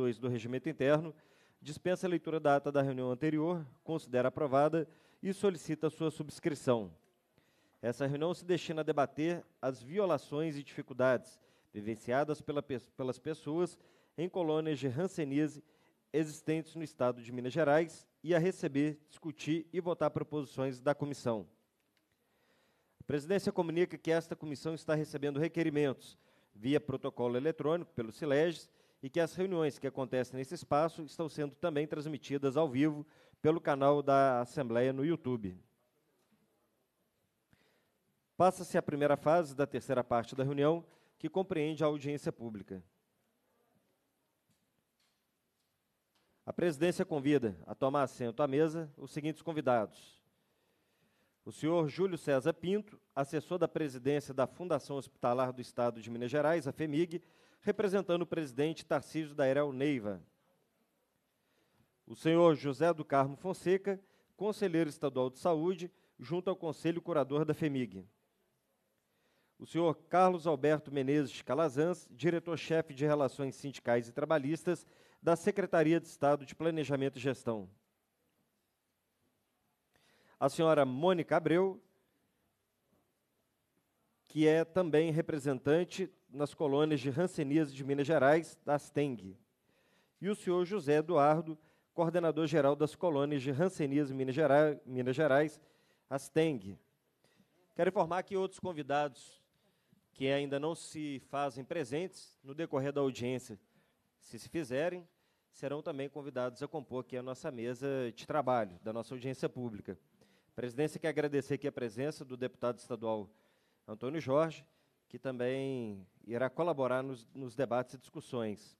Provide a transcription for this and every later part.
2 do Regimento Interno, dispensa a leitura da ata da reunião anterior, considera aprovada e solicita sua subscrição. Essa reunião se destina a debater as violações e dificuldades vivenciadas pela, pelas pessoas em colônias de Hanseníase existentes no estado de Minas Gerais e a receber, discutir e votar proposições da comissão. A presidência comunica que esta comissão está recebendo requerimentos via protocolo eletrônico pelo SILEGES e que as reuniões que acontecem nesse espaço estão sendo também transmitidas ao vivo pelo canal da Assembleia no YouTube. Passa-se a primeira fase da terceira parte da reunião, que compreende a audiência pública. A presidência convida a tomar assento à mesa os seguintes convidados: o senhor Júlio César Pinto, assessor da presidência da Fundação Hospitalar do Estado de Minas Gerais, a FEMIG, representando o presidente Tarcísio Dairel Neiva. O senhor José do Carmo Fonseca, conselheiro estadual de saúde, junto ao Conselho Curador da FEMIG. O senhor Carlos Alberto Menezes Calazans, diretor-chefe de Relações Sindicais e Trabalhistas da Secretaria de Estado de Planejamento e Gestão. A senhora Mônica Abreu, que é também representante nas colônias de Rancenias de Minas Gerais, da Asteng. E o senhor José Eduardo, coordenador-geral das colônias de Rancenias Minas Gerais, Minas Gerais Asteng. Quero informar que outros convidados que ainda não se fazem presentes no decorrer da audiência, se se fizerem, serão também convidados a compor aqui a nossa mesa de trabalho, da nossa audiência pública. A presidência quer agradecer aqui a presença do deputado estadual Antônio Jorge, que também irá colaborar nos, nos debates e discussões.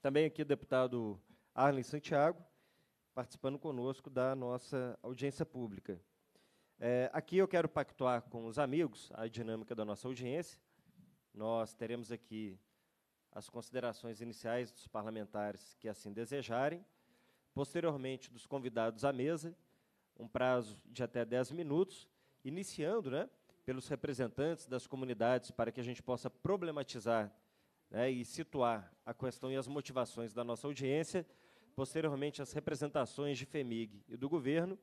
Também aqui o deputado Arlen Santiago, participando conosco da nossa audiência pública. É, aqui eu quero pactuar com os amigos a dinâmica da nossa audiência. Nós teremos aqui as considerações iniciais dos parlamentares que assim desejarem, posteriormente dos convidados à mesa, um prazo de até 10 minutos, iniciando né, pelos representantes das comunidades para que a gente possa problematizar né, e situar a questão e as motivações da nossa audiência, posteriormente as representações de FEMIG e do governo,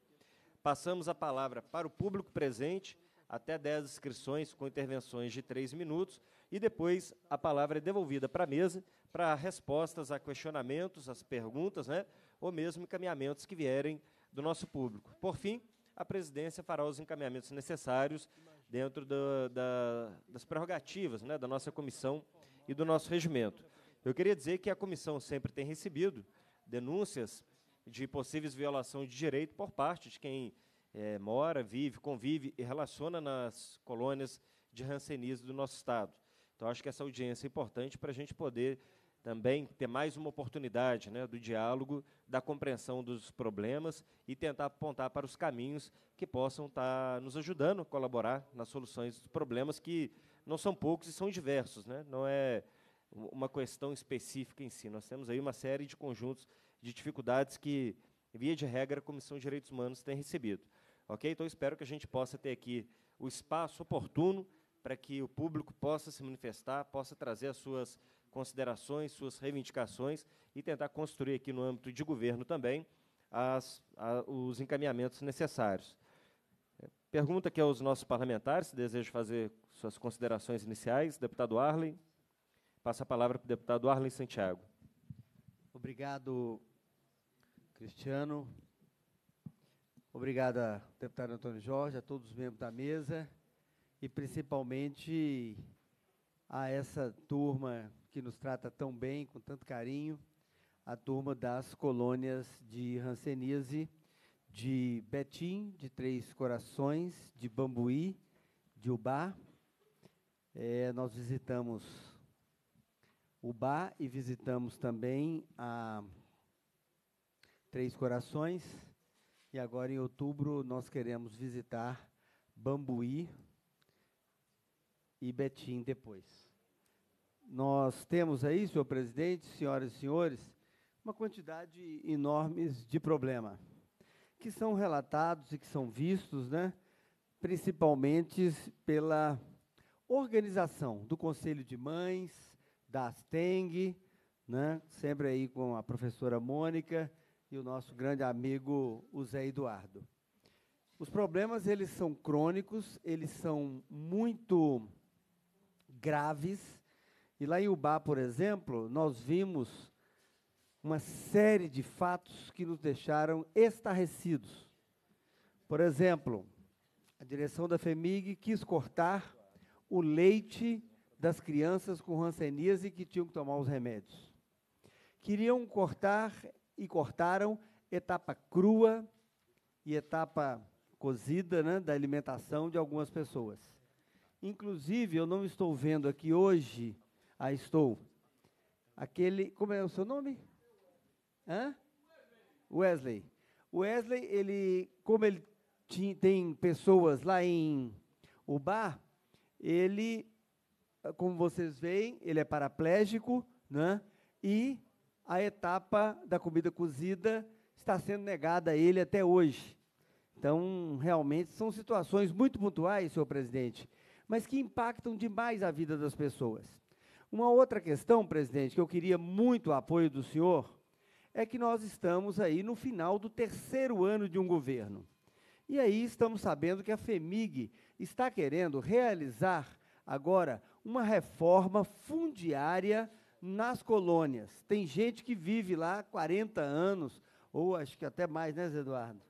Passamos a palavra para o público presente, até 10 inscrições com intervenções de 3 minutos, e depois a palavra é devolvida para a mesa para respostas a questionamentos, as perguntas, né, ou mesmo encaminhamentos que vierem do nosso público. Por fim, a presidência fará os encaminhamentos necessários dentro do, da, das prerrogativas né, da nossa comissão e do nosso regimento. Eu queria dizer que a comissão sempre tem recebido denúncias de possíveis violação de direito por parte de quem é, mora, vive, convive e relaciona nas colônias de rancenismo do nosso Estado. Então, acho que essa audiência é importante para a gente poder também ter mais uma oportunidade né, do diálogo, da compreensão dos problemas e tentar apontar para os caminhos que possam estar tá nos ajudando a colaborar nas soluções dos problemas que não são poucos e são diversos. Né? Não é uma questão específica em si. Nós temos aí uma série de conjuntos de dificuldades que, via de regra, a Comissão de Direitos Humanos tem recebido. Ok? Então, espero que a gente possa ter aqui o espaço oportuno para que o público possa se manifestar, possa trazer as suas considerações, suas reivindicações e tentar construir aqui no âmbito de governo também as, a, os encaminhamentos necessários. Pergunta aqui aos nossos parlamentares, se desejam fazer suas considerações iniciais. Deputado Arlen. Passa a palavra para o deputado Arlen Santiago. Obrigado, Cristiano. Obrigado, deputado Antônio Jorge, a todos os membros da mesa e principalmente a essa turma que nos trata tão bem, com tanto carinho, a turma das colônias de Hanseníase, de Betim, de Três Corações, de Bambuí, de Ubá. É, nós visitamos Ubá e visitamos também a Três Corações. E agora, em outubro, nós queremos visitar Bambuí e Betim depois. Nós temos aí, senhor presidente, senhoras e senhores, uma quantidade enorme de problemas que são relatados e que são vistos, né, principalmente pela organização do Conselho de Mães, da Asteng, né? sempre aí com a professora Mônica e o nosso grande amigo, o Zé Eduardo. Os problemas, eles são crônicos, eles são muito graves, e lá em Ubá, por exemplo, nós vimos uma série de fatos que nos deixaram estarrecidos. Por exemplo, a direção da FEMIG quis cortar o leite das crianças com hanseníase que tinham que tomar os remédios. Queriam cortar e cortaram etapa crua e etapa cozida né, da alimentação de algumas pessoas. Inclusive, eu não estou vendo aqui hoje ah, estou. Aquele, como é o seu nome? Hã? Wesley. Wesley, ele, como ele tinha, tem pessoas lá em Ubá, ele, como vocês veem, ele é paraplégico, né? E a etapa da comida cozida está sendo negada a ele até hoje. Então, realmente, são situações muito pontuais, senhor presidente, mas que impactam demais a vida das pessoas. Uma outra questão, presidente, que eu queria muito o apoio do senhor, é que nós estamos aí no final do terceiro ano de um governo. E aí estamos sabendo que a FEMIG está querendo realizar agora uma reforma fundiária nas colônias. Tem gente que vive lá há 40 anos, ou acho que até mais, né, Zé Eduardo?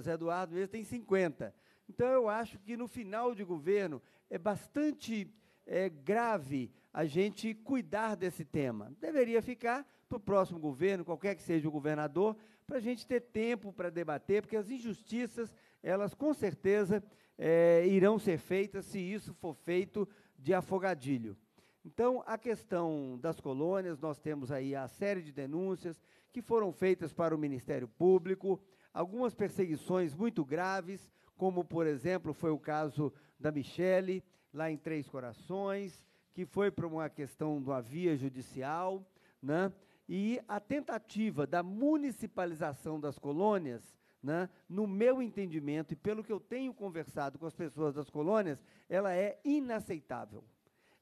Zé Eduardo mesmo tem 50. Então, eu acho que no final de governo é bastante é, grave a gente cuidar desse tema. Deveria ficar para o próximo governo, qualquer que seja o governador, para a gente ter tempo para debater, porque as injustiças, elas com certeza é, irão ser feitas se isso for feito de afogadilho. Então, a questão das colônias, nós temos aí a série de denúncias que foram feitas para o Ministério Público, algumas perseguições muito graves, como, por exemplo, foi o caso da Michele, lá em Três Corações, que foi por uma questão de uma via judicial, né? e a tentativa da municipalização das colônias, né, no meu entendimento e pelo que eu tenho conversado com as pessoas das colônias, ela é inaceitável.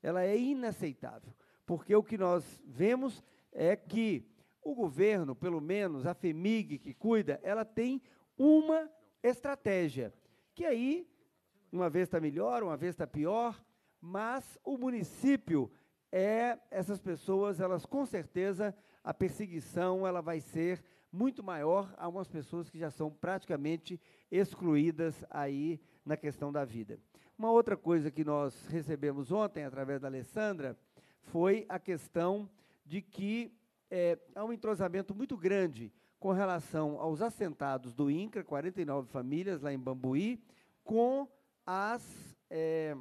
Ela é inaceitável, porque o que nós vemos é que o governo, pelo menos a FEMIG que cuida, ela tem uma estratégia, que aí uma vez está melhor, uma vez está pior, mas o município é essas pessoas, elas com certeza a perseguição ela vai ser muito maior a umas pessoas que já são praticamente excluídas aí na questão da vida. Uma outra coisa que nós recebemos ontem através da Alessandra foi a questão de que é, há um entrosamento muito grande com relação aos assentados do INCRA, 49 famílias lá em Bambuí, com as é,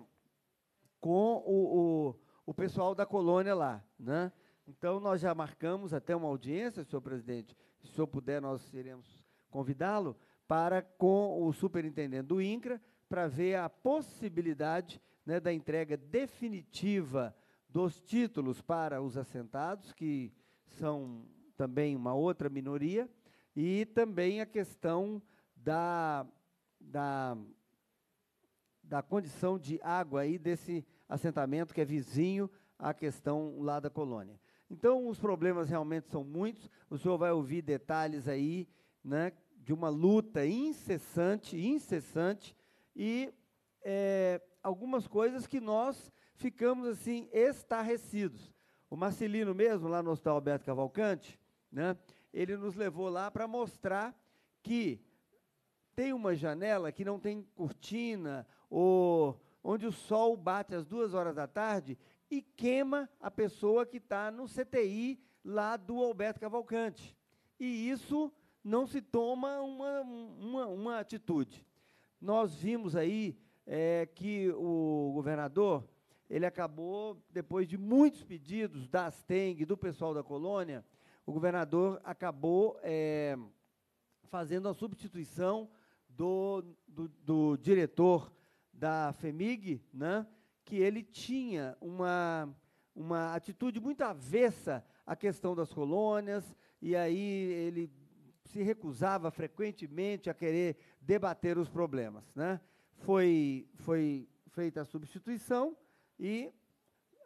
com o, o, o, pessoal da colônia lá. Né? Então, nós já marcamos até uma audiência, senhor presidente, se o senhor puder, nós iremos convidá-lo, para com o superintendente do INCRA, para ver a possibilidade né, da entrega definitiva dos títulos para os assentados, que são também uma outra minoria, e também a questão da, da da condição de água aí desse assentamento que é vizinho à questão lá da colônia. Então, os problemas realmente são muitos. O senhor vai ouvir detalhes aí, né, de uma luta incessante, incessante, e é, algumas coisas que nós ficamos assim estarrecidos. O Marcelino mesmo, lá no Hospital Alberto Cavalcante, né, ele nos levou lá para mostrar que tem uma janela que não tem cortina ou onde o sol bate às duas horas da tarde e queima a pessoa que está no CTI lá do Alberto Cavalcante. E isso não se toma uma, uma, uma atitude. Nós vimos aí é, que o governador, ele acabou, depois de muitos pedidos da Asteng, do pessoal da colônia, o governador acabou é, fazendo a substituição do, do, do diretor da FEMIG, né, que ele tinha uma, uma atitude muito avessa à questão das colônias, e aí ele se recusava frequentemente a querer debater os problemas. Né? Foi, foi feita a substituição e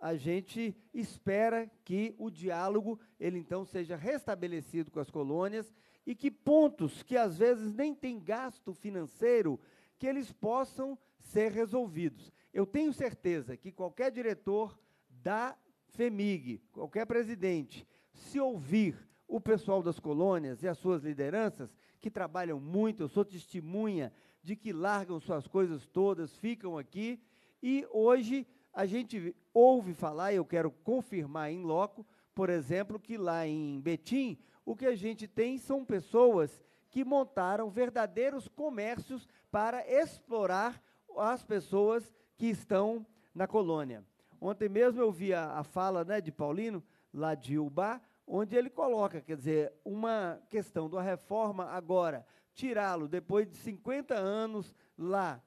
a gente espera que o diálogo ele então seja restabelecido com as colônias e que pontos que às vezes nem tem gasto financeiro que eles possam ser resolvidos. Eu tenho certeza que qualquer diretor da FEMIG, qualquer presidente, se ouvir o pessoal das colônias e as suas lideranças, que trabalham muito, eu sou testemunha de que largam suas coisas todas, ficam aqui, e hoje a gente ouve falar, e eu quero confirmar em loco, por exemplo, que lá em Betim, o que a gente tem são pessoas que montaram verdadeiros comércios para explorar as pessoas que estão na colônia. Ontem mesmo eu vi a, a fala né, de Paulino, lá de Ubá, onde ele coloca, quer dizer, uma questão da reforma agora, tirá-lo depois de 50 anos lá.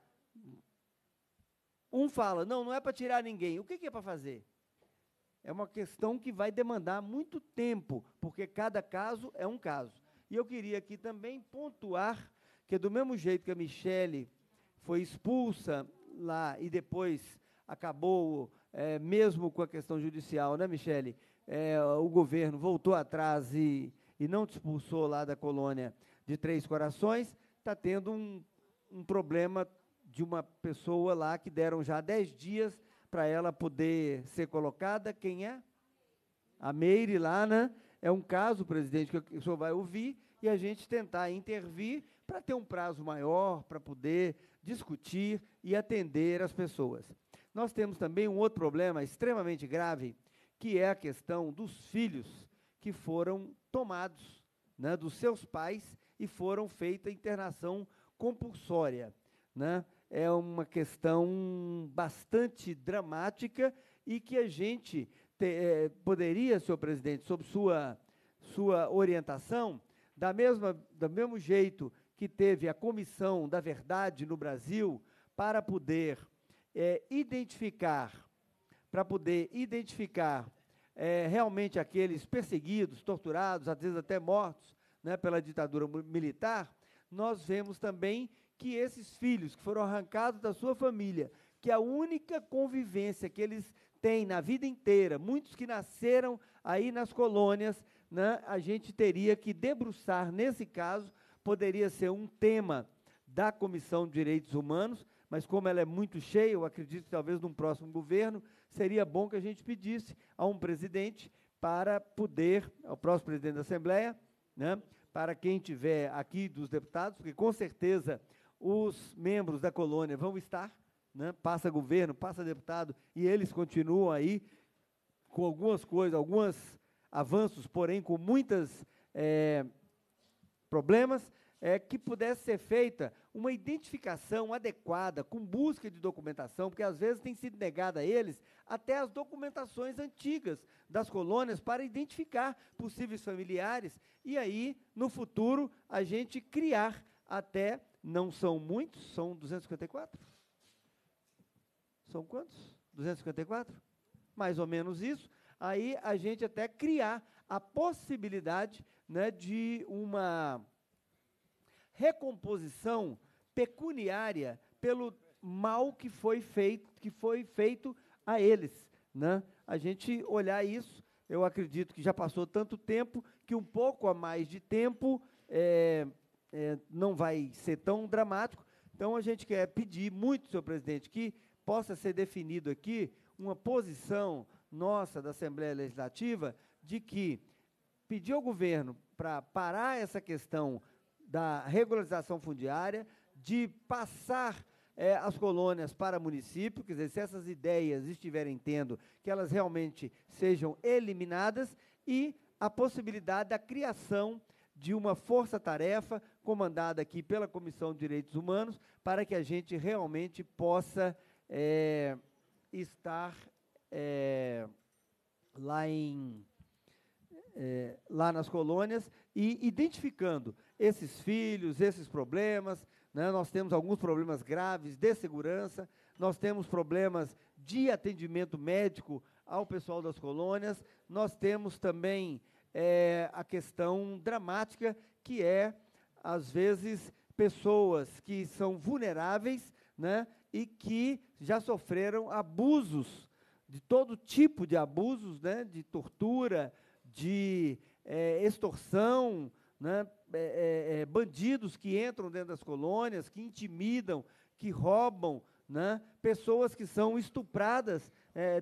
Um fala, não, não é para tirar ninguém. O que, que é para fazer? É uma questão que vai demandar muito tempo, porque cada caso é um caso. E eu queria aqui também pontuar que, do mesmo jeito que a Michele foi expulsa lá e depois acabou, é, mesmo com a questão judicial, né, Michele? É, o governo voltou atrás e, e não te expulsou lá da colônia de Três Corações, está tendo um, um problema de uma pessoa lá que deram já dez dias para ela poder ser colocada. Quem é? A Meire lá, né? É um caso, presidente, que o senhor vai ouvir e a gente tentar intervir para ter um prazo maior, para poder discutir e atender as pessoas. Nós temos também um outro problema extremamente grave, que é a questão dos filhos que foram tomados né, dos seus pais e foram feita internação compulsória. Né? É uma questão bastante dramática e que a gente te, é, poderia, senhor presidente, sob sua, sua orientação, da mesma, do mesmo jeito que teve a Comissão da Verdade no Brasil, para poder é, identificar, para poder identificar é, realmente aqueles perseguidos, torturados, às vezes até mortos né, pela ditadura militar, nós vemos também que esses filhos que foram arrancados da sua família, que a única convivência que eles têm na vida inteira, muitos que nasceram aí nas colônias, né, a gente teria que debruçar, nesse caso, poderia ser um tema da Comissão de Direitos Humanos, mas como ela é muito cheia, eu acredito que talvez num próximo governo, seria bom que a gente pedisse a um presidente para poder, ao próximo presidente da Assembleia, né, para quem tiver aqui dos deputados, porque com certeza os membros da colônia vão estar, né, passa governo, passa deputado, e eles continuam aí com algumas coisas, alguns avanços, porém com muitos é, problemas, é, que pudesse ser feita uma identificação adequada, com busca de documentação, porque às vezes tem sido negada a eles até as documentações antigas das colônias para identificar possíveis familiares e aí, no futuro, a gente criar até, não são muitos, são 254? São quantos? 254? Mais ou menos isso. Aí a gente até criar a possibilidade né, de uma recomposição pecuniária pelo mal que foi feito, que foi feito a eles. Né? A gente olhar isso, eu acredito que já passou tanto tempo que um pouco a mais de tempo é, é, não vai ser tão dramático. Então a gente quer pedir muito, senhor presidente, que possa ser definido aqui uma posição nossa da Assembleia Legislativa de que pedir ao governo para parar essa questão da regularização fundiária, de passar é, as colônias para município, quer dizer, se essas ideias estiverem tendo, que elas realmente sejam eliminadas, e a possibilidade da criação de uma força-tarefa comandada aqui pela Comissão de Direitos Humanos, para que a gente realmente possa é, estar é, lá em é, lá nas colônias e identificando esses filhos, esses problemas. Né? Nós temos alguns problemas graves de segurança, nós temos problemas de atendimento médico ao pessoal das colônias, nós temos também é, a questão dramática que é, às vezes, pessoas que são vulneráveis né? e que já sofreram abusos de todo tipo de abusos, né, de tortura, de é, extorsão, né, é, é, bandidos que entram dentro das colônias, que intimidam, que roubam, né, pessoas que são estupradas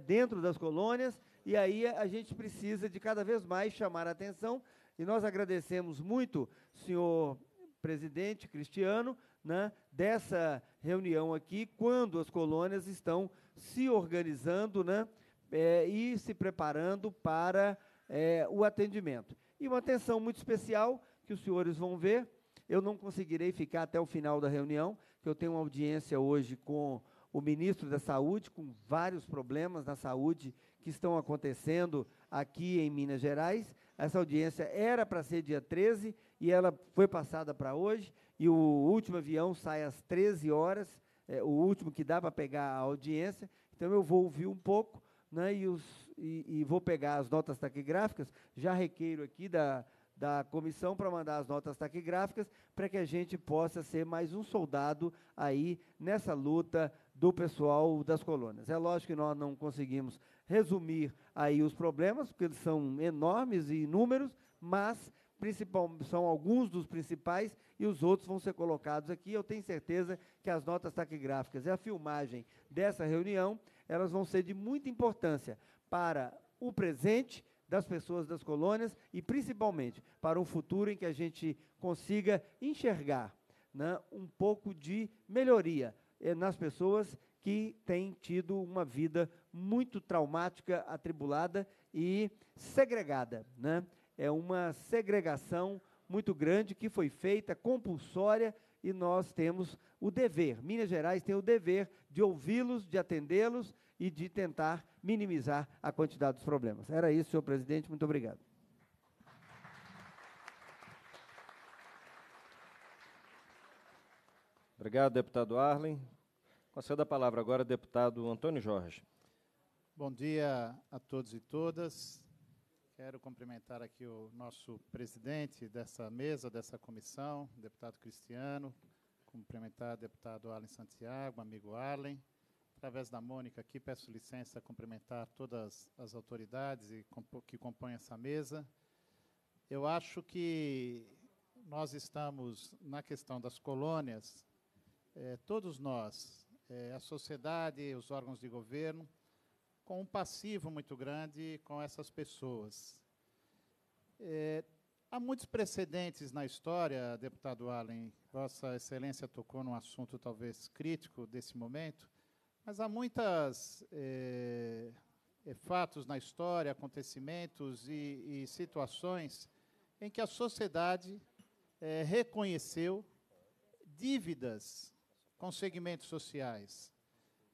dentro das colônias, e aí a gente precisa de cada vez mais chamar a atenção, e nós agradecemos muito, senhor presidente Cristiano, né, dessa reunião aqui, quando as colônias estão se organizando né, é, e se preparando para é, o atendimento. E uma atenção muito especial que os senhores vão ver, eu não conseguirei ficar até o final da reunião, que eu tenho uma audiência hoje com o ministro da Saúde, com vários problemas na saúde que estão acontecendo aqui em Minas Gerais. Essa audiência era para ser dia 13 e ela foi passada para hoje, e o último avião sai às 13 horas, é, o último que dá para pegar a audiência, então eu vou ouvir um pouco, né, e, os, e, e vou pegar as notas taquigráficas, já requeiro aqui da, da comissão para mandar as notas taquigráficas, para que a gente possa ser mais um soldado aí nessa luta do pessoal das colônias. É lógico que nós não conseguimos resumir aí os problemas, porque eles são enormes e inúmeros, mas principal, são alguns dos principais e os outros vão ser colocados aqui. Eu tenho certeza que as notas taquigráficas e a filmagem dessa reunião, elas vão ser de muita importância para o presente das pessoas das colônias e principalmente para um futuro em que a gente consiga enxergar né, um pouco de melhoria eh, nas pessoas que têm tido uma vida muito traumática, atribulada e segregada, né? É uma segregação muito grande que foi feita, compulsória, e nós temos o dever, Minas Gerais tem o dever de ouvi-los, de atendê-los e de tentar minimizar a quantidade dos problemas. Era isso, senhor presidente, muito obrigado. Obrigado, deputado Arlen. Concedo a palavra agora deputado Antônio Jorge. Bom dia a todos e todas. Quero cumprimentar aqui o nosso presidente dessa mesa, dessa comissão, deputado Cristiano, cumprimentar o deputado Arlen Santiago, amigo Arlen. Através da Mônica aqui, peço licença a cumprimentar todas as autoridades que compõem essa mesa. Eu acho que nós estamos na questão das colônias, eh, todos nós, eh, a sociedade, os órgãos de governo, com um passivo muito grande com essas pessoas. É, há muitos precedentes na história, deputado Allen, Vossa Excelência tocou num assunto talvez crítico desse momento, mas há muitos é, é, fatos na história, acontecimentos e, e, situações em que a sociedade é, reconheceu dívidas com segmentos sociais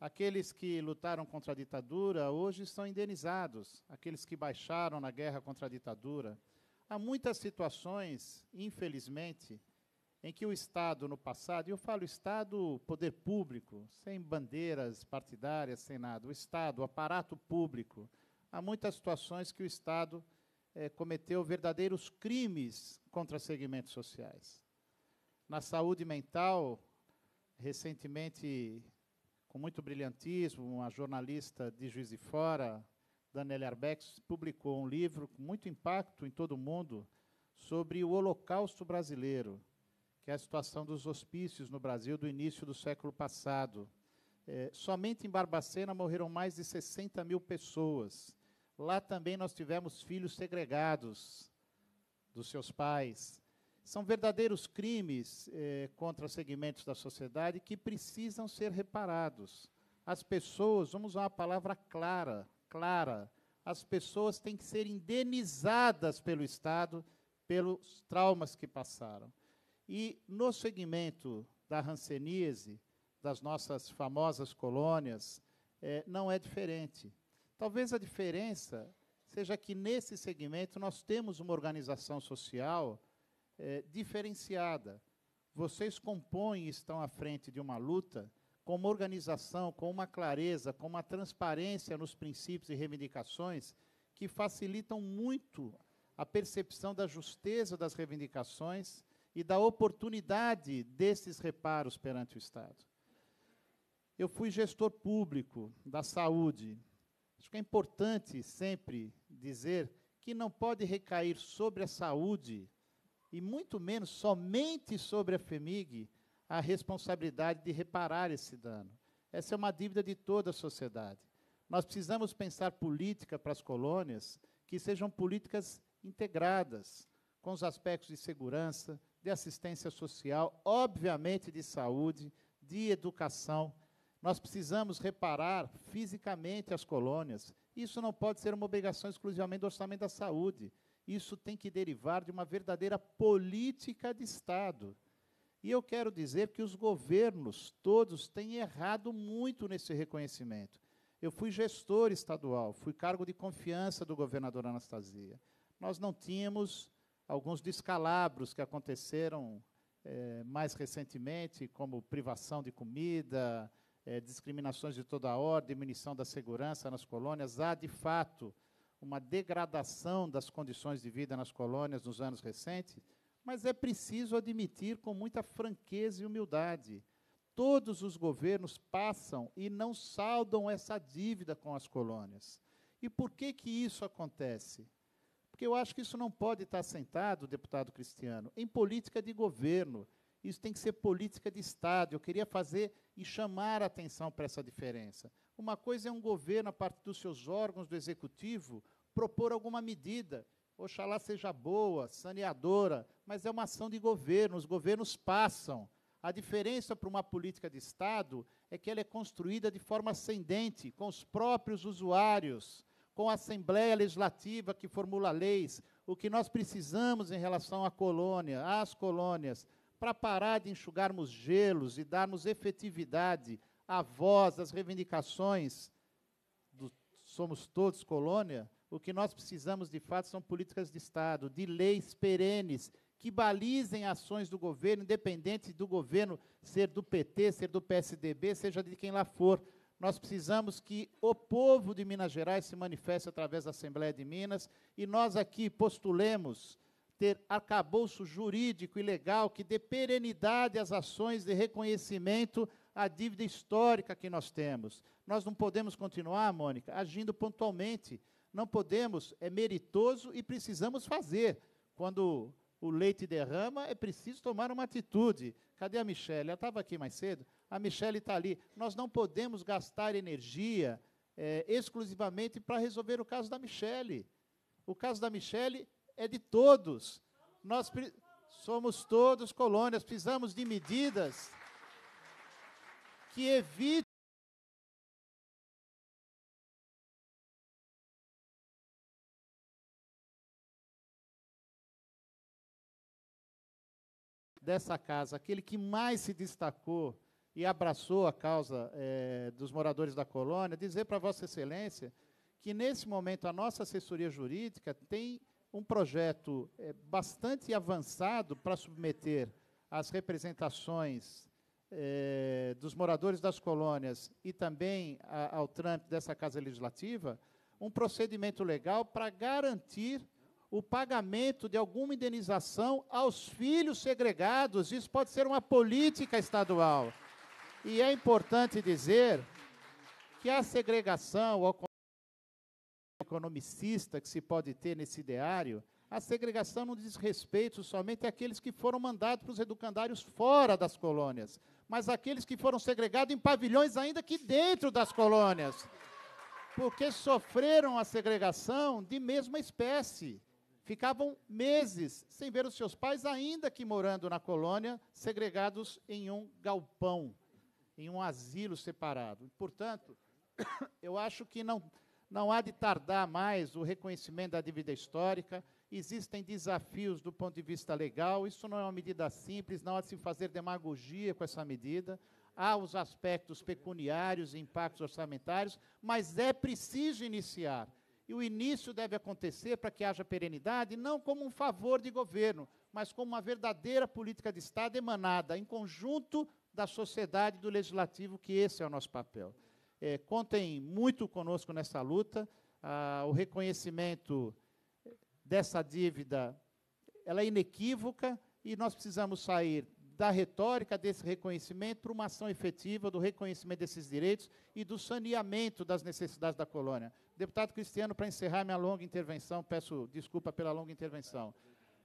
Aqueles que lutaram contra a ditadura hoje estão indenizados. Aqueles que baixaram na guerra contra a ditadura. Há muitas situações, infelizmente, em que o Estado, no passado, e eu falo Estado, poder público, sem bandeiras partidárias, sem nada, o Estado, o aparato público, há muitas situações que o Estado é, cometeu verdadeiros crimes contra segmentos sociais. Na saúde mental, recentemente com muito brilhantismo, uma jornalista de Juiz de Fora, Daniela Arbex, publicou um livro com muito impacto em todo o mundo sobre o Holocausto brasileiro, que é a situação dos hospícios no Brasil do início do século passado. É, somente em Barbacena morreram mais de 60 mil pessoas. Lá também nós tivemos filhos segregados dos seus pais. São verdadeiros crimes eh, contra segmentos da sociedade que precisam ser reparados. As pessoas, vamos usar uma palavra clara, clara, as pessoas têm que ser indenizadas pelo Estado pelos traumas que passaram. E no segmento da ranceníase, das nossas famosas colônias, eh, não é diferente. Talvez a diferença seja que nesse segmento nós temos uma organização social é, diferenciada. Vocês compõem e estão à frente de uma luta com uma organização, com uma clareza, com uma transparência nos princípios e reivindicações que facilitam muito a percepção da justeza das reivindicações e da oportunidade desses reparos perante o Estado. Eu fui gestor público da saúde Acho que é importante sempre dizer que não pode recair sobre a saúde, e muito menos somente sobre a FEMIG, a responsabilidade de reparar esse dano. Essa é uma dívida de toda a sociedade. Nós precisamos pensar política para as colônias que sejam políticas integradas, com os aspectos de segurança, de assistência social, obviamente de saúde, de educação. Nós precisamos reparar fisicamente as colônias. Isso não pode ser uma obrigação exclusivamente do orçamento da saúde. Isso tem que derivar de uma verdadeira política de Estado. E eu quero dizer que os governos todos têm errado muito nesse reconhecimento. Eu fui gestor estadual, fui cargo de confiança do governador Anastasia. Nós não tínhamos alguns descalabros que aconteceram é, mais recentemente, como privação de comida, é, discriminações de toda a ordem, diminuição da segurança nas colônias. Há, de fato, uma degradação das condições de vida nas colônias nos anos recentes, mas é preciso admitir com muita franqueza e humildade. Todos os governos passam e não saldam essa dívida com as colônias. E por que, que isso acontece? Porque eu acho que isso não pode estar sentado, deputado Cristiano, em política de governo. Isso tem que ser política de Estado. Eu queria fazer e chamar a atenção para essa diferença. Uma coisa é um governo, a partir dos seus órgãos do executivo, propor alguma medida. Oxalá seja boa, saneadora, mas é uma ação de governo. Os governos passam. A diferença para uma política de Estado é que ela é construída de forma ascendente, com os próprios usuários com a Assembleia Legislativa que formula leis, o que nós precisamos em relação à colônia, às colônias, para parar de enxugarmos gelos e darmos efetividade à voz, às reivindicações do somos todos colônia, o que nós precisamos de fato são políticas de Estado, de leis perenes que balizem ações do governo, independente do governo ser do PT, ser do PSDB, seja de quem lá for. Nós precisamos que o povo de Minas Gerais se manifeste através da Assembleia de Minas e nós aqui postulemos ter arcabouço jurídico e legal que dê perenidade às ações de reconhecimento à dívida histórica que nós temos. Nós não podemos continuar, Mônica, agindo pontualmente. Não podemos, é meritoso e precisamos fazer. Quando o leite derrama, é preciso tomar uma atitude. Cadê a Michelle? Ela estava aqui mais cedo. A Michelle está ali. Nós não podemos gastar energia é, exclusivamente para resolver o caso da Michelle. O caso da Michelle é de todos. Nós somos todos colônias, precisamos de medidas que evitem dessa casa, aquele que mais se destacou e abraçou a causa é, dos moradores da colônia, dizer para Vossa Excelência que, nesse momento, a nossa assessoria jurídica tem um projeto é, bastante avançado para submeter as representações é, dos moradores das colônias e também ao trâmite dessa Casa Legislativa, um procedimento legal para garantir o pagamento de alguma indenização aos filhos segregados. Isso pode ser uma política estadual. E é importante dizer que a segregação o economicista que se pode ter nesse ideário, a segregação não diz respeito somente àqueles que foram mandados para os educandários fora das colônias, mas àqueles que foram segregados em pavilhões ainda que dentro das colônias, porque sofreram a segregação de mesma espécie. Ficavam meses sem ver os seus pais, ainda que morando na colônia, segregados em um galpão em um asilo separado. Portanto, eu acho que não, não há de tardar mais o reconhecimento da dívida histórica. Existem desafios do ponto de vista legal. Isso não é uma medida simples, não há de se fazer demagogia com essa medida. Há os aspectos pecuniários e impactos orçamentários, mas é preciso iniciar. E o início deve acontecer para que haja perenidade, não como um favor de governo, mas como uma verdadeira política de Estado emanada em conjunto da sociedade e do legislativo, que esse é o nosso papel. É, contem muito conosco nessa luta. Ah, o reconhecimento dessa dívida ela é inequívoca e nós precisamos sair da retórica desse reconhecimento para uma ação efetiva do reconhecimento desses direitos e do saneamento das necessidades da colônia. Deputado Cristiano, para encerrar minha longa intervenção, peço desculpa pela longa intervenção.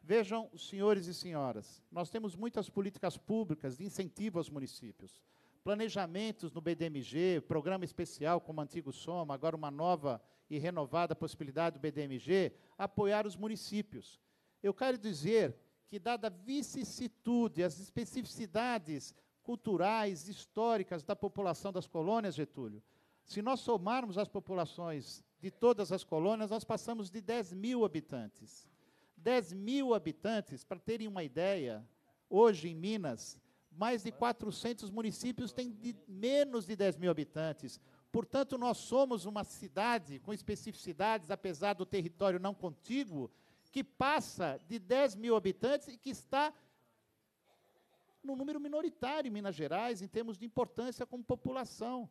Vejam, senhores e senhoras, nós temos muitas políticas públicas de incentivo aos municípios. Planejamentos no BDMG, programa especial como Antigo Soma, agora uma nova e renovada possibilidade do BDMG, apoiar os municípios. Eu quero dizer que, dada a vicissitude, as especificidades culturais, históricas da população das colônias, Getúlio, se nós somarmos as populações de todas as colônias, nós passamos de 10 mil habitantes. 10 mil habitantes, para terem uma ideia, hoje em Minas, mais de 400 municípios têm de menos de 10 mil habitantes. Portanto, nós somos uma cidade com especificidades, apesar do território não contíguo, que passa de 10 mil habitantes e que está no número minoritário em Minas Gerais, em termos de importância como população.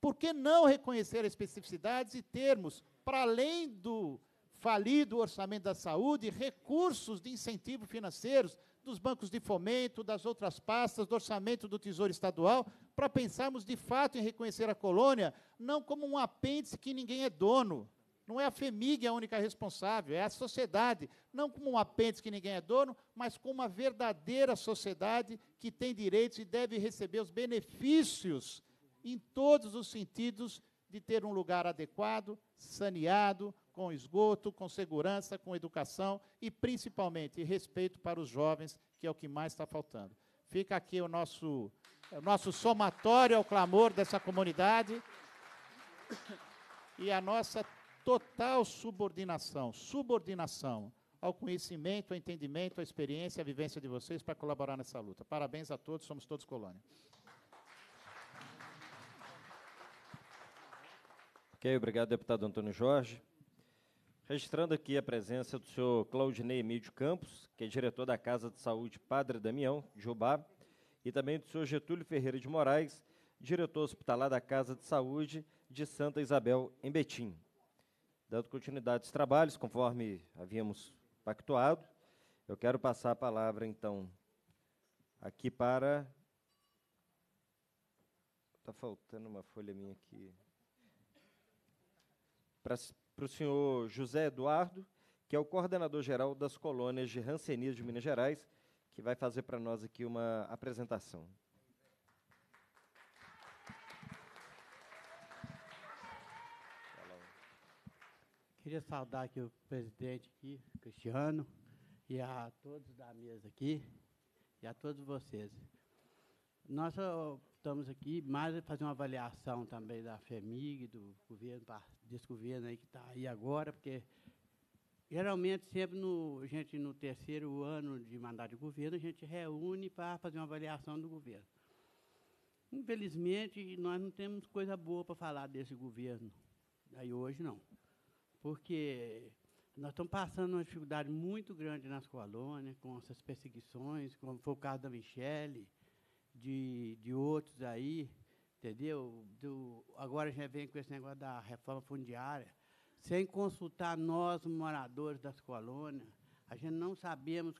Por que não reconhecer as especificidades e termos, para além do falido orçamento da saúde, recursos de incentivo financeiros dos bancos de fomento, das outras pastas, do orçamento do Tesouro Estadual, para pensarmos de fato em reconhecer a colônia, não como um apêndice que ninguém é dono, não é a FEMIG a única responsável, é a sociedade, não como um apêndice que ninguém é dono, mas como uma verdadeira sociedade que tem direitos e deve receber os benefícios em todos os sentidos de ter um lugar adequado, saneado, com esgoto, com segurança, com educação e principalmente respeito para os jovens, que é o que mais está faltando. Fica aqui o nosso, o nosso somatório ao clamor dessa comunidade e a nossa total subordinação, subordinação ao conhecimento, ao entendimento, à experiência, à vivência de vocês para colaborar nessa luta. Parabéns a todos, somos todos colônia. Ok, obrigado, deputado Antônio Jorge. Registrando aqui a presença do senhor Claudinei Emílio Campos, que é diretor da Casa de Saúde Padre Damião, de Jubá, e também do senhor Getúlio Ferreira de Moraes, diretor hospitalar da Casa de Saúde de Santa Isabel, em Betim. Dando continuidade aos trabalhos, conforme havíamos pactuado, eu quero passar a palavra, então, aqui para. Está faltando uma folha minha aqui. Para, para o senhor José Eduardo, que é o coordenador geral das colônias de Rancenias de Minas Gerais, que vai fazer para nós aqui uma apresentação. Queria saudar aqui o presidente aqui, Cristiano, e a todos da mesa aqui, e a todos vocês. Nós estamos aqui mais fazer uma avaliação também da FEMIG, do governo, desse governo aí que está aí agora, porque geralmente sempre no, a gente no terceiro ano de mandato de governo, a gente reúne para fazer uma avaliação do governo. Infelizmente, nós não temos coisa boa para falar desse governo. Aí hoje não porque nós estamos passando uma dificuldade muito grande nas colônias, com essas perseguições, como foi o caso da Michele, de, de outros aí, entendeu? Do, agora gente vem com esse negócio da reforma fundiária, sem consultar nós, moradores das colônias, a gente não sabemos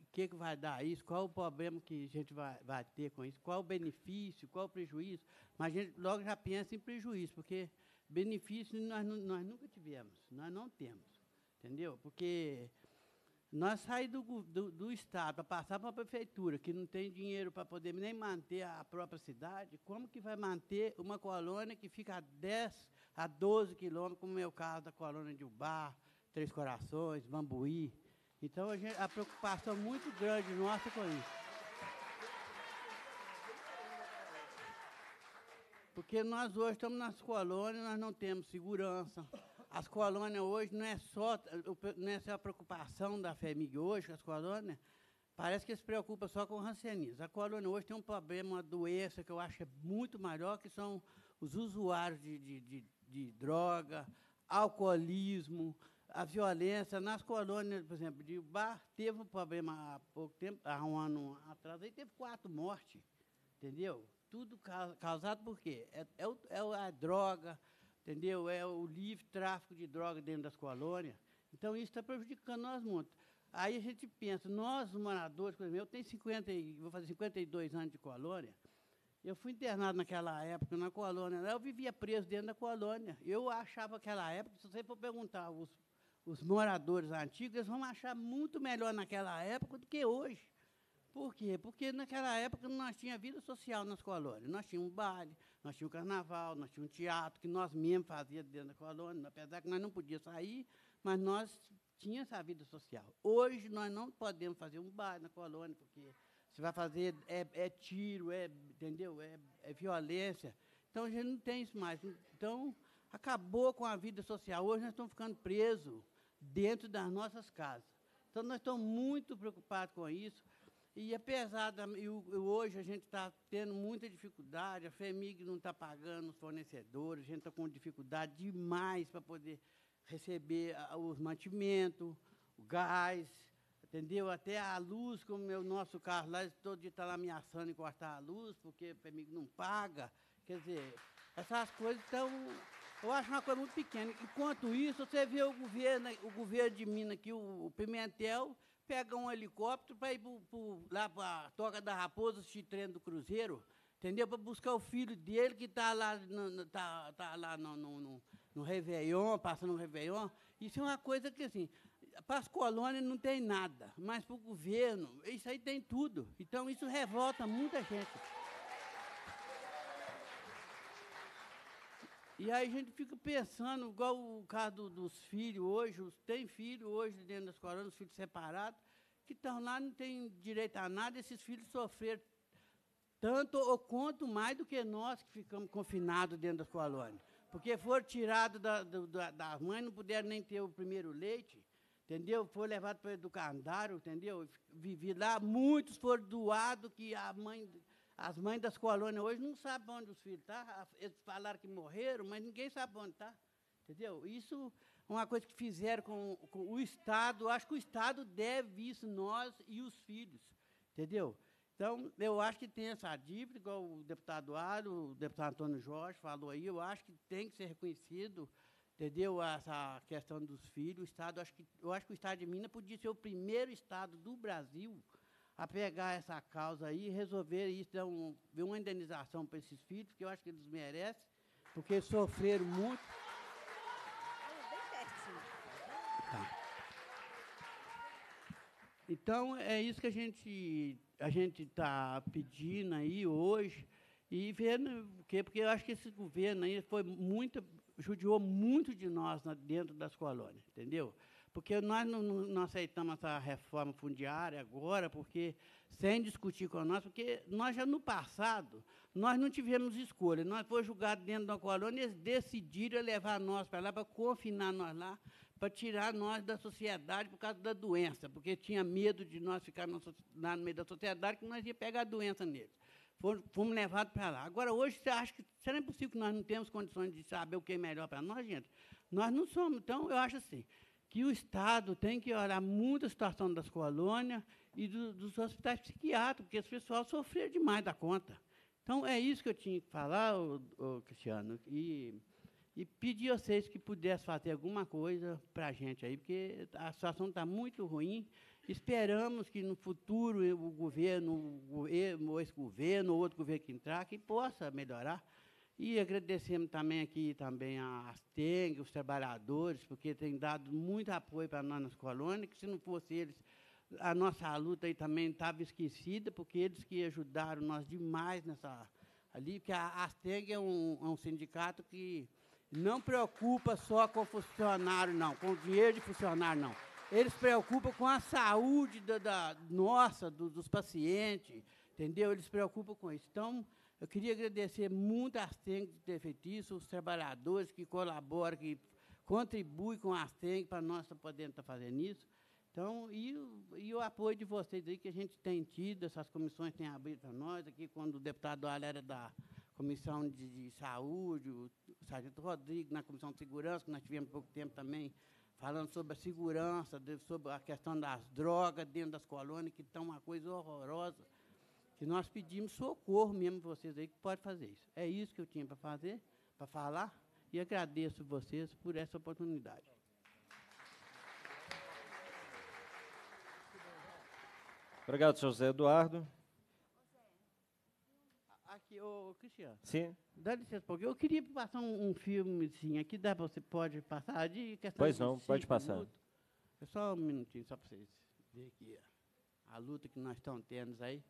o que, que vai dar isso, qual o problema que a gente vai, vai ter com isso, qual o benefício, qual o prejuízo, mas a gente logo já pensa em prejuízo, porque benefícios nós, nós nunca tivemos, nós não temos, entendeu? Porque nós saímos do, do, do Estado para passar para a prefeitura, que não tem dinheiro para poder nem manter a própria cidade, como que vai manter uma colônia que fica a 10 a 12 quilômetros, como é o caso da colônia de Ubar, Três Corações, Bambuí. Então, a, gente, a preocupação muito grande nossa com isso. Porque nós hoje estamos nas colônias, nós não temos segurança. As colônias hoje não é só, não é só a preocupação da FEMIG hoje, as colônias, parece que se preocupa só com o rancianismo. A colônia hoje tem um problema, uma doença que eu acho é muito maior, que são os usuários de, de, de, de droga, alcoolismo, a violência nas colônias, por exemplo, de Bar teve um problema há pouco tempo, há um ano atrás, aí teve quatro mortes, entendeu? Tudo causado por quê? É, é, é a droga, entendeu? É o livre tráfico de droga dentro das colônias. Então, isso está prejudicando nós muito. Aí a gente pensa, nós, moradores, por exemplo, eu tenho 50, vou fazer 52 anos de colônia, eu fui internado naquela época na colônia, eu vivia preso dentro da colônia. Eu achava aquela época, se você for perguntar os, os moradores antigos, eles vão achar muito melhor naquela época do que hoje. Por quê? Porque naquela época nós tínhamos vida social nas colônias. Nós tínhamos um baile, nós tínhamos um carnaval, nós tínhamos um teatro, que nós mesmos fazíamos dentro da colônia, apesar que nós não podíamos sair, mas nós tínhamos essa vida social. Hoje nós não podemos fazer um baile na colônia, porque se vai fazer é, é tiro, é, entendeu? É, é violência. Então a gente não tem isso mais. Então, acabou com a vida social. Hoje nós estamos ficando presos dentro das nossas casas. Então nós estamos muito preocupados com isso. E apesar da. E hoje a gente está tendo muita dificuldade, a FEMIG não está pagando os fornecedores, a gente está com dificuldade demais para poder receber os mantimentos, o gás, entendeu? Até a luz, como o nosso carro lá, todo dia está lá ameaçando em cortar a luz, porque o FEMIG não paga. Quer dizer, essas coisas estão. Eu acho uma coisa muito pequena. Enquanto isso, você vê o governo, o governo de Minas aqui, o Pimentel, pega um helicóptero para ir pro, pro, lá para a Toca da Raposa, assistir treino do Cruzeiro, entendeu? Para buscar o filho dele que está lá, no, tá, tá lá no, no, no, no Réveillon, passando no Réveillon. Isso é uma coisa que, assim, para as colônias não tem nada, mas para o governo, isso aí tem tudo. Então, isso revolta muita gente. E aí a gente fica pensando, igual o caso dos filhos hoje, tem filhos hoje dentro das colônias, filhos separados, que estão lá, não têm direito a nada, esses filhos sofreram tanto ou quanto mais do que nós que ficamos confinados dentro das colônias. Porque foram tirados da, da, da mãe, não puderam nem ter o primeiro leite, entendeu? Foi levado para o educandário, entendeu? Vivi lá, muitos foram doados, que a mãe as mães das colônias hoje não sabem onde os filhos estão. Tá? Eles falaram que morreram, mas ninguém sabe onde está. Entendeu? Isso é uma coisa que fizeram com, com, o Estado. Acho que o Estado deve isso, nós e os filhos. Entendeu? Então, eu acho que tem essa dívida, igual o deputado Aro, o deputado Antônio Jorge falou aí, eu acho que tem que ser reconhecido, entendeu? Essa questão dos filhos. O Estado, acho que, eu acho que o Estado de Minas podia ser o primeiro Estado do Brasil a pegar essa causa aí e resolver isso, dar um, uma indenização para esses filhos, que eu acho que eles merecem, porque sofreram muito. Tá. Então, é isso que a gente a gente está pedindo aí hoje e vendo o quê? Porque eu acho que esse governo aí foi muito, judiou muito de nós dentro das colônias, entendeu? Porque nós não, não, aceitamos essa reforma fundiária agora, porque sem discutir com nós, porque nós já no passado, nós não tivemos escolha. Nós fomos julgados dentro da colônia, eles decidiram levar nós para lá, para confinar nós lá, para tirar nós da sociedade por causa da doença, porque tinha medo de nós ficar no, lá no meio da sociedade, que nós ia pegar a doença neles. Fomos levados para lá. Agora, hoje, você acha que será impossível que nós não temos condições de saber o que é melhor para nós, gente? Nós não somos. Então, eu acho assim, que o Estado tem que olhar muito a situação das colônias e do, dos hospitais psiquiátricos, porque esse pessoal sofreu demais da conta. Então, é isso que eu tinha que falar, ô, ô, Cristiano, e, e pedir a vocês que pudessem fazer alguma coisa para a gente aí, porque a situação está muito ruim. Esperamos que no futuro o governo, o ex-governo, ou outro governo que entrar, que possa melhorar. E agradecemos também aqui também a Asteng, os trabalhadores, porque têm dado muito apoio para nós nas colônias, que se não fosse eles, a nossa luta aí também estava esquecida, porque eles que ajudaram nós demais nessa ali, porque a Asteng é um, é um sindicato que não preocupa só com funcionário, não, com dinheiro de funcionário, não. Eles preocupam com a saúde da, da nossa, do, dos pacientes, entendeu? Eles preocupam com isso. Então, eu queria agradecer muito a Asteng de isso, os trabalhadores que colaboram, que contribuem com a Asteng para nós podendo estar fazendo isso. Então, e, e, o apoio de vocês aí que a gente tem tido, essas comissões têm abrido para nós, aqui quando o deputado Alé era da Comissão de, de Saúde, o, Sargento Rodrigues na Comissão de Segurança, que nós tivemos pouco tempo também, falando sobre a segurança, sobre a questão das drogas dentro das colônias, que estão uma coisa horrorosa que nós pedimos socorro mesmo vocês aí que pode fazer isso. É isso que eu tinha para fazer, para falar, e agradeço vocês por essa oportunidade. Obrigado, senhor José Eduardo. Aqui, ô, Cristiano. Sim. Dá licença, porque eu queria passar um, um filme assim, aqui dá, você pode passar de questão Pois não, pode passar. minutos. É só um minutinho, só para vocês verem aqui a luta que nós estamos tendo aí.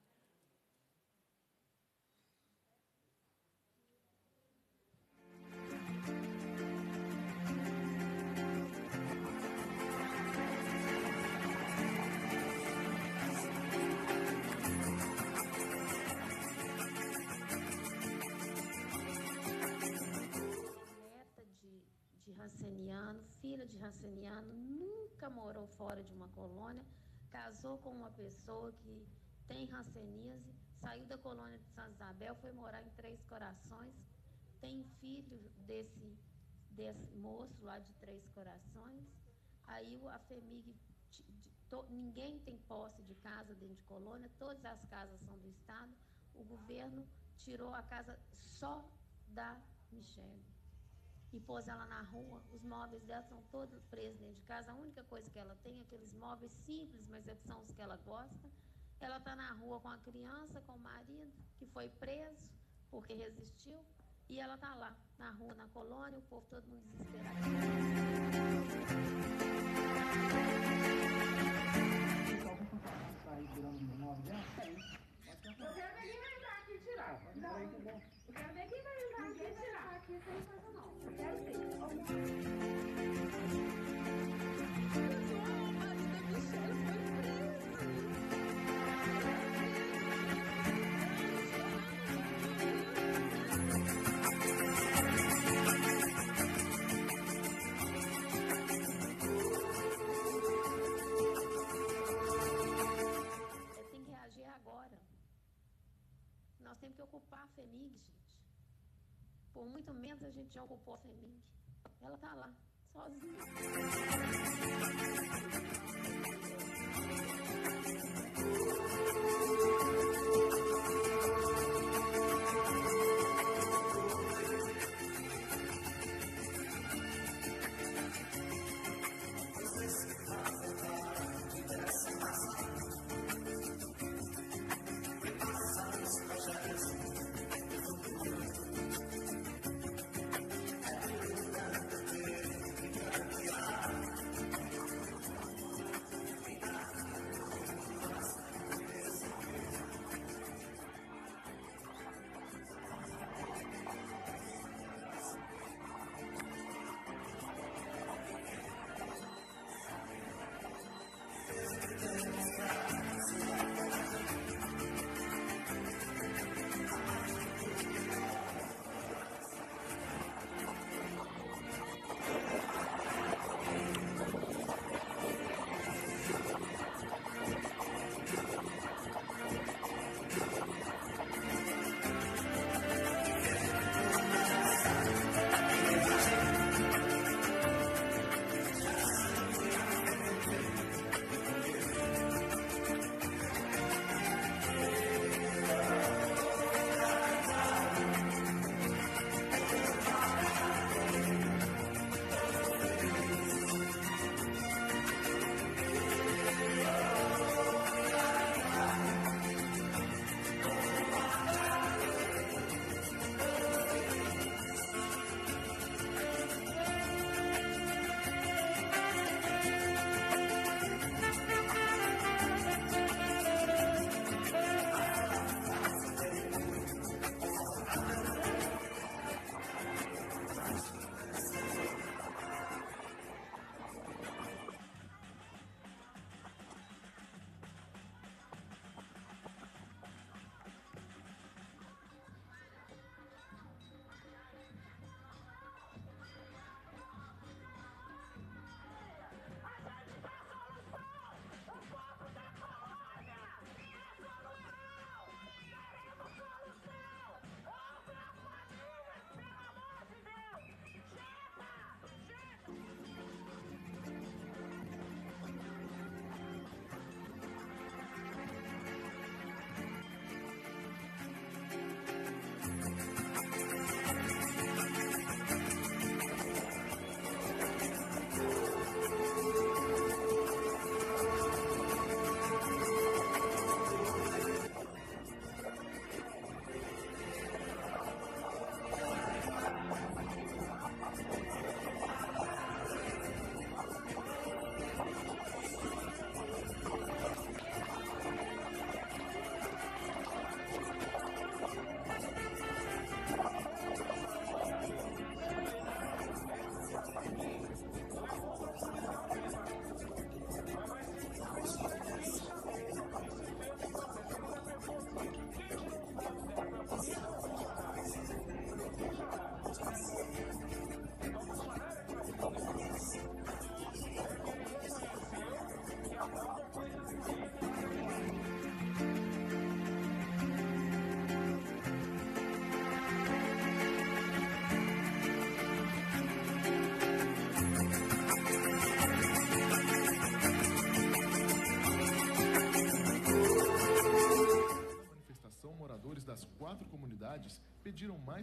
Filha de ranceniano, nunca morou fora de uma colônia, casou com uma pessoa que tem ranceníase, saiu da colônia de Santa Isabel, foi morar em Três Corações, tem filho desse, desse moço lá de Três Corações. Aí a FEMIG, ti- de- to- ninguém tem posse de casa dentro de colônia, todas as casas são do Estado. O governo tirou a casa só da Michelle e pôs ela na rua. Os móveis dela são todos presos dentro de casa. A única coisa que ela tem é aqueles móveis simples, mas é que são os que ela gosta. Ela está na rua com a criança, com o marido, que foi preso porque resistiu. E ela está lá, na rua, na colônia, o povo todo mundo desesperado. Eu quero ver quem vai entrar aqui e tirar. Não, eu quero ver quem vai Gente. Por muito menos a gente já ocupou a FEMIG. Ela está lá, sozinha.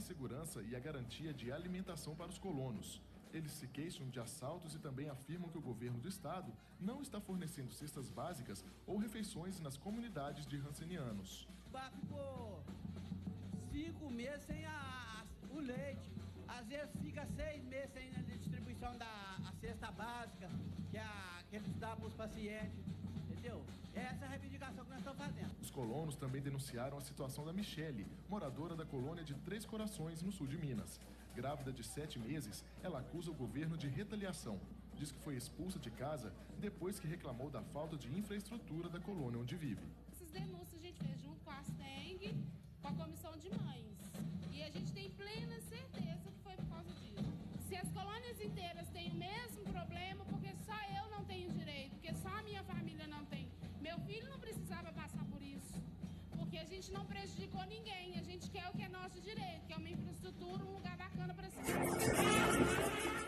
Segurança e a garantia de alimentação para os colonos. Eles se queixam de assaltos e também afirmam que o governo do estado não está fornecendo cestas básicas ou refeições nas comunidades de rancenianos. Ficou cinco meses sem a- o leite. Às vezes fica seis meses sem a distribuição da a cesta básica que, a, que eles dão para os pacientes. Entendeu? Essa é a reivindicação que nós estamos fazendo. Os colonos também denunciaram a situação da Michele, moradora da colônia de Três Corações, no sul de Minas. Grávida de sete meses, ela acusa o governo de retaliação. Diz que foi expulsa de casa depois que reclamou da falta de infraestrutura da colônia onde vive. Essas denúncias a gente fez junto com a STENG, com a comissão de mães. Gente não prejudicou ninguém. A gente quer o que é nosso direito, que é uma infraestrutura, um lugar bacana para se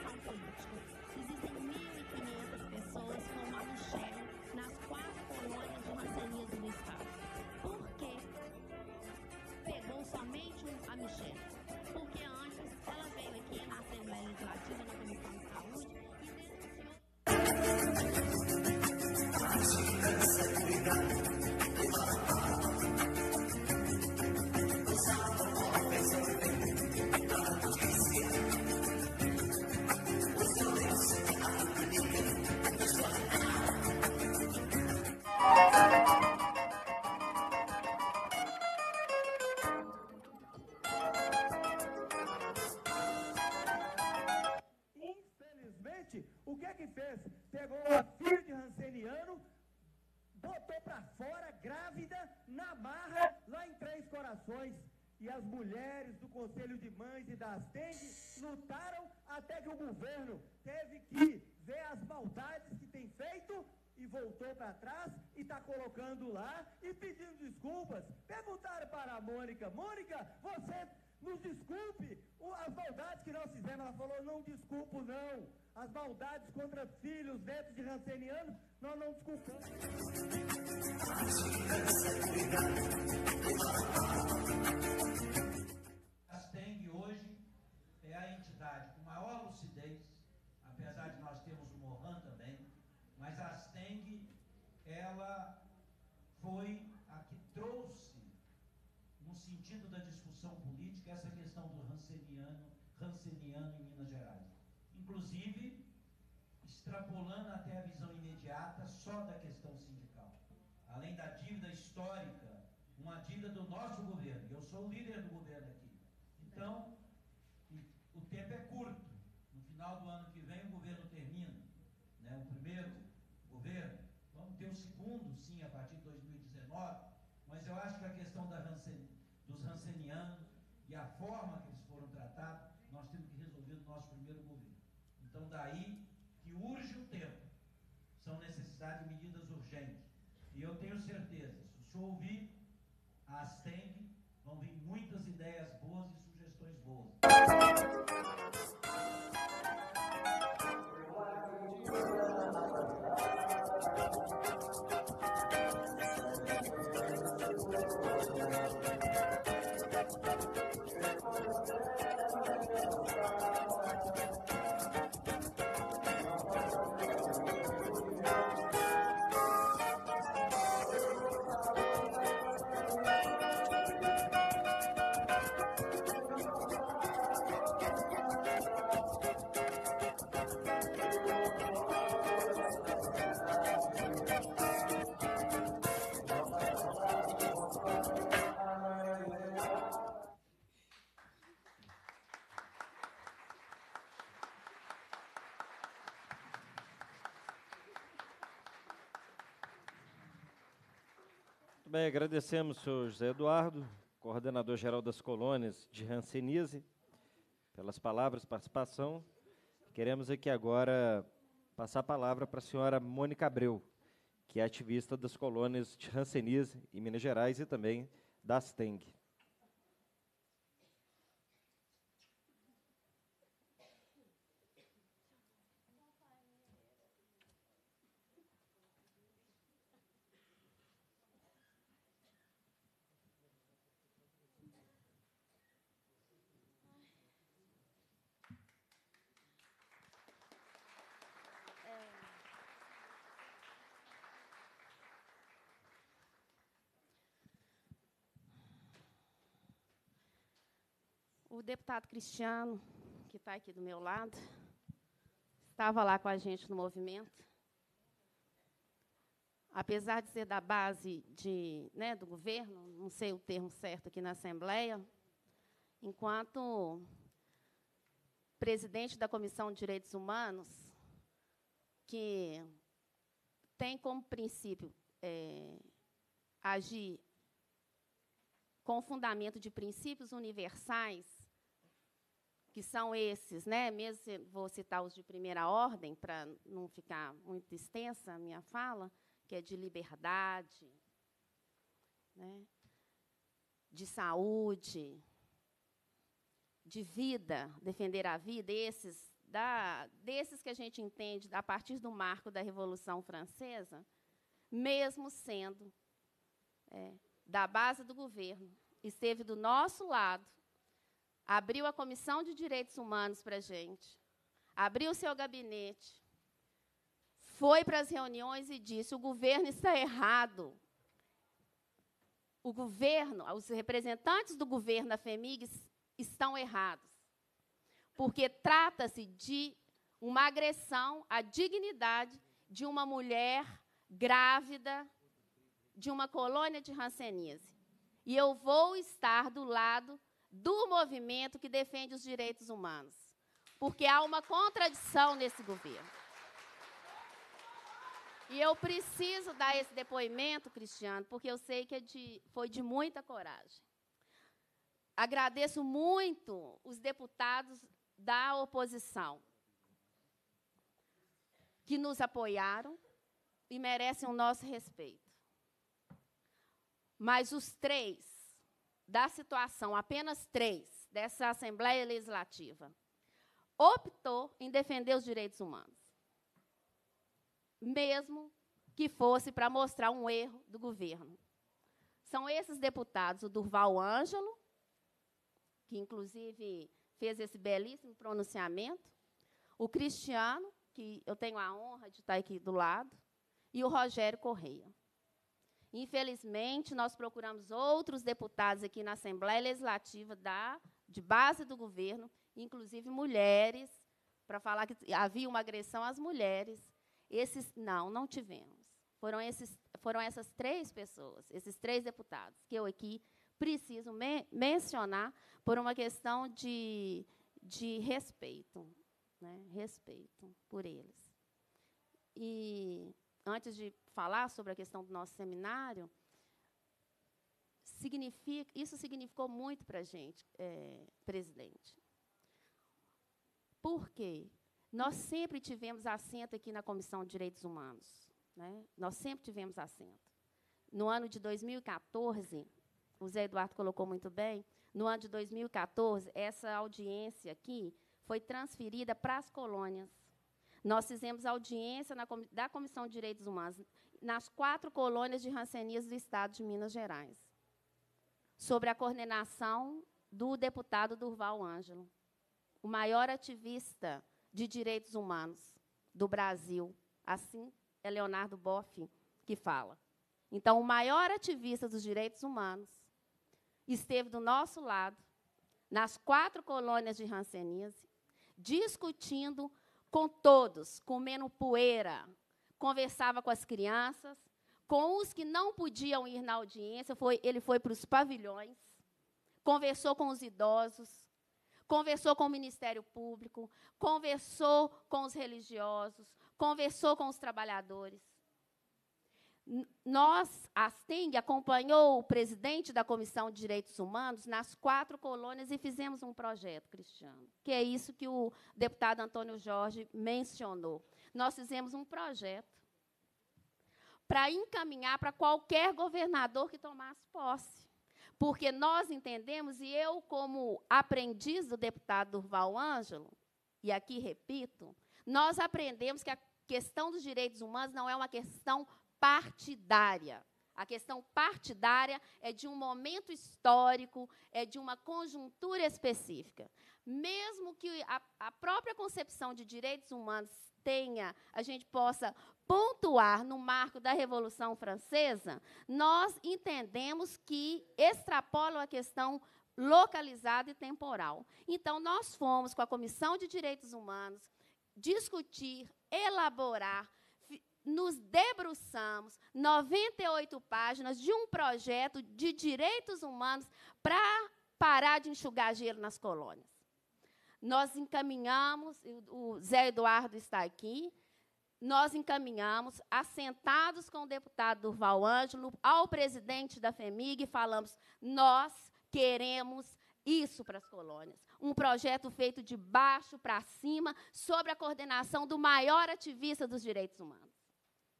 E as mulheres do Conselho de Mães e das TENG lutaram até que o governo teve que ver as maldades que tem feito e voltou para trás e está colocando lá e pedindo desculpas. Perguntaram para a Mônica, Mônica, você nos desculpe as maldades que nós fizemos. Ela falou, não desculpo não. As maldades contra filhos, netos de rancenianos, nós não desculpamos. A STENG hoje é a entidade com maior lucidez, apesar de nós termos o Mohan também, mas a STENG, ela foi a que trouxe, no sentido da discussão política, essa questão do ranceniano, ranceniano em Minas Gerais. Inclusive, extrapolando até a visão imediata só da questão sindical. Além da dívida histórica, uma dívida do nosso governo. Eu sou o líder do governo aqui. Então, o tempo é curto. No final do ano que vem o governo termina. Né? O primeiro governo. Vamos ter o segundo, sim, a partir de 2019. Mas eu acho que a questão Hansen, dos rancenianos e a forma que eles foram tratados, nós temos que resolver no nosso primeiro governo. Então, daí que urge o tempo. São necessidades de medidas urgentes. E eu tenho certeza, se o senhor ouvir a ASTENG, vão vir muitas ideias boas e sugestões boas. Bem, agradecemos o senhor José Eduardo, coordenador-geral das colônias de Hanseníase, pelas palavras, participação. Queremos aqui agora passar a palavra para a senhora Mônica Abreu, que é ativista das colônias de Hanseníase em Minas Gerais e também da Asteng. O deputado Cristiano, que está aqui do meu lado, estava lá com a gente no movimento. Apesar de ser da base de, né, do governo, não sei o termo certo aqui na Assembleia, enquanto presidente da Comissão de Direitos Humanos, que tem como princípio é, agir com fundamento de princípios universais, que são esses, né? Mesmo vou citar os de primeira ordem para não ficar muito extensa a minha fala, que é de liberdade, né? De saúde, de vida, defender a vida, esses da desses que a gente entende a partir do marco da Revolução Francesa, mesmo sendo é, da base do governo, esteve do nosso lado, abriu a Comissão de Direitos Humanos para a gente, abriu o seu gabinete, foi para as reuniões e disse: o governo está errado. O governo, os representantes do governo da FEMIG estão errados, porque trata-se de uma agressão à dignidade de uma mulher grávida de uma colônia de Hanseníase. E eu vou estar do lado do movimento que defende os direitos humanos, porque há uma contradição nesse governo. E eu preciso dar esse depoimento, Cristiano, porque eu sei que é de- foi de muita coragem. Agradeço muito os deputados da oposição que nos apoiaram e merecem o nosso respeito. Mas os três da situação, apenas três dessa Assembleia Legislativa, optou em defender os direitos humanos, mesmo que fosse para mostrar um erro do governo. São esses deputados, o Durval Ângelo, que inclusive fez esse belíssimo pronunciamento, o Cristiano, que eu tenho a honra de estar aqui do lado, e o Rogério Correia. Infelizmente, nós procuramos outros deputados aqui na Assembleia Legislativa da, de base do governo, inclusive mulheres, para falar que havia uma agressão às mulheres. Esses não, não tivemos. Foram, esses, foram essas três pessoas, esses três deputados, que eu aqui preciso me mencionar por uma questão de, de respeito, né? respeito por eles. E antes de falar sobre a questão do nosso seminário, significa, isso significou muito para a gente, é, presidente. Por quê? Nós sempre tivemos assento aqui na Comissão de Direitos Humanos. Né? Nós sempre tivemos assento. No ano de 2014, o Zé Eduardo colocou muito bem, no ano de 2014, essa audiência aqui foi transferida para as colônias. Nós fizemos audiência na, da Comissão de Direitos Humanos nas quatro colônias de Rancenias do Estado de Minas Gerais, sobre a coordenação do deputado Durval Ângelo, o maior ativista de direitos humanos do Brasil. Assim é Leonardo Boff que fala. Então, o maior ativista dos direitos humanos esteve do nosso lado, nas quatro colônias de Hanseníase, discutindo com todos, comendo poeira, conversava com as crianças, com os que não podiam ir na audiência, foi, ele foi para os pavilhões, conversou com os idosos, conversou com o Ministério Público, conversou com os religiosos, conversou com os trabalhadores. Nós, a STENG, acompanhou o presidente da Comissão de Direitos Humanos nas quatro colônias e fizemos um projeto, Cristiano, que é isso que o deputado Antônio Jorge mencionou. Nós fizemos um projeto para encaminhar para qualquer governador que tomasse posse. Porque nós entendemos, e eu, como aprendiz do deputado Durval Ângelo, e aqui repito, nós aprendemos que a questão dos direitos humanos não é uma questão partidária. A questão partidária é de um momento histórico, é de uma conjuntura específica. Mesmo que a, a própria concepção de direitos humanos tenha, a gente possa pontuar no marco da Revolução Francesa, nós entendemos que extrapolam a questão localizada e temporal. Então, nós fomos com a Comissão de Direitos Humanos discutir, elaborar, nos debruçamos 98 páginas de um projeto de direitos humanos para parar de enxugar gelo nas colônias. Nós encaminhamos, o Zé Eduardo está aqui, nós encaminhamos, assentados com o deputado Durval Ângelo, ao presidente da FEMIG, e falamos: nós queremos isso para as colônias. Um projeto feito de baixo para cima, sob a coordenação do maior ativista dos direitos humanos.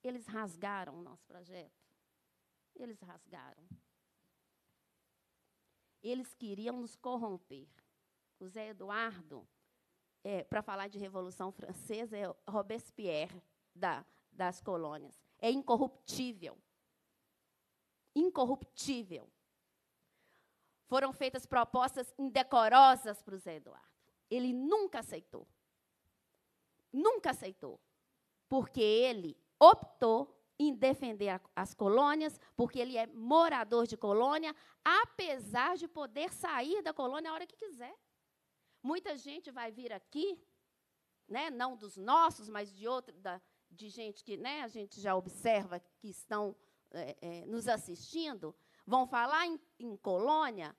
Eles rasgaram o nosso projeto. Eles rasgaram. Eles queriam nos corromper. O Zé Eduardo é, para falar de Revolução Francesa, é Robespierre da, das colônias. É incorruptível. Incorruptível. Foram feitas propostas indecorosas para o Zé Eduardo. Ele nunca aceitou. Nunca aceitou. Porque ele optou em defender as colônias, porque ele é morador de colônia, apesar de poder sair da colônia a hora que quiser. Muita gente vai vir aqui, né, não dos nossos, mas de outra, da, de gente que né, a gente já observa que estão é, é, nos assistindo, vão falar em, em, colônia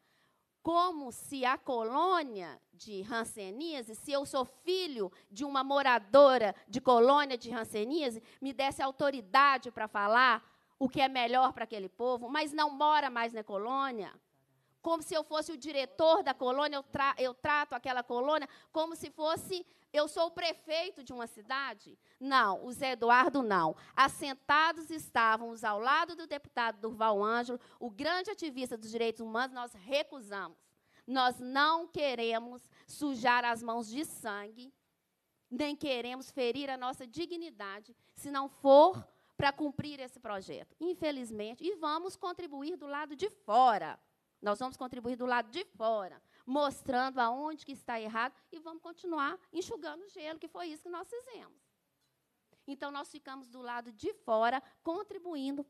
como se a colônia de Hanseníase, se eu sou filho de uma moradora de colônia de Hanseníase, me desse autoridade para falar o que é melhor para aquele povo, mas não mora mais na colônia como se eu fosse o diretor da colônia, eu, tra eu trato aquela colônia como se fosse eu sou o prefeito de uma cidade? Não, o Zé Eduardo não. Assentados estávamos ao lado do deputado Durval Ângelo, o grande ativista dos direitos humanos, nós recusamos. Nós não queremos sujar as mãos de sangue, nem queremos ferir a nossa dignidade, se não for para cumprir esse projeto. Infelizmente, e vamos contribuir do lado de fora. Nós vamos contribuir do lado de fora, mostrando aonde que está errado e vamos continuar enxugando o gelo, que foi isso que nós fizemos. Então, nós ficamos do lado de fora, contribuindo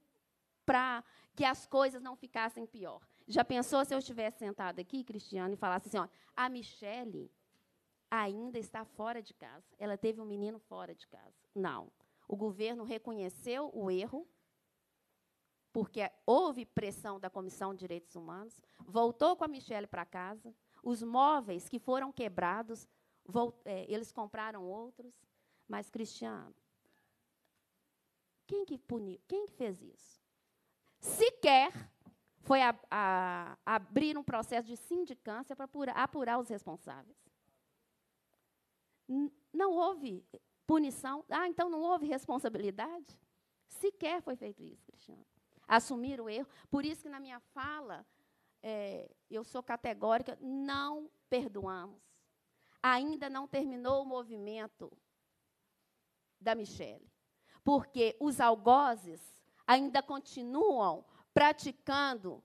para que as coisas não ficassem pior. Já pensou se eu estivesse sentado aqui, Cristiano, e falasse assim, ó, a Michele ainda está fora de casa. Ela teve um menino fora de casa. Não. O governo reconheceu o erro, porque houve pressão da Comissão de Direitos Humanos, voltou com a Michelle para casa, os móveis que foram quebrados, é, eles compraram outros, mas, Cristiano, quem que puniu? Quem que fez isso? Sequer foi a, a, abrir um processo de sindicância para apurar, apurar os responsáveis. N não houve punição. Ah, então não houve responsabilidade? Sequer foi feito isso, Cristiano assumir o erro. Por isso que na minha fala, é, eu sou categórica, não perdoamos. Ainda não terminou o movimento da Michele. Porque os algozes ainda continuam praticando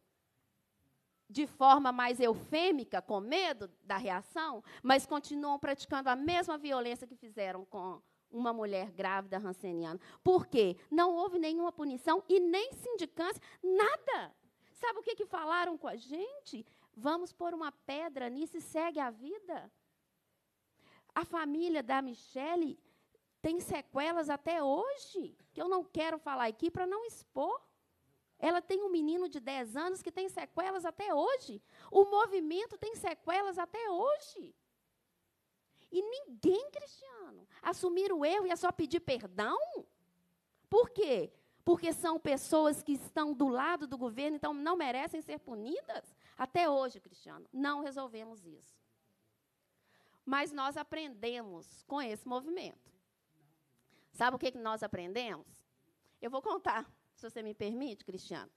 de forma mais eufêmica, com medo da reação, mas continuam praticando a mesma violência que fizeram com uma mulher grávida ranceniana. Por quê? Não houve nenhuma punição e nem sindicância, nada. Sabe o que, que falaram com a gente? Vamos pôr uma pedra nisso e segue a vida. A família da Michele tem sequelas até hoje, que eu não quero falar aqui para não expor. Ela tem um menino de 10 anos que tem sequelas até hoje. O movimento tem sequelas até hoje. E ninguém, Cristiano, assumir o erro e é só pedir perdão? Por quê? Porque são pessoas que estão do lado do governo, então não merecem ser punidas? Até hoje, Cristiano, não resolvemos isso. Mas nós aprendemos com esse movimento. Sabe o que nós aprendemos? Eu vou contar se você me permite, Cristiano.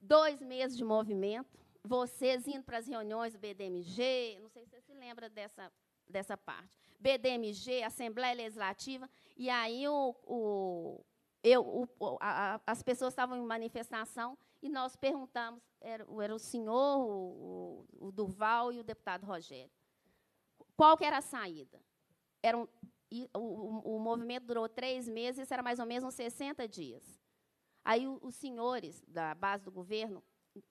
Dois meses de movimento, vocês indo para as reuniões do BDMG, não sei se você se lembra dessa, dessa parte. BDMG, Assembleia Legislativa, e aí o, o, eu, o, a, as pessoas estavam em manifestação e nós perguntamos, era, era o senhor, o, o, Durval e o deputado Rogério, qual que era a saída? Era um, o, o, movimento durou três meses, isso era mais ou menos uns 60 dias. Aí os senhores da base do governo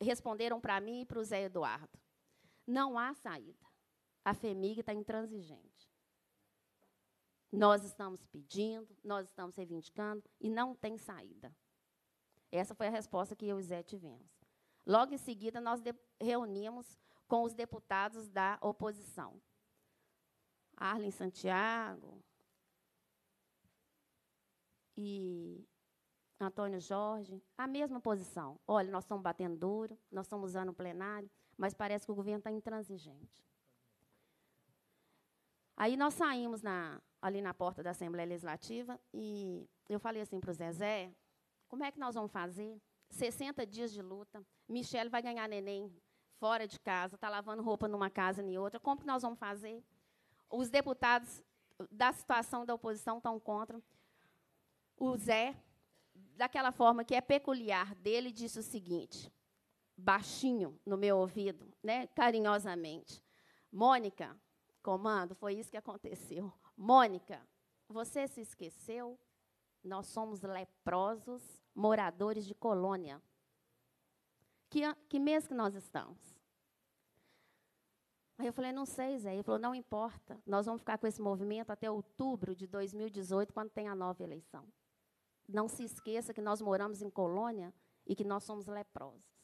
responderam para mim e para o Zé Eduardo. Não há saída. A FEMIG está intransigente. Nós estamos pedindo, nós estamos reivindicando e não tem saída. Essa foi a resposta que eu e Zé tivemos. Logo em seguida, nós reunimos com os deputados da oposição. Arlen Santiago e Antônio Jorge, a mesma posição. Olha, nós estamos batendo duro, nós estamos usando o plenário, mas parece que o governo está intransigente. Aí nós saímos na, ali na porta da Assembleia Legislativa e eu falei assim para o Zezé, como é que nós vamos fazer? 60 dias de luta, Michele vai ganhar neném fora de casa, está lavando roupa numa casa e outra, como que nós vamos fazer? Os deputados da situação da oposição estão contra. O Zé daquela forma que é peculiar dele, disse o seguinte, baixinho no meu ouvido, né, carinhosamente: Mônica, comando, foi isso que aconteceu. Mônica, você se esqueceu? Nós somos leprosos, moradores de colônia. Que, que mês que nós estamos? Aí eu falei, não sei, Zé. Ele falou, não importa. Nós vamos ficar com esse movimento até outubro de 2018, quando tem a nova eleição. Não se esqueça que nós moramos em colônia e que nós somos leprosos.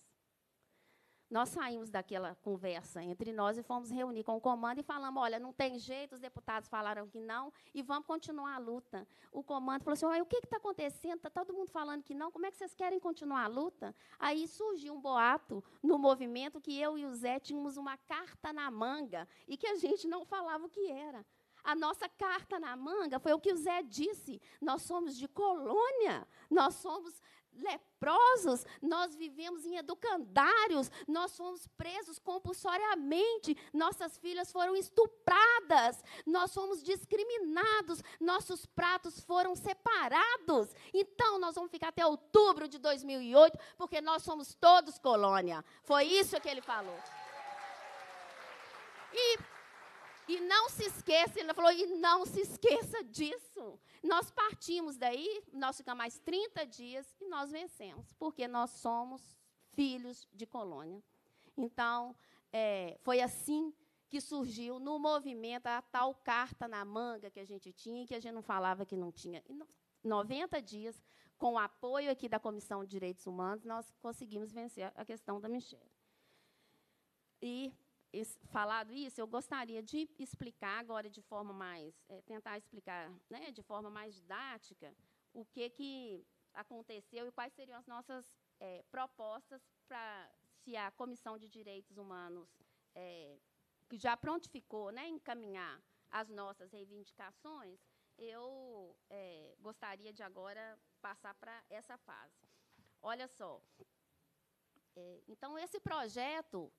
Nós saímos daquela conversa entre nós e fomos reunir com o comando e falamos: olha, não tem jeito, os deputados falaram que não, e vamos continuar a luta. O comando falou assim: o que está acontecendo? Está todo mundo falando que não, como é que vocês querem continuar a luta? Aí surgiu um boato no movimento que eu e o Zé tínhamos uma carta na manga e que a gente não falava o que era. A nossa carta na manga foi o que o Zé disse. Nós somos de colônia, nós somos leprosos, nós vivemos em educandários, nós fomos presos compulsoriamente, nossas filhas foram estupradas, nós fomos discriminados, nossos pratos foram separados. Então, nós vamos ficar até outubro de 2008, porque nós somos todos colônia. Foi isso que ele falou. E e não se esqueça, ele falou, e não se esqueça disso. Nós partimos daí, nós ficamos mais 30 dias e nós vencemos, porque nós somos filhos de colônia. Então, é, foi assim que surgiu no movimento a tal carta na manga que a gente tinha, que a gente não falava que não tinha. Em 90 dias, com o apoio aqui da Comissão de Direitos Humanos, nós conseguimos vencer a questão da Michelle. E falado isso, eu gostaria de explicar agora de forma mais, é, tentar explicar né, de forma mais didática o que, que aconteceu e quais seriam as nossas é, propostas para se a Comissão de Direitos Humanos, é, que já prontificou né, encaminhar as nossas reivindicações, eu é, gostaria de agora passar para essa fase. Olha só. É, então, esse projeto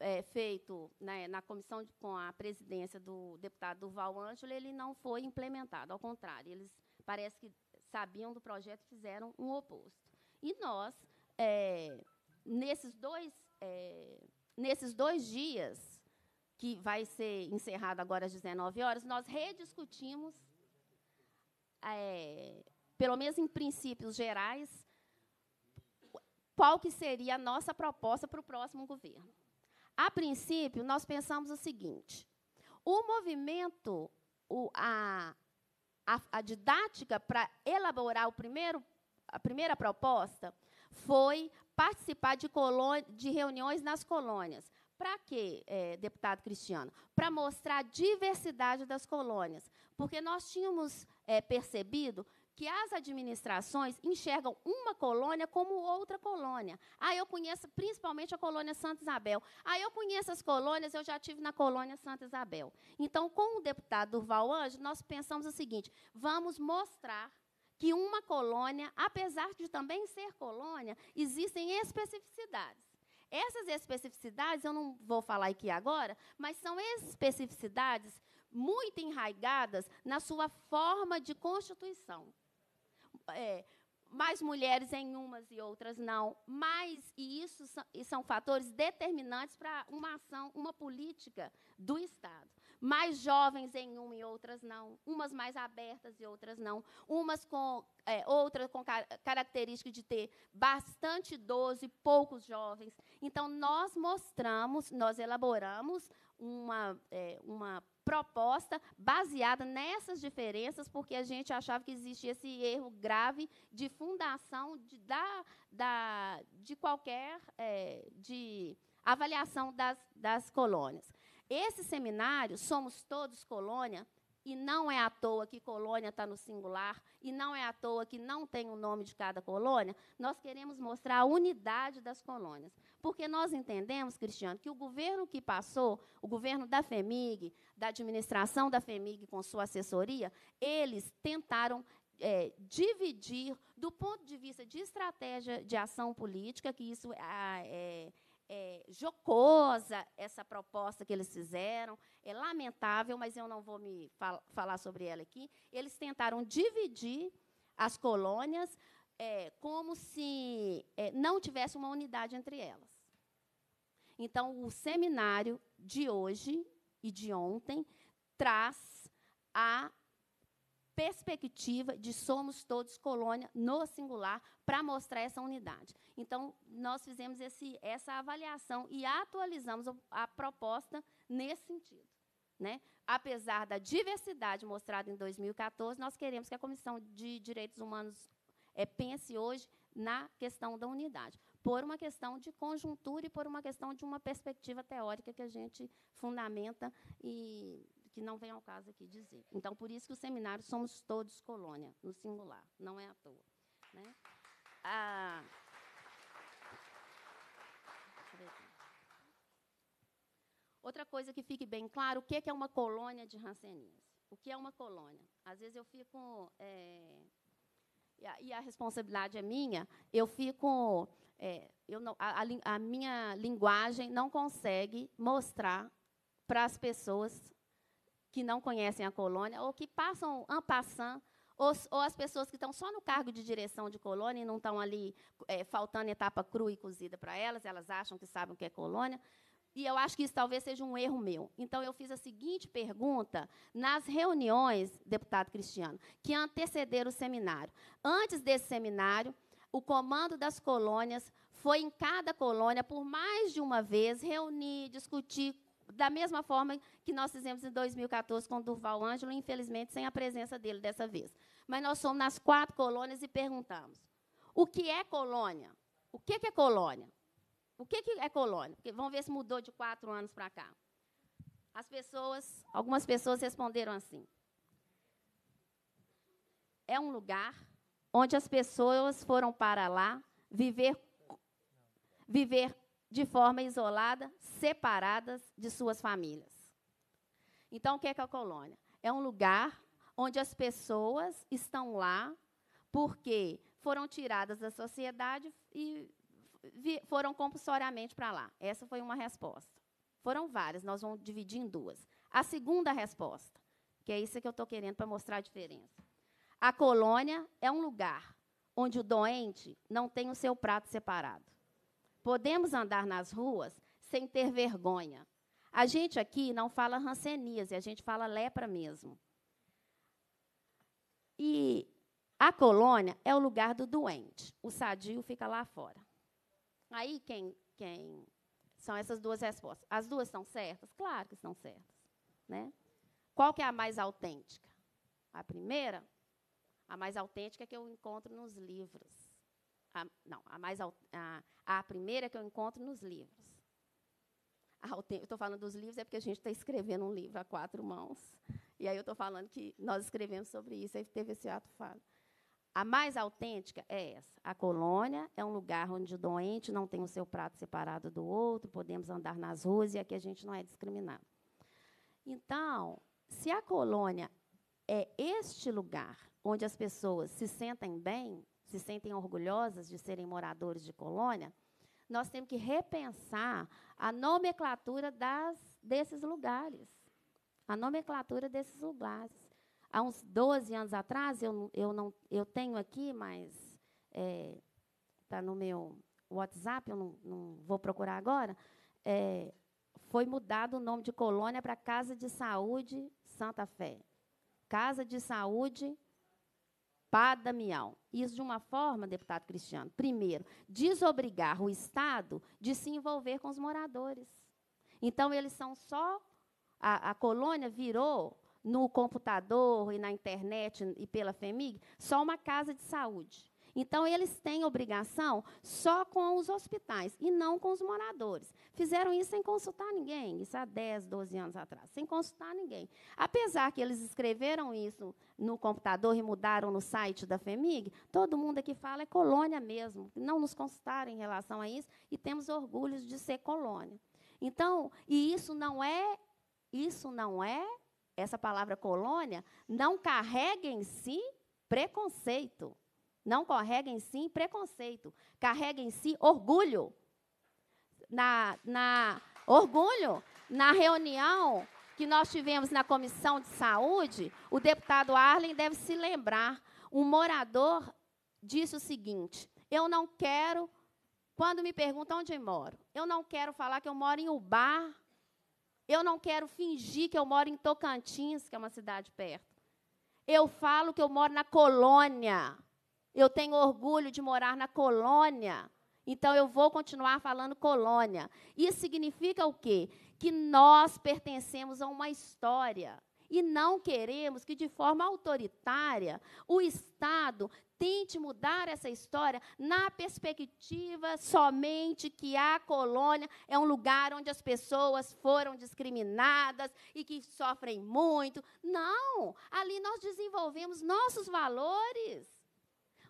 é, feito né, na comissão de, com a presidência do deputado Duval Ângelo, ele não foi implementado. Ao contrário, eles parece que sabiam do projeto e fizeram um oposto. E nós, é, nesses, dois, é, nesses dois dias, que vai ser encerrado agora às 19 horas, nós rediscutimos, é, pelo menos em princípios gerais, qual que seria a nossa proposta para o próximo governo. A princípio, nós pensamos o seguinte: o movimento, o, a, a, a didática para elaborar o primeiro, a primeira proposta foi participar de, de reuniões nas colônias. Para quê, é, deputado Cristiano? Para mostrar a diversidade das colônias. Porque nós tínhamos é, percebido que as administrações enxergam uma colônia como outra colônia. Ah, eu conheço principalmente a colônia Santa Isabel. Ah, eu conheço as colônias, eu já tive na colônia Santa Isabel. Então, com o deputado Durval Anjo, nós pensamos o seguinte: vamos mostrar que uma colônia, apesar de também ser colônia, existem especificidades. Essas especificidades, eu não vou falar aqui agora, mas são especificidades muito enraigadas na sua forma de constituição. É, mais mulheres em umas e outras não, mais e isso são, e são fatores determinantes para uma ação, uma política do Estado mais jovens em uma e outras não, umas mais abertas e outras não, umas com é, outras com car característica de ter bastante idoso e poucos jovens. Então nós mostramos, nós elaboramos uma, é, uma proposta baseada nessas diferenças, porque a gente achava que existia esse erro grave de fundação de, da, da, de qualquer é, de avaliação das, das colônias. Esse seminário, Somos Todos Colônia, e não é à toa que colônia está no singular, e não é à toa que não tem o nome de cada colônia, nós queremos mostrar a unidade das colônias. Porque nós entendemos, Cristiano, que o governo que passou, o governo da FEMIG, da administração da FEMIG com sua assessoria, eles tentaram é, dividir, do ponto de vista de estratégia de ação política, que isso é, é é, jocosa essa proposta que eles fizeram, é lamentável, mas eu não vou me fal falar sobre ela aqui. Eles tentaram dividir as colônias é, como se é, não tivesse uma unidade entre elas. Então, o seminário de hoje e de ontem traz a perspectiva de somos todos colônia no singular para mostrar essa unidade. Então, nós fizemos esse, essa avaliação e atualizamos a, proposta nesse sentido. Né? Apesar da diversidade mostrada em 2014, nós queremos que a Comissão de Direitos Humanos é, pense hoje na questão da unidade, por uma questão de conjuntura e por uma questão de uma perspectiva teórica que a gente fundamenta e que não vem ao caso aqui dizer. Então, por isso que o seminário somos todos colônia, no singular, não é à toa. Né? Ah, Outra coisa que fique bem claro, o que é uma colônia de ranceníase? O que é uma colônia? Às vezes eu fico... É, e, a, responsabilidade é minha, eu fico... É, não, a, a, minha linguagem não consegue mostrar para as pessoas que não conhecem a colônia ou que passam en passant, ou, ou as pessoas que estão só no cargo de direção de colônia e não estão ali é, faltando etapa crua e cozida para elas, elas acham que sabem o que é colônia. E eu acho que isso talvez seja um erro meu. Então, eu fiz a seguinte pergunta nas reuniões, deputado Cristiano, que antecederam o seminário. Antes desse seminário, o comando das colônias foi em cada colônia, por mais de uma vez, reunir, discutir da mesma forma que nós fizemos em 2014 com o Durval Ângelo, infelizmente sem a presença dele dessa vez. Mas nós fomos nas quatro colônias e perguntamos: o que é colônia? O que é colônia? O que é colônia? Porque vamos ver se mudou de quatro anos para cá. As pessoas, algumas pessoas responderam assim: é um lugar onde as pessoas foram para lá viver viver de forma isolada, separadas de suas famílias. Então, o que é, que é a colônia? É um lugar onde as pessoas estão lá porque foram tiradas da sociedade e foram compulsoriamente para lá. Essa foi uma resposta. Foram várias, nós vamos dividir em duas. A segunda resposta, que é isso que eu estou querendo para mostrar a diferença. A colônia é um lugar onde o doente não tem o seu prato separado. Podemos andar nas ruas sem ter vergonha. A gente aqui não fala ranceníase, a gente fala lepra mesmo. E a colônia é o lugar do doente. O sadio fica lá fora. Aí quem, quem são essas duas respostas? As duas estão certas? Claro que estão certas. Né? Qual que é a mais autêntica? A primeira, a mais autêntica que eu encontro nos livros. A, não, a, mais, a, a primeira que eu encontro nos livros. Eu estou falando dos livros é porque a gente está escrevendo um livro a quatro mãos. E aí eu estou falando que nós escrevemos sobre isso, aí teve esse ato falho. A mais autêntica é essa. A colônia é um lugar onde o doente não tem o seu prato separado do outro, podemos andar nas ruas e aqui a gente não é discriminado. Então, se a colônia é este lugar onde as pessoas se sentem bem, se sentem orgulhosas de serem moradores de colônia, nós temos que repensar a nomenclatura das, desses lugares. A nomenclatura desses lugares. Há uns 12 anos atrás, eu, eu, não, eu tenho aqui, mas está é, no meu WhatsApp, eu não, não vou procurar agora, é, foi mudado o nome de colônia para Casa de Saúde Santa Fé. Casa de Saúde Padamial. Isso de uma forma, deputado Cristiano, primeiro, desobrigar o Estado de se envolver com os moradores. Então, eles são só. A, a colônia virou, no computador e na internet e pela FEMIG, só uma casa de saúde. Então, eles têm obrigação só com os hospitais e não com os moradores. Fizeram isso sem consultar ninguém, isso há 10, 12 anos atrás, sem consultar ninguém. Apesar que eles escreveram isso no computador e mudaram no site da FEMIG, todo mundo aqui fala é colônia mesmo. Não nos consultaram em relação a isso e temos orgulho de ser colônia. Então, e isso não é, isso não é, essa palavra colônia não carrega em si preconceito. Não carrega em si preconceito, carrega em si orgulho. Na, na orgulho, na reunião que nós tivemos na comissão de saúde, o deputado Arlen deve se lembrar. Um morador disse o seguinte: eu não quero, quando me perguntam onde eu moro, eu não quero falar que eu moro em Ubar, eu não quero fingir que eu moro em Tocantins, que é uma cidade perto. Eu falo que eu moro na colônia. Eu tenho orgulho de morar na colônia. Então eu vou continuar falando colônia. Isso significa o quê? Que nós pertencemos a uma história e não queremos que de forma autoritária o Estado tente mudar essa história na perspectiva somente que a colônia é um lugar onde as pessoas foram discriminadas e que sofrem muito. Não, ali nós desenvolvemos nossos valores.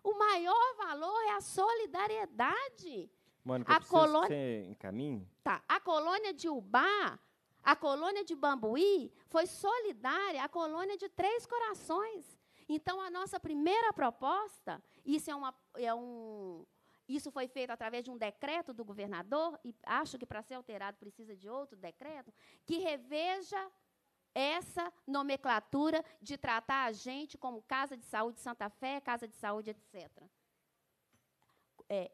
O maior valor é a solidariedade. Mônica, a colônia que você encaminhe. Tá. A colônia de Ubá, a colônia de Bambuí foi solidária à colônia de Três Corações. Então, a nossa primeira proposta, isso é, uma, é um, isso foi feito através de um decreto do governador, e acho que para ser alterado precisa de outro decreto, que reveja essa nomenclatura de tratar a gente como Casa de Saúde Santa Fé, Casa de Saúde, etc. É,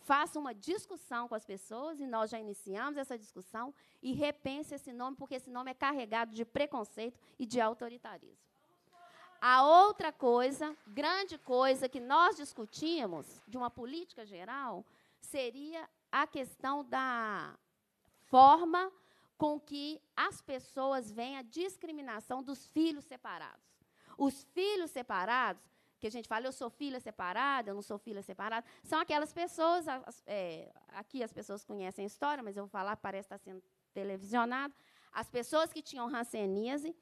faça uma discussão com as pessoas, e nós já iniciamos essa discussão, e repense esse nome, porque esse nome é carregado de preconceito e de autoritarismo. A outra coisa, grande coisa que nós discutimos, de uma política geral, seria a questão da forma com que as pessoas veem a discriminação dos filhos separados. Os filhos separados, que a gente fala, eu sou filha separada, eu não sou filha separada, são aquelas pessoas, é, aqui as pessoas conhecem a história, mas eu vou falar, parece estar sendo televisionado, as pessoas que tinham ranceníase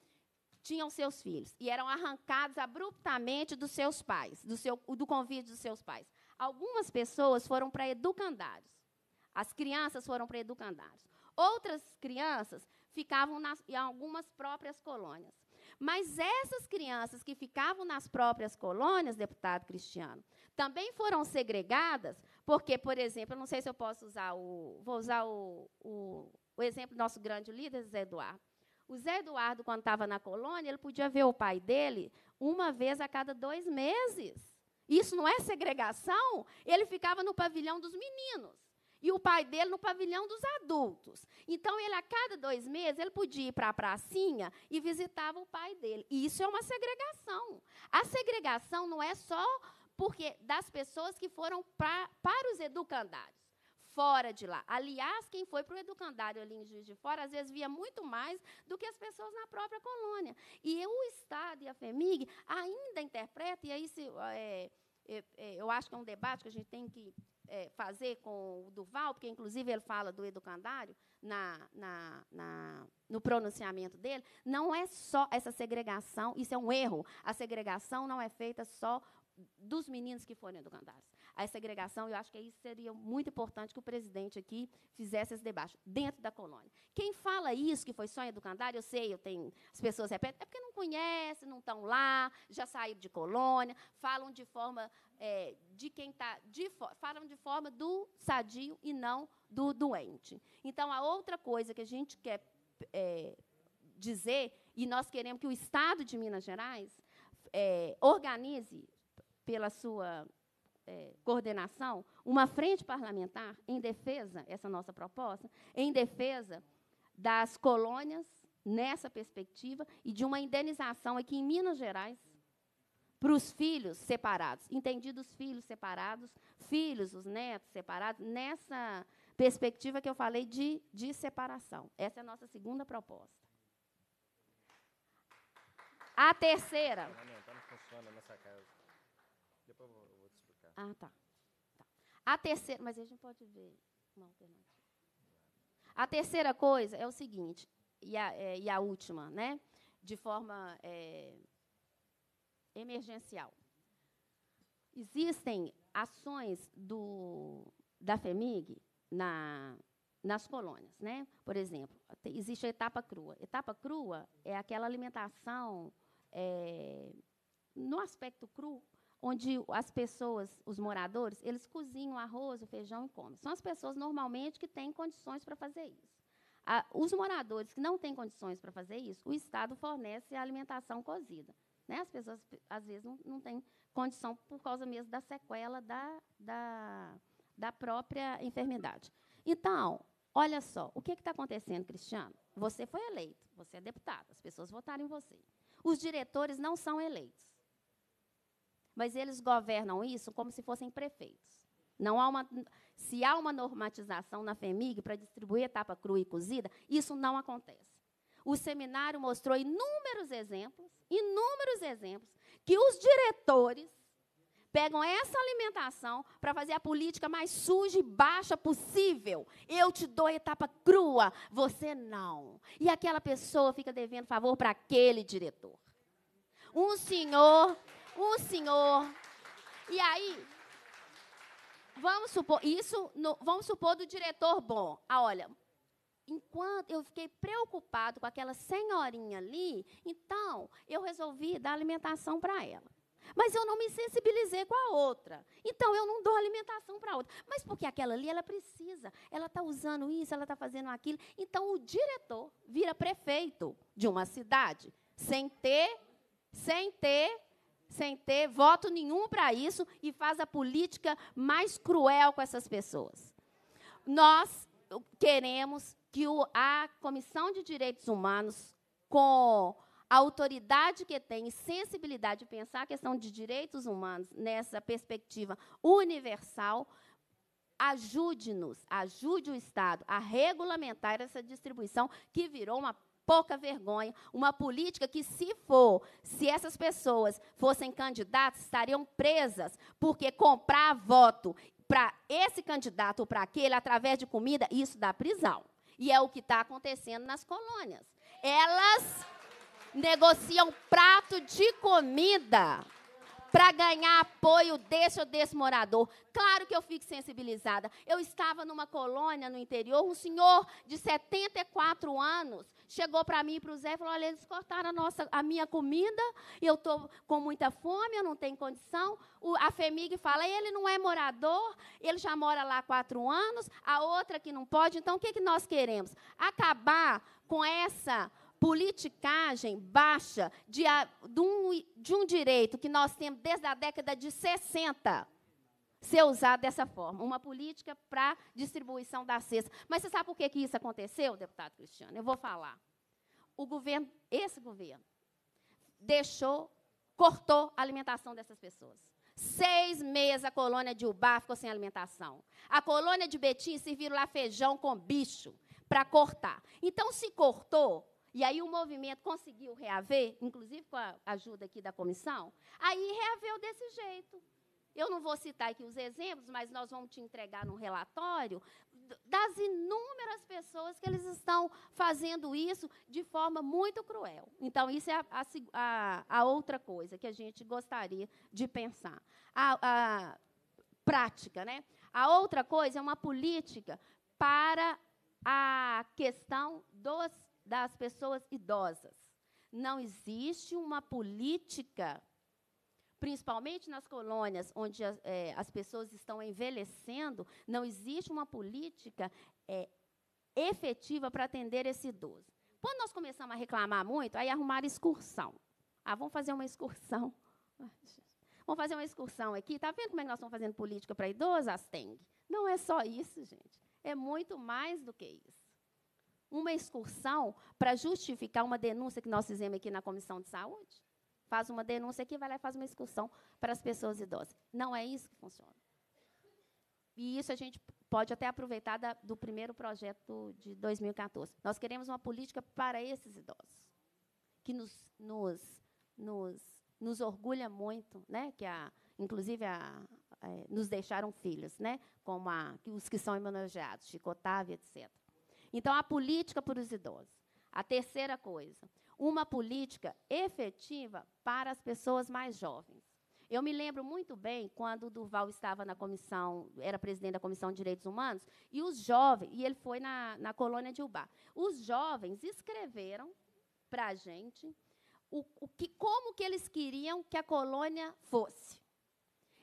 tinham seus filhos e eram arrancados abruptamente dos seus pais, do, seu, do convite dos seus pais. Algumas pessoas foram para educandários. As crianças foram para educandários. Outras crianças ficavam nas, em algumas próprias colônias. Mas essas crianças que ficavam nas próprias colônias, deputado Cristiano, também foram segregadas, porque, por exemplo, eu não sei se eu posso usar o. Vou usar o, o, o exemplo do nosso grande líder, Zé Eduardo. O Zé Eduardo, quando estava na colônia, ele podia ver o pai dele uma vez a cada dois meses. Isso não é segregação? Ele ficava no pavilhão dos meninos e o pai dele no pavilhão dos adultos. Então, ele, a cada dois meses, ele podia ir para a pracinha e visitava o pai dele. E isso é uma segregação. A segregação não é só porque das pessoas que foram pra, para os educandários, fora de lá. Aliás, quem foi para o educandário ali em Juiz de Fora, às vezes via muito mais do que as pessoas na própria colônia. E o Estado e a FEMIG ainda interpretam, e aí se, é, é, é, eu acho que é um debate que a gente tem que é, fazer com o Duval, porque, inclusive, ele fala do educandário na, na, na, no pronunciamento dele, não é só essa segregação, isso é um erro. A segregação não é feita só dos meninos que foram educandários. a segregação, eu acho que isso seria muito importante que o presidente aqui fizesse esse debate, dentro da colônia. Quem fala isso, que foi só em educandário, eu sei, eu tenho, as pessoas repetem, é porque não conhecem, não estão lá, já saíram de colônia, falam de forma é, de quem está de falam de forma do sadio e não do doente. Então, a outra coisa que a gente quer é, dizer, e nós queremos que o Estado de Minas Gerais é, organize, pela sua é, coordenação, uma frente parlamentar em defesa, essa nossa proposta, em defesa das colônias nessa perspectiva e de uma indenização aqui em Minas Gerais para os filhos separados, entendidos filhos separados, filhos, os netos separados, nessa perspectiva que eu falei de, de separação. Essa é a nossa segunda proposta. A terceira. Não funciona nessa casa. Depois eu vou, te explicar. Ah, tá. tá. A terceira, mas a gente pode ver uma alternativa. A terceira coisa é o seguinte, e a, é, e a última, né? De forma é, emergencial. Existem ações do, da FEMIG na, nas colônias. Né? Por exemplo, existe a etapa crua. Etapa crua é aquela alimentação é, no aspecto cru, onde as pessoas, os moradores, eles cozinham o arroz, o feijão e comem. São as pessoas normalmente que têm condições para fazer isso. Os moradores que não têm condições para fazer isso, o Estado fornece a alimentação cozida. Né? As pessoas, às vezes, não, não têm condição por causa mesmo da sequela da, da, da própria enfermidade. Então, olha só, o que está acontecendo, Cristiano? Você foi eleito, você é deputado, as pessoas votaram em você. Os diretores não são eleitos. Mas eles governam isso como se fossem prefeitos. Não há uma, se há uma normatização na FEMIG para distribuir etapa crua e cozida, isso não acontece. O seminário mostrou inúmeros exemplos, inúmeros exemplos, que os diretores pegam essa alimentação para fazer a política mais suja e baixa possível. Eu te dou etapa crua, você não. E aquela pessoa fica devendo favor para aquele diretor. Um senhor, um senhor. E aí, vamos supor, isso, no, vamos supor do diretor bom. Ah, olha, enquanto eu fiquei preocupado com aquela senhorinha ali, então eu resolvi dar alimentação para ela. Mas eu não me sensibilizei com a outra. Então eu não dou alimentação para a outra. Mas porque aquela ali ela precisa, ela está usando isso, ela está fazendo aquilo. Então o diretor vira prefeito de uma cidade sem ter, sem ter, sem ter voto nenhum para isso e faz a política mais cruel com essas pessoas. Nós queremos que a Comissão de Direitos Humanos, com a autoridade que tem e sensibilidade de pensar a questão de direitos humanos nessa perspectiva universal, ajude-nos, ajude o Estado a regulamentar essa distribuição que virou uma pouca vergonha, uma política que, se for, se essas pessoas fossem candidatas, estariam presas, porque comprar voto para esse candidato ou para aquele através de comida, isso dá prisão. E é o que está acontecendo nas colônias. Elas negociam prato de comida para ganhar apoio desse ou desse morador. Claro que eu fico sensibilizada. Eu estava numa colônia no interior, um senhor de 74 anos chegou para mim e para o Zé e falou: Olha, eles cortaram a, nossa, a minha comida, e eu estou com muita fome, eu não tenho condição. O, a FEMIG fala: ele não é morador, ele já mora lá há quatro anos, a outra que não pode. Então, o que, que nós queremos? Acabar com essa politicagem baixa de, de, um, de um direito que nós temos desde a década de 60 ser usado dessa forma, uma política para distribuição da cesta. Mas você sabe por que, que isso aconteceu, deputado Cristiano? Eu vou falar. O governo, esse governo, deixou, cortou a alimentação dessas pessoas. Seis meses a colônia de Ubá ficou sem alimentação. A colônia de Betim serviram lá feijão com bicho para cortar. Então, se cortou, e aí o movimento conseguiu reaver, inclusive com a ajuda aqui da comissão, aí reaveu desse jeito. Eu não vou citar aqui os exemplos, mas nós vamos te entregar no relatório das inúmeras pessoas que eles estão fazendo isso de forma muito cruel. Então, isso é a, a, a outra coisa que a gente gostaria de pensar. A, prática. Né? A outra coisa é uma política para a questão dos, das pessoas idosas. Não existe uma política, principalmente nas colônias onde as, é, as pessoas estão envelhecendo, não existe uma política é, efetiva para atender esse idoso. Quando nós começamos a reclamar muito, aí arrumaram excursão. Ah, vamos fazer uma excursão. Vamos fazer uma excursão aqui. Está vendo como é que nós estamos fazendo política para idosos, Asteng? Não é só isso, gente. É muito mais do que isso. Uma excursão para justificar uma denúncia que nós fizemos aqui na Comissão de Saúde. Faz uma denúncia aqui, vai lá e faz uma excursão para as pessoas idosas. Não é isso que funciona. E isso a gente pode até aproveitar da, do primeiro projeto de 2014. Nós queremos uma política para esses idosos, que nos, nos, nos nos orgulha muito, né, que a, inclusive a, é, nos deixaram filhos, né, como a, os que são homenageados, Chico Otávio, etc. Então, a política para os idosos. A terceira coisa, uma política efetiva para as pessoas mais jovens. Eu me lembro muito bem quando o Durval estava na comissão, era presidente da Comissão de Direitos Humanos, e os jovens, e ele foi na, na colônia de Ubá. Os jovens escreveram para a gente o, o que, como que eles queriam que a colônia fosse.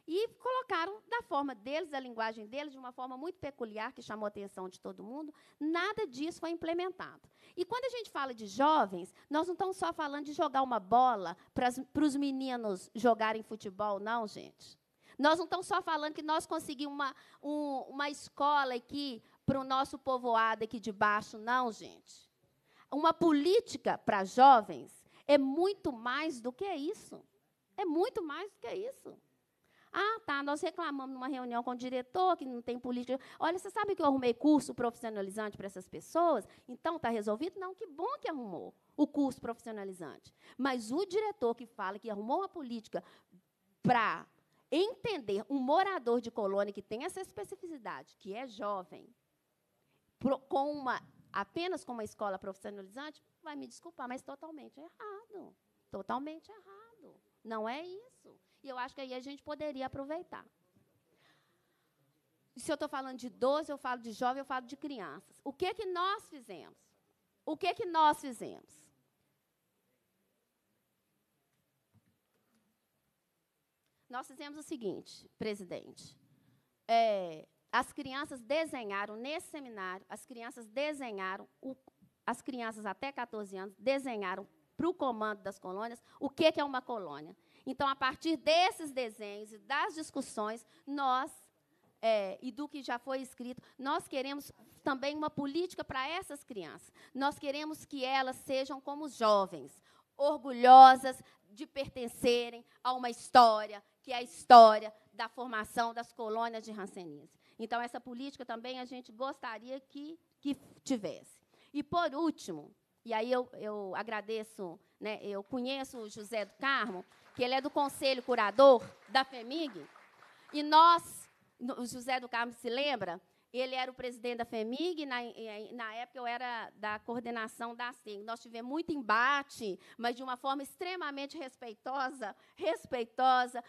E colocaram da forma deles, da linguagem deles, de uma forma muito peculiar, que chamou a atenção de todo mundo. Nada disso foi implementado. E quando a gente fala de jovens, nós não estamos só falando de jogar uma bola para os meninos jogarem futebol, não, gente. Nós não estamos só falando que nós conseguimos uma, um, uma escola aqui para o nosso povoado aqui de baixo, não, gente. Uma política para jovens é muito mais do que isso. É muito mais do que isso. Ah, tá, nós reclamamos numa reunião com o diretor que não tem política. Olha, você sabe que eu arrumei curso profissionalizante para essas pessoas? Então está resolvido? Não, que bom que arrumou o curso profissionalizante. Mas o diretor que fala que arrumou uma política para entender um morador de colônia que tem essa especificidade, que é jovem, com uma apenas com uma escola profissionalizante, vai me desculpar, mas totalmente errado. Totalmente errado. Não é isso. E eu acho que aí a gente poderia aproveitar. Se eu estou falando de 12, eu falo de jovem, eu falo de crianças. O que que nós fizemos? O que que nós fizemos? Nós fizemos o seguinte, presidente. É, as crianças desenharam, nesse seminário, as crianças desenharam, o, as crianças até 14 anos desenharam para o comando das colônias o que, que é uma colônia. Então, a partir desses desenhos e das discussões, nós, é, e do que já foi escrito, nós queremos também uma política para essas crianças. Nós queremos que elas sejam como os jovens, orgulhosas de pertencerem a uma história, que é a história da formação das colônias de Hanseníase. Então, essa política também a gente gostaria que, que tivesse. E, por último, e aí eu, eu agradeço, né, eu conheço o José do Carmo, que ele é do Conselho Curador da FEMIG, e nós, o José do Carmo se lembra, ele era o presidente da FEMIG, na, na época eu era da coordenação da SEM. Nós tivemos muito embate, mas de uma forma extremamente respeitosa, respeitosa,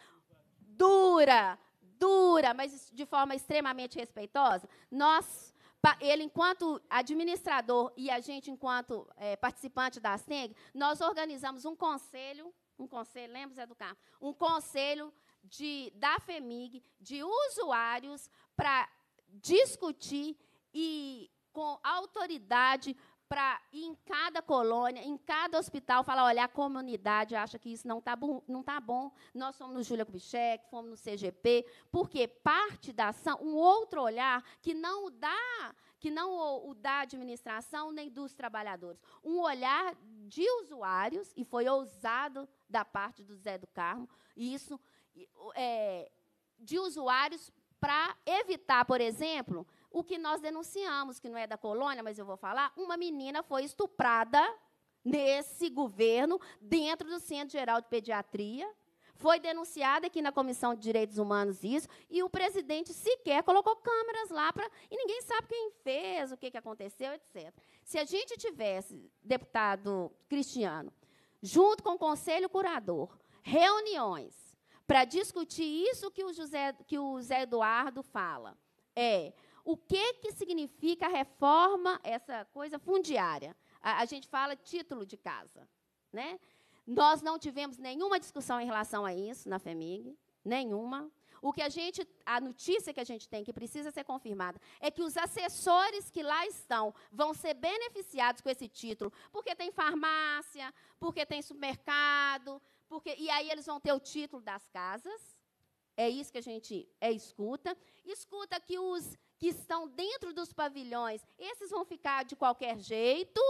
dura, dura, mas de forma extremamente respeitosa, nós, ele enquanto administrador e a gente enquanto é, participante da STENG, nós organizamos um conselho, um conselho, lembra, Zé do Carmo? Um conselho de, da FEMIG, de usuários, para discutir e com autoridade para ir em cada colônia, em cada hospital, falar, olha, a comunidade acha que isso não está bom, não tá bom. Nós fomos no Júlia Kubitschek, fomos no CGP, porque parte da ação, um outro olhar que não dá, que não o dá a administração nem dos trabalhadores. Um olhar de usuários, e foi ousado da parte do Zé do Carmo, isso, é, de usuários para evitar, por exemplo, o que nós denunciamos, que não é da colônia, mas eu vou falar, uma menina foi estuprada nesse governo, dentro do Centro Geral de Pediatria. Foi denunciada aqui na Comissão de Direitos Humanos isso, e o presidente sequer colocou câmeras lá para. E ninguém sabe quem fez, o que, que aconteceu, etc. Se a gente tivesse, deputado Cristiano, junto com o Conselho Curador, reuniões para discutir isso que o, José, que o Zé Eduardo fala. É o que, que significa a reforma, essa coisa fundiária. A, a gente fala título de casa. Né? Nós não tivemos nenhuma discussão em relação a isso na FEMIG, nenhuma. O que a gente, a notícia que a gente tem, que precisa ser confirmada, é que os assessores que lá estão vão ser beneficiados com esse título, porque tem farmácia, porque tem supermercado, porque e aí eles vão ter o título das casas. É isso que a gente é, escuta. Escuta que os que estão dentro dos pavilhões, esses vão ficar de qualquer jeito.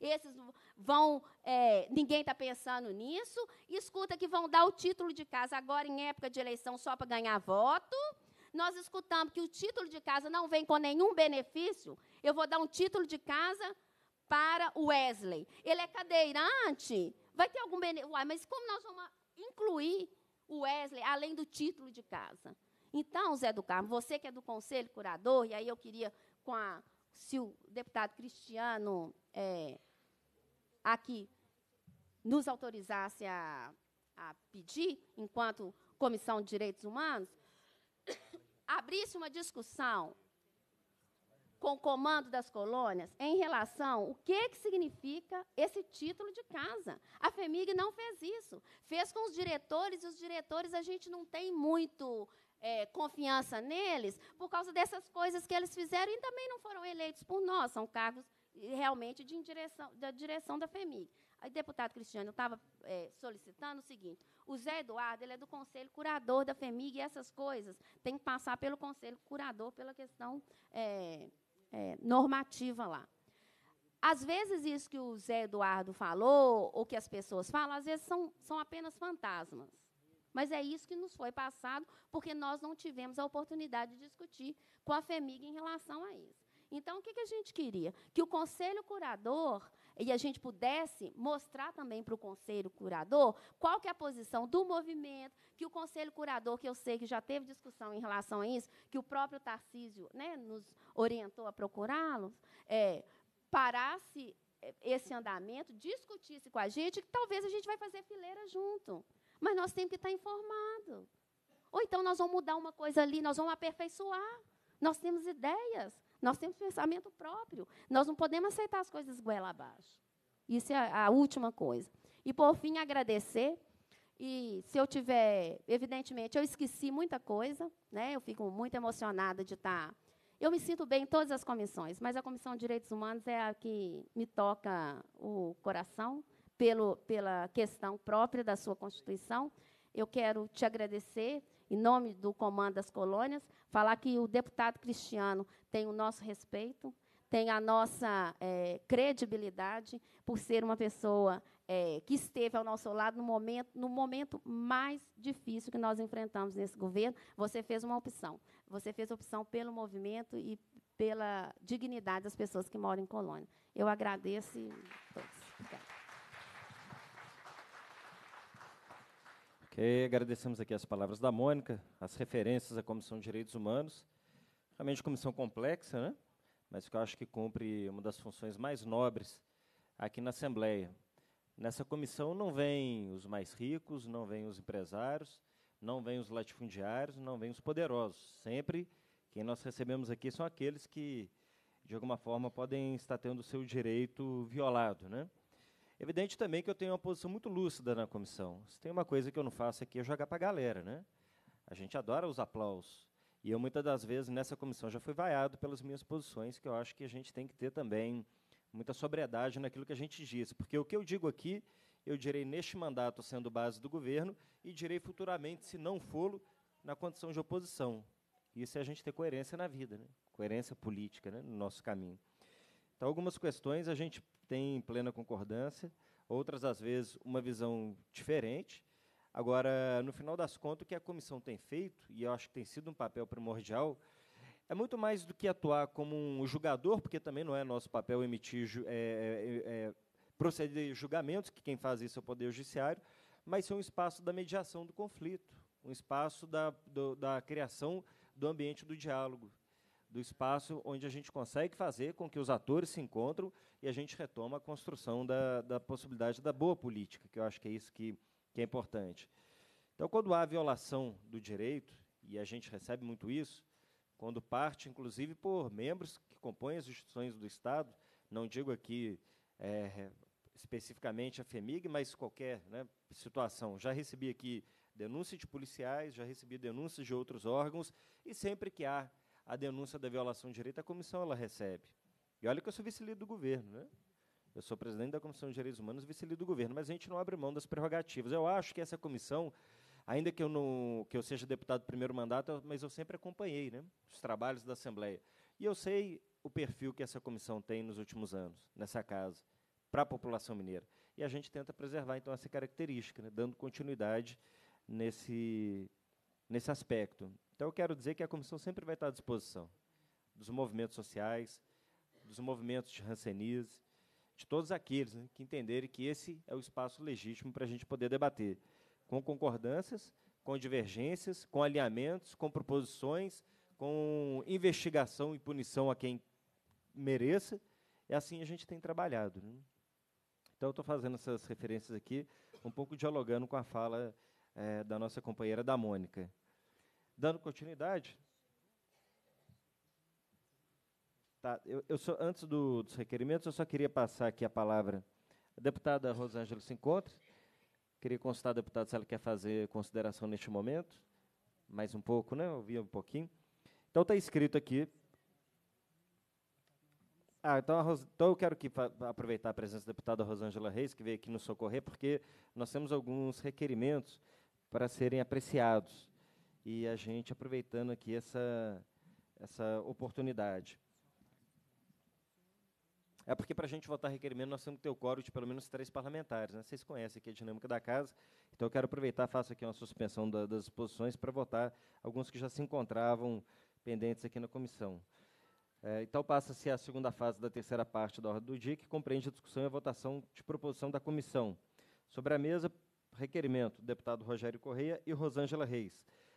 Esses vão, é, ninguém está pensando nisso. Escuta que vão dar o título de casa agora em época de eleição só para ganhar voto. Nós escutamos que o título de casa não vem com nenhum benefício. Eu vou dar um título de casa para o Wesley. Ele é cadeirante, vai ter algum benefício. Mas como nós vamos incluir o Wesley além do título de casa? Então, Zé do Carmo, você que é do Conselho Curador, e aí eu queria, com a, se o deputado Cristiano é, aqui nos autorizasse a, a pedir, enquanto Comissão de Direitos Humanos, abrisse uma discussão com o comando das colônias em relação o que, que significa esse título de casa. A FEMIG não fez isso. Fez com os diretores, e os diretores a gente não tem muito é, confiança neles por causa dessas coisas que eles fizeram e também não foram eleitos por nós, são cargos realmente de direção, da direção da FEMIG. Aí, deputado Cristiano, estava é, solicitando o seguinte: o Zé Eduardo ele é do conselho curador da FEMIG e essas coisas têm que passar pelo conselho curador pela questão é, é, normativa lá. Às vezes, isso que o Zé Eduardo falou, ou que as pessoas falam, às vezes são, são apenas fantasmas. Mas é isso que nos foi passado, porque nós não tivemos a oportunidade de discutir com a FEMIG em relação a isso. Então, o que, que a gente queria? Que o conselho curador e a gente pudesse mostrar também para o conselho curador qual que é a posição do movimento, que o conselho curador, que eu sei que já teve discussão em relação a isso, que o próprio Tarcísio né, nos orientou a procurá-los, é, parasse é, esse andamento, discutisse com a gente, que talvez a gente vai fazer fileira junto. Mas nós temos que estar informado. Ou então nós vamos mudar uma coisa ali, nós vamos aperfeiçoar. Nós temos ideias. Nós temos pensamento próprio. Nós não podemos aceitar as coisas goela abaixo. Isso é a última coisa. E, por fim, agradecer. E, se eu tiver, evidentemente, eu esqueci muita coisa, né? eu fico muito emocionada de estar. Tá, eu me sinto bem em todas as comissões, mas a Comissão de Direitos Humanos é a que me toca o coração pelo, pela questão própria da sua Constituição. Eu quero te agradecer em nome do Comando das Colônias, falar que o deputado Cristiano tem o nosso respeito, tem a nossa é, credibilidade por ser uma pessoa é, que esteve ao nosso lado no momento, no momento mais difícil que nós enfrentamos nesse governo. Você fez uma opção. Você fez opção pelo movimento e pela dignidade das pessoas que moram em colônia. Eu agradeço a todos. Obrigada. Ok, agradecemos aqui as palavras da Mônica, as referências à Comissão de Direitos Humanos. Realmente comissão complexa, né? mas que eu acho que cumpre uma das funções mais nobres aqui na Assembleia. Nessa comissão não vêm os mais ricos, não vêm os empresários, não vêm os latifundiários, não vêm os poderosos. Sempre quem nós recebemos aqui são aqueles que, de alguma forma, podem estar tendo o seu direito violado. Né? Evidente também que eu tenho uma posição muito lúcida na comissão. Se tem uma coisa que eu não faço aqui é jogar para a galera. Né? A gente adora os aplausos. E eu, muitas das vezes, nessa comissão, já fui vaiado pelas minhas posições, que eu acho que a gente tem que ter também muita sobriedade naquilo que a gente diz. Porque o que eu digo aqui, eu direi neste mandato sendo base do governo e direi futuramente, se não for, na condição de oposição. Isso é a gente ter coerência na vida, né? coerência política né? no nosso caminho. Então, algumas questões a gente tem plena concordância, outras, às vezes, uma visão diferente. Agora, no final das contas, o que a comissão tem feito, e eu acho que tem sido um papel primordial, é muito mais do que atuar como um julgador, porque também não é nosso papel emitir, é, é, é, proceder julgamentos, que quem faz isso é o Poder Judiciário, mas ser um espaço da mediação do conflito, um espaço da, do, da criação do ambiente do diálogo, do espaço onde a gente consegue fazer com que os atores se encontram e a gente retoma a construção da, da possibilidade da boa política, que eu acho que é isso que, que é importante. Então, quando há violação do direito, e a gente recebe muito isso, quando parte, inclusive, por membros que compõem as instituições do Estado, não digo aqui é, especificamente a FEMIG, mas qualquer né, situação. Já recebi aqui denúncia de policiais, já recebi denúncias de outros órgãos, e sempre que há a denúncia da violação de direito, a comissão ela recebe. E olha que eu sou vice-líder do governo, né? Eu sou presidente da Comissão de Direitos Humanos, vice-líder do governo, mas a gente não abre mão das prerrogativas. Eu acho que essa comissão, ainda que eu não que eu seja deputado do primeiro mandato, mas eu sempre acompanhei, né, os trabalhos da Assembleia. E eu sei o perfil que essa comissão tem nos últimos anos nessa casa para a população mineira. E a gente tenta preservar então essa característica, né, dando continuidade nesse nesse aspecto. Então eu quero dizer que a comissão sempre vai estar à disposição dos movimentos sociais, dos movimentos de rancenise, de todos aqueles né, que entenderem que esse é o espaço legítimo para a gente poder debater, com concordâncias, com divergências, com alinhamentos, com proposições, com investigação e punição a quem mereça. E assim a gente tem trabalhado. Né? Então, estou fazendo essas referências aqui, um pouco dialogando com a fala é, da nossa companheira da Mônica. Dando continuidade, Tá, eu, eu antes do, dos requerimentos, eu só queria passar aqui a palavra. A deputada Rosângela se encontra. Queria constar a deputada se ela quer fazer consideração neste momento. Mais um pouco, né? Ouvir um pouquinho. Então, está escrito aqui. Ah, então, Ros, então eu quero aqui aproveitar a presença da deputada Rosângela Reis, que veio aqui nos socorrer, porque nós temos alguns requerimentos para serem apreciados. E a gente aproveitando aqui essa, essa oportunidade. É porque para a gente votar requerimento nós temos que ter o quórum de pelo menos três parlamentares. Né? Vocês conhecem aqui a dinâmica da casa, então eu quero aproveitar, faço aqui uma suspensão da, das posições para votar alguns que já se encontravam pendentes aqui na comissão. É, então passa-se a segunda fase da terceira parte da ordem do dia, que compreende a discussão e a votação de proposição da comissão. Sobre a mesa, requerimento do deputado Rogério Correia e Rosângela Reis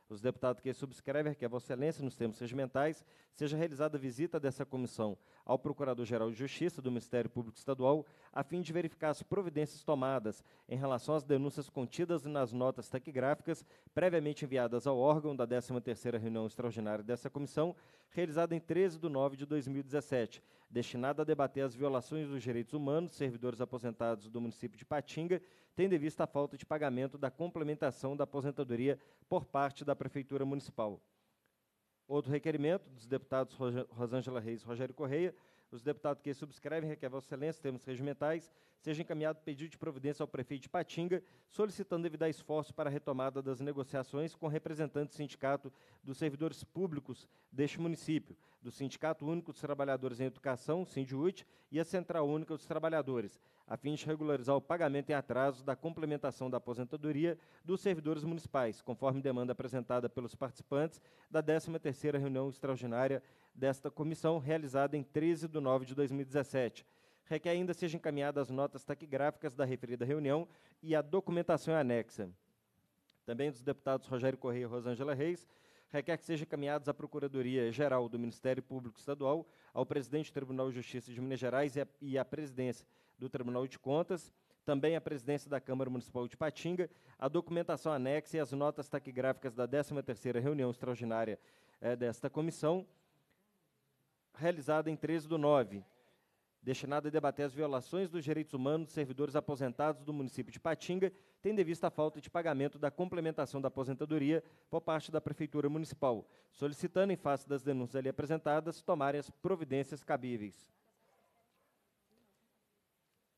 os deputados que subscrevem que a Vossa Excelência, nos termos regimentais, seja realizada visita dessa comissão ao Procurador-Geral de Justiça do Ministério Público Estadual, a fim de verificar as providências tomadas em relação às denúncias contidas nas notas taquigráficas previamente enviadas ao órgão da 13ª reunião extraordinária dessa comissão, realizada em 13 de nove de 2017, destinada a debater as violações dos direitos humanos servidores aposentados do município de Patinga, tendo em vista a falta de pagamento da complementação da aposentadoria por parte da Prefeitura Municipal. Outro requerimento dos deputados Rosângela Reis e Rogério Correia, os deputados que subscrevem requer Vossa Excelência termos regimentais, seja encaminhado pedido de providência ao prefeito de Patinga, solicitando evitar esforço para a retomada das negociações com representantes do Sindicato dos Servidores Públicos deste município, do Sindicato Único dos Trabalhadores em Educação, SINDIUT, e a Central Única dos Trabalhadores, a fim de regularizar o pagamento em atraso da complementação da aposentadoria dos servidores municipais, conforme demanda apresentada pelos participantes da 13ª reunião extraordinária desta comissão, realizada em 13 de nove de 2017. Requer ainda sejam encaminhadas as notas taquigráficas da referida reunião e a documentação anexa. Também dos deputados Rogério Correia e Rosângela Reis, requer que sejam encaminhados à Procuradoria-Geral do Ministério Público Estadual, ao presidente do Tribunal de Justiça de Minas Gerais e à, e à presidência do Tribunal de Contas, também a presidência da Câmara Municipal de Patinga, a documentação anexa e as notas taquigráficas da 13ª reunião extraordinária eh, desta comissão, realizada em 13 do 9, destinada a debater as violações dos direitos humanos dos servidores aposentados do município de Patinga, tendo em vista a falta de pagamento da complementação da aposentadoria por parte da Prefeitura Municipal, solicitando, em face das denúncias ali apresentadas, tomarem as providências cabíveis.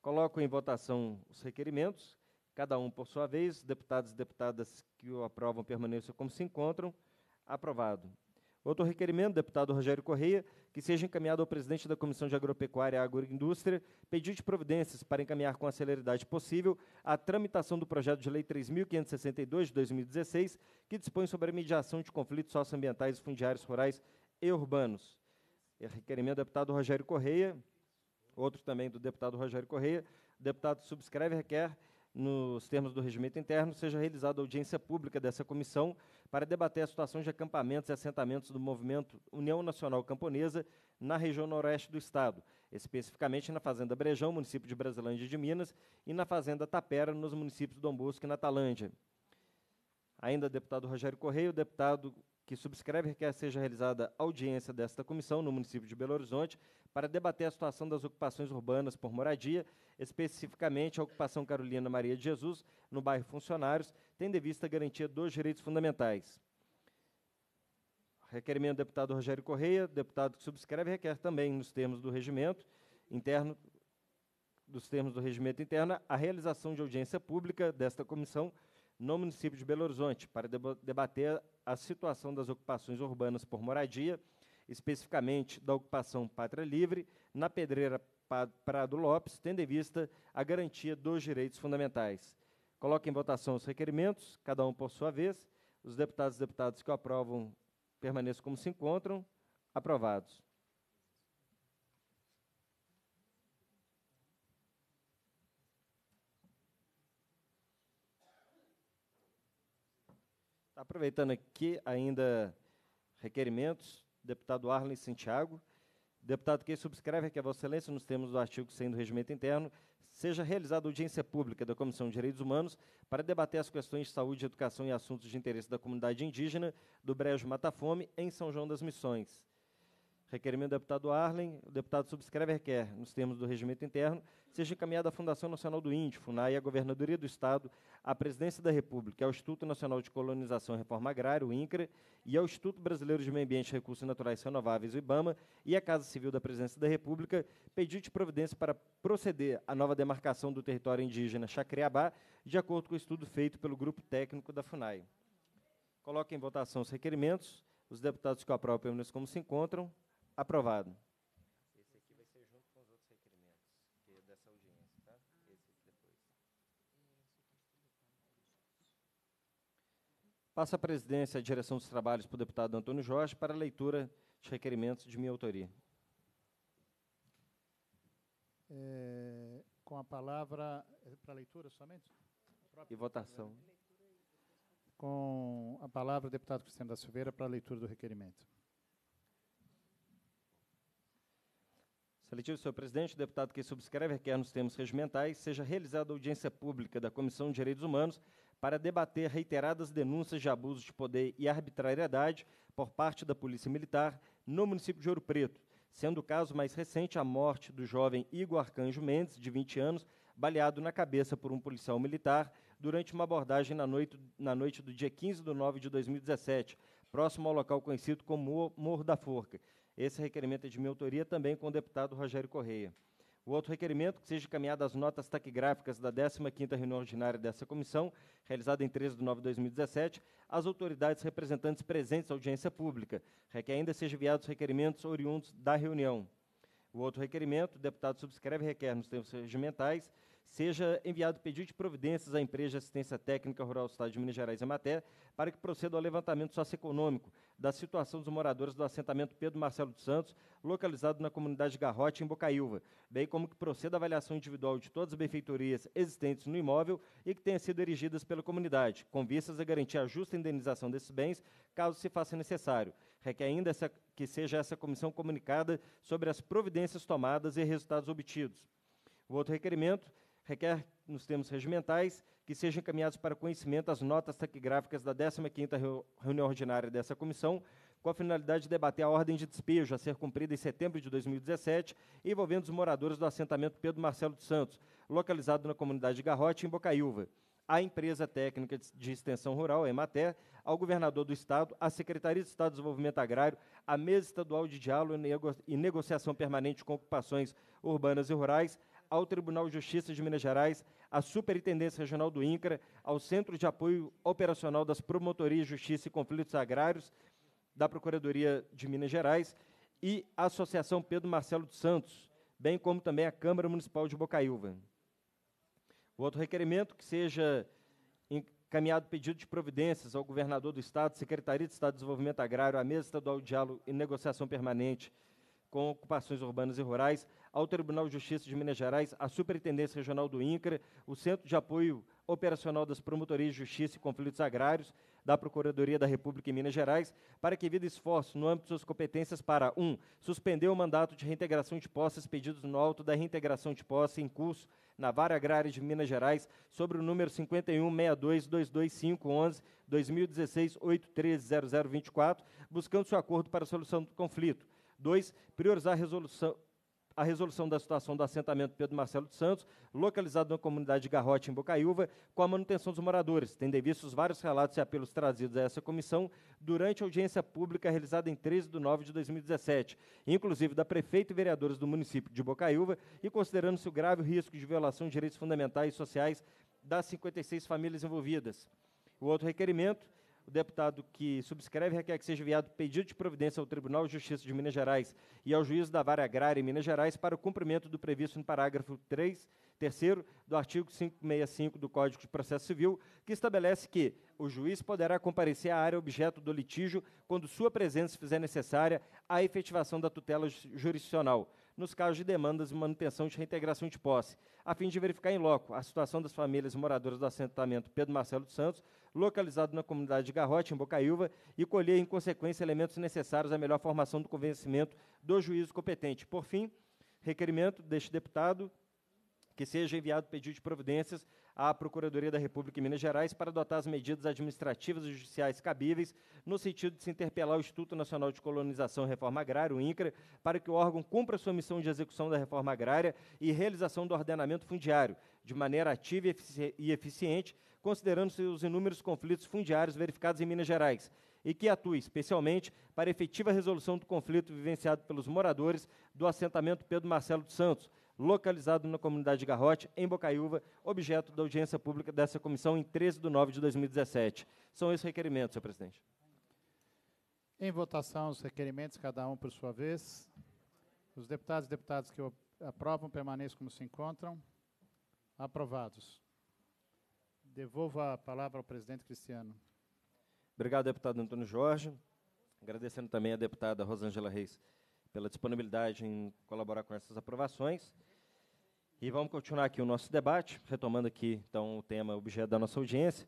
Coloco em votação os requerimentos, cada um por sua vez, deputados e deputadas que o aprovam permaneçam como se encontram. Aprovado. Outro requerimento, deputado Rogério Correia, que seja encaminhado ao presidente da Comissão de Agropecuária e Agroindústria, pedido de providências para encaminhar com a celeridade possível a tramitação do projeto de lei 3.562 de 2016, que dispõe sobre a mediação de conflitos socioambientais fundiários rurais e urbanos. E requerimento do deputado Rogério Correia, outro também do deputado Rogério Correia, o deputado subscreve e requer nos termos do regimento interno, seja realizada audiência pública dessa comissão para debater a situação de acampamentos e assentamentos do movimento União Nacional Camponesa na região noroeste do estado, especificamente na Fazenda Brejão, município de Brasilândia de Minas, e na Fazenda Tapera, nos municípios de Dom Bosco e Natalândia. Ainda deputado Rogério Correia, o deputado que subscreve requer seja realizada audiência desta comissão no município de Belo Horizonte para debater a situação das ocupações urbanas por moradia, especificamente a ocupação Carolina Maria de Jesus, no bairro Funcionários, tendo em vista a garantia dos direitos fundamentais. Requerimento do deputado Rogério Correia, deputado que subscreve requer também, nos termos do regimento interno, dos termos do regimento interno, a realização de audiência pública desta comissão no município de Belo Horizonte, para debater a situação das ocupações urbanas por moradia, especificamente da ocupação Pátria Livre, na Pedreira Prado Lopes, tendo em vista a garantia dos direitos fundamentais. Coloque em votação os requerimentos, cada um por sua vez. Os deputados e deputadas que o aprovam permaneçam como se encontram. Aprovados. Aproveitando aqui ainda requerimentos, deputado Arlen Santiago, deputado que subscreve que a Vossa Excelência, nos termos do artigo 100 do Regimento Interno, seja realizada audiência pública da Comissão de Direitos Humanos para debater as questões de saúde, educação e assuntos de interesse da comunidade indígena do Brejo Mata Fome, em São João das Missões. Requerimento do deputado Arlen, o deputado subscreve requer, nos termos do regimento interno, seja encaminhada à Fundação Nacional do Índio, FUNAI, à Governadoria do Estado, à Presidência da República, ao Instituto Nacional de Colonização e Reforma Agrária, o INCRA, e ao Instituto Brasileiro de Meio Ambiente e Recursos Naturais Renováveis, o IBAMA, e à Casa Civil da Presidência da República, pedido de providência para proceder à nova demarcação do território indígena Chacreabá, de acordo com o estudo feito pelo grupo técnico da FUNAI. Coloque em votação os requerimentos. Os deputados que aprovam permaneçam como se encontram. Aprovado. Esse aqui vai ser junto com os outros requerimentos que é dessa audiência, tá? Esse depois. Passa a presidência a direção dos trabalhos para o deputado Antônio Jorge para a leitura de requerimentos de minha autoria. É, com a palavra é para leitura somente? E votação. Com a palavra, o deputado Cristiano da Silveira para a leitura do requerimento. Seletivo, senhor presidente, deputado que subscreve requer nos termos regimentais seja realizada audiência pública da Comissão de Direitos Humanos para debater reiteradas denúncias de abuso de poder e arbitrariedade por parte da Polícia Militar no município de Ouro Preto, sendo o caso mais recente a morte do jovem Igor Arcanjo Mendes, de 20 anos, baleado na cabeça por um policial militar durante uma abordagem na noite, na noite do dia 15 de nove de 2017, próximo ao local conhecido como Morro da Forca, esse requerimento é de minha autoria, também com o deputado Rogério Correia. O outro requerimento, que seja encaminhado as notas taquigráficas da 15ª reunião ordinária dessa comissão, realizada em 13 de nove de 2017, às autoridades representantes presentes à audiência pública, requer ainda seja enviados requerimentos oriundos da reunião. O outro requerimento, o deputado subscreve requer, nos termos regimentais, seja enviado pedido de providências à empresa de assistência técnica rural do Estado de Minas Gerais e Maté para que proceda ao levantamento socioeconômico da situação dos moradores do assentamento Pedro Marcelo dos Santos, localizado na comunidade Garrote, em Bocaiúva, bem como que proceda a avaliação individual de todas as benfeitorias existentes no imóvel e que tenham sido erigidas pela comunidade, com vistas a garantir a justa indenização desses bens, caso se faça necessário. Requer ainda essa, que seja essa comissão comunicada sobre as providências tomadas e resultados obtidos. O outro requerimento requer, nos termos regimentais, que sejam encaminhados para conhecimento as notas taquigráficas da 15ª reunião ordinária dessa comissão, com a finalidade de debater a ordem de despejo a ser cumprida em setembro de 2017, envolvendo os moradores do assentamento Pedro Marcelo dos Santos, localizado na comunidade de Garrote, em Bocaiúva, à empresa técnica de extensão rural, Emater, ao governador do Estado, à Secretaria de Estado de Desenvolvimento Agrário, à Mesa Estadual de Diálogo e Negociação Permanente com Ocupações Urbanas e Rurais, ao Tribunal de Justiça de Minas Gerais, à Superintendência Regional do INCRA, ao Centro de Apoio Operacional das Promotorias de Justiça e Conflitos Agrários da Procuradoria de Minas Gerais e à Associação Pedro Marcelo dos Santos, bem como também à Câmara Municipal de Bocaiúva. O outro requerimento que seja encaminhado pedido de providências ao governador do Estado, Secretaria de Estado de Desenvolvimento Agrário, à Mesa Estadual de Diálogo e Negociação Permanente com Ocupações Urbanas e Rurais, ao Tribunal de Justiça de Minas Gerais, à Superintendência Regional do INCRA, o Centro de Apoio Operacional das Promotorias de Justiça e Conflitos Agrários, da Procuradoria da República em Minas Gerais para que vida esforço no âmbito de suas competências para 1. Um, suspender o mandato de reintegração de posses pedidos no alto da reintegração de posse em curso na Vara Agrária de Minas Gerais sobre o número 5162222511 2016 830024, buscando seu acordo para a solução do conflito. 2. Priorizar a resolução a resolução da situação do assentamento Pedro Marcelo de Santos, localizado na comunidade de Garrote, em Bocaiúva, com a manutenção dos moradores, tendo em vista os vários relatos e apelos trazidos a essa comissão durante a audiência pública realizada em 13 de nove de 2017, inclusive da prefeita e vereadores do município de Bocaiúva, e considerando-se o grave risco de violação de direitos fundamentais e sociais das 56 famílias envolvidas. O outro requerimento o deputado que subscreve requer que seja enviado pedido de providência ao Tribunal de Justiça de Minas Gerais e ao juízo da Vara Agrária em Minas Gerais para o cumprimento do previsto no parágrafo 3, terceiro do artigo 565 do Código de Processo Civil, que estabelece que o juiz poderá comparecer à área objeto do litígio quando sua presença fizer necessária à efetivação da tutela jurisdicional, nos casos de demandas de manutenção de reintegração de posse, a fim de verificar em loco a situação das famílias moradoras do assentamento Pedro Marcelo dos Santos, localizado na comunidade de Garrote, em Bocaiúva, e colher, em consequência, elementos necessários à melhor formação do convencimento do juízo competente. Por fim, requerimento deste deputado que seja enviado pedido de providências à Procuradoria da República em Minas Gerais para adotar as medidas administrativas e judiciais cabíveis no sentido de se interpelar o Instituto Nacional de Colonização e Reforma Agrária, o INCRA, para que o órgão cumpra sua missão de execução da reforma agrária e realização do ordenamento fundiário de maneira ativa e eficiente, considerando-se os inúmeros conflitos fundiários verificados em Minas Gerais, e que atue especialmente para a efetiva resolução do conflito vivenciado pelos moradores do assentamento Pedro Marcelo dos Santos, localizado na comunidade de Garrote, em Bocaiúva, objeto da audiência pública dessa comissão em 13 de nove de 2017. São esses requerimentos, senhor presidente. Em votação, os requerimentos, cada um por sua vez. Os deputados e deputadas que aprovam permaneçam como se encontram. Aprovados. Devolvo a palavra ao presidente Cristiano. Obrigado, deputado Antônio Jorge. Agradecendo também a deputada Rosângela Reis pela disponibilidade em colaborar com essas aprovações. E vamos continuar aqui o nosso debate, retomando aqui, então, o tema objeto da nossa audiência,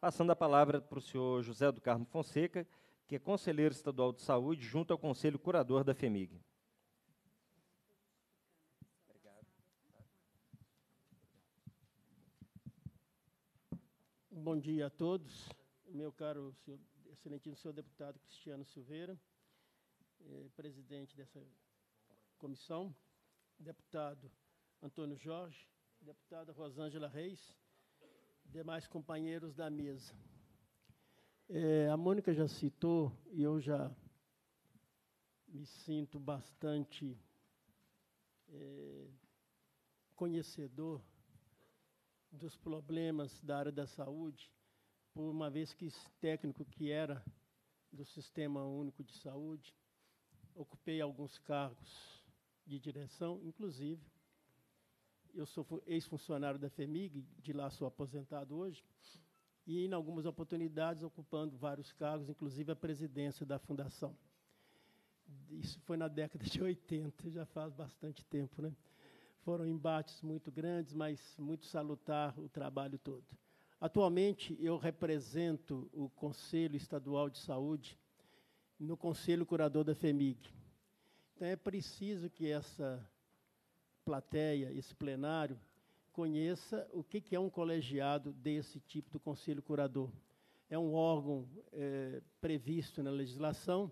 passando a palavra para o senhor José do Carmo Fonseca, que é conselheiro estadual de saúde, junto ao Conselho Curador da FEMIG. Bom dia a todos. Meu caro senhor, excelentíssimo senhor deputado Cristiano Silveira, eh, presidente dessa comissão, deputado Antônio Jorge, deputada Rosângela Reis, demais companheiros da mesa. É, a Mônica já citou, e eu já me sinto bastante é, conhecedor dos problemas da área da saúde, por uma vez que técnico que era do Sistema Único de Saúde, ocupei alguns cargos de direção, inclusive eu sou ex-funcionário da FEMIG, de lá sou aposentado hoje, e em algumas oportunidades ocupando vários cargos, inclusive a presidência da fundação. Isso foi na década de 80, já faz bastante tempo, né? Foram embates muito grandes, mas muito salutar o trabalho todo. Atualmente, eu represento o Conselho Estadual de Saúde no Conselho Curador da FEMIG. Então, é preciso que essa plateia, esse plenário, conheça o que, é um colegiado desse tipo do Conselho Curador. É um órgão é, previsto na legislação,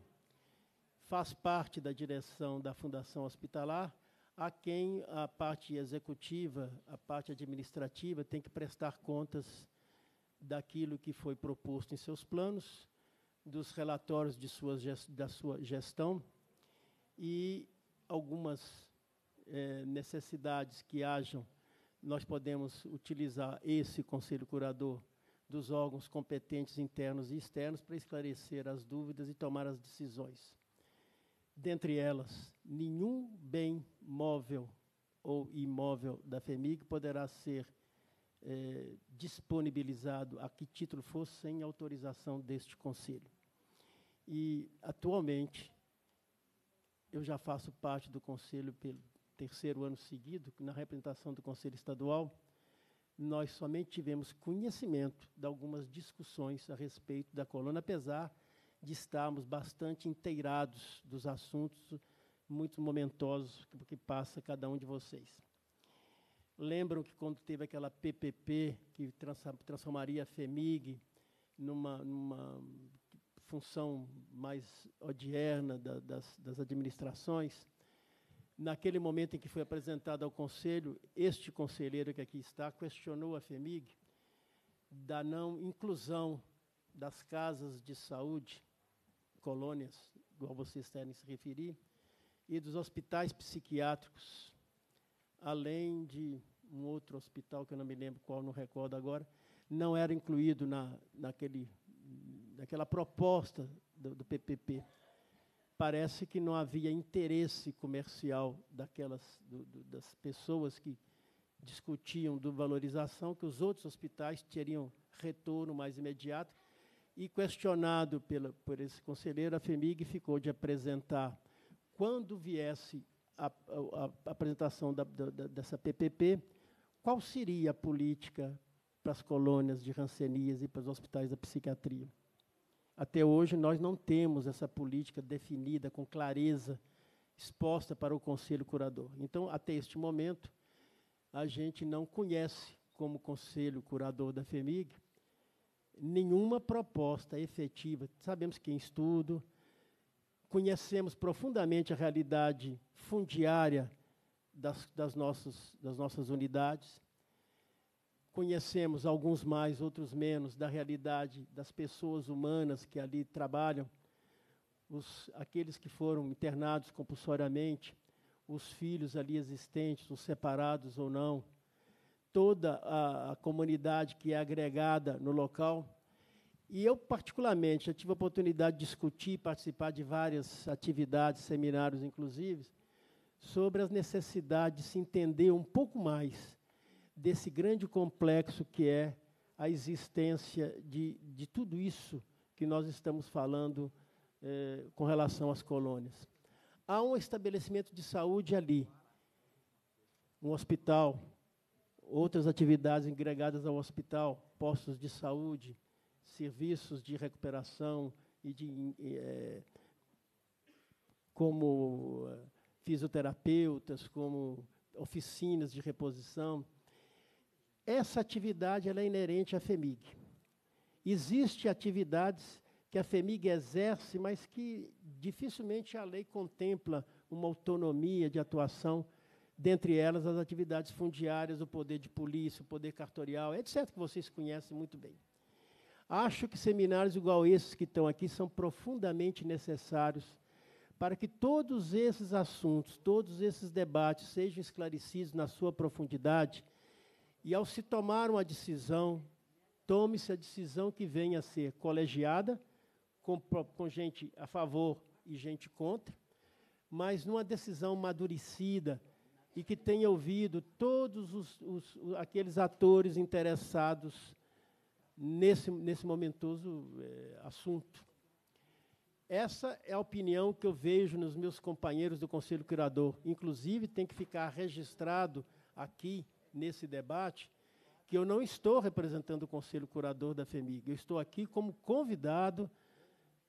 faz parte da direção da Fundação Hospitalar, a quem a parte executiva, a parte administrativa, tem que prestar contas daquilo que foi proposto em seus planos, dos relatórios de sua, da sua gestão e algumas é, necessidades que hajam, nós podemos utilizar esse conselho curador dos órgãos competentes internos e externos para esclarecer as dúvidas e tomar as decisões. Dentre elas, nenhum bem móvel ou imóvel da FEMIG poderá ser é, disponibilizado a que título for sem autorização deste conselho. E, atualmente, eu já faço parte do conselho pelo terceiro ano seguido, na representação do conselho estadual. nós somente tivemos conhecimento de algumas discussões a respeito da colônia, apesar de estarmos bastante inteirados dos assuntos muito momentosos que passa cada um de vocês. Lembram que quando teve aquela PPP que transformaria a FEMIG numa, numa função mais odierna da, das, das administrações, naquele momento em que foi apresentado ao Conselho, este conselheiro que aqui está questionou a FEMIG da não inclusão das casas de saúde, colônias, igual vocês querem se referir, e dos hospitais psiquiátricos, além de um outro hospital que eu não me lembro qual, não recordo agora, não era incluído na, naquele, naquela proposta do, do PPP parece que não havia interesse comercial daquelas do, do, das pessoas que discutiam do valorização, que os outros hospitais teriam retorno mais imediato. E questionado pela, por esse conselheiro, a FEMIG ficou de apresentar, quando viesse a, a, a apresentação da, da, dessa PPP, qual seria a política para as colônias de rancenias e para os hospitais da psiquiatria. Até hoje, nós não temos essa política definida com clareza, exposta para o Conselho Curador. Então, até este momento, a gente não conhece, como Conselho Curador da FEMIG, nenhuma proposta efetiva. Sabemos que em estudo, conhecemos profundamente a realidade fundiária das, das, nossas, das nossas unidades, conhecemos alguns mais, outros menos, da realidade das pessoas humanas que ali trabalham, os, aqueles que foram internados compulsoriamente, os filhos ali existentes, os separados ou não, toda a, a comunidade que é agregada no local. E eu, particularmente, já tive a oportunidade de discutir, participar de várias atividades, seminários, inclusive, sobre as necessidades de se entender um pouco mais desse grande complexo que é a existência de, de tudo isso que nós estamos falando eh, com relação às colônias. Há um estabelecimento de saúde ali, um hospital, outras atividades agregadas ao hospital, postos de saúde, serviços de recuperação e de eh, como eh, fisioterapeutas, como oficinas de reposição. Essa atividade é inerente à FEMIG. Existem atividades que a FEMIG exerce, mas que dificilmente a lei contempla uma autonomia de atuação, dentre elas as atividades fundiárias, o poder de polícia, o poder cartorial, etc., que vocês conhecem muito bem. Acho que seminários igual esses que estão aqui são profundamente necessários para que todos esses assuntos, todos esses debates sejam esclarecidos na sua profundidade e ao se tomar uma decisão, tome-se a decisão que venha a ser colegiada, com, com gente a favor e gente contra, mas numa decisão madurecida e que tenha ouvido todos os, os, aqueles atores interessados nesse, nesse momentoso é, assunto. Essa é a opinião que eu vejo nos meus companheiros do Conselho Curador. Inclusive, tem que ficar registrado aqui nesse debate que eu não estou representando o Conselho Curador da FEMIG. Eu estou aqui como convidado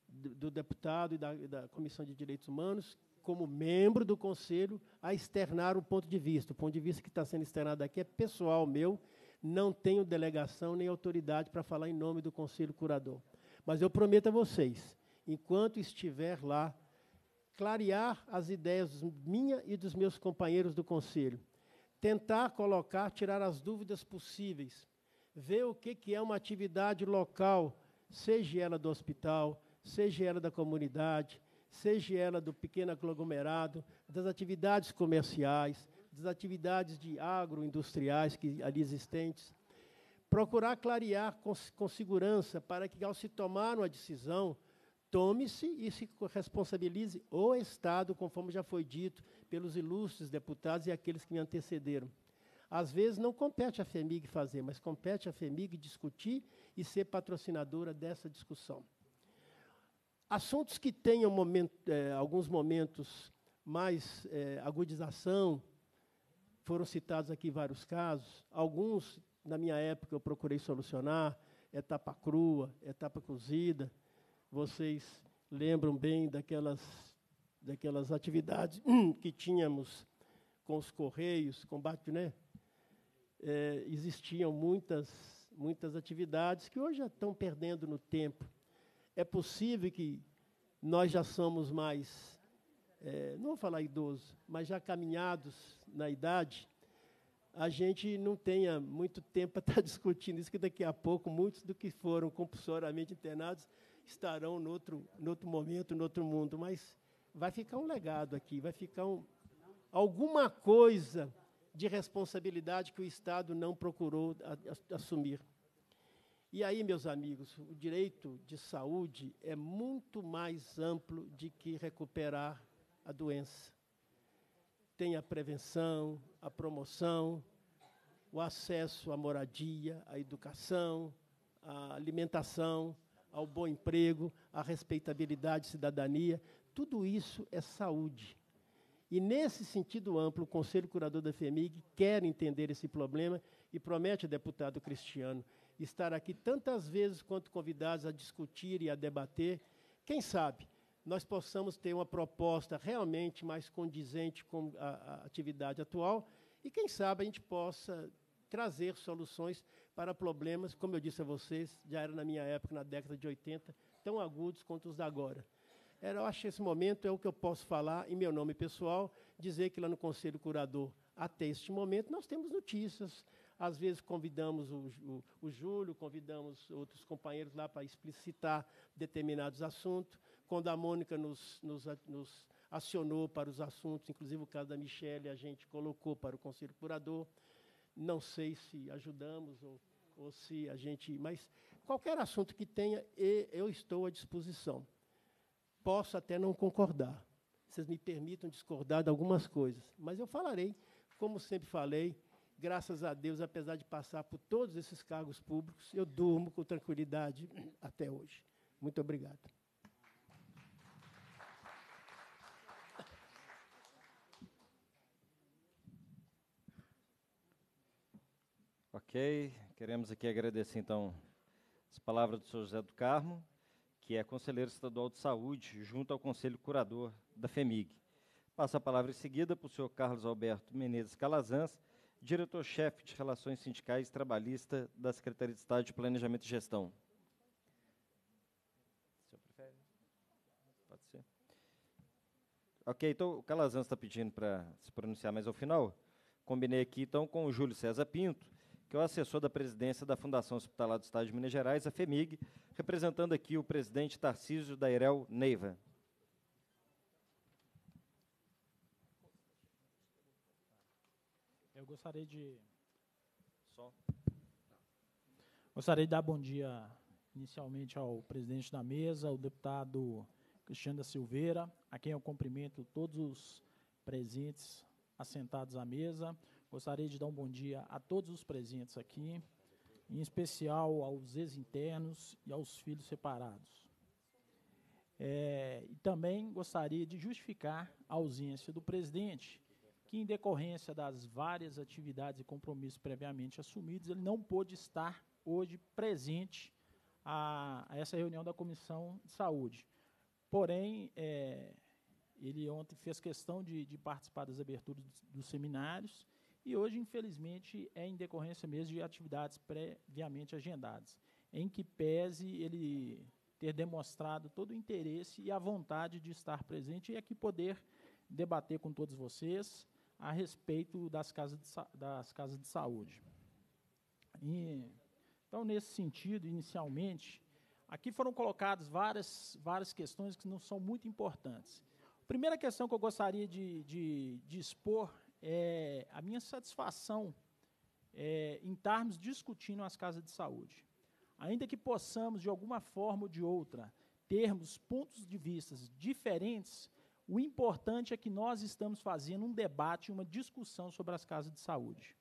do, do deputado e da, da, Comissão de Direitos Humanos, como membro do Conselho, a externar o ponto de vista. O ponto de vista que está sendo externado aqui é pessoal meu, não tenho delegação nem autoridade para falar em nome do Conselho Curador. Mas eu prometo a vocês, enquanto estiver lá, clarear as ideias minha e dos meus companheiros do Conselho tentar colocar, tirar as dúvidas possíveis, ver o que, que é uma atividade local, seja ela do hospital, seja ela da comunidade, seja ela do pequeno aglomerado, das atividades comerciais, das atividades de agroindustriais que ali existentes, procurar clarear com, com segurança para que, ao se tomar uma decisão, tome-se e se responsabilize o Estado, conforme já foi dito pelos ilustres deputados e aqueles que me antecederam. Às vezes não compete à FEMIG fazer, mas compete à FEMIG discutir e ser patrocinadora dessa discussão. Assuntos que tenham momento, eh, alguns momentos mais eh, agudização, foram citados aqui vários casos, alguns na minha época eu procurei solucionar, etapa crua, etapa cozida. Vocês lembram bem daquelas, daquelas atividades que tínhamos com os correios, combate, né? É, existiam muitas, muitas atividades que hoje já estão perdendo no tempo. É possível que nós já somos mais, é, não vou falar idosos, mas já caminhados na idade, a gente não tenha muito tempo para estar discutindo isso, que daqui a pouco muitos do que foram compulsoriamente internados estarão no outro, no outro momento, no outro mundo. Mas vai ficar um legado aqui, vai ficar um, alguma coisa de responsabilidade que o Estado não procurou a, a, assumir. E aí, meus amigos, o direito de saúde é muito mais amplo de que recuperar a doença tem a prevenção, a promoção, o acesso à moradia, à educação, à alimentação, ao bom emprego, à respeitabilidade, cidadania. Tudo isso é saúde. E, nesse sentido amplo, o Conselho Curador da FEMIG quer entender esse problema e promete, deputado Cristiano, estar aqui tantas vezes quanto convidados a discutir e a debater. Quem sabe nós possamos ter uma proposta realmente mais condizente com a, a atividade atual e, quem sabe, a gente possa trazer soluções para problemas, como eu disse a vocês, já era na minha época, na década de 80, tão agudos quanto os da agora. Era, eu acho que esse momento é o que eu posso falar em meu nome pessoal, dizer que lá no Conselho Curador, até este momento, nós temos notícias. Às vezes convidamos o, o, o Júlio, convidamos outros companheiros lá para explicitar determinados assuntos quando a Mônica nos, nos, nos acionou para os assuntos, inclusive o caso da Michelle, a gente colocou para o Conselho Curador. Não sei se ajudamos ou, ou se a gente. Mas qualquer assunto que tenha, eu estou à disposição. Posso até não concordar. Vocês me permitam discordar de algumas coisas, mas eu falarei, como sempre falei, graças a Deus, apesar de passar por todos esses cargos públicos, eu durmo com tranquilidade até hoje. Muito obrigado. Ok, queremos aqui agradecer então as palavras do senhor José do Carmo, que é conselheiro estadual de saúde, junto ao Conselho Curador da FEMIG. Passo a palavra em seguida para o senhor Carlos Alberto Menezes Calazans, diretor-chefe de Relações Sindicais e Trabalhista da Secretaria de Estado de Planejamento e Gestão. O senhor prefere? Pode ser. Ok, então o Calazans está pedindo para se pronunciar mais ao final. Combinei aqui então com o Júlio César Pinto, que é o assessor da presidência da Fundação Hospitalar do Estado de Minas Gerais, a FEMIG, representando aqui o presidente Tarcísio Dairel Neiva. Eu gostaria de. Só. Gostaria de dar bom dia inicialmente ao presidente da mesa, ao deputado Cristiano da Silveira, a quem eu cumprimento todos os presentes assentados à mesa, Gostaria de dar um bom dia a todos os presentes aqui, em especial aos ex-internos e aos filhos separados. É, e também gostaria de justificar a ausência do presidente, que, em decorrência das várias atividades e compromissos previamente assumidos, ele não pôde estar hoje presente a, a essa reunião da Comissão de Saúde. Porém, é, ele ontem fez questão de, de participar das aberturas dos, dos seminários e hoje, infelizmente, é em decorrência mesmo de atividades previamente agendadas, em que pese ele ter demonstrado todo o interesse e a vontade de estar presente e aqui poder debater com todos vocês a respeito das casas de, das casas de saúde. E, então, nesse sentido, inicialmente, aqui foram colocadas várias, várias questões que não são muito importantes. A primeira questão que eu gostaria de, de, de expor é, a minha satisfação é, em estarmos discutindo as casas de saúde. Ainda que possamos, de alguma forma ou de outra, termos pontos de vista diferentes, o importante é que nós estamos fazendo um debate, uma discussão sobre as casas de saúde.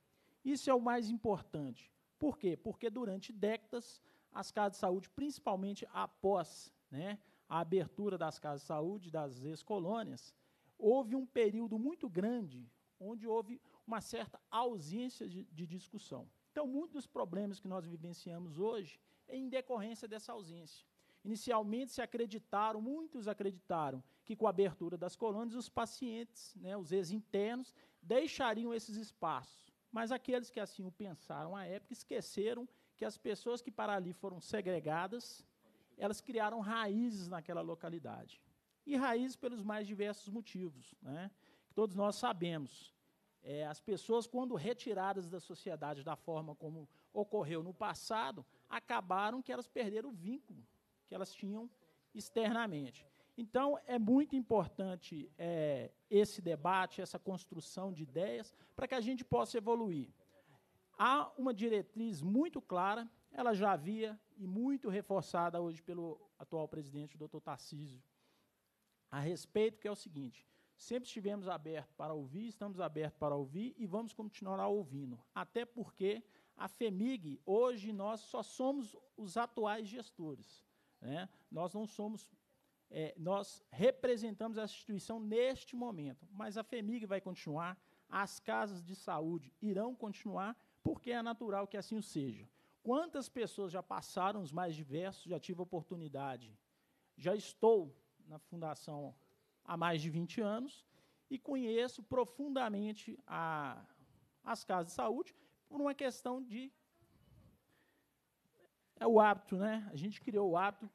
Isso é o mais importante. Por quê? Porque durante décadas, as casas de saúde, principalmente após né, a abertura das casas de saúde, das ex-colônias, houve um período muito grande onde houve uma certa ausência de, de discussão. Então, muitos dos problemas que nós vivenciamos hoje é em decorrência dessa ausência. Inicialmente se acreditaram, muitos acreditaram, que com a abertura das colônias, os pacientes, né, os ex-internos, deixariam esses espaços. Mas aqueles que assim o pensaram à época esqueceram que as pessoas que para ali foram segregadas, elas criaram raízes naquela localidade. E raízes pelos mais diversos motivos, né, que todos nós sabemos. É, as pessoas, quando retiradas da sociedade da forma como ocorreu no passado, acabaram que elas perderam o vínculo que elas tinham externamente. Então, é muito importante é, esse debate, essa construção de ideias, para que a gente possa evoluir. Há uma diretriz muito clara, ela já havia e muito reforçada hoje pelo atual presidente, o doutor Tarcísio, a respeito, que é o seguinte: sempre estivemos abertos para ouvir, estamos abertos para ouvir e vamos continuar ouvindo. Até porque a FEMIG, hoje, nós só somos os atuais gestores. Né? Nós não somos, é, nós representamos a instituição neste momento, mas a FEMIG vai continuar, as casas de saúde irão continuar, porque é natural que assim seja. Quantas pessoas já passaram os mais diversos, já tive oportunidade, já estou na fundação há mais de 20 anos e conheço profundamente a, as casas de saúde por uma questão de é o hábito, né? A gente criou o hábito,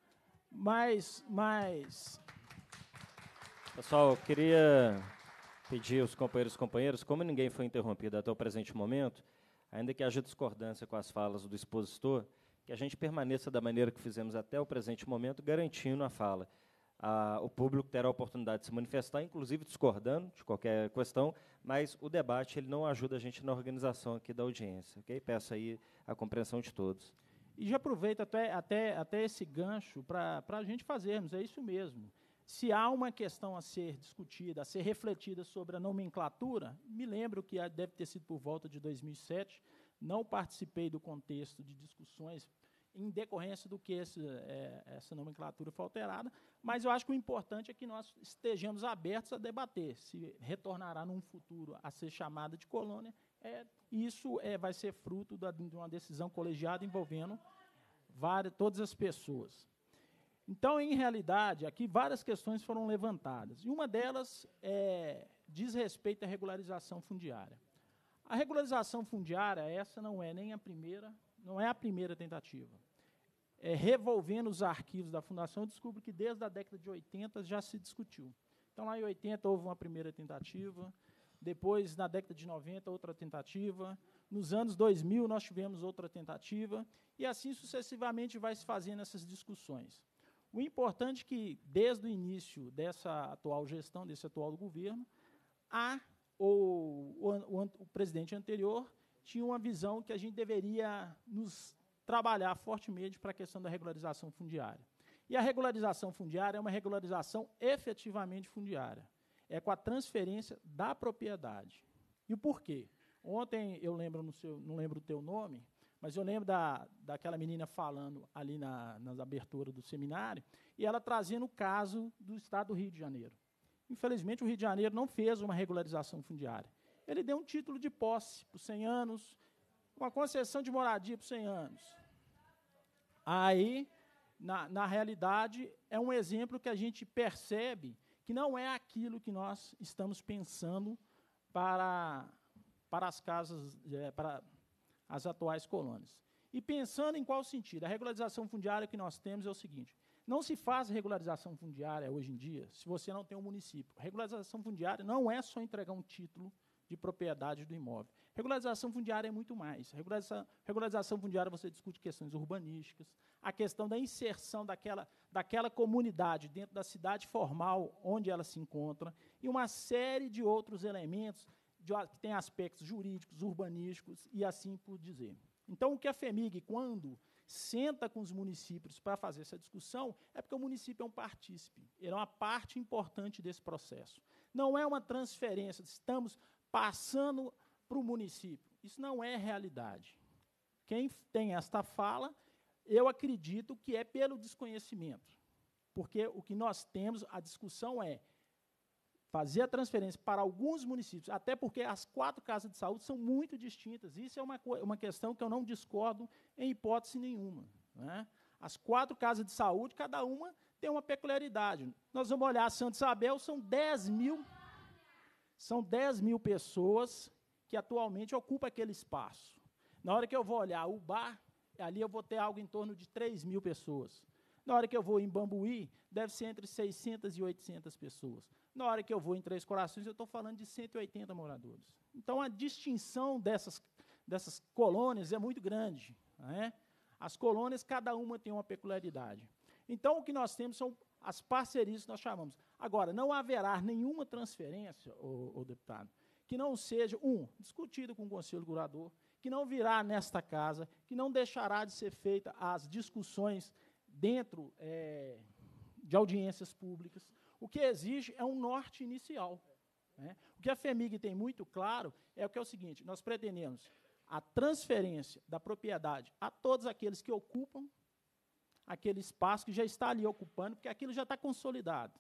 mas, mas... Pessoal, eu queria pedir aos companheiros e companheiras, como ninguém foi interrompido até o presente momento, ainda que haja discordância com as falas do expositor, que a gente permaneça da maneira que fizemos até o presente momento, garantindo a fala. O público terá a oportunidade de se manifestar, inclusive discordando de qualquer questão, mas o debate ele não ajuda a gente na organização aqui da audiência. Okay? Peço aí a compreensão de todos. E já aproveito até, até, até esse gancho para a gente fazermos, é isso mesmo. Se há uma questão a ser discutida, a ser refletida sobre a nomenclatura, me lembro que deve ter sido por volta de 2007, não participei do contexto de discussões em decorrência do que esse, é, essa nomenclatura foi alterada, mas eu acho que o importante é que nós estejamos abertos a debater se retornará num futuro a ser chamada de colônia é, isso é, vai ser fruto da, de uma decisão colegiada envolvendo várias, todas as pessoas. Então, em realidade, aqui várias questões foram levantadas. E uma delas é, diz respeito à regularização fundiária. A regularização fundiária, essa não é nem a primeira, não é a primeira tentativa. É, revolvendo os arquivos da Fundação, eu descubro que desde a década de 80 já se discutiu. Então, lá em 80 houve uma primeira tentativa, depois, na década de 90, outra tentativa. Nos anos 2000, nós tivemos outra tentativa. E assim sucessivamente vai se fazendo essas discussões. O importante é que, desde o início dessa atual gestão, desse atual governo, a, o, o, o presidente anterior tinha uma visão que a gente deveria nos trabalhar fortemente para a questão da regularização fundiária. E a regularização fundiária é uma regularização efetivamente fundiária é com a transferência da propriedade. E o porquê? Ontem eu lembro seu, não lembro o teu nome, mas eu lembro da, daquela menina falando ali na, nas aberturas do seminário, e ela trazendo o caso do estado do Rio de Janeiro. Infelizmente, o Rio de Janeiro não fez uma regularização fundiária. Ele deu um título de posse por 100 anos, uma concessão de moradia por 100 anos. Aí, na, na realidade, é um exemplo que a gente percebe que não é aquilo que nós estamos pensando para, para as casas, é, para as atuais colônias. E pensando em qual sentido? A regularização fundiária que nós temos é o seguinte: não se faz regularização fundiária hoje em dia se você não tem um município. Regularização fundiária não é só entregar um título de propriedade do imóvel. Regularização fundiária é muito mais. Regularização, regularização fundiária você discute questões urbanísticas, a questão da inserção daquela, daquela comunidade dentro da cidade formal onde ela se encontra, e uma série de outros elementos de, que têm aspectos jurídicos, urbanísticos e assim por dizer. Então, o que a FEMIG, quando senta com os municípios para fazer essa discussão, é porque o município é um partícipe, ele é uma parte importante desse processo. Não é uma transferência, estamos passando para o município. Isso não é realidade. Quem tem esta fala, eu acredito que é pelo desconhecimento. Porque o que nós temos, a discussão é fazer a transferência para alguns municípios, até porque as quatro casas de saúde são muito distintas. Isso é uma, uma questão que eu não discordo em hipótese nenhuma. Né? As quatro casas de saúde, cada uma tem uma peculiaridade. Nós vamos olhar Santa Isabel, são 10 mil, são 10 mil pessoas que atualmente ocupam aquele espaço. Na hora que eu vou olhar o bar, ali eu vou ter algo em torno de 3 mil pessoas. Na hora que eu vou em Bambuí, deve ser entre 600 e 800 pessoas. Na hora que eu vou em Três Corações, eu estou falando de 180 moradores. Então, a distinção dessas, dessas colônias é muito grande. Né? As colônias, cada uma tem uma peculiaridade. Então, o que nós temos são as parcerias que nós chamamos. Agora, não haverá nenhuma transferência, o, o deputado, que não seja, um, discutido com o Conselho Curador, que não virá nesta casa, que não deixará de ser feita as discussões dentro é, de audiências públicas. O que exige é um norte inicial. Né? O que a FEMIG tem muito claro é o que é o seguinte: nós pretendemos a transferência da propriedade a todos aqueles que ocupam aquele espaço que já está ali ocupando, porque aquilo já está consolidado.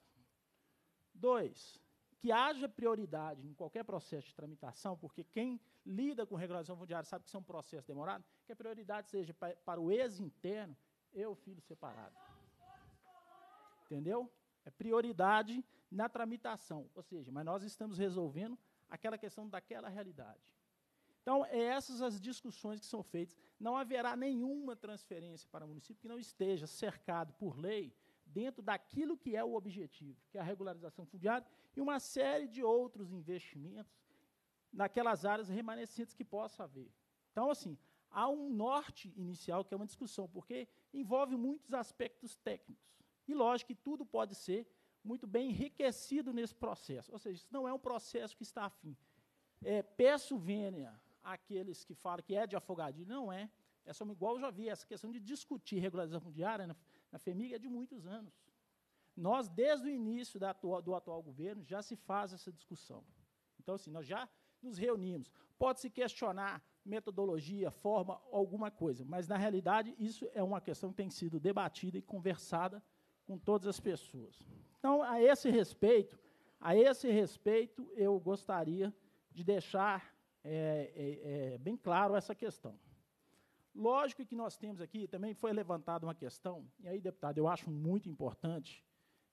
Dois, que haja prioridade em qualquer processo de tramitação, porque quem lida com regularização fundiária sabe que isso é um processo demorado, que a prioridade seja para, para o ex-interno e o filho separado. Entendeu? É prioridade na tramitação. Ou seja, mas nós estamos resolvendo aquela questão daquela realidade. Então, é essas as discussões que são feitas. Não haverá nenhuma transferência para o município que não esteja cercado por lei dentro daquilo que é o objetivo, que é a regularização fundiária e uma série de outros investimentos naquelas áreas remanescentes que possa haver. Então, assim, há um norte inicial que é uma discussão, porque envolve muitos aspectos técnicos. E lógico que tudo pode ser muito bem enriquecido nesse processo. Ou seja, isso não é um processo que está afim. É, peço vênia aqueles que falam que é de afogadilho. Não é. É só igual eu já vi, essa questão de discutir regularização fundiária na, FEMIG é de muitos anos. Nós, desde o início atual, do atual governo, já se faz essa discussão. Então, assim, nós já nos reunimos. Pode-se questionar metodologia, forma, alguma coisa, mas, na realidade, isso é uma questão que tem sido debatida e conversada com todas as pessoas. Então, a esse respeito, a esse respeito, eu gostaria de deixar é, é, é, bem claro essa questão. Lógico que nós temos aqui, também foi levantada uma questão, e aí, deputado, eu acho muito importante,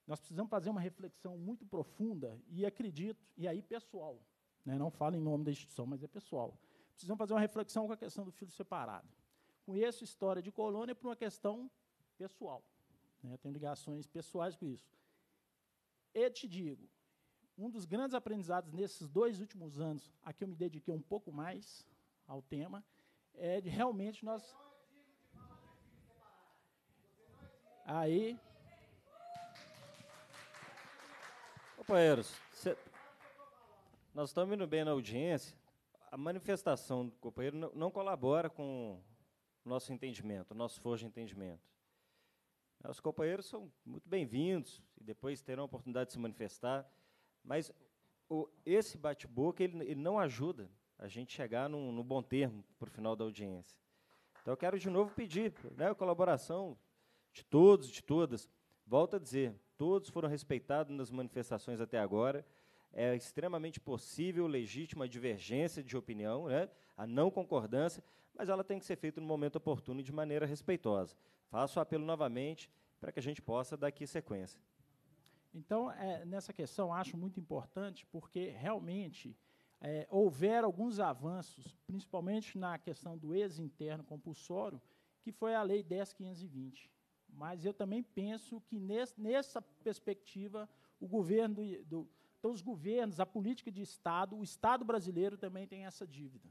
nós precisamos fazer uma reflexão muito profunda, e acredito, e aí pessoal, né, não falo em nome da instituição, mas é pessoal, precisamos fazer uma reflexão com a questão do filho separado. Conheço história de colônia por uma questão pessoal, né, tenho ligações pessoais com isso. E te digo, um dos grandes aprendizados nesses dois últimos anos, a que eu me dediquei um pouco mais ao tema, é de realmente nós. Aí. Companheiros, cê... nós estamos indo bem na audiência. A manifestação do companheiro não, colabora com o nosso entendimento, o nosso forjo de entendimento. Os companheiros são muito bem-vindos e depois terão a oportunidade de se manifestar. Mas o, esse bate-boca ele, ele, não ajuda a gente chegar no, bom termo para o final da audiência. Então, eu quero de novo pedir né, a colaboração de todos, de todas. Volto a dizer, todos foram respeitados nas manifestações até agora. É extremamente possível, legítima a divergência de opinião, né, a não concordância, mas ela tem que ser feita no momento oportuno e de maneira respeitosa. Faço o apelo novamente para que a gente possa dar aqui sequência. Então, é, nessa questão, acho muito importante, porque realmente é, houver alguns avanços, principalmente na questão do ex-interno compulsório, que foi a Lei 10.520. Mas eu também penso que nesse, nessa perspectiva, o governo do, então os governos, a política de Estado, o Estado brasileiro também tem essa dívida.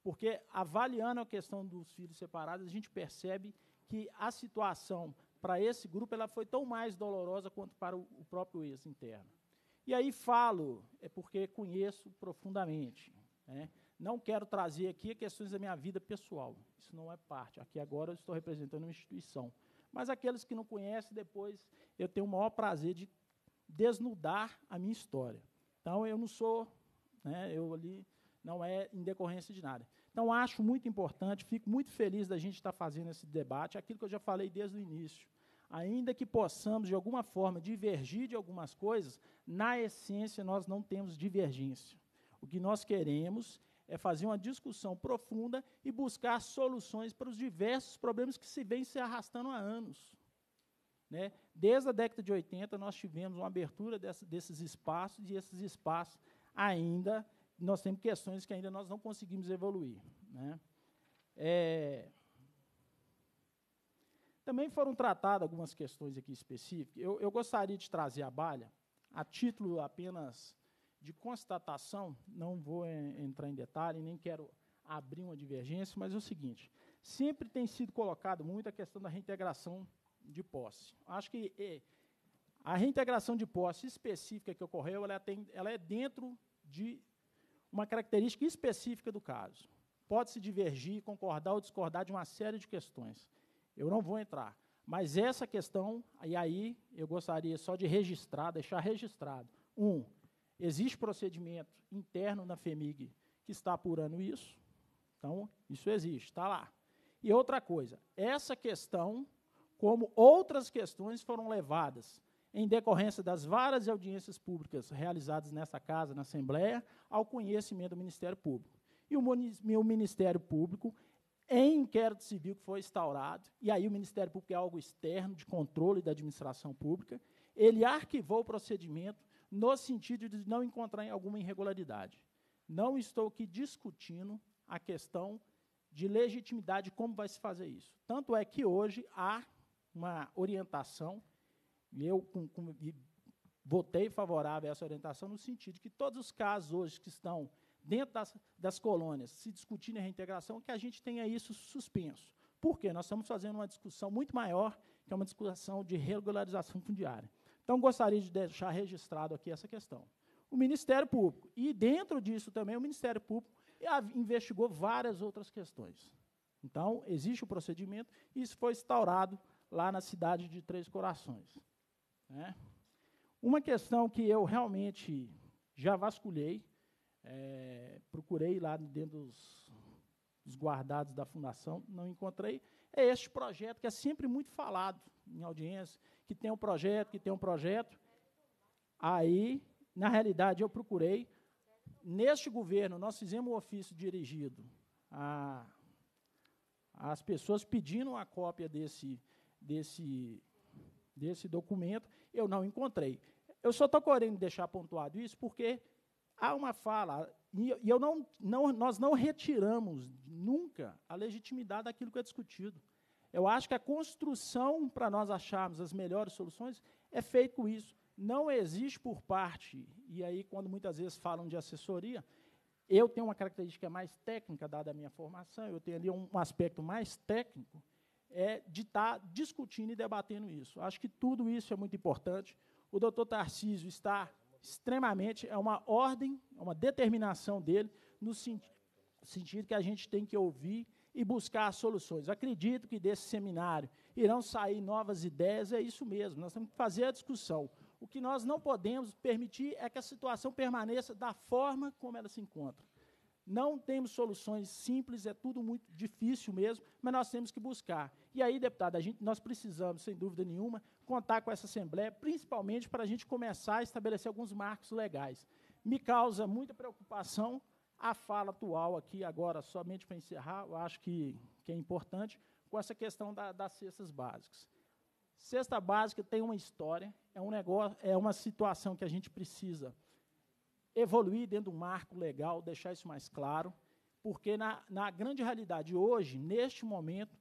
Porque, avaliando a questão dos filhos separados, a gente percebe que a situação para esse grupo ela foi tão mais dolorosa quanto para o, o próprio ex-interno. E aí falo, é porque conheço profundamente. Né? Não quero trazer aqui questões da minha vida pessoal. Isso não é parte. Aqui agora eu estou representando uma instituição. Mas aqueles que não conhecem, depois eu tenho o maior prazer de desnudar a minha história. Então eu não sou, né, eu ali não é em decorrência de nada. Então acho muito importante, fico muito feliz da gente estar fazendo esse debate, aquilo que eu já falei desde o início Ainda que possamos, de alguma forma, divergir de algumas coisas, na essência nós não temos divergência. O que nós queremos é fazer uma discussão profunda e buscar soluções para os diversos problemas que se vêm se arrastando há anos. Né? Desde a década de 80, nós tivemos uma abertura dessa, desses espaços, e esses espaços ainda, nós temos questões que ainda nós não conseguimos evoluir. Né? É, também foram tratadas algumas questões aqui específicas. Eu, eu gostaria de trazer a balha, a título apenas de constatação, não vou entrar em detalhe, nem quero abrir uma divergência, mas é o seguinte: sempre tem sido colocado muito a questão da reintegração de posse. Acho que é, a reintegração de posse específica que ocorreu, ela, tem, ela é dentro de uma característica específica do caso. Pode-se divergir, concordar ou discordar de uma série de questões. Eu não vou entrar. Mas essa questão, e aí eu gostaria só de registrar, deixar registrado. Um, existe procedimento interno na FEMIG que está apurando isso. Então, isso existe, está lá. E outra coisa, essa questão como outras questões foram levadas em decorrência das várias audiências públicas realizadas nessa casa, na Assembleia, ao conhecimento do Ministério Público. E o Ministério Público, em inquérito civil que foi instaurado, e aí o Ministério Público é algo externo de controle da administração pública, ele arquivou o procedimento no sentido de não encontrar alguma irregularidade. Não estou aqui discutindo a questão de legitimidade, como vai se fazer isso. Tanto é que hoje há uma orientação, e eu com, com, e votei favorável a essa orientação, no sentido que todos os casos hoje que estão dentro das, das colônias se discutindo a reintegração, que a gente tenha isso suspenso. Por quê? Nós estamos fazendo uma discussão muito maior, que é uma discussão de regularização fundiária. Então, gostaria de deixar registrado aqui essa questão. O Ministério Público, e dentro disso também, o Ministério Público investigou várias outras questões. Então, existe o procedimento, e isso foi instaurado lá na cidade de Três Corações. Né? Uma questão que eu realmente já vasculhei, é, procurei lá dentro dos, dos, guardados da fundação, não encontrei, é este projeto que é sempre muito falado em audiência, que tem um projeto, que tem um projeto. Aí, na realidade, eu procurei. Neste governo, nós fizemos um ofício dirigido a, às pessoas pedindo uma cópia desse, desse, desse documento, eu não encontrei. Eu só estou querendo deixar pontuado isso porque há uma fala, e eu não, não, nós não retiramos nunca a legitimidade daquilo que é discutido. Eu acho que a construção para nós acharmos as melhores soluções é feito com isso. Não existe por parte, e aí quando muitas vezes falam de assessoria, eu tenho uma característica mais técnica, dada a minha formação, eu tenho ali um, um aspecto mais técnico, é, de estar tá discutindo e debatendo isso. Acho que tudo isso é muito importante. O doutor Tarcísio está extremamente, é uma ordem, é uma determinação dele, no senti sentido que a gente tem que ouvir e buscar soluções. Acredito que desse seminário irão sair novas ideias, é isso mesmo, nós temos que fazer a discussão. O que nós não podemos permitir é que a situação permaneça da forma como ela se encontra. Não temos soluções simples, é tudo muito difícil mesmo, mas nós temos que buscar. E aí, deputado, a gente, nós precisamos, sem dúvida nenhuma, contar com essa Assembleia, principalmente para a gente começar a estabelecer alguns marcos legais. Me causa muita preocupação a fala atual aqui, agora, somente para encerrar, eu acho que, que é importante, com essa questão da, das cestas básicas. Cesta básica tem uma história, é um negócio, é uma situação que a gente precisa evoluir dentro do marco legal, deixar isso mais claro, porque na, na grande realidade hoje, neste momento,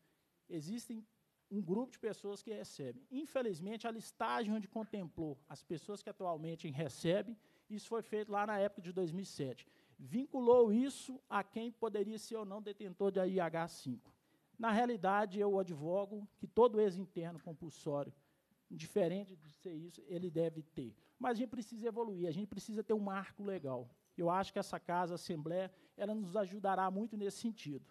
existem um grupo de pessoas que recebem. Infelizmente, a listagem onde contemplou as pessoas que atualmente recebem, isso foi feito lá na época de 2007. Vinculou isso a quem poderia ser ou não detentor de IH5. Na realidade, eu advogo que todo ex-interno compulsório, diferente de ser isso, ele deve ter. Mas a gente precisa evoluir, a gente precisa ter um marco legal. Eu acho que essa casa, a Assembleia, ela nos ajudará muito nesse sentido.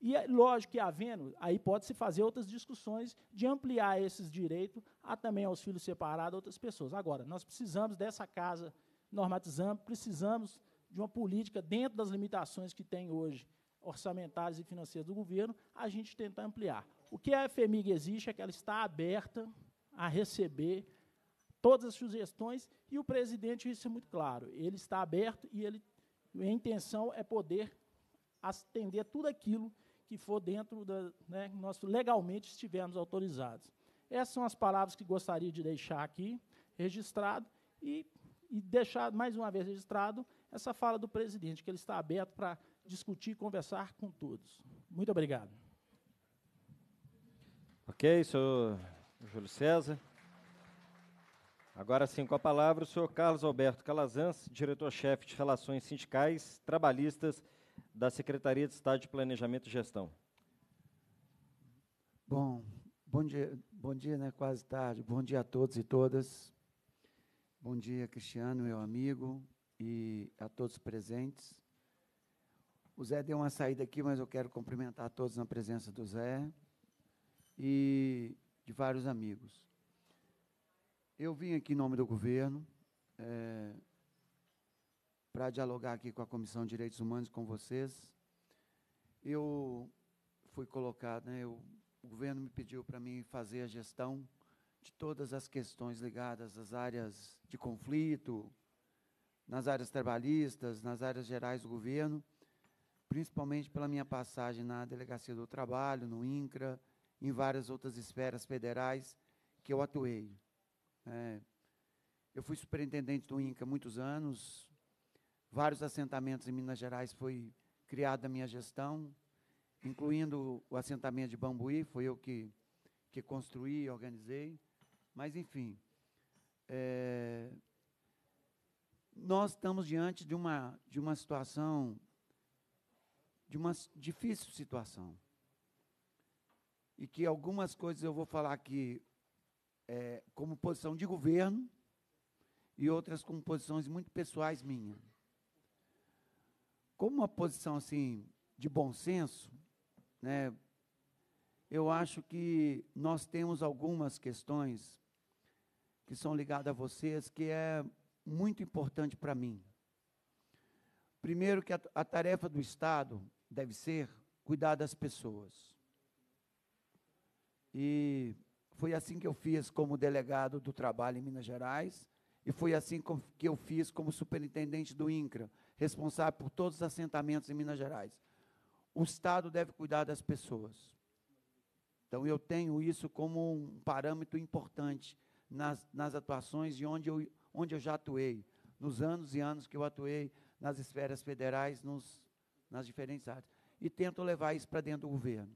E é lógico que havendo, aí pode-se fazer outras discussões de ampliar esses direitos a também aos filhos separados, outras pessoas. Agora, nós precisamos dessa casa normatizando, precisamos de uma política dentro das limitações que tem hoje, orçamentárias e financeiras do governo, a gente tentar ampliar. O que a FEMIG existe é que ela está aberta a receber todas as sugestões e o presidente, isso é muito claro, ele está aberto e ele, a intenção é poder atender tudo aquilo que for dentro da, né, nós legalmente estivermos autorizados. Essas são as palavras que gostaria de deixar aqui registrado e, e deixar mais uma vez registrado essa fala do presidente, que ele está aberto para discutir e conversar com todos. Muito obrigado. Ok, senhor Júlio César. Agora sim, com a palavra, o senhor Carlos Alberto Calazans, diretor-chefe de Relações Sindicais Trabalhistas da Secretaria de Estado de Planejamento e Gestão. Bom, bom dia, bom dia, né? Quase tarde. Bom dia a todos e todas. Bom dia, Cristiano, meu amigo, e a todos presentes. O Zé deu uma saída aqui, mas eu quero cumprimentar todos na presença do Zé e de vários amigos. Eu vim aqui em nome do governo é, para dialogar aqui com a Comissão de Direitos Humanos com vocês. Eu fui colocado, né, eu, o governo me pediu para mim fazer a gestão de todas as questões ligadas às áreas de conflito, nas áreas trabalhistas, nas áreas gerais do governo, principalmente pela minha passagem na Delegacia do Trabalho, no INCRA, em várias outras esferas federais que eu atuei. É, eu fui superintendente do INCA muitos anos, vários assentamentos em Minas Gerais foi criado na minha gestão, incluindo o assentamento de Bambuí, foi eu que, que construí e organizei. Mas, enfim, é, nós estamos diante de uma, de uma situação, de uma difícil situação. E que algumas coisas eu vou falar aqui é, como posição de governo e outras como posições muito pessoais minhas. Como uma posição assim de bom senso, né, eu acho que nós temos algumas questões que são ligadas a vocês que é muito importante para mim. Primeiro que a, a tarefa do Estado deve ser cuidar das pessoas. E foi assim que eu fiz como delegado do trabalho em Minas Gerais, e foi assim que eu fiz como superintendente do INCRA, responsável por todos os assentamentos em Minas Gerais. O Estado deve cuidar das pessoas. Então, eu tenho isso como um parâmetro importante nas, nas atuações de onde eu, onde eu já atuei, nos anos e anos que eu atuei nas esferas federais, nos, nas diferentes áreas. E tento levar isso para dentro do governo.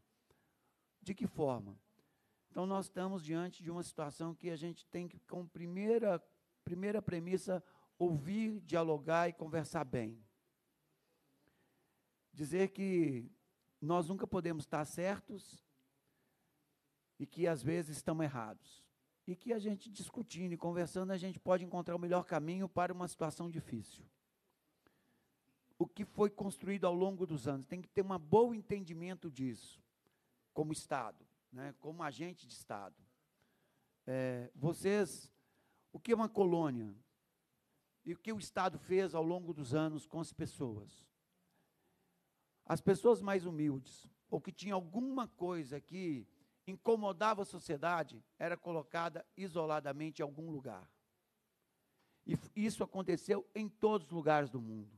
De que forma? Então, nós estamos diante de uma situação que a gente tem que, como primeira, primeira premissa, ouvir, dialogar e conversar bem. Dizer que nós nunca podemos estar certos e que às vezes estamos errados. E que a gente discutindo e conversando, a gente pode encontrar o melhor caminho para uma situação difícil. O que foi construído ao longo dos anos, tem que ter um bom entendimento disso, como Estado né, como agente de Estado. É, vocês, o que é uma colônia? E o que o Estado fez ao longo dos anos com as pessoas? As pessoas mais humildes, ou que tinham alguma coisa que incomodava a sociedade, era colocada isoladamente em algum lugar. E isso aconteceu em todos os lugares do mundo.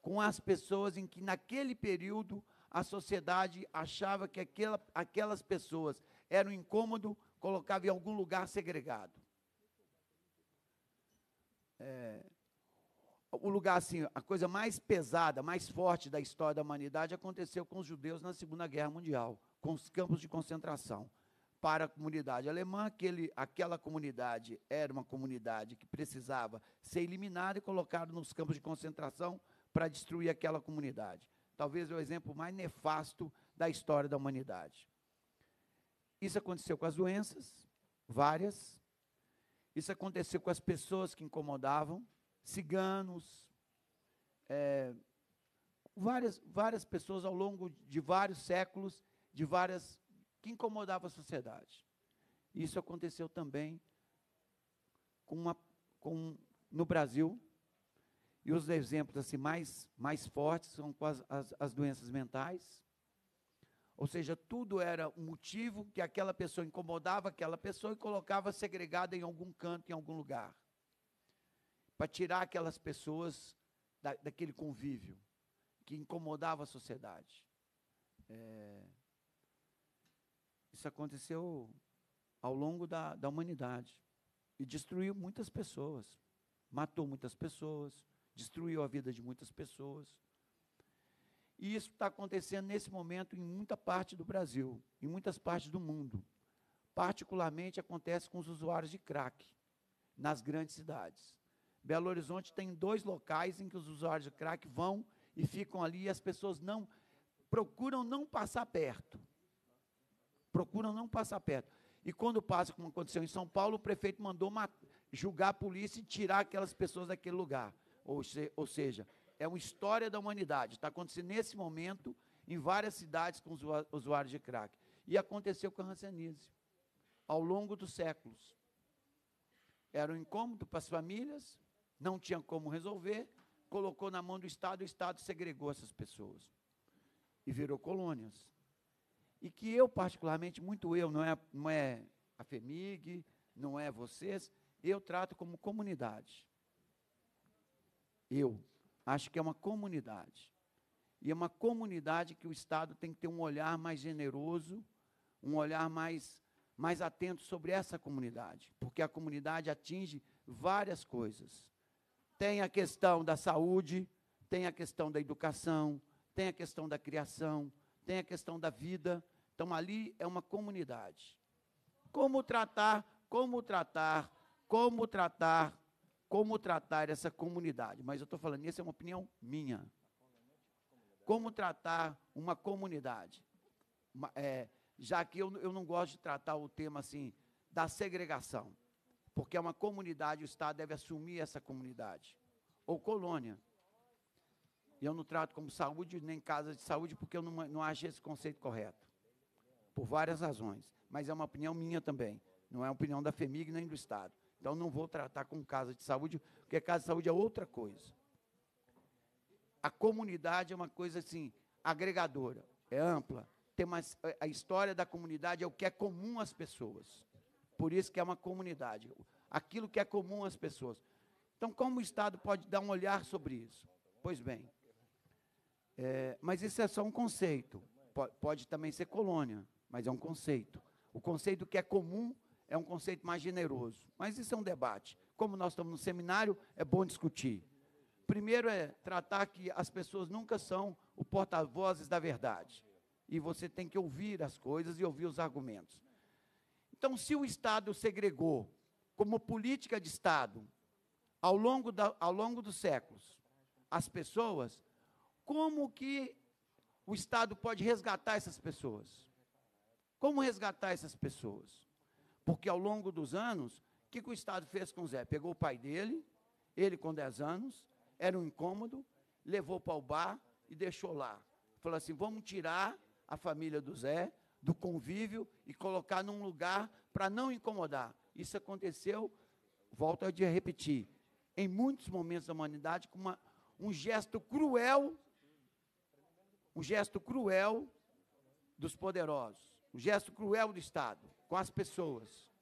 Com as pessoas em que, naquele período, a sociedade achava que aquela, aquelas pessoas eram incômodo, colocava em algum lugar segregado. É, o lugar assim, a coisa mais pesada, mais forte da história da humanidade aconteceu com os judeus na Segunda Guerra Mundial, com os campos de concentração. Para a comunidade alemã, aquele, aquela comunidade era uma comunidade que precisava ser eliminada e colocada nos campos de concentração para destruir aquela comunidade talvez é o exemplo mais nefasto da história da humanidade. Isso aconteceu com as doenças, várias. Isso aconteceu com as pessoas que incomodavam, ciganos, é, várias, várias pessoas ao longo de vários séculos, de várias que incomodavam a sociedade. Isso aconteceu também com uma, com, no Brasil, e os exemplos assim, mais, mais fortes são com as, as, as doenças mentais, Ou seja, tudo era um motivo que aquela pessoa incomodava aquela pessoa e colocava segregada em algum canto, em algum lugar. Para tirar aquelas pessoas da, daquele convívio que incomodava a sociedade. É, isso aconteceu ao longo da, da humanidade e destruiu muitas pessoas, matou muitas pessoas, destruiu a vida de muitas pessoas. E isso está acontecendo nesse momento em muita parte do Brasil, em muitas partes do mundo. Particularmente acontece com os usuários de crack, nas grandes cidades. Belo Horizonte tem dois locais em que os usuários de crack vão e ficam ali e as pessoas não procuram não passar perto. Procuram não passar perto. E quando passa, como aconteceu em São Paulo, o prefeito mandou julgar a polícia e tirar aquelas pessoas daquele lugar. Ou, se, ou seja, é uma história da humanidade. Está acontecendo nesse momento em várias cidades com usuários de crack. E aconteceu com a Hanseníase, ao longo dos séculos. Era um incômodo para as famílias, não tinha como resolver, colocou na mão do Estado, o Estado segregou essas pessoas. E virou colônias. E que eu, particularmente, muito eu, não é, não é a FEMIG, não é vocês, eu trato como comunidade. Eu, acho que é uma comunidade. E é uma comunidade que o Estado tem que ter um olhar mais generoso, um olhar mais, mais atento sobre essa comunidade, porque a comunidade atinge várias coisas. Tem a questão da saúde, tem a questão da educação, tem a questão da criação, tem a questão da vida. Então ali é uma comunidade. Como tratar, como tratar, como tratar como tratar essa comunidade. Mas eu estou falando, isso é uma opinião minha. Como tratar uma comunidade. É, já que eu, eu não gosto de tratar o tema assim da segregação, porque é uma comunidade, o Estado deve assumir essa comunidade. Ou colônia. E eu não trato como saúde nem casa de saúde, porque eu não, não acho esse conceito correto. Por várias razões. Mas é uma opinião minha também. Não é uma opinião da FEMIG nem do Estado. Então não vou tratar com casa de saúde, porque casa de saúde é outra coisa. A comunidade é uma coisa assim, agregadora, é ampla. Tem uma, a história da comunidade é o que é comum às pessoas. Por isso que é uma comunidade. Aquilo que é comum às pessoas. Então, como o Estado pode dar um olhar sobre isso? Pois bem, é, mas isso é só um conceito. Pode, pode também ser colônia, mas é um conceito. O conceito que é comum é um conceito mais generoso. Mas isso é um debate. Como nós estamos no seminário, é bom discutir. Primeiro é tratar que as pessoas nunca são o porta-vozes da verdade. E você tem que ouvir as coisas e ouvir os argumentos. Então, se o Estado segregou como política de Estado, ao longo, da, ao longo dos séculos, as pessoas, como que o Estado pode resgatar essas pessoas? Como resgatar essas pessoas? Porque ao longo dos anos, o que, que o Estado fez com o Zé? Pegou o pai dele, ele com 10 anos, era um incômodo, levou para o bar e deixou lá. Falou assim: vamos tirar a família do Zé do convívio e colocar num lugar para não incomodar. Isso aconteceu, volto a repetir, em muitos momentos da humanidade, com uma, um gesto cruel, um gesto cruel dos poderosos, um gesto cruel do Estado com as pessoas.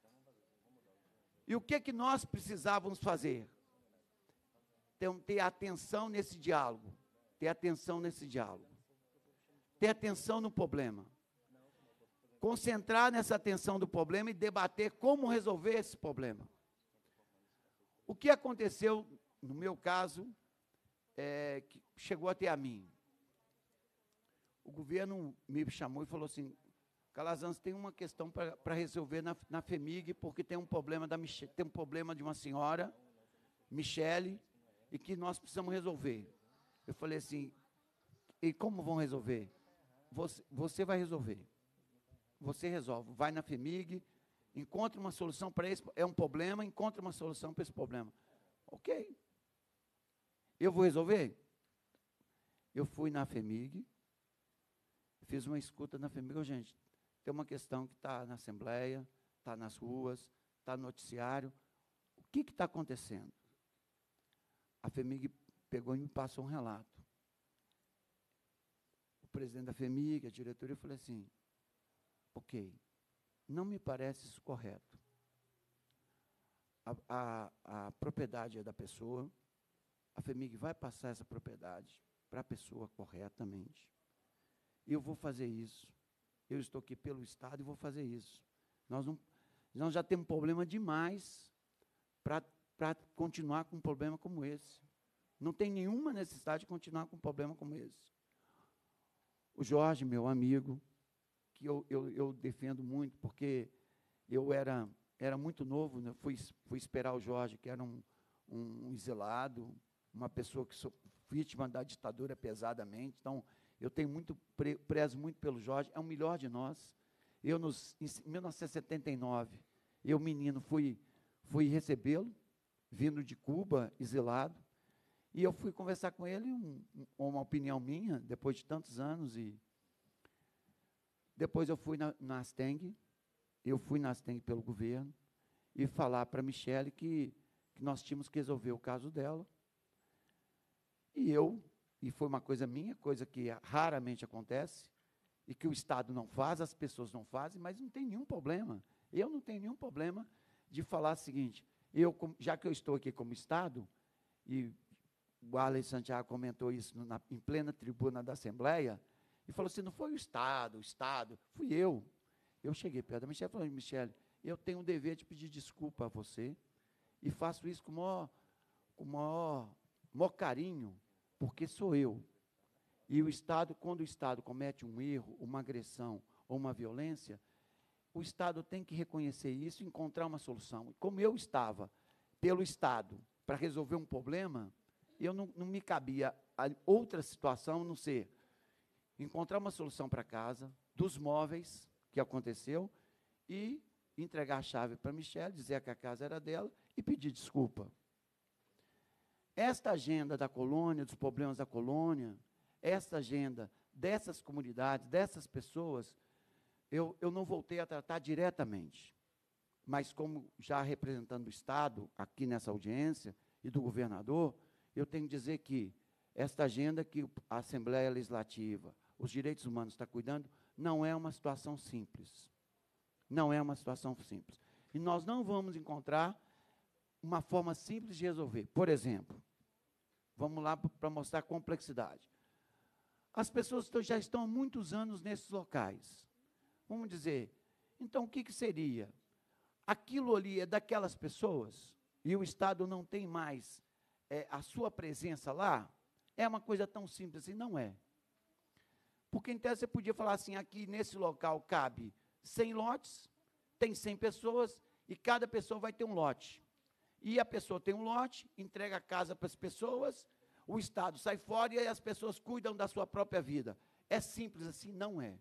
E o que que nós precisávamos fazer? Ter, ter atenção nesse diálogo, ter atenção nesse diálogo, ter atenção no problema, concentrar nessa atenção do problema e debater como resolver esse problema. O que aconteceu, no meu caso, é, que chegou até a mim. O governo me chamou e falou assim: Calazans tem uma questão para resolver na, na FEMIG, porque tem um problema da tem um problema de uma senhora, Michele, e que nós precisamos resolver. Eu falei assim, e como vão resolver? Você, você vai resolver. Você resolve. Vai na FEMIG, encontre uma solução para esse. É um problema, encontre uma solução para esse problema. Ok. Eu vou resolver? Eu fui na FEMIG, fiz uma escuta na FEMIG, gente, tem uma questão que está na Assembleia, está nas ruas, está no noticiário. O que está acontecendo? A FEMIG pegou e me passou um relato. presidente da FEMIG, a diretoria, falei assim, ok, não me parece isso correto. A, a, a propriedade é da pessoa, a FEMIG vai passar essa propriedade para a pessoa corretamente. Eu vou fazer isso. Eu estou aqui pelo Estado e vou fazer isso. Nós, não, nós já temos problema demais para continuar com um problema como esse. Não tem nenhuma necessidade de continuar com um problema como esse. O Jorge, meu amigo, que eu, eu, eu defendo muito, porque eu era, era muito novo, né? fui, fui esperar o Jorge, que era um, um exilado, uma pessoa que sou vítima da ditadura pesadamente. Então, eu tenho muito, pre, prezo muito pelo Jorge, é o melhor de nós. Eu, nos, em 1979, eu, menino, fui, fui recebê-lo, vindo de Cuba, exilado, e eu fui conversar com ele, um, uma opinião minha, depois de tantos anos, e depois eu fui na, na Asteng, eu fui na Asteng pelo governo, e falar para a Michele que, que nós tínhamos que resolver o caso dela. E eu, e foi uma coisa minha, coisa que raramente acontece, e que o Estado não faz, as pessoas não fazem, mas não tem nenhum problema. Eu não tenho nenhum problema de falar o seguinte: eu, já que eu estou aqui como Estado, e o Arley Santiago comentou isso na, em plena tribuna da Assembleia, e falou assim: não foi o Estado, o Estado, fui eu. Eu cheguei perto da Michelle e falei: Michelle, eu tenho o dever de pedir desculpa a você, e faço isso com o maior, com o maior, maior carinho, porque sou eu. E o Estado, quando o Estado comete um erro, uma agressão ou uma violência, o Estado tem que reconhecer isso e encontrar uma solução. Como eu estava pelo Estado para resolver um problema, eu não, não me cabia outra situação a não ser encontrar uma solução para casa, dos móveis que aconteceu, e entregar a chave para Michelle, dizer que a casa era dela e pedir desculpa. Esta agenda da colônia, dos problemas da colônia, esta agenda dessas comunidades, dessas pessoas, eu, eu não voltei a tratar diretamente. Mas, como já representando o Estado, aqui nessa audiência, e do governador, eu tenho que dizer que esta agenda que a Assembleia Legislativa, os direitos humanos está cuidando, não é uma situação simples. Não é uma situação simples. E nós não vamos encontrar uma forma simples de resolver. Por exemplo, vamos lá para mostrar a complexidade. As pessoas já estão há muitos anos nesses locais. Vamos dizer, então o que, que seria? Aquilo ali é daquelas pessoas e o Estado não tem mais é, a sua presença lá? É uma coisa tão simples assim? Não é. Porque então você podia falar assim, aqui nesse local cabe 100 lotes, tem 100 pessoas, e cada pessoa vai ter um lote. E a pessoa tem um lote, entrega a casa para as pessoas, o Estado sai fora e as pessoas cuidam da sua própria vida. É simples assim? Não é.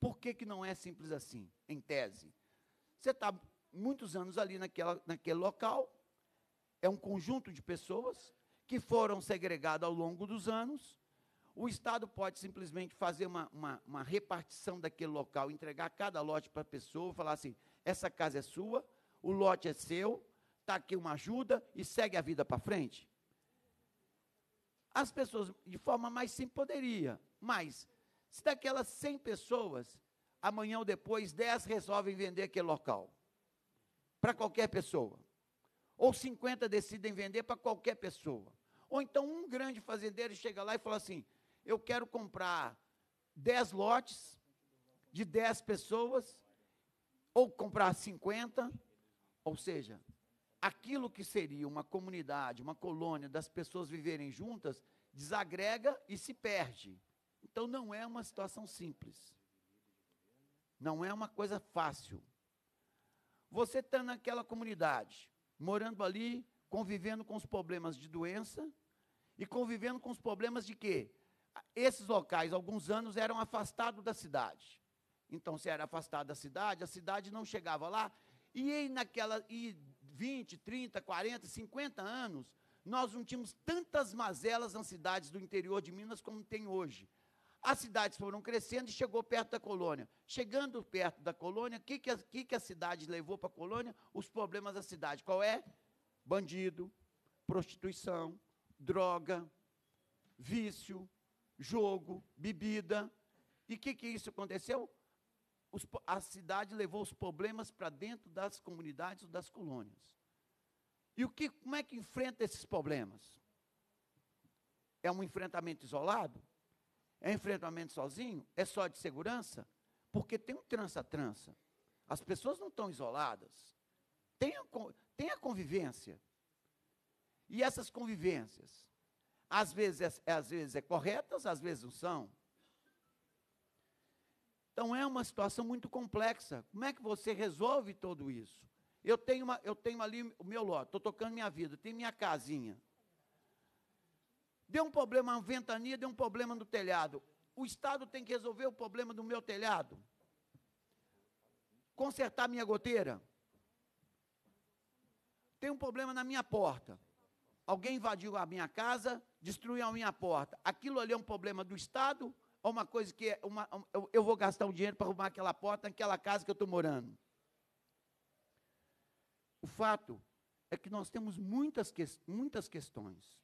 Por que, que não é simples assim, em tese? Você está muitos anos ali naquela, naquele local, é um conjunto de pessoas que foram segregadas ao longo dos anos, o Estado pode simplesmente fazer uma, uma, uma repartição daquele local, entregar cada lote para a pessoa, falar assim: essa casa é sua, o lote é seu, está aqui uma ajuda e segue a vida para frente. As pessoas, de forma mais simples, poderia, mas se daquelas 100 pessoas, amanhã ou depois, 10 resolvem vender aquele local para qualquer pessoa, ou 50 decidem vender para qualquer pessoa, ou então um grande fazendeiro chega lá e fala assim: eu quero comprar 10 lotes de 10 pessoas, ou comprar 50, ou seja, aquilo que seria uma comunidade, uma colônia das pessoas viverem juntas, desagrega e se perde. Então não é uma situação simples. Não é uma coisa fácil. Você está naquela comunidade, morando ali, convivendo com os problemas de doença e convivendo com os problemas de quê? esses locais, alguns anos, eram afastados da cidade. Então, se era afastado da cidade, a cidade não chegava lá. E naquela e 20, 30, 40, 50 anos, nós não tínhamos tantas mazelas nas cidades do interior de Minas como tem hoje. As cidades foram crescendo e chegou perto da colônia. Chegando perto da colônia, o que, que, a, que, que a cidade levou para a colônia? Os problemas da cidade. Qual é? Bandido, prostituição, droga, vício, jogo, bebida. E o que, que isso aconteceu? Os a cidade levou os problemas para dentro das comunidades, das colônias. E o que, como é que enfrenta esses problemas? É um enfrentamento isolado? É um enfrentamento sozinho? É só de segurança? Porque tem um trança-trança. As pessoas não estão isoladas. Tem a, tem a convivência. E essas convivências, às vezes, é, às vezes é corretas, às vezes não são. Então é uma situação muito complexa. Como é que você resolve tudo isso? Eu tenho, uma, eu tenho ali o meu lote, estou tocando minha vida, tenho minha casinha. Deu um problema na ventania, deu um problema no telhado. O Estado tem que resolver o problema do meu telhado. Consertar minha goteira. Tem um problema na minha porta. Alguém invadiu a minha casa, destruiu a minha porta. Aquilo ali é um problema do Estado ou uma coisa que é uma, um- eu, eu vou gastar um dinheiro para arrumar aquela porta naquela casa que eu estou morando? O fato é que nós temos muitas, ques- muitas questões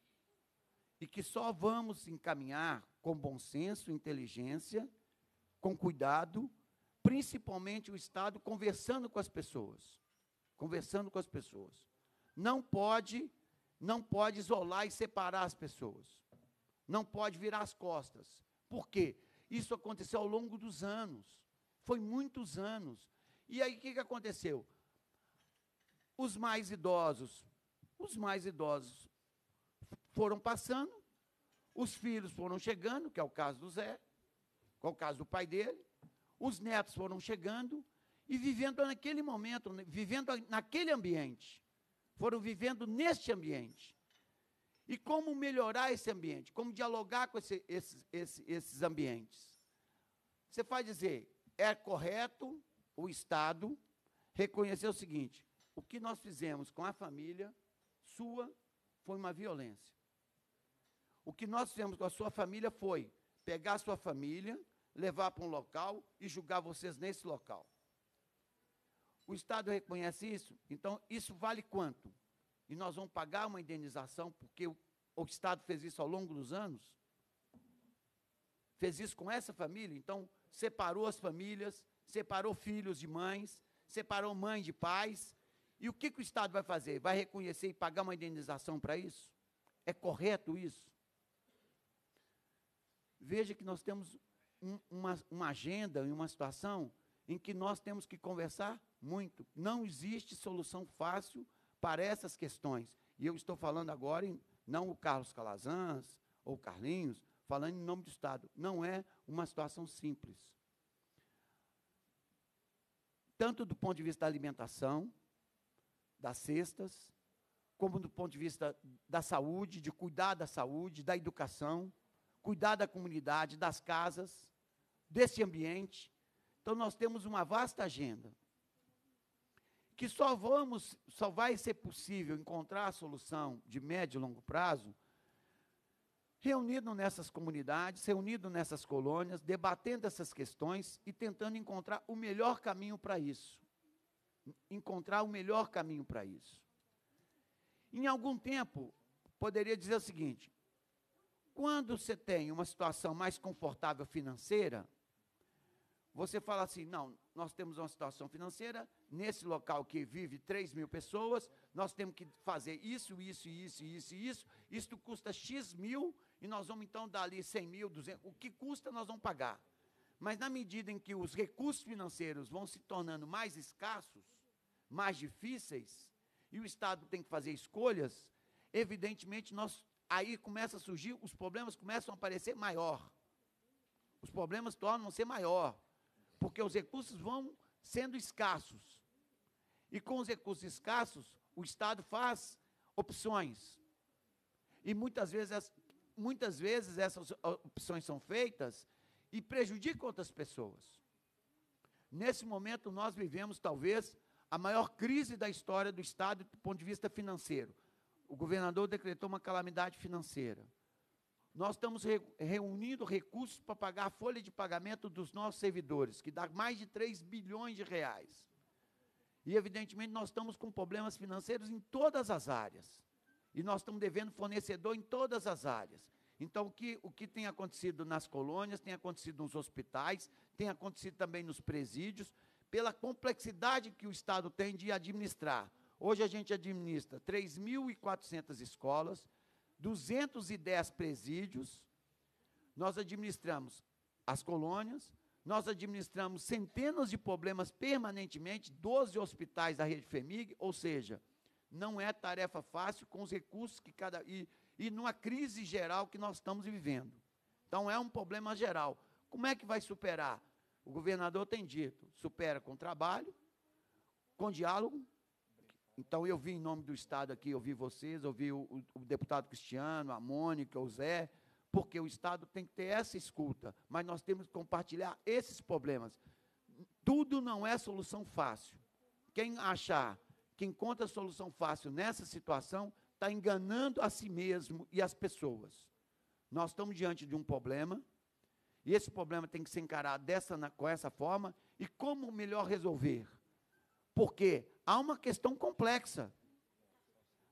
e que só vamos encaminhar com bom senso, inteligência, com cuidado, principalmente o Estado conversando com as pessoas, conversando com as pessoas. Não pode, não pode isolar e separar as pessoas. Não pode virar as costas. Por quê? Isso aconteceu ao longo dos anos. Foi muitos anos. E aí o que, aconteceu? Os mais idosos, os mais idosos foram passando, os filhos foram chegando, que é o caso do Zé, que é o caso do pai dele, os netos foram chegando e vivendo naquele momento, vivendo naquele ambiente, foram vivendo neste ambiente. E como melhorar esse ambiente? Como dialogar com esse- esses, ambientes? Você faz dizer, é correto o Estado reconhecer o seguinte: o que nós fizemos com a família sua foi uma violência. O que nós fizemos com a sua família foi pegar a sua família, levar para um local e julgar vocês nesse local. O Estado reconhece isso? Então, isso vale quanto? E nós vamos pagar uma indenização porque o, o Estado fez isso ao longo dos anos? Fez isso com essa família? Então, separou as famílias, separou filhos de mães, separou mães de pais. E o que, que o Estado vai fazer? Vai reconhecer e pagar uma indenização para isso? É correto isso? Veja que nós temos um- uma, uma agenda e uma situação em que nós temos que conversar muito. Não existe solução fácil para essas questões. E eu estou falando agora, em, não o Carlos Calazans ou Carlinhos, falando em nome do Estado. Não é uma situação simples. Tanto do ponto de vista da alimentação, das cestas, como do ponto de vista da saúde, de cuidar da saúde, da educação, cuidar da comunidade, das casas, desse ambiente. Então nós temos uma vasta agenda que só vamos, só vai ser possível encontrar a solução de médio e longo prazo reunido nessas comunidades, reunido nessas colônias, debatendo essas questões e tentando encontrar o melhor caminho para isso. Encontrar o melhor caminho para isso. Em algum tempo, poderia dizer o seguinte: quando você tem uma situação mais confortável financeira, você fala assim: não, nós temos uma situação financeira, nesse local que vive 3 mil pessoas, nós temos que fazer isso, isso, isso, isso, isso, isto custa X mil, e nós vamos então dar ali 100 mil, 200, o que custa nós vamos pagar. Mas na medida em que os recursos financeiros vão se tornando mais escassos, mais difíceis, e o Estado tem que fazer escolhas, evidentemente nós aí começa a surgir, os problemas começam a aparecer maior. Os problemas tornam a ser maior, porque os recursos vão sendo escassos. E com os recursos escassos, o Estado faz opções. E muitas vezes, as- muitas vezes essas opções são feitas e prejudicam outras pessoas. Nesse momento, nós vivemos, talvez, a maior crise da história do Estado do ponto de vista financeiro. O governador decretou uma calamidade financeira. Nós estamos re- reunindo recursos para pagar a folha de pagamento dos nossos servidores, que dá mais de 3 bilhões de reais. E, evidentemente, nós estamos com problemas financeiros em todas as áreas. E nós estamos devendo fornecedor em todas as áreas. Então, o que, o que tem acontecido nas colônias, tem acontecido nos hospitais, tem acontecido também nos presídios, pela complexidade que o Estado tem de administrar. Hoje a gente administra 3.400 escolas, 210 presídios, nós administramos as colônias, nós administramos centenas de problemas permanentemente, 12 hospitais da rede FEMIG, ou seja, não é tarefa fácil com os recursos que cada. E, e numa crise geral que nós estamos vivendo. Então é um problema geral. Como é que vai superar? O governador tem dito: supera com trabalho, com diálogo. Então eu vi em nome do Estado aqui, eu vi vocês, eu vi o, o, o deputado Cristiano, a Mônica, o Zé, porque o Estado tem que ter essa escuta, mas nós temos que compartilhar esses problemas. Tudo não é solução fácil. Quem achar que encontra solução fácil nessa situação está enganando a si mesmo e as pessoas. Nós estamos diante de um problema, e esse problema tem que ser encarado dessa, com essa forma, e como melhor resolver? Porque há uma questão complexa.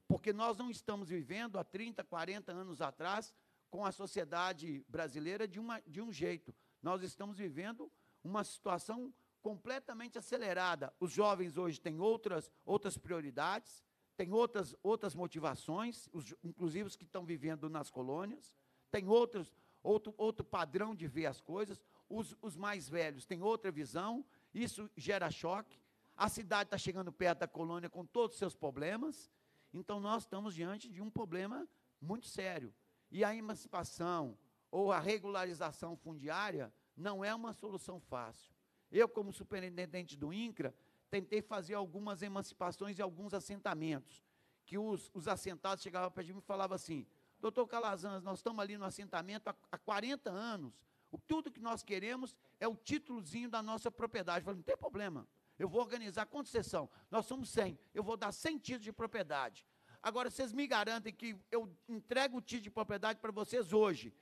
Porque nós não estamos vivendo há 30, 40 anos atrás com a sociedade brasileira de, uma, de um jeito. Nós estamos vivendo uma situação completamente acelerada. Os jovens hoje têm outras, outras prioridades, tem outras, outras motivações, os, inclusive os que estão vivendo nas colônias, tem outros, outro, outro padrão de ver as coisas, os, os mais velhos têm outra visão, isso gera choque, a cidade está chegando perto da colônia com todos os seus problemas, então nós estamos diante de um problema muito sério. E a emancipação ou a regularização fundiária não é uma solução fácil. Eu, como superintendente do INCRA, tentei fazer algumas emancipações e alguns assentamentos, que os, os assentados chegavam para mim e falavam assim, doutor Calazans, nós estamos ali no assentamento há, há 40 anos, o, tudo que nós queremos é o títulozinho da nossa propriedade. Eu falei, não tem problema, eu vou organizar quantos vocês são? Nós somos 100, eu vou dar 100 títulos de propriedade. Agora, vocês me garantem que eu entrego o título de propriedade para vocês hoje.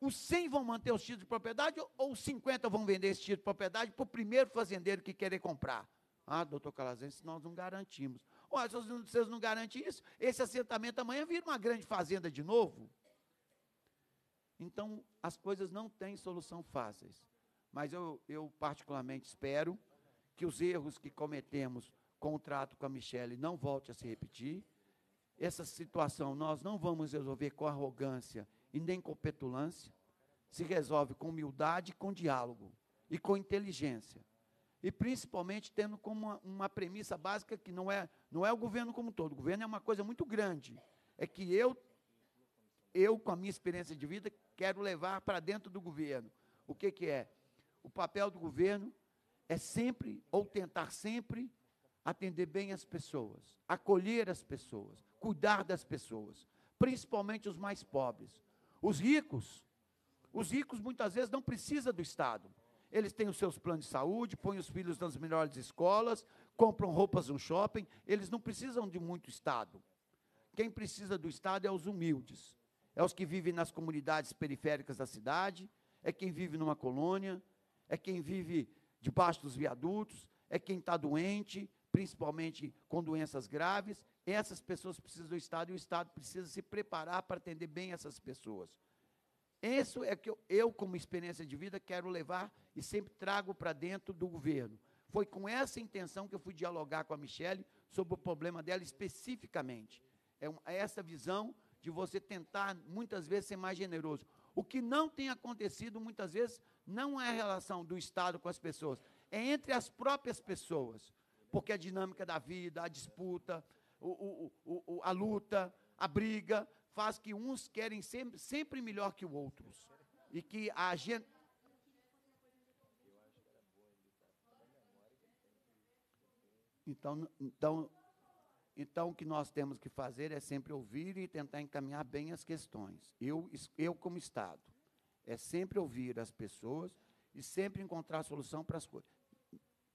Os 100 vão manter os títulos de propriedade ou os 50 vão vender esse título de propriedade para o primeiro fazendeiro que querer comprar? Ah, doutor Calazense, nós não garantimos. Olha, se vocês não garantem isso, esse assentamento amanhã vira uma grande fazenda de novo. Então, as coisas não têm solução fáceis. Mas eu, eu particularmente espero que os erros que cometemos com o trato com a Michelle não volte a se repetir. Essa situação nós não vamos resolver com arrogância e nem com petulância. Se resolve com humildade, com diálogo e com inteligência e principalmente tendo como uma, uma, premissa básica que não é, não é o governo como um todo. O governo é uma coisa muito grande. É que eu, eu com a minha experiência de vida, quero levar para dentro do governo. O que, que é? O papel do governo é sempre, ou tentar sempre, atender bem as pessoas, acolher as pessoas, cuidar das pessoas, principalmente os mais pobres. Os ricos, os ricos muitas vezes não precisam do Estado eles têm os seus planos de saúde, põem os filhos nas melhores escolas, compram roupas no shopping, eles não precisam de muito Estado. Quem precisa do Estado é os humildes, é os que vivem nas comunidades periféricas da cidade, é quem vive numa colônia, é quem vive debaixo dos viadutos, é quem está doente, principalmente com doenças graves. Essas pessoas precisam do Estado e o Estado precisa se preparar para atender bem essas pessoas. Isso é que eu, eu, como experiência de vida, quero levar e sempre trago para dentro do governo. Foi com essa intenção que eu fui dialogar com a Michelle sobre o problema dela especificamente. É, é essa visão de você tentar, muitas vezes, ser mais generoso. O que não tem acontecido, muitas vezes, não é a relação do Estado com as pessoas, é entre as próprias pessoas. Porque a dinâmica da vida, a disputa, o, o, o, a luta, a briga, faz que uns querem sempre, sempre melhor que os outros. E que a gente. Então, então, então, o que nós temos que fazer é sempre ouvir e tentar encaminhar bem as questões. Eu, eu como Estado, é sempre ouvir as pessoas e sempre encontrar solução para as coisas.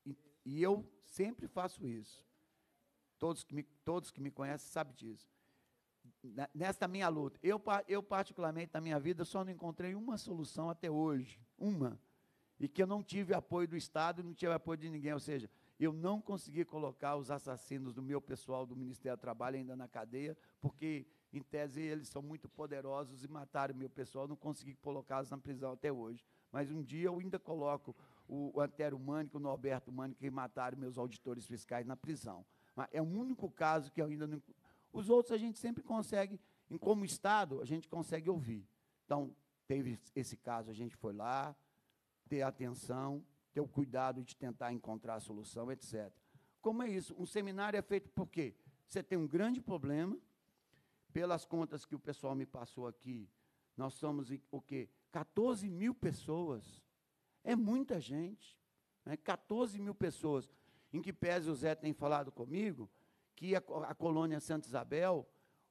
E, e, eu sempre faço isso. Todos que me, todos que me conhecem sabem disso nesta minha luta. Eu, eu, particularmente, na minha vida, só não encontrei uma solução até hoje. Uma. E que eu não tive apoio do Estado, não tive apoio de ninguém. Ou seja, eu não consegui colocar os assassinos do meu pessoal do Ministério do Trabalho ainda na cadeia, porque em tese, eles são muito poderosos e mataram meu pessoal, não consegui colocá-los na prisão até hoje. Mas um dia eu ainda coloco o, Antero Mânico, o Norberto Mânico, que mataram meus auditores fiscais na prisão. Mas é o único caso que eu ainda não. Os outros a gente sempre consegue, em como Estado, a gente consegue ouvir. Então, teve esse caso, a gente foi lá, ter atenção, ter o cuidado de tentar encontrar a solução, etc. Como é isso? Um seminário é feito por quê? Você tem um grande problema, pelas contas que o pessoal me passou aqui, nós somos o quê? 14 mil pessoas. É muita gente. Né? 14 mil pessoas. Em que pese o Zé tem falado comigo, que a, a colônia Santa Isabel,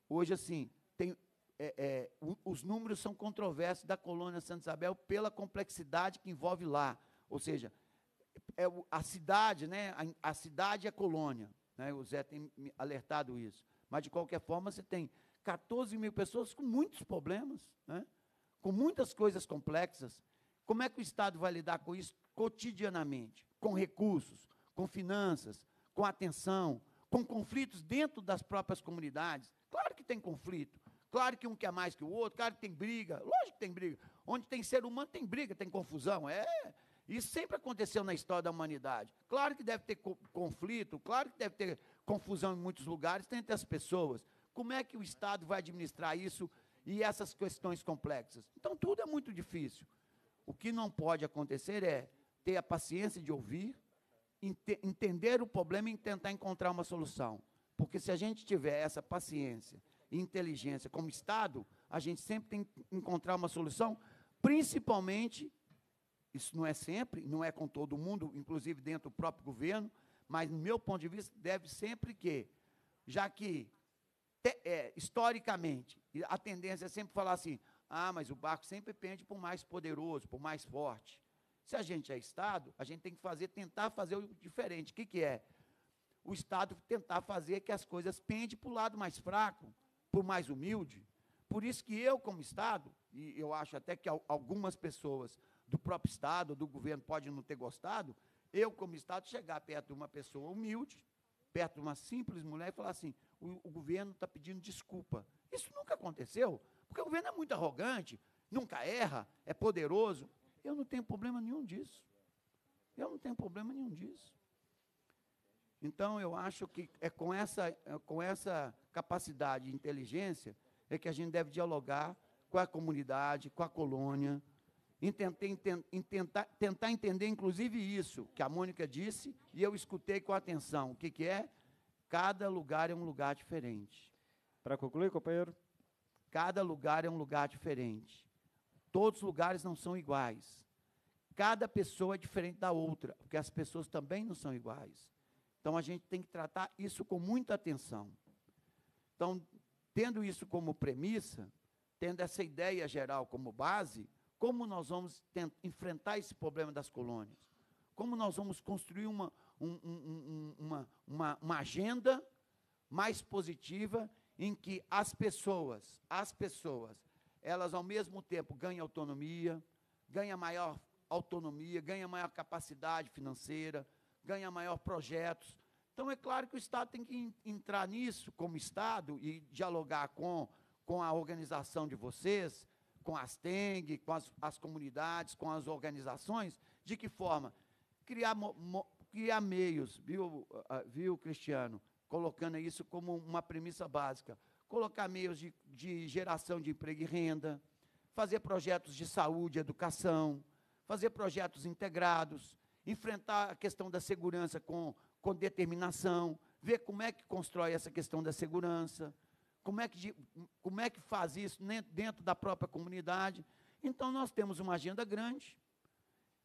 hoje, assim, tem, é, é, os números são controversos da colônia Santa Isabel pela complexidade que envolve lá. Ou seja, é a cidade, né, a, cidade é colônia. Né, o Zé tem alertado isso. Mas, de qualquer forma, você tem 14 mil pessoas com muitos problemas, né, com muitas coisas complexas. Como é que o Estado vai lidar com isso cotidianamente? Com recursos, com finanças, com atenção, com conflitos dentro das próprias comunidades. Claro que tem conflito. Claro que um quer mais que o outro, claro que tem briga. Lógico que tem briga. Onde tem ser humano tem briga, tem confusão. É, isso sempre aconteceu na história da humanidade. Claro que deve ter conflito, claro que deve ter confusão em muitos lugares entre as pessoas. Como é que o Estado vai administrar isso e essas questões complexas? Então, tudo é muito difícil. O que não pode acontecer é ter a paciência de ouvir, ent entender o problema e tentar encontrar uma solução. Porque se a gente tiver essa paciência e inteligência como Estado, a gente sempre tem que encontrar uma solução, principalmente isso não é sempre, não é com todo mundo, inclusive dentro do próprio governo, mas, no meu ponto de vista, deve sempre que, já que, te, é, historicamente, a tendência é sempre falar assim, ah, mas o barco sempre pende por mais poderoso, por mais forte. Se a gente é Estado, a gente tem que fazer, tentar fazer o diferente. O que, que é? O Estado tentar fazer que as coisas pendem para o lado mais fraco, por mais humilde. Por isso que eu, como Estado, e eu acho até que algumas pessoas do próprio Estado, do governo, pode não ter gostado, eu, como Estado, chegar perto de uma pessoa humilde, perto de uma simples mulher e falar assim: o, o governo está pedindo desculpa. Isso nunca aconteceu, porque o governo é muito arrogante, nunca erra, é poderoso. Eu não tenho problema nenhum disso. Eu não tenho problema nenhum disso. Então, eu acho que é com essa, é com essa capacidade e inteligência é que a gente deve dialogar com a comunidade, com a colônia, tentar, tentar entender, inclusive, isso que a Mônica disse, e eu escutei com atenção. O que, que é? Cada lugar é um lugar diferente. Para concluir, companheiro? Cada lugar é um lugar diferente. Todos os lugares não são iguais. Cada pessoa é diferente da outra, porque as pessoas também não são iguais. Então a gente tem que tratar isso com muita atenção. Então, tendo isso como premissa, tendo essa ideia geral como base, como nós vamos enfrentar esse problema das colônias? Como nós vamos construir uma, um, um, uma, uma, uma agenda mais positiva em que as pessoas, as pessoas, elas ao mesmo tempo ganham autonomia, ganham maior autonomia, ganham maior capacidade financeira, ganham maior projetos. Então é claro que o Estado tem que entrar nisso como Estado e dialogar com, com a organização de vocês, com as TENG, com as, as comunidades, com as organizações, de que forma? Criar, mo, criar meios, viu, uh, viu, Cristiano? Colocando isso como uma premissa básica. Colocar meios de, de geração de emprego e renda, fazer projetos de saúde, educação, fazer projetos integrados, enfrentar a questão da segurança com, com determinação, ver como é que constrói essa questão da segurança, como é que, como é que faz isso dentro da própria comunidade? Então, nós temos uma agenda grande,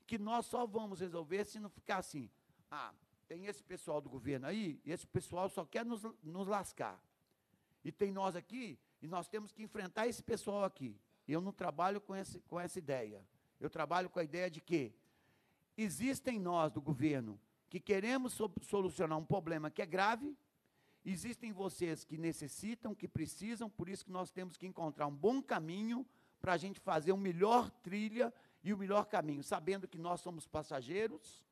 que nós só vamos resolver se não ficar assim. Ah, tem esse pessoal do governo aí, e esse pessoal só quer nos, nos lascar. E tem nós aqui, e nós temos que enfrentar esse pessoal aqui. Eu não trabalho com, esse, com essa ideia. Eu trabalho com a ideia de que existem nós do governo que queremos solucionar um problema que é grave, Existem vocês que necessitam, que precisam, por isso que nós temos que encontrar um bom caminho para a gente fazer um melhor trilha e o melhor caminho, sabendo que nós somos passageiros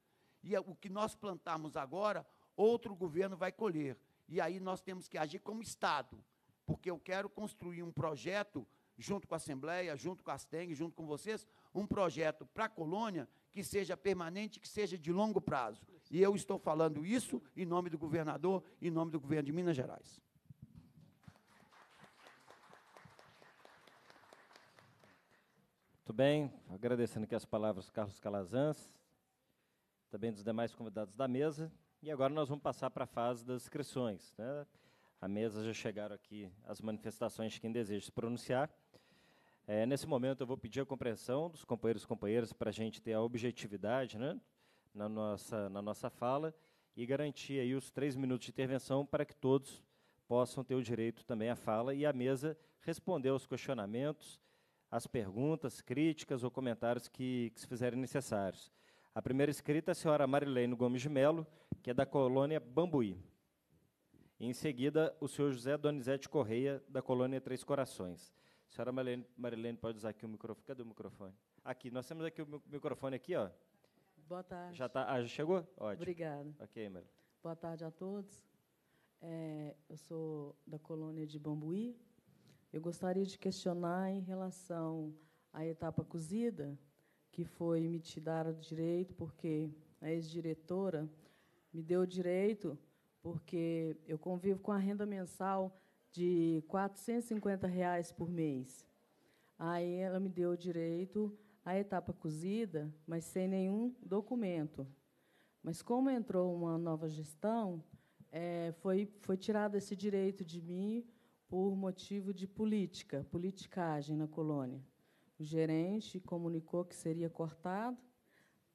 e o que nós plantarmos agora, outro governo vai colher. E aí nós temos que agir como Estado, porque eu quero construir um projeto junto com a Assembleia, junto com a Asteng, junto com vocês, um projeto para a colônia que seja permanente, que seja de longo prazo. E eu estou falando isso em nome do governador, em nome do governo de Minas Gerais. Muito bem, agradecendo aqui as palavras do Carlos Calazans, também dos demais convidados da mesa. E agora nós vamos passar para a fase das inscrições. Né? A mesa já chegaram aqui as manifestações de quem deseja se pronunciar. É, nesse momento, eu vou pedir a compreensão dos companheiros e companheiras para a gente ter a objetividade né, na, nossa, na nossa fala e garantir aí os três minutos de intervenção para que todos possam ter o direito também à fala e a mesa responder aos questionamentos, às perguntas, críticas ou comentários que, que se fizerem necessários. A primeira escrita é a senhora Marilene Gomes de Melo, que é da colônia Bambuí. E, em seguida, o senhor José Donizete Correia, da colônia Três Corações. Senhora Marilene, Marilene pode usar aqui o microfone. Cadê o microfone? Aqui, nós temos aqui o microfone aqui, ó. Boa tarde. Já tá, ah, já chegou? Ótimo. Obrigada. Ok, Marilene. Boa tarde a todos. É, eu sou da colônia de Bambuí. Eu gostaria de questionar em relação à etapa cozida, que foi me te dar o direito, porque a ex-diretora me deu o direito, porque eu convivo com a renda mensal de 450 reais por mês. Aí ela me deu o direito à etapa cozida, mas sem nenhum documento. Mas como entrou uma nova gestão, é, foi, foi tirado esse direito de mim por motivo de política, politicagem na colônia. O gerente comunicou que seria cortado,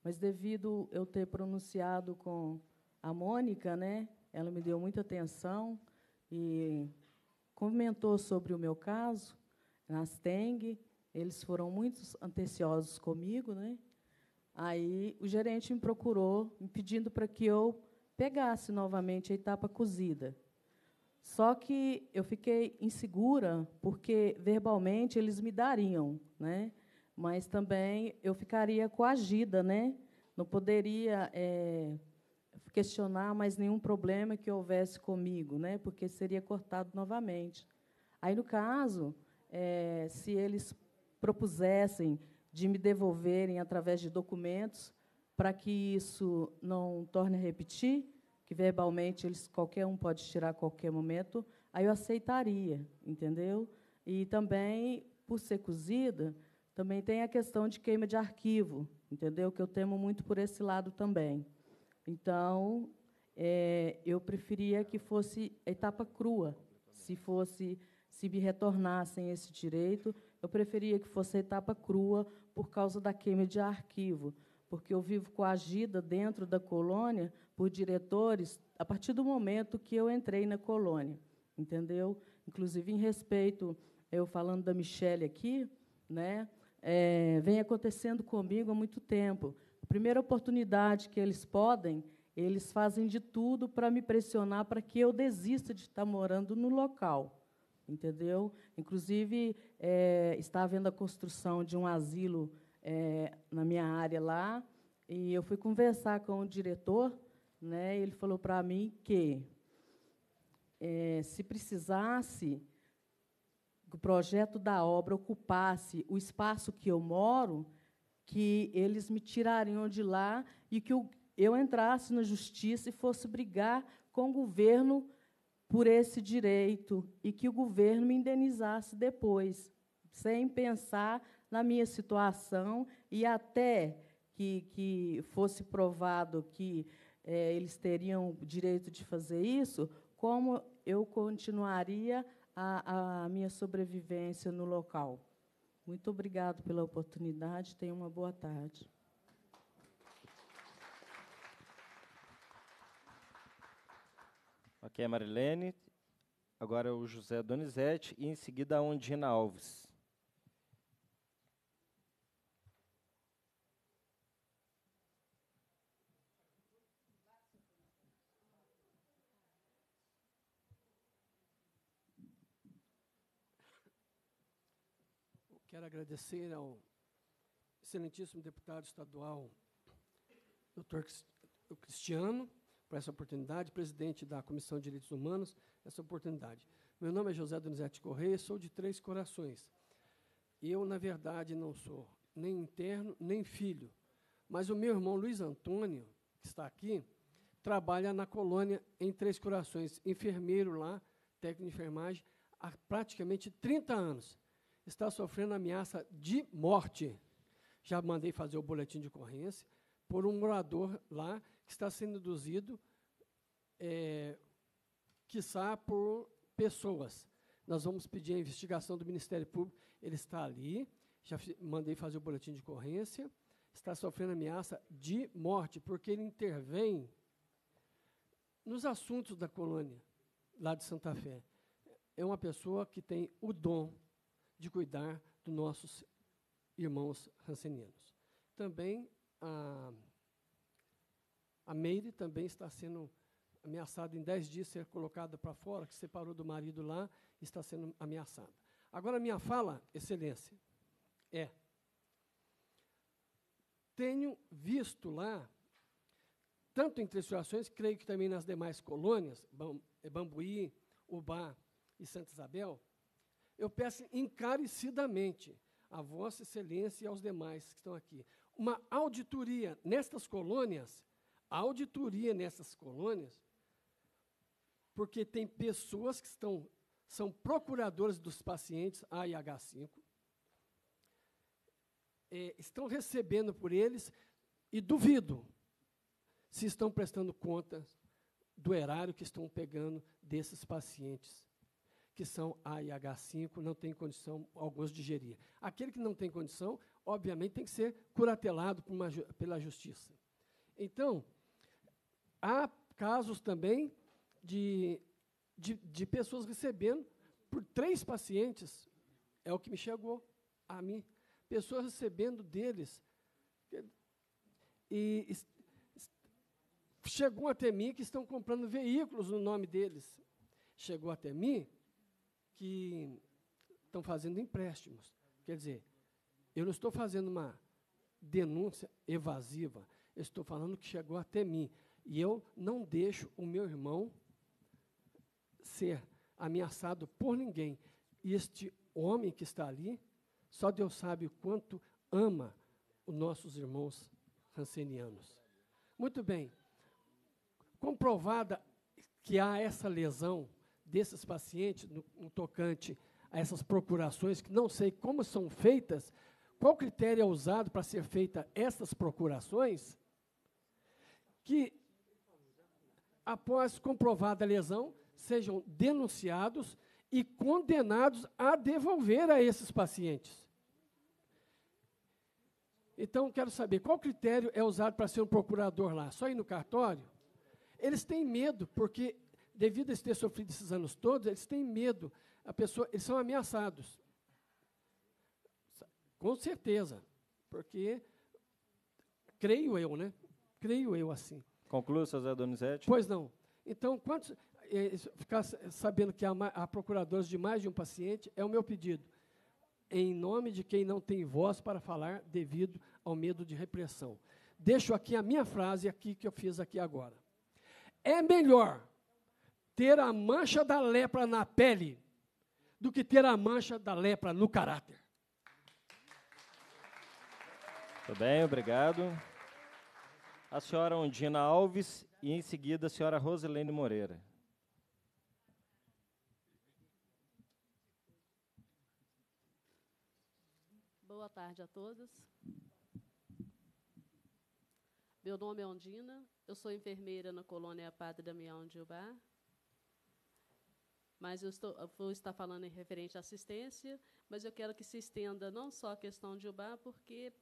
mas devido eu ter pronunciado com a Mônica, né, ela me deu muita atenção e comentou sobre o meu caso, nas TENG, eles foram muito anteciosos comigo, né? Aí o gerente me procurou, me pedindo para que eu pegasse novamente a etapa cozida. Só que eu fiquei insegura, porque verbalmente eles me dariam, né? mas também eu ficaria coagida, né? não poderia é, questionar mais nenhum problema que houvesse comigo, né? porque seria cortado novamente. Aí, no caso, é, se eles propusessem de me devolverem através de documentos, para que isso não torne a repetir, que verbalmente eles qualquer um pode tirar a qualquer momento, aí eu aceitaria, entendeu? E também, por ser cozida, também tem a questão de queima de arquivo, entendeu? Que eu temo muito por esse lado também. Então, é, eu preferia que fosse etapa crua, se fosse, se me retornassem esse direito, eu preferia que fosse etapa crua por causa da queima de arquivo, porque eu vivo coagida dentro da colônia por diretores a partir do momento que eu entrei na colônia, entendeu? Inclusive em respeito, eu falando da Michelle aqui, né? É, vem acontecendo comigo há muito tempo. A primeira oportunidade que eles podem, eles fazem de tudo para me pressionar para que eu desista de estar morando no local, entendeu? Inclusive é, está havendo a construção de um asilo é, na minha área lá, e eu fui conversar com o diretor, né, ele falou para mim que, é, se precisasse o projeto da obra ocupasse o espaço que eu moro, que eles me tirariam de lá e que eu, entrasse na justiça e fosse brigar com o governo por esse direito e que o governo me indenizasse depois, sem pensar na minha situação e até que, que fosse provado que é, eles teriam direito de fazer isso, como eu continuaria a, a minha sobrevivência no local. Muito obrigado pela oportunidade. Tenha uma boa tarde. Ok, Marilene. Agora o José Donizete e, em seguida, a Ondina Alves. Quero agradecer ao excelentíssimo deputado estadual, doutor Cristiano, por essa oportunidade, presidente da Comissão de Direitos Humanos, essa oportunidade. Meu nome é José Donizete Correia, sou de Três Corações. Eu, na verdade, não sou nem interno, nem filho. Mas o meu irmão Luiz Antônio, que está aqui, trabalha na colônia em Três Corações, enfermeiro lá, técnico de enfermagem, há praticamente 30 anos. Está sofrendo ameaça de morte. Já mandei fazer o boletim de ocorrência por um morador lá que está sendo induzido, é, quiçá, por pessoas. Nós vamos pedir a investigação do Ministério Público. Ele está ali, já mandei fazer o boletim de ocorrência, está sofrendo ameaça de morte, porque ele intervém nos assuntos da colônia, lá de Santa Fé. É uma pessoa que tem o dom de cuidar dos nossos irmãos rancenianos. Também a, a Meire também está sendo ameaçada em dez dias ser colocada para fora, que separou do marido lá, está sendo ameaçada. Agora, minha fala, excelência, é: tenho visto lá, tanto em Três Corações, creio que também nas demais colônias, Bambuí, Ubá e Santa Isabel, eu peço encarecidamente a Vossa Excelência e aos demais que estão aqui, uma auditoria nestas colônias, auditoria nessas colônias, porque tem pessoas que estão, são procuradores dos pacientes A e H5, é, estão recebendo por eles e duvido se estão prestando conta do erário que estão pegando desses pacientes que são A e H5, não tem condição alguns de gerir. Aquele que não tem condição, obviamente, tem que ser curatelado uma, pela justiça. Então, há casos também de, de, de pessoas recebendo por três pacientes, é o que me chegou a mim, pessoas recebendo deles. E, e chegou até mim que estão comprando veículos no nome deles. Chegou até mim que estão fazendo empréstimos. Quer dizer, eu não estou fazendo uma denúncia evasiva, eu estou falando que chegou até mim. E eu não deixo o meu irmão ser ameaçado por ninguém. E este homem que está ali, só Deus sabe o quanto ama os nossos irmãos rancenianos. Muito bem. Comprovada que há essa lesão desses pacientes no, no tocante a essas procurações, que não sei como são feitas, qual critério é usado para ser feita essas procurações, que após comprovada a lesão, sejam denunciados e condenados a devolver a esses pacientes. Então, quero saber qual critério é usado para ser um procurador lá? Só ir no cartório? Eles têm medo, porque devido a ter sofrido esses anos todos, eles têm medo. A pessoa, eles são ameaçados. Com certeza. Porque, creio eu, né? Creio eu assim. Conclua, José Donizete. Pois não. Então, quantos, é, ficar sabendo que há, há procuradores de mais de um paciente é o meu pedido. Em nome de quem não tem voz para falar devido ao medo de repressão. Deixo aqui a minha frase aqui que eu fiz aqui agora. É melhor ter a mancha da lepra na pele do que ter a mancha da lepra no caráter. Muito bem, obrigado. A senhora Ondina Alves e em seguida a senhora Rosilene Moreira. Boa tarde a todos. Meu nome é Ondina, eu sou enfermeira na colônia Padre Damião de Ubá, mas eu, estou, vou estar falando em referente à assistência, mas eu quero que se estenda não só a questão de Ubá, porque,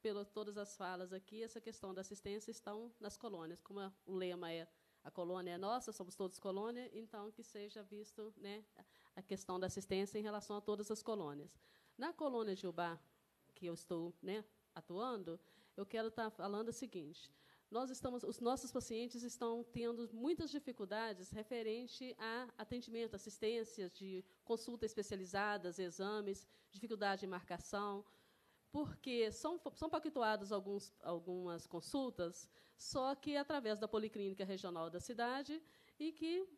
pelo todas as falas aqui, essa questão da assistência estão nas colônias. Como o lema é a colônia é nossa, somos todos colônia, então que seja visto né, a questão da assistência em relação a todas as colônias. Na colônia de Ubá, que eu estou né, atuando, eu quero estar falando o seguinte: nós estamos, os nossos pacientes estão tendo muitas dificuldades referente a atendimento, assistências de consultas especializadas, exames, dificuldade de marcação, porque são, são pactuadas alguns, algumas consultas, só que através da Policlínica Regional da cidade, e que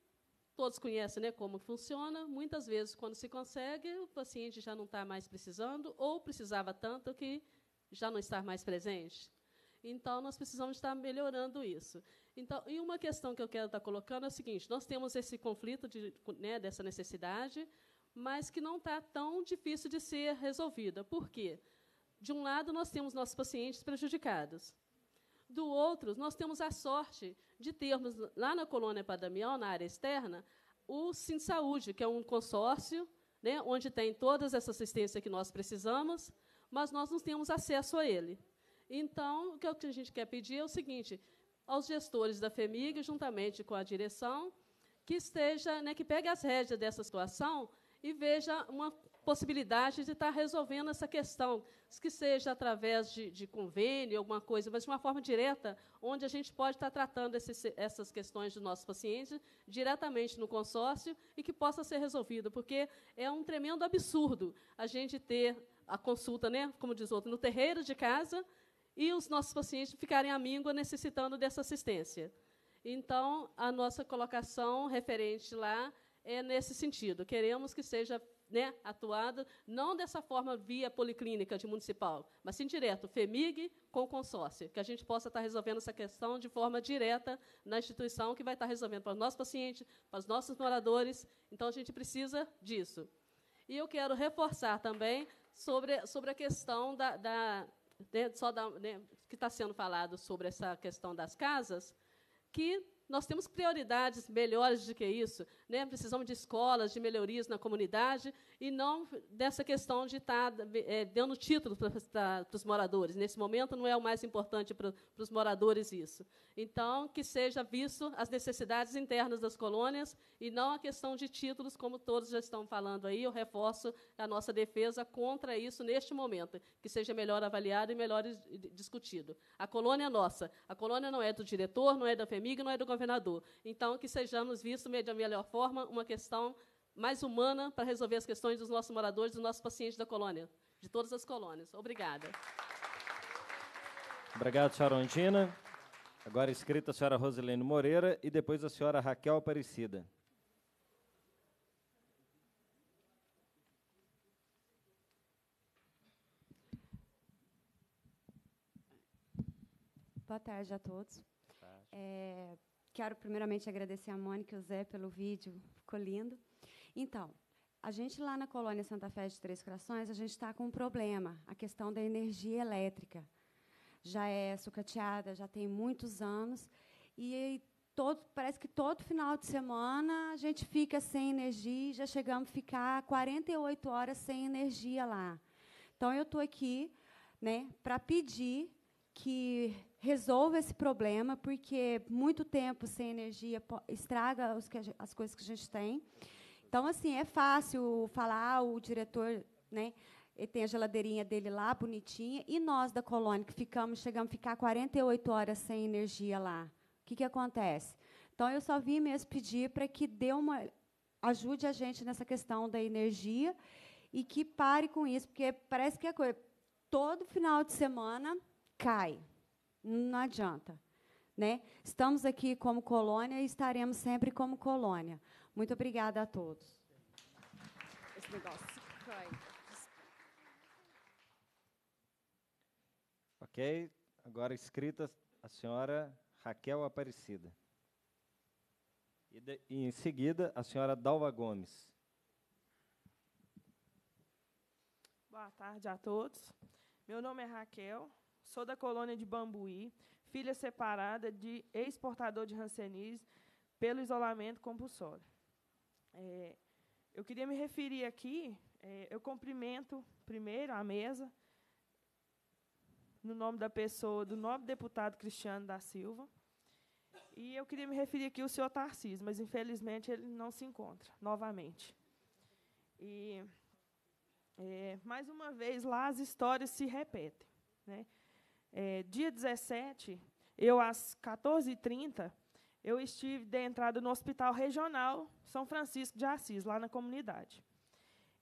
todos conhecem né, como funciona. Muitas vezes, quando se consegue, o paciente já não está mais precisando, ou precisava tanto que já não está mais presente. Então, nós precisamos estar melhorando isso. Então, e uma questão que eu quero estar colocando é o seguinte: nós temos esse conflito de, né, dessa necessidade, mas que não está tão difícil de ser resolvida. Por quê? De um lado, nós temos nossos pacientes prejudicados. Do outro, nós temos a sorte de termos, lá na colônia Padamião, na área externa, o Sim Saúde, que é um consórcio, né, onde tem toda essa assistência que nós precisamos, mas nós não temos acesso a ele. Então, o que a gente quer pedir é o seguinte, aos gestores da FEMIG, juntamente com a direção, que esteja, né, que pegue as rédeas dessa situação e veja uma possibilidade de estar resolvendo essa questão, que seja através de, de convênio, alguma coisa, mas de uma forma direta, onde a gente pode estar tratando esses, essas questões dos nossos pacientes diretamente no consórcio e que possa ser resolvido, porque é um tremendo absurdo a gente ter a consulta, né, como diz outro, no terreiro de casa e os nossos pacientes ficarem à míngua necessitando dessa assistência. Então, a nossa colocação referente lá é nesse sentido. Queremos que seja né, atuado, não dessa forma via policlínica de municipal, mas sim direto, FEMIG com consórcio, que a gente possa estar resolvendo essa questão de forma direta na instituição, que vai estar resolvendo para os nossos pacientes, para os nossos moradores. Então, a gente precisa disso. E eu quero reforçar também sobre, sobre a questão da, da né, só da, né, que está sendo falado sobre essa questão das casas, que nós temos prioridades melhores do que isso. Né? Precisamos de escolas, de melhorias na comunidade, e não dessa questão de estar tá, é, dando título para os moradores. Nesse momento, não é o mais importante para, para os moradores isso. Então, que seja visto as necessidades internas das colônias e não a questão de títulos, como todos já estão falando aí. Eu reforço a nossa defesa contra isso neste momento, que seja melhor avaliado e melhor discutido. A colônia é nossa. A colônia não é do diretor, não é da FEMIG, não é do governador. Então, que sejamos vistos da melhor forma uma questão mais humana para resolver as questões dos nossos moradores, dos nossos pacientes da colônia, de todas as colônias. Obrigada. Obrigado, senhora Ondina. Agora escrita a senhora Rosilene Moreira e depois a senhora Raquel Aparecida. Boa tarde a todos. É, quero primeiramente agradecer a Mônica e o Zé pelo vídeo, ficou lindo. Então, a gente lá na colônia Santa Fé de Três Corações, a gente está com um problema, a questão da energia elétrica. Já é sucateada, já tem muitos anos, e todo, parece que todo final de semana a gente fica sem energia, já chegamos a ficar 48 horas sem energia lá. Então, eu estou aqui né, para pedir que resolva esse problema, porque muito tempo sem energia estraga as coisas que a gente tem. Então, assim, é fácil falar, o diretor, né? Tem a geladeirinha dele lá, bonitinha, e nós da colônia, que ficamos, chegamos a ficar 48 horas sem energia lá. O que, que acontece? Então, eu só vim mesmo pedir para que dê uma. ajude a gente nessa questão da energia e que pare com isso, porque parece que é coisa. Todo final de semana cai. Não adianta. Né? Estamos aqui como colônia e estaremos sempre como colônia. Muito obrigada a todos. Esse negócio Ok. Agora escrita a senhora Raquel Aparecida. E, de, e em seguida, a senhora Dalva Gomes. Boa tarde a todos. Meu nome é Raquel, sou da colônia de Bambuí, filha separada de ex-portador de Hanseníase pelo isolamento compulsório. É, eu queria me referir aqui, é, eu cumprimento primeiro a mesa, no nome da pessoa, do nobre deputado Cristiano da Silva. E eu queria me referir aqui ao senhor Tarcísio, mas infelizmente ele não se encontra novamente. E é, mais uma vez lá as histórias se repetem. Né? É, dia 17, eu às 14h30, eu estive de entrada no Hospital Regional São Francisco de Assis, lá na comunidade.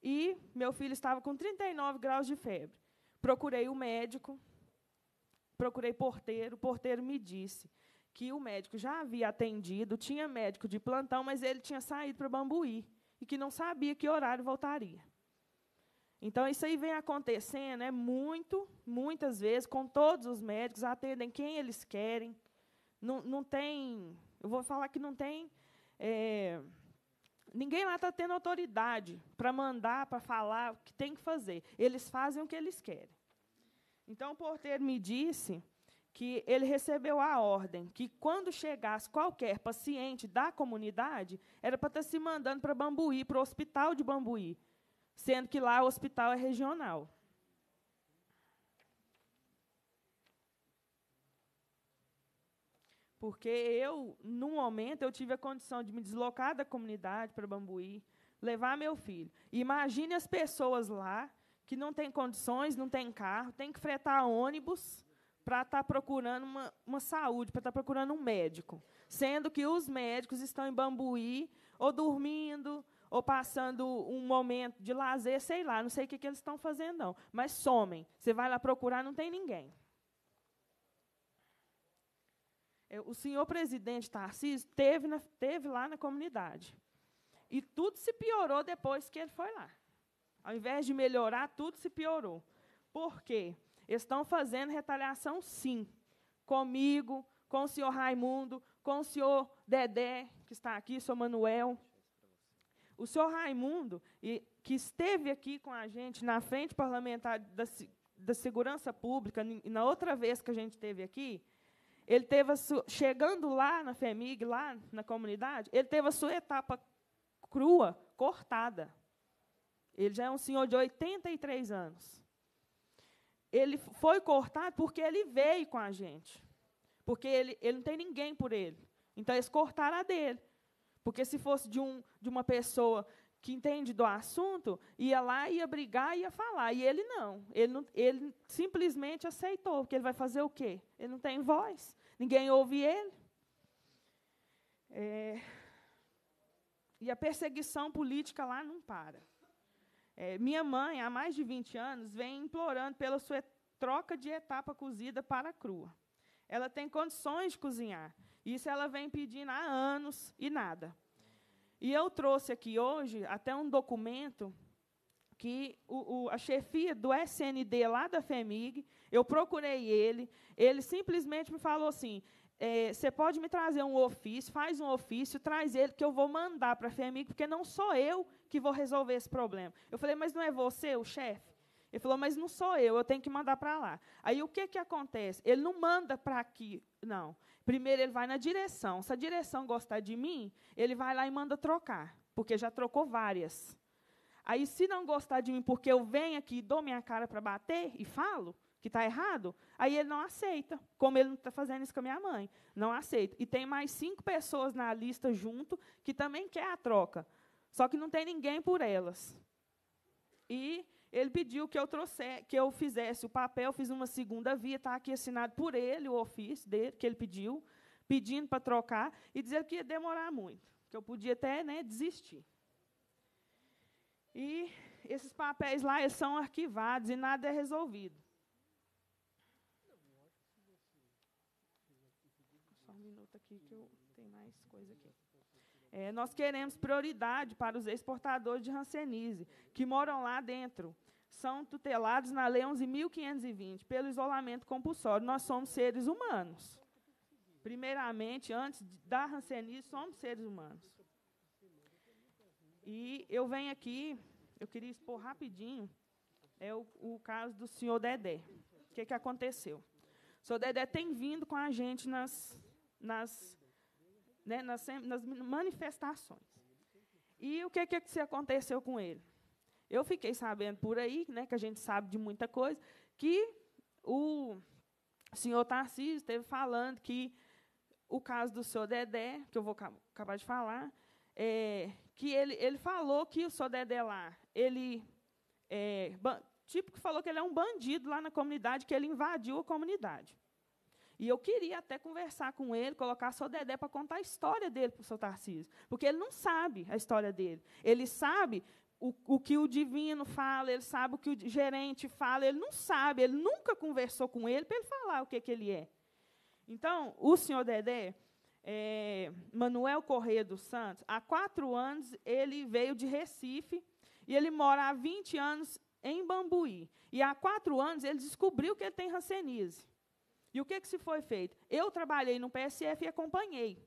E meu filho estava com 39 graus de febre. Procurei o médico, procurei porteiro, o porteiro me disse que o médico já havia atendido, tinha médico de plantão, mas ele tinha saído para Bambuí e que não sabia que horário voltaria. Então, isso aí vem acontecendo é muito, muitas vezes, com todos os médicos, atendem quem eles querem. Não, não tem. Eu vou falar que não tem. É, ninguém lá está tendo autoridade para mandar, para falar o que tem que fazer. Eles fazem o que eles querem. Então, o porteiro me disse que ele recebeu a ordem que, quando chegasse qualquer paciente da comunidade, era para estar tá se mandando para Bambuí, para o hospital de Bambuí, sendo que lá o hospital é regional. Porque eu, no momento, eu tive a condição de me deslocar da comunidade para Bambuí, levar meu filho. Imagine as pessoas lá que não têm condições, não têm carro, têm que fretar ônibus para estar tá procurando uma, uma saúde, para estar tá procurando um médico. Sendo que os médicos estão em Bambuí, ou dormindo, ou passando um momento de lazer, sei lá, não sei o que, que eles estão fazendo, não. Mas somem. Você vai lá procurar, não tem ninguém. O senhor presidente Tarcísio teve, na, teve lá na comunidade. E tudo se piorou depois que ele foi lá. Ao invés de melhorar, tudo se piorou. Por quê? Estão fazendo retaliação, sim. Comigo, com o senhor Raimundo, com o senhor Dedé, que está aqui, o senhor Manuel. O senhor Raimundo, que esteve aqui com a gente na frente parlamentar da, da Segurança Pública, na outra vez que a gente esteve aqui, ele teve chegando lá na FEMIG, lá na comunidade, ele teve a sua etapa crua cortada. Ele já é um senhor de 83 anos. Ele foi cortado porque ele veio com a gente. Porque ele, ele não tem ninguém por ele. Então, eles cortaram a dele. Porque se fosse de, um, de uma pessoa que entende do assunto, ia lá, ia brigar, ia falar. E ele não. Ele, não, ele simplesmente aceitou, porque ele vai fazer o quê? Ele não tem voz. Ninguém ouve ele. É, e a perseguição política lá não para. É, minha mãe, há mais de 20 anos, vem implorando pela sua troca de etapa cozida para crua. Ela tem condições de cozinhar. Isso ela vem pedindo há anos e nada. E eu trouxe aqui hoje até um documento que o, o, a chefia do SND lá da FEMIG, eu procurei ele, ele simplesmente me falou assim, é, você pode me trazer um ofício, faz um ofício, traz ele, que eu vou mandar para a FEMIG, porque não sou eu que vou resolver esse problema. Eu falei, mas não é você o chefe? Ele falou, mas não sou eu, eu tenho que mandar para lá. Aí o que, que acontece? Ele não manda para aqui, não. Primeiro ele vai na direção. Se a direção gostar de mim, ele vai lá e manda trocar, porque já trocou várias. Aí, se não gostar de mim porque eu venho aqui e dou minha cara para bater e falo, que está errado, aí ele não aceita, como ele não está fazendo isso com a minha mãe. Não aceita. E tem mais cinco pessoas na lista junto que também quer a troca, só que não tem ninguém por elas. E ele pediu que eu trouxesse, que eu fizesse o papel, fiz uma segunda via, está aqui assinado por ele, o ofício dele, que ele pediu, pedindo para trocar, e dizer que ia demorar muito, que eu podia até né, desistir. E esses papéis lá eles são arquivados e nada é resolvido. minuto aqui que eu tenho mais coisa aqui. É, nós queremos prioridade para os exportadores de Hanseníase, que moram lá dentro. São tutelados na Lei 11.520, pelo isolamento compulsório. Nós somos seres humanos. Primeiramente, antes da Hanseníase, somos seres humanos. E eu venho aqui, eu queria expor rapidinho, é o, o caso do senhor Dedé. O que, que aconteceu? O senhor Dedé tem vindo com a gente nas, nas, né, nas, nas manifestações. E o que, que, que aconteceu com ele? Eu fiquei sabendo por aí, né, que a gente sabe de muita coisa, que o senhor Tarcísio esteve falando que o caso do senhor Dedé, que eu vou acabar de falar, é, que ele, ele falou que o senhor Dedé lá, ele é, tipo que falou que ele é um bandido lá na comunidade, que ele invadiu a comunidade. E eu queria até conversar com ele, colocar só Dedé para contar a história dele para o seu Tarcísio. Porque ele não sabe a história dele. Ele sabe o, o que o divino fala, ele sabe o que o gerente fala, ele não sabe, ele nunca conversou com ele para ele falar o que, que ele é. Então, o senhor Dedé, é, Manuel Corrêa dos Santos, há quatro anos ele veio de Recife e ele mora há 20 anos em Bambuí. E há quatro anos ele descobriu que ele tem rancenise. E o que, que se foi feito? Eu trabalhei no PSF e acompanhei.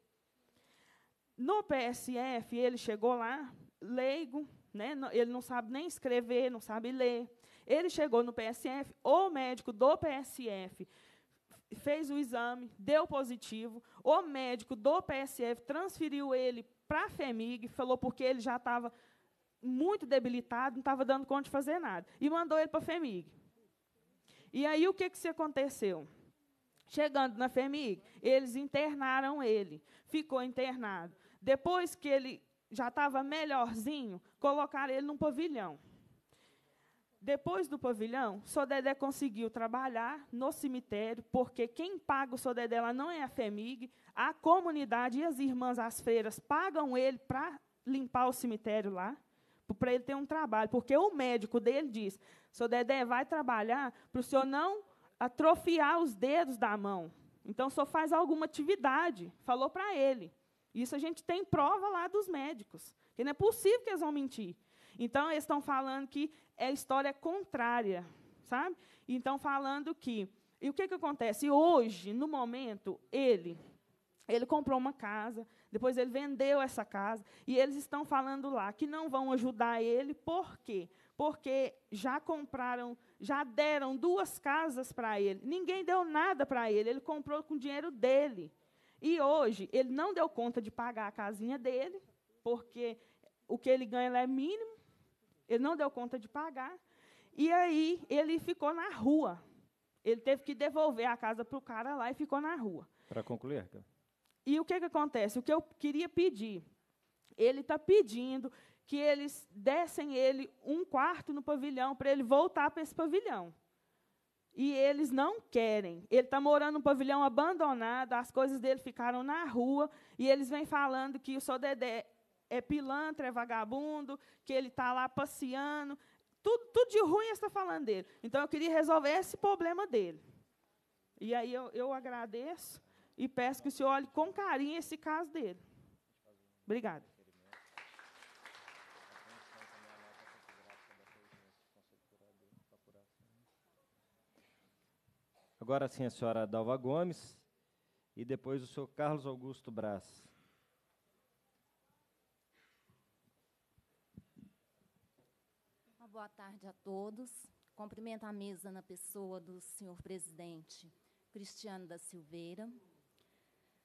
No PSF, ele chegou lá, leigo, né, ele não sabe nem escrever, não sabe ler. Ele chegou no PSF, o médico do PSF fez o exame, deu positivo. O médico do PSF transferiu ele para a FEMIG, falou porque ele já estava muito debilitado, não estava dando conta de fazer nada. E mandou ele para a FEMIG. E aí o que, que se aconteceu? Chegando na FEMIG, eles internaram ele. Ficou internado. Depois que ele já estava melhorzinho, colocaram ele num pavilhão. Depois do pavilhão, Sodedé conseguiu trabalhar no cemitério, porque quem paga o Sodedé lá não é a FEMIG, a comunidade e as irmãs, as freiras, pagam ele para limpar o cemitério lá, para ele ter um trabalho. Porque o médico dele diz: Sodedé vai trabalhar para o senhor não atrofiar os dedos da mão. Então, só faz alguma atividade. Falou para ele. Isso a gente tem prova lá dos médicos. Que não é possível que eles vão mentir. Então, eles estão falando que é história contrária, sabe? Então, falando que... E o que, que acontece? Hoje, no momento, ele, ele comprou uma casa, depois ele vendeu essa casa, e eles estão falando lá que não vão ajudar ele, por quê? Porque já compraram, já deram duas casas para ele. Ninguém deu nada para ele, ele comprou com o dinheiro dele. E hoje, ele não deu conta de pagar a casinha dele, porque o que ele ganha é mínimo, ele não deu conta de pagar. E aí ele ficou na rua. Ele teve que devolver a casa para o cara lá e ficou na rua. Para concluir, E o que, que acontece? O que eu queria pedir, ele está pedindo que eles dessem ele um quarto no pavilhão para ele voltar para esse pavilhão. E eles não querem. Ele está morando num pavilhão abandonado, as coisas dele ficaram na rua, e eles vêm falando que o seu Dedé é pilantra, é vagabundo, que ele está lá passeando. Tudo, tudo de ruim está falando dele. Então, eu queria resolver esse problema dele. E aí eu, eu agradeço e peço que o senhor olhe com carinho esse caso dele. Obrigada. Agora sim a senhora Dalva Gomes e depois o senhor Carlos Augusto Braz. boa tarde a todos. Cumprimento a mesa na pessoa do senhor presidente Cristiano da Silveira.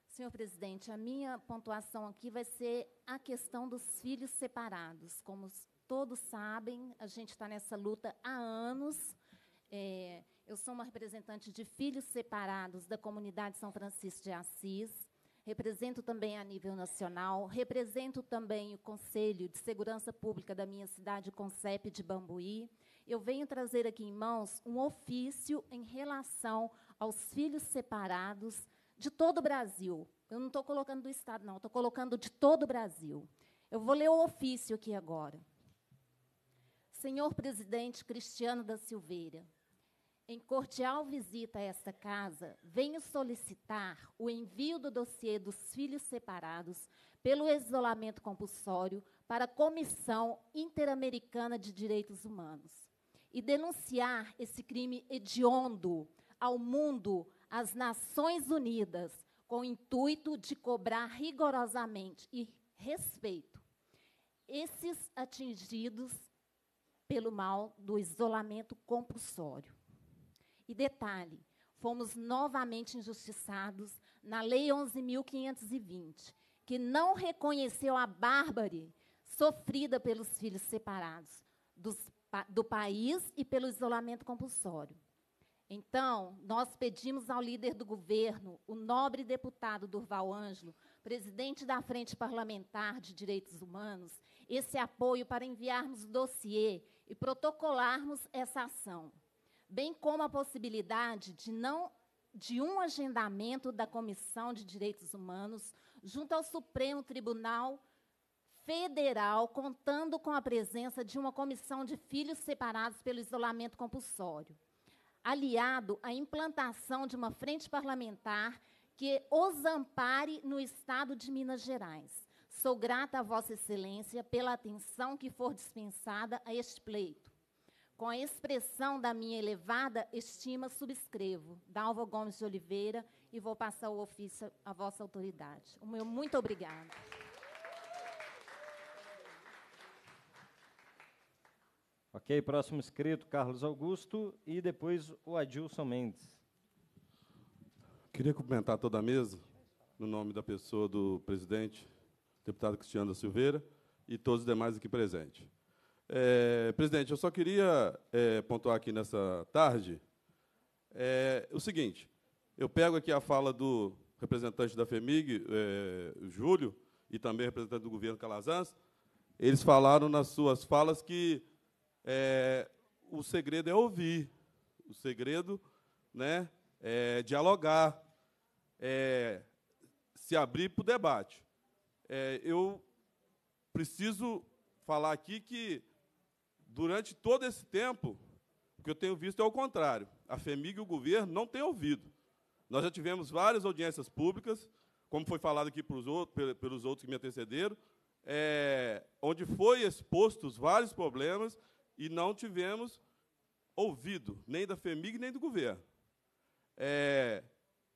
Senhor presidente, a minha pontuação aqui vai ser a questão dos filhos separados. Como todos sabem, a gente está nessa luta há anos. É, eu sou uma representante de filhos separados da comunidade São Francisco de Assis represento também a nível nacional, represento também o Conselho de Segurança Pública da minha cidade, CONCEP de Bambuí. Eu venho trazer aqui em mãos um ofício em relação aos filhos separados de todo o Brasil. Eu não estou colocando do Estado, não, estou colocando de todo o Brasil. Eu vou ler o ofício aqui agora. Senhor presidente Cristiano da Silveira, em cordial visita a esta casa, venho solicitar o envio do dossiê dos filhos separados pelo isolamento compulsório para a Comissão Interamericana de Direitos Humanos e denunciar esse crime hediondo ao mundo, às Nações Unidas, com o intuito de cobrar rigorosamente e respeito esses atingidos pelo mal do isolamento compulsório. E detalhe, fomos novamente injustiçados na Lei 11.520, que não reconheceu a bárbare sofrida pelos filhos separados dos, do país e pelo isolamento compulsório. Então, nós pedimos ao líder do governo, o nobre deputado Durval Ângelo, presidente da Frente Parlamentar de Direitos Humanos, esse apoio para enviarmos o dossiê e protocolarmos essa ação bem como a possibilidade de não de um agendamento da Comissão de Direitos Humanos junto ao Supremo Tribunal Federal, contando com a presença de uma comissão de filhos separados pelo isolamento compulsório, aliado à implantação de uma frente parlamentar que os ampare no estado de Minas Gerais. Sou grata a Vossa Excelência pela atenção que for dispensada a este pleito. Com a expressão da minha elevada estima, subscrevo. Dalva Gomes de Oliveira e vou passar o ofício à vossa autoridade. O meu muito obrigada. Ok, próximo inscrito, Carlos Augusto, e depois o Adilson Mendes. Queria cumprimentar toda a mesa, no nome da pessoa do presidente, deputado Cristiano da Silveira, e todos os demais aqui presentes. É, presidente, eu só queria é, pontuar aqui nessa tarde é, o seguinte: eu pego aqui a fala do representante da FEMIG, é, Júlio, e também representante do governo Calazans. Eles falaram nas suas falas que é, o segredo é ouvir, o segredo né, é dialogar, é se abrir para o debate. Eu preciso falar aqui que, durante todo esse tempo, o que eu tenho visto é o contrário. A FEMIG e o governo não têm ouvido. Nós já tivemos várias audiências públicas, como foi falado aqui pelos outros, pelos outros que me antecederam, é, onde foi expostos vários problemas e não tivemos ouvido, nem da FEMIG, nem do governo. É,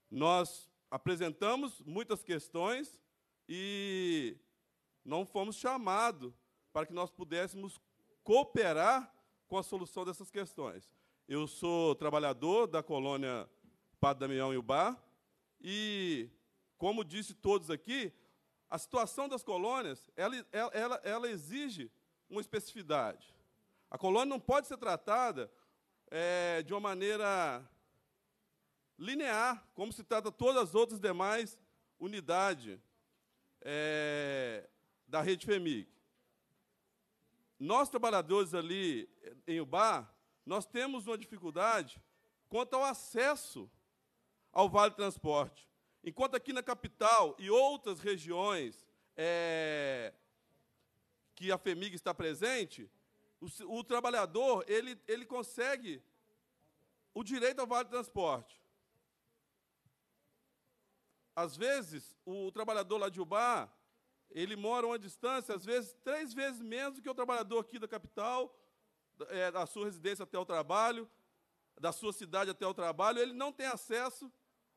nós apresentamos muitas questões e não fomos chamados para que nós pudéssemos cooperar com a solução dessas questões. Eu sou trabalhador da colônia Padre Damião e Ubá, e, como disse todos aqui, a situação das colônias, ela, ela, ela exige uma especificidade. A colônia não pode ser tratada é, de uma maneira linear, como se trata todas as outras demais unidades é, da rede FEMIG. Nós, trabalhadores ali em Ubá, nós temos uma dificuldade quanto ao acesso ao Vale Transporte. Enquanto aqui na capital e outras regiões é, que a FEMIG está presente, o, o trabalhador ele, ele consegue o direito ao vale transporte. Às vezes, o trabalhador lá de Ubá, ele mora a uma distância, às vezes, três vezes menos do que o trabalhador aqui da capital, é, da sua residência até o trabalho, da sua cidade até o trabalho, ele não tem acesso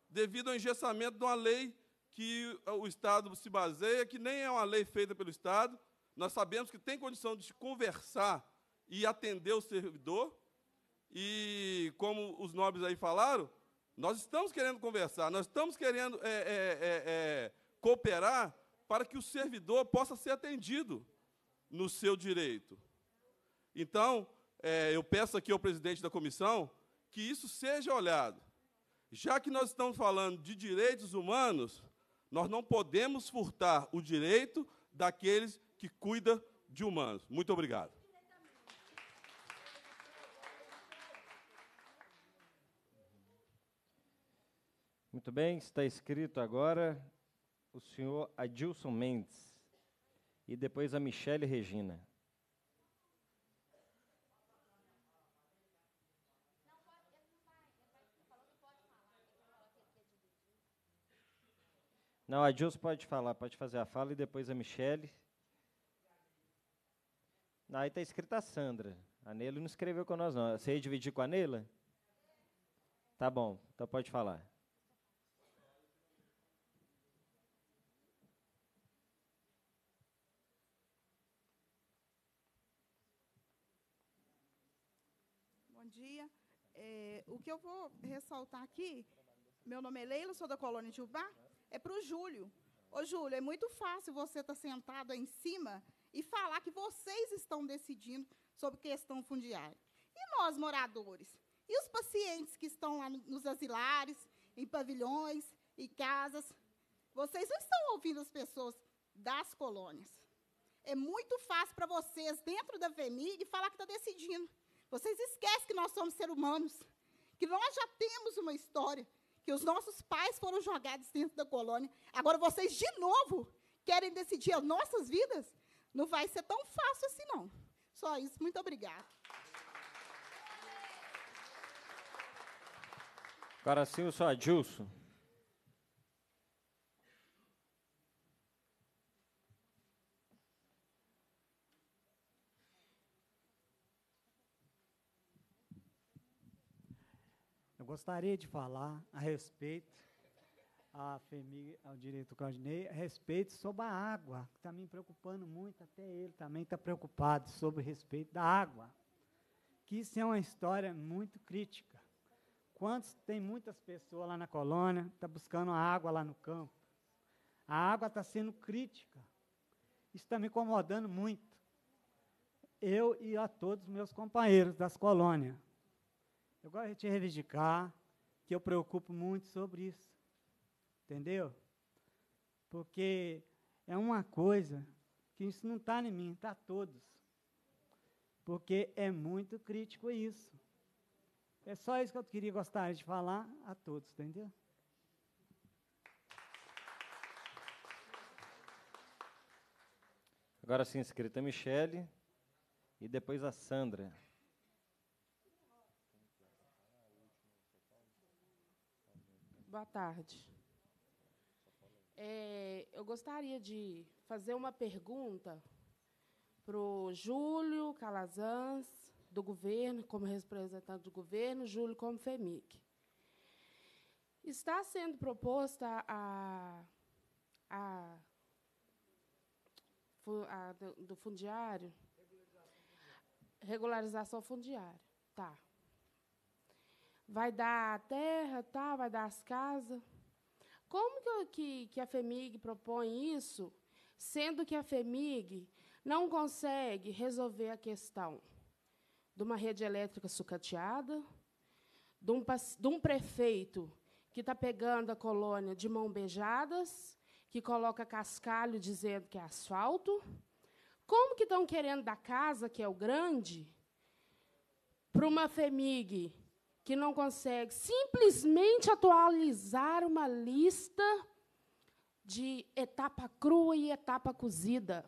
devido ao engessamento de uma lei que o Estado se baseia, que nem é uma lei feita pelo Estado. Nós sabemos que tem condição de conversar e atender o servidor. E como os nobres aí falaram, nós estamos querendo conversar, nós estamos querendo é, é, é, é, cooperar para que o servidor possa ser atendido no seu direito. Então, é, eu peço aqui ao presidente da comissão que isso seja olhado. Já que nós estamos falando de direitos humanos, nós não podemos furtar o direito daqueles que cuidam de humanos. Muito obrigado. Muito bem, está escrito agora o senhor Adilson Mendes e depois a Michele Regina. Não, Adilson pode falar, pode fazer a fala e depois a Michele. Aí está escrita a Sandra. A Neila não escreveu com nós, não. Você ia dividir com a Neila? Tá bom, então pode falar. dia. O que eu vou ressaltar aqui, meu nome é Leila, sou da colônia de Ubá, é para o Júlio. Ô, Júlio, é muito fácil você estar tá sentado aí em cima e falar que vocês estão decidindo sobre questão fundiária. E nós, moradores? E os pacientes que estão lá nos asilares, em pavilhões e casas? Vocês não estão ouvindo as pessoas das colônias. É muito fácil para vocês, dentro da FEMIG, falar que está decidindo. Vocês esquecem que nós somos seres humanos, que nós já temos uma história, que os nossos pais foram jogados dentro da colônia. Agora vocês, de novo, querem decidir as nossas vidas? Não vai ser tão fácil assim, não. Só isso. Muito obrigada. Agora sim, o senhor Adilson. Gostaria de falar a respeito, a FEMIG, ao direito Claudinei, a respeito sobre a água, que está me preocupando muito, até ele também está preocupado sobre o respeito da água. Que isso é uma história muito crítica. Quantos tem muitas pessoas lá na colônia, está buscando água lá no campo. A água está sendo crítica. Isso está me incomodando muito. Eu e a todos os meus companheiros das colônias. Eu gosto de reivindicar que eu preocupo muito sobre isso. Entendeu? Porque é uma coisa que isso não está em mim, está todos. Porque é muito crítico isso. É só isso que eu queria gostar de falar a todos, entendeu? Agora sim, inscrita a Michele e depois a Sandra. Boa tarde. É, eu gostaria de fazer uma pergunta para o Júlio Calazans, do governo, como representante do governo, Júlio como FEMIC. Está sendo proposta a, a, a do, fundiário regularização fundiária, tá? Vai dar a terra, tá? Vai dar as casas. Como que, que, que a FEMIG propõe isso, sendo que a FEMIG não consegue resolver a questão de uma rede elétrica sucateada, de um, de um prefeito que está pegando a colônia de mão beijadas, que coloca cascalho dizendo que é asfalto. Como que estão querendo da casa, que é o grande, para uma FEMIG que não consegue simplesmente atualizar uma lista de etapa crua e etapa cozida?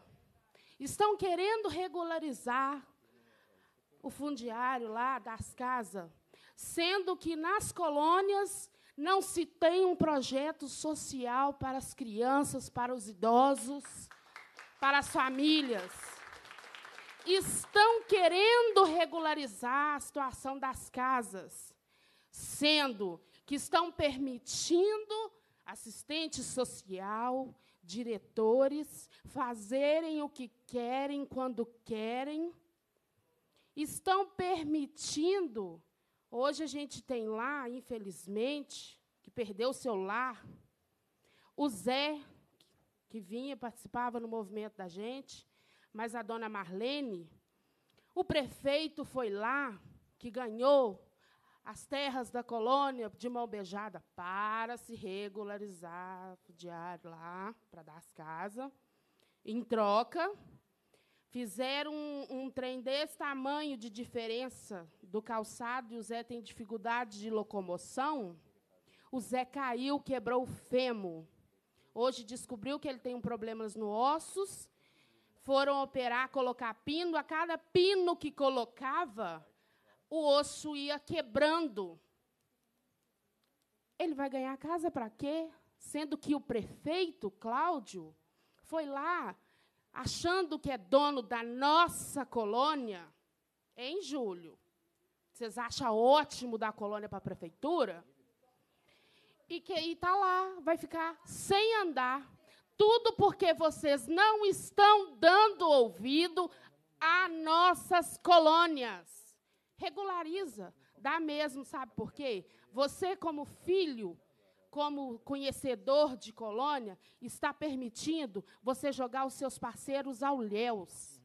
Estão querendo regularizar o fundiário lá das casas, sendo que nas colônias não se tem um projeto social para as crianças, para os idosos, para as famílias. Estão querendo regularizar a situação das casas, sendo que estão permitindo assistente social, diretores fazerem o que querem quando querem estão permitindo. Hoje a gente tem lá, infelizmente, que perdeu o seu lar, o Zé, que vinha, participava no movimento da gente, mas a dona Marlene, o prefeito foi lá, que ganhou as terras da colônia de mão beijada para se regularizar o diário lá, para dar as casas. Em troca, Fizeram um, um trem desse tamanho de diferença do calçado e o Zé tem dificuldade de locomoção. O Zé caiu, quebrou o fêmur. Hoje descobriu que ele tem um problemas no ossos. Foram operar, colocar pino. A cada pino que colocava, o osso ia quebrando. Ele vai ganhar casa para quê? Sendo que o prefeito, Cláudio, foi lá achando que é dono da nossa colônia, em julho. Vocês acham ótimo dar colônia para a prefeitura? E que está lá, vai ficar sem andar. Tudo porque vocês não estão dando ouvido a nossas colônias. Regulariza, dá mesmo, sabe por quê? Você, como filho, como conhecedor de colônia, está permitindo você jogar os seus parceiros ao léus.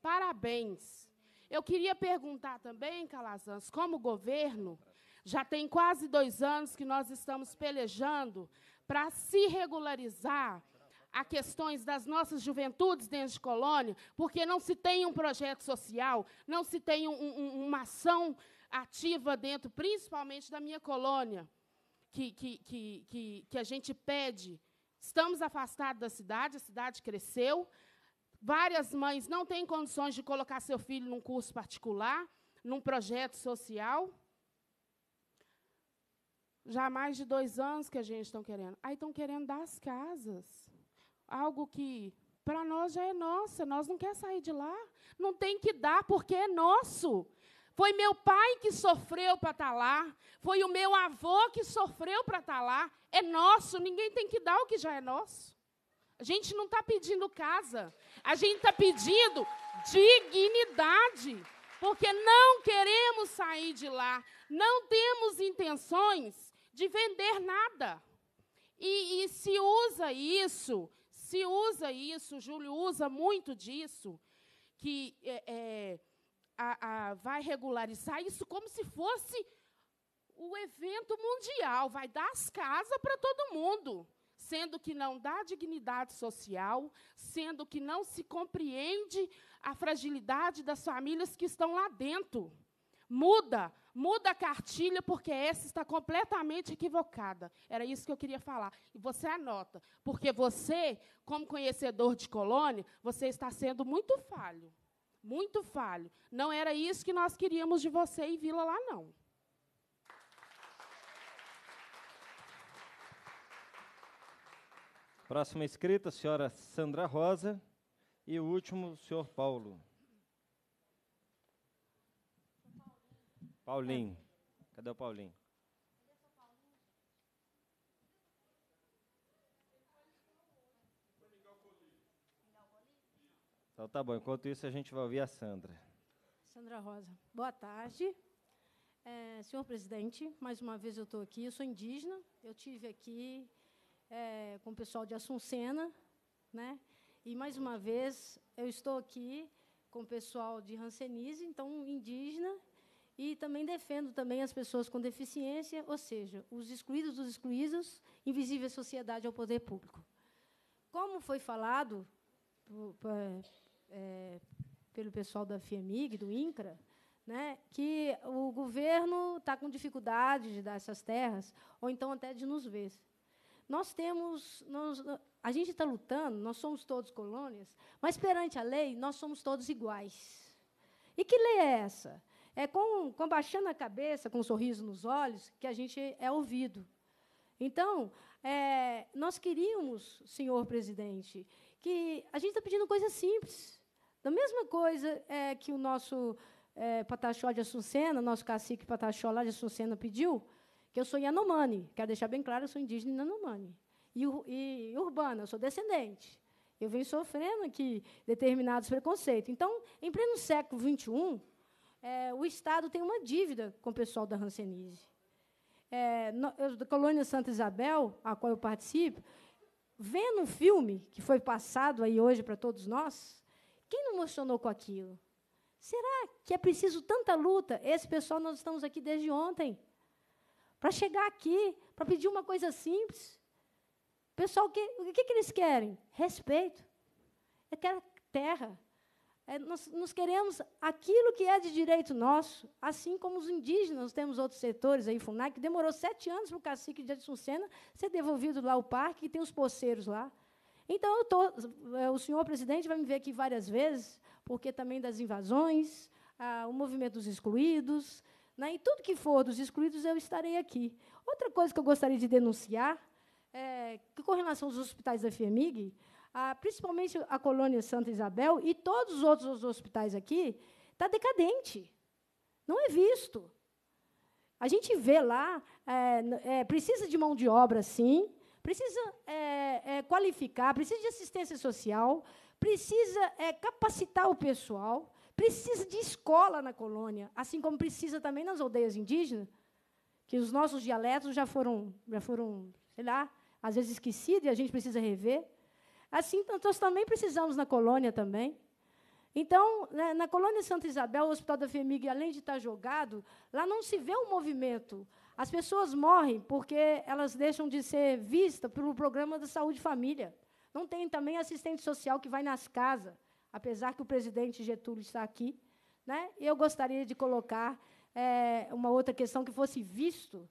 Parabéns. Eu queria perguntar também, Calazans, como governo, já tem quase dois anos que nós estamos pelejando para se regularizar a questões das nossas juventudes dentro de colônia, porque não se tem um projeto social, não se tem um, um, uma ação ativa dentro, principalmente da minha colônia que, que, que, que, que a gente pede. Estamos afastados da cidade, a cidade cresceu. Várias mães não têm condições de colocar seu filho num curso particular, num projeto social. Já há mais de dois anos que a gente está querendo. Aí estão querendo dar as casas. Algo que para nós já é nossa, nós não quer sair de lá. Não tem que dar porque é nosso. Foi meu pai que sofreu para estar lá. Foi o meu avô que sofreu para estar lá. É nosso, ninguém tem que dar o que já é nosso. A gente não está pedindo casa, a gente está pedindo dignidade, porque não queremos sair de lá, não temos intenções de vender nada. E, e se usa isso, se usa isso, Júlio usa muito disso, que é, é, a, a, vai regularizar isso como se fosse o evento mundial, vai dar as casas para todo mundo sendo que não dá dignidade social, sendo que não se compreende a fragilidade das famílias que estão lá dentro. Muda, muda a cartilha, porque essa está completamente equivocada. Era isso que eu queria falar. E você anota, porque você, como conhecedor de colônia, você está sendo muito falho. Muito falho. Não era isso que nós queríamos de você e Vila lá, não. Próxima escrita, senhora Sandra Rosa. E o último, o senhor Paulo. Paulinho. Cadê o Paulinho? Então tá bom, enquanto isso a gente vai ouvir a Sandra. Sandra Rosa. Boa tarde. É, senhor presidente, mais uma vez eu estou aqui, eu sou indígena, eu tive aqui é, com o pessoal de Assuncena, né? E mais uma vez eu estou aqui com o pessoal de Hanseníase, então indígena, e também defendo também as pessoas com deficiência, ou seja, os excluídos dos excluídos, invisível sociedade ao poder público. Como foi falado é, pelo pessoal da FIEMIG, do INCRA, né, que o governo está com dificuldade de dar essas terras, ou então até de nos ver. Nós temos, nós, a gente está lutando, nós somos todos colônias, mas perante a lei, nós somos todos iguais. E que lei é essa? É com, com baixando a cabeça, com um sorriso nos olhos, que a gente é ouvido. Então, é, nós queríamos, senhor presidente, que a gente está pedindo coisa simples. Da mesma coisa é, que o nosso é, Pataxó de Assuncena, nosso cacique Pataxó lá de Assuncena pediu, que eu sou Yanomami. Quero deixar bem claro, eu sou indígena Yanomami. E, e urbana, eu sou descendente. Eu venho sofrendo aqui determinados preconceitos. Então, em pleno século XXI, é, o Estado tem uma dívida com o pessoal da Hanseníase. É, da colônia Santa Isabel, a qual eu participo, vendo um filme que foi passado aí hoje para todos nós, quem não emocionou com aquilo? Será que é preciso tanta luta? Esse pessoal, nós estamos aqui desde ontem para chegar aqui, para pedir uma coisa simples. Pessoal, que, o que, que eles querem? Respeito. Eu quero terra. É, nós, nós, queremos aquilo que é de direito nosso, assim como os indígenas, temos outros setores aí, FUNAC, que demorou sete anos para o cacique de Adsuncena ser devolvido lá ao parque, e tem os poceiros lá. Então, tô, é, o senhor presidente vai me ver aqui várias vezes, porque também das invasões, ah, o movimento dos excluídos, né? Em tudo que for dos excluídos, eu estarei aqui. Outra coisa que eu gostaria de denunciar é que, com relação aos hospitais da FEMIG, a, principalmente a colônia Santa Isabel e todos os outros hospitais aqui, está decadente. Não é visto. A gente vê lá, é, é, precisa de mão de obra, sim, precisa é, é qualificar, precisa de assistência social, precisa é, capacitar o pessoal, Precisa de escola na colônia, assim como precisa também nas aldeias indígenas, que os nossos dialetos já foram, já foram, sei lá, às vezes esquecidos e a gente precisa rever. Assim, nós também precisamos na colônia também. Então, né, na colônia Santa Isabel, o Hospital da FEMIG, além de estar jogado, lá não se vê um movimento. As pessoas morrem porque elas deixam de ser vistas pelo programa da saúde família. Não tem também assistente social que vai nas casas apesar que o presidente Getúlio está aqui, né? eu gostaria de colocar é, uma outra questão que fosse visto,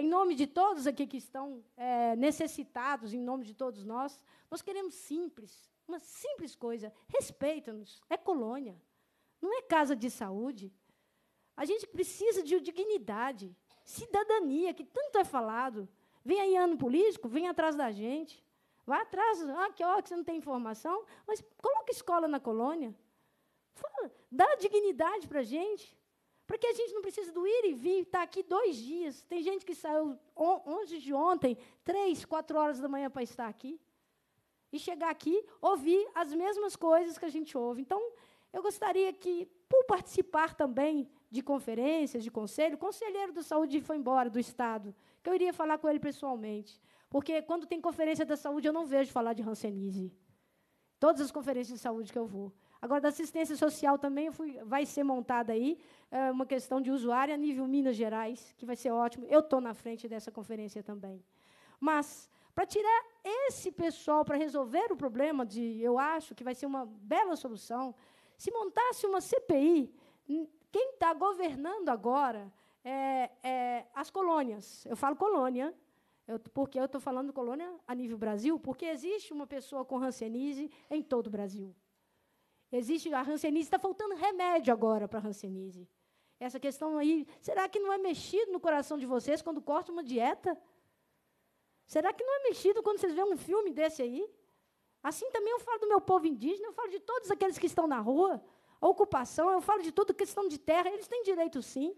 em nome de todos aqui que estão é, necessitados, em nome de todos nós, nós queremos simples, uma simples coisa, respeita-nos, é colônia, não é casa de saúde. A gente precisa de dignidade, cidadania, que tanto é falado. Vem aí ano político, vem atrás da gente. Vá atrás, ah, que hora que você não tem informação, mas coloca escola na colônia. Fala, dá dignidade para a gente. Para que a gente não precise do ir e vir, estar tá aqui dois dias. Tem gente que saiu antes de ontem, três, quatro horas da manhã para estar aqui. E chegar aqui, ouvir as mesmas coisas que a gente ouve. Então, eu gostaria que, por participar também de conferências, de conselho, o conselheiro da saúde foi embora do Estado, que eu iria falar com ele pessoalmente. Porque quando tem conferência da saúde, eu não vejo falar de Hanseníase. Todas as conferências de saúde que eu vou. Agora, da assistência social também fui, vai ser montada aí é, uma questão de usuário a nível Minas Gerais, que vai ser ótimo. Eu estou na frente dessa conferência também. Mas, para tirar esse pessoal, para resolver o problema, de, eu acho que vai ser uma bela solução, se montasse uma CPI, quem está governando agora é, é, as colônias. Eu falo colônia, eu, porque eu estou falando colônia a nível Brasil, porque existe uma pessoa com Hanseníase em todo o Brasil. Existe a Hanseníase, está faltando remédio agora para a Hanseníase. Essa questão aí, será que não é mexido no coração de vocês quando corta uma dieta? Será que não é mexido quando vocês veem um filme desse aí? Assim também eu falo do meu povo indígena, eu falo de todos aqueles que estão na rua, a ocupação, eu falo de tudo questão de terra, eles têm direito sim.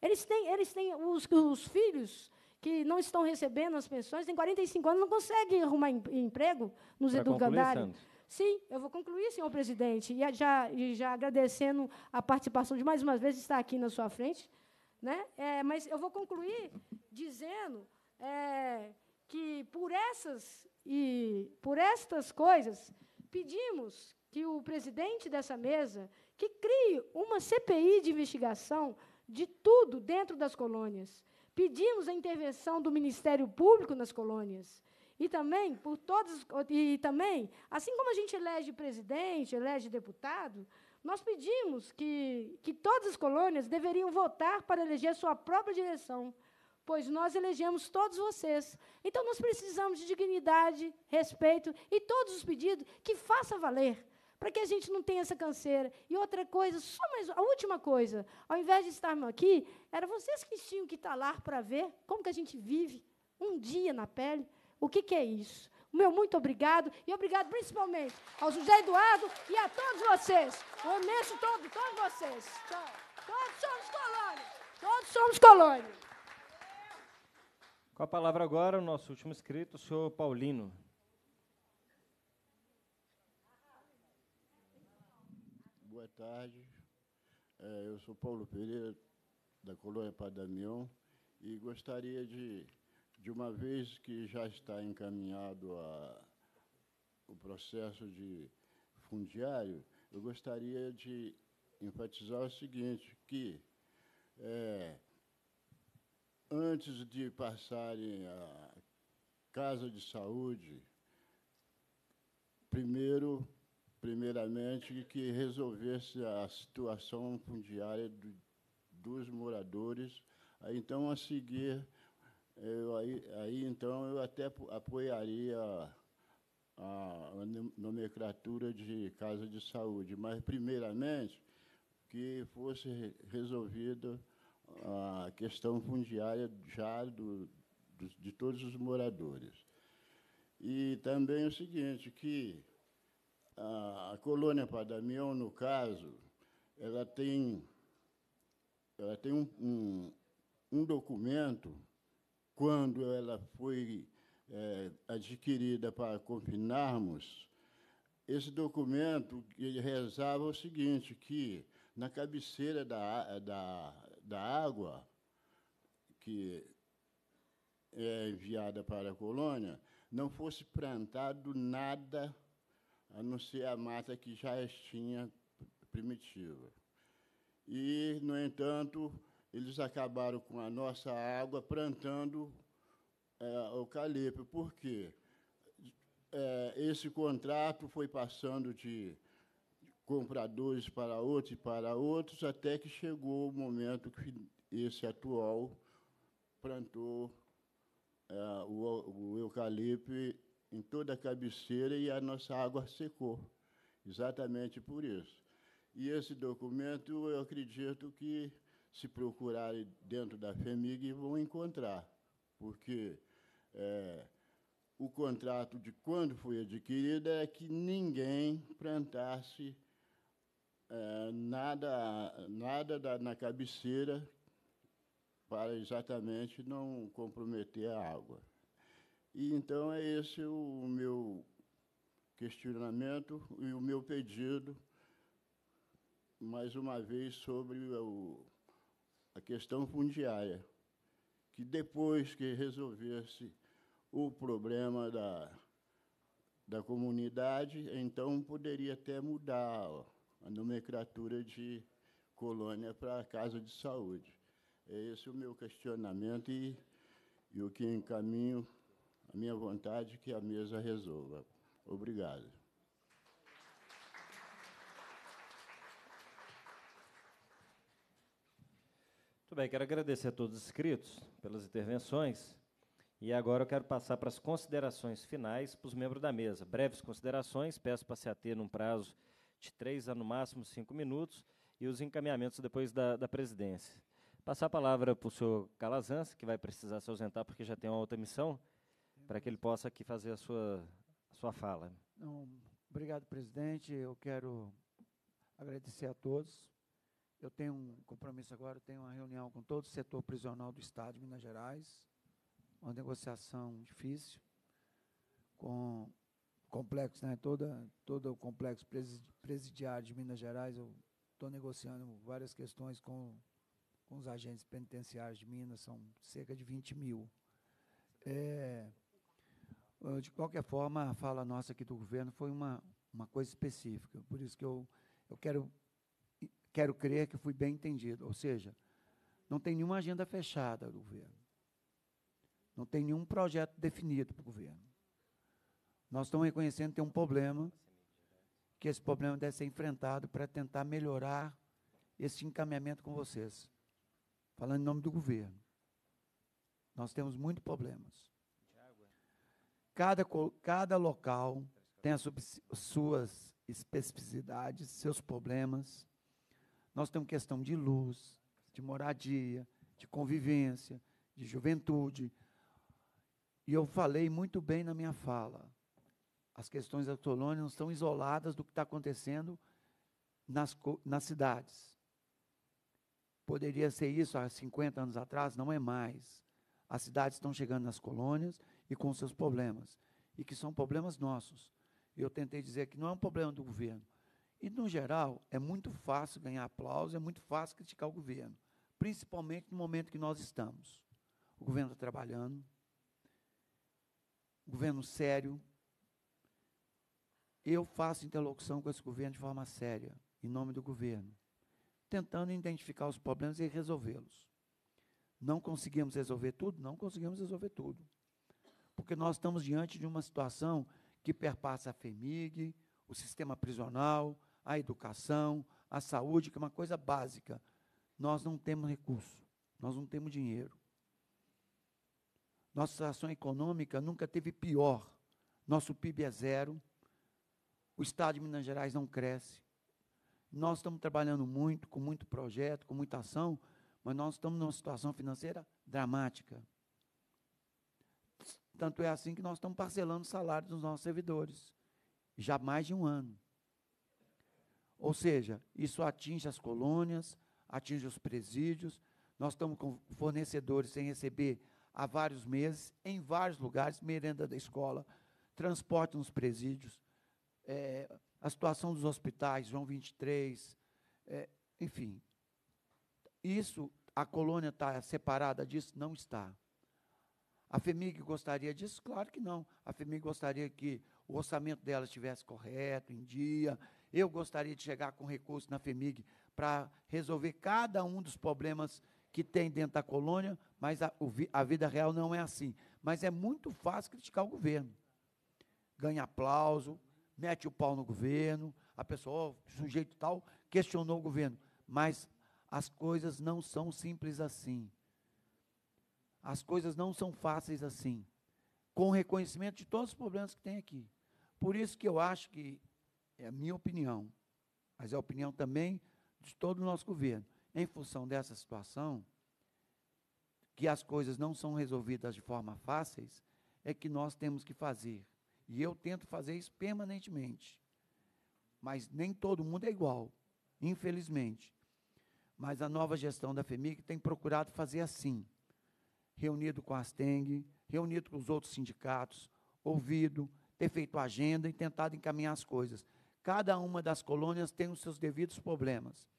Eles têm, eles têm os, os filhos que não estão recebendo as pensões, têm 45 anos, não conseguem arrumar em, emprego nos educandários. Sim, eu vou concluir, senhor presidente, e já, e já agradecendo a participação de mais uma vez estar aqui na sua frente, né? É, mas eu vou concluir dizendo é, que por essas e por estas coisas pedimos que o presidente dessa mesa que crie uma CPI de investigação de tudo dentro das colônias. Pedimos a intervenção do Ministério Público nas colônias. E também, por todos, e também, assim como a gente elege presidente, elege deputado, nós pedimos que, que todas as colônias deveriam votar para eleger sua própria direção, pois nós elegemos todos vocês. Então, nós precisamos de dignidade, respeito e todos os pedidos que faça valer para que a gente não tenha essa canseira. E outra coisa, só mais a última coisa, ao invés de estarmos aqui, era vocês que tinham que estar lá para ver como que a gente vive um dia na pele. O que, que é isso? O meu muito obrigado e obrigado principalmente ao José Eduardo e a todos vocês. O imenso todo, todos vocês. Todos somos colônia. Todos somos colônia. Com a palavra agora, o nosso último inscrito, o senhor Paulino. boa tarde. É, eu sou Paulo Pereira, da colônia Padamião, e gostaria de, de uma vez que já está encaminhado a, o processo de fundiário, eu gostaria de enfatizar o seguinte, que é, antes de passarem a casa de saúde, primeiro primeiramente, que resolvesse a situação fundiária do, dos moradores. Então, a seguir, eu, aí, aí, então, eu até apoiaria a, a nomenclatura de casa de saúde, mas, primeiramente, que fosse resolvida a questão fundiária já do, do, de todos os moradores. E também o seguinte, que a, colônia Padamião, no caso, ela tem, ela tem um, um, um documento, quando ela foi é, adquirida para confinarmos, esse documento ele rezava o seguinte, que na cabeceira da, da, da água que é enviada para a colônia, não fosse plantado nada a não ser a mata que já tinha primitiva. E, no entanto, eles acabaram com a nossa água plantando é, eucalipto. Por quê? É, esse contrato foi passando de compradores para outros e para outros, até que chegou o momento que esse atual plantou é, o, o eucalipto em toda a cabeceira e a nossa água secou. Exatamente por isso. E esse documento, eu acredito que, se procurarem dentro da FEMIG, vão encontrar, porque é, o contrato de quando foi adquirida é que ninguém plantasse é, nada, nada da, na cabeceira para exatamente não comprometer a água. E então é esse o meu questionamento e o meu pedido, mais uma vez, sobre o, a questão fundiária, que depois que resolvesse o problema da, da comunidade, então poderia até mudar a nomenclatura de colônia para casa de saúde. É esse o meu questionamento e, e o que encaminho a minha vontade que a mesa resolva. Obrigado. Muito bem, quero agradecer a todos os inscritos pelas intervenções. E agora eu quero passar para as considerações finais para os membros da mesa. Breves considerações, peço para se ater num prazo de três a no máximo cinco minutos, e os encaminhamentos depois da, da presidência. Passar a palavra para o senhor Calazans, que vai precisar se ausentar porque já tem uma outra missão, para que ele possa aqui fazer a sua, a sua fala. Não, obrigado, presidente. Eu quero agradecer a todos. Eu tenho um compromisso agora, eu tenho uma reunião com todo o setor prisional do Estado de Minas Gerais, uma negociação difícil, com complexo, né? Toda, todo o complexo presidiário de Minas Gerais, eu estou negociando várias questões com, com os agentes penitenciários de Minas, são cerca de 20 mil. É, de qualquer forma, a fala nossa aqui do governo foi uma, uma coisa específica, por isso que eu, eu quero, quero crer que fui bem entendido, ou seja, não tem nenhuma agenda fechada do governo, não tem nenhum projeto definido para o governo. Nós estamos reconhecendo que tem um problema, que esse problema deve ser enfrentado para tentar melhorar esse encaminhamento com vocês. Falando em nome do governo. Nós temos muitos problemas. Cada, cada local tem as suas especificidades, seus problemas. Nós temos questão de luz, de moradia, de convivência, de juventude. E eu falei muito bem na minha fala as questões da colônia não estão isoladas do que está acontecendo nas, nas cidades. Poderia ser isso há 50 anos atrás, não é mais. As cidades estão chegando nas colônias e com seus problemas, e que são problemas nossos. Eu tentei dizer que não é um problema do governo. E, no geral, é muito fácil ganhar aplauso, é muito fácil criticar o governo, principalmente no momento que nós estamos. O governo está trabalhando, governo sério, eu faço interlocução com esse governo de forma séria, em nome do governo, tentando identificar os problemas e resolvê-los. Não conseguimos resolver tudo? Não conseguimos resolver tudo. Porque nós estamos diante de uma situação que perpassa a FEMIG, o sistema prisional, a educação, a saúde, que é uma coisa básica. Nós não temos recurso, nós não temos dinheiro. Nossa situação econômica nunca teve pior. Nosso PIB é zero, o Estado de Minas Gerais não cresce. Nós estamos trabalhando muito, com muito projeto, com muita ação, mas nós estamos numa situação financeira dramática. Tanto é assim que nós estamos parcelando o salário dos nossos servidores, já há mais de um ano. Ou seja, isso atinge as colônias, atinge os presídios. Nós estamos com fornecedores sem receber há vários meses, em vários lugares, merenda da escola, transporte nos presídios é, a situação dos hospitais, João 23, é, enfim. Isso, a colônia está separada disso? Não está. A FEMIG gostaria disso? Claro que não. A FEMIG gostaria que o orçamento dela estivesse correto, em dia. Eu gostaria de chegar com recursos na FEMIG para resolver cada um dos problemas que tem dentro da colônia, mas a, a, vida real não é assim. Mas é muito fácil criticar o governo. Ganha aplauso, mete o pau no governo, a pessoa, oh, sujeito tal, questionou o governo. Mas as coisas não são simples assim. As coisas não são fáceis assim. Com o reconhecimento de todos os problemas que tem aqui. Por isso que eu acho que, é a minha opinião, mas é a opinião também de todo o nosso governo, em função dessa situação, que as coisas não são resolvidas de forma fáceis, é que nós temos que fazer e eu tento fazer isso permanentemente. Mas nem todo mundo é igual. infelizmente. Mas a nova gestão da FEMIG tem procurado fazer assim, reunido com a Asteng, reunido com os outros sindicatos, ouvido, ter feito agenda e tentado encaminhar as coisas. Cada uma das colônias tem os seus devidos problemas.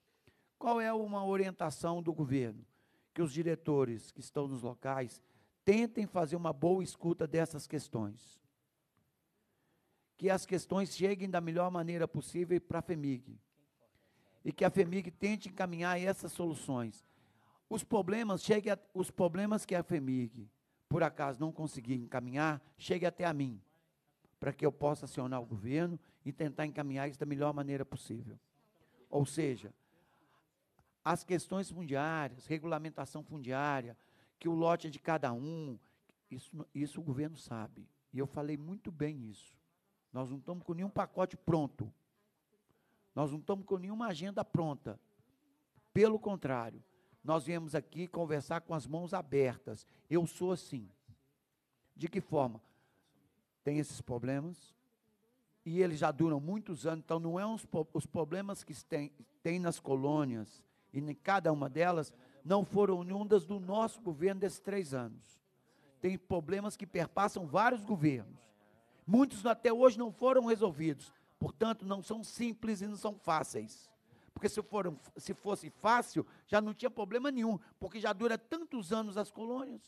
Qual é uma orientação do governo? Que os diretores que estão nos locais tentem fazer uma boa escuta dessas questões. Que as questões cheguem da melhor maneira possível para a FEMIG. E que a FEMIG tente encaminhar essas soluções. Os problemas, chegue a, os problemas que a FEMIG, por acaso, não conseguir encaminhar, chegue até a mim, para que eu possa acionar o governo e tentar encaminhar isso da melhor maneira possível. Ou seja, as questões fundiárias, regulamentação fundiária, que o lote é de cada um, isso, isso o governo sabe. E eu falei muito bem isso. Nós não estamos com nenhum pacote pronto. Nós não estamos com nenhuma agenda pronta. Pelo contrário, nós viemos aqui conversar com as mãos abertas. Eu sou assim. De que forma? Tem esses problemas, e eles já duram muitos anos, então não é os, os problemas que tem, tem nas colônias, e em cada uma delas, não foram oriundas do nosso governo desses três anos. Tem problemas que perpassam vários governos. Muitos até hoje não foram resolvidos. Portanto, não são simples e não são fáceis. Porque se, foram, se fosse fácil, já não tinha problema nenhum, porque já dura tantos anos as colônias.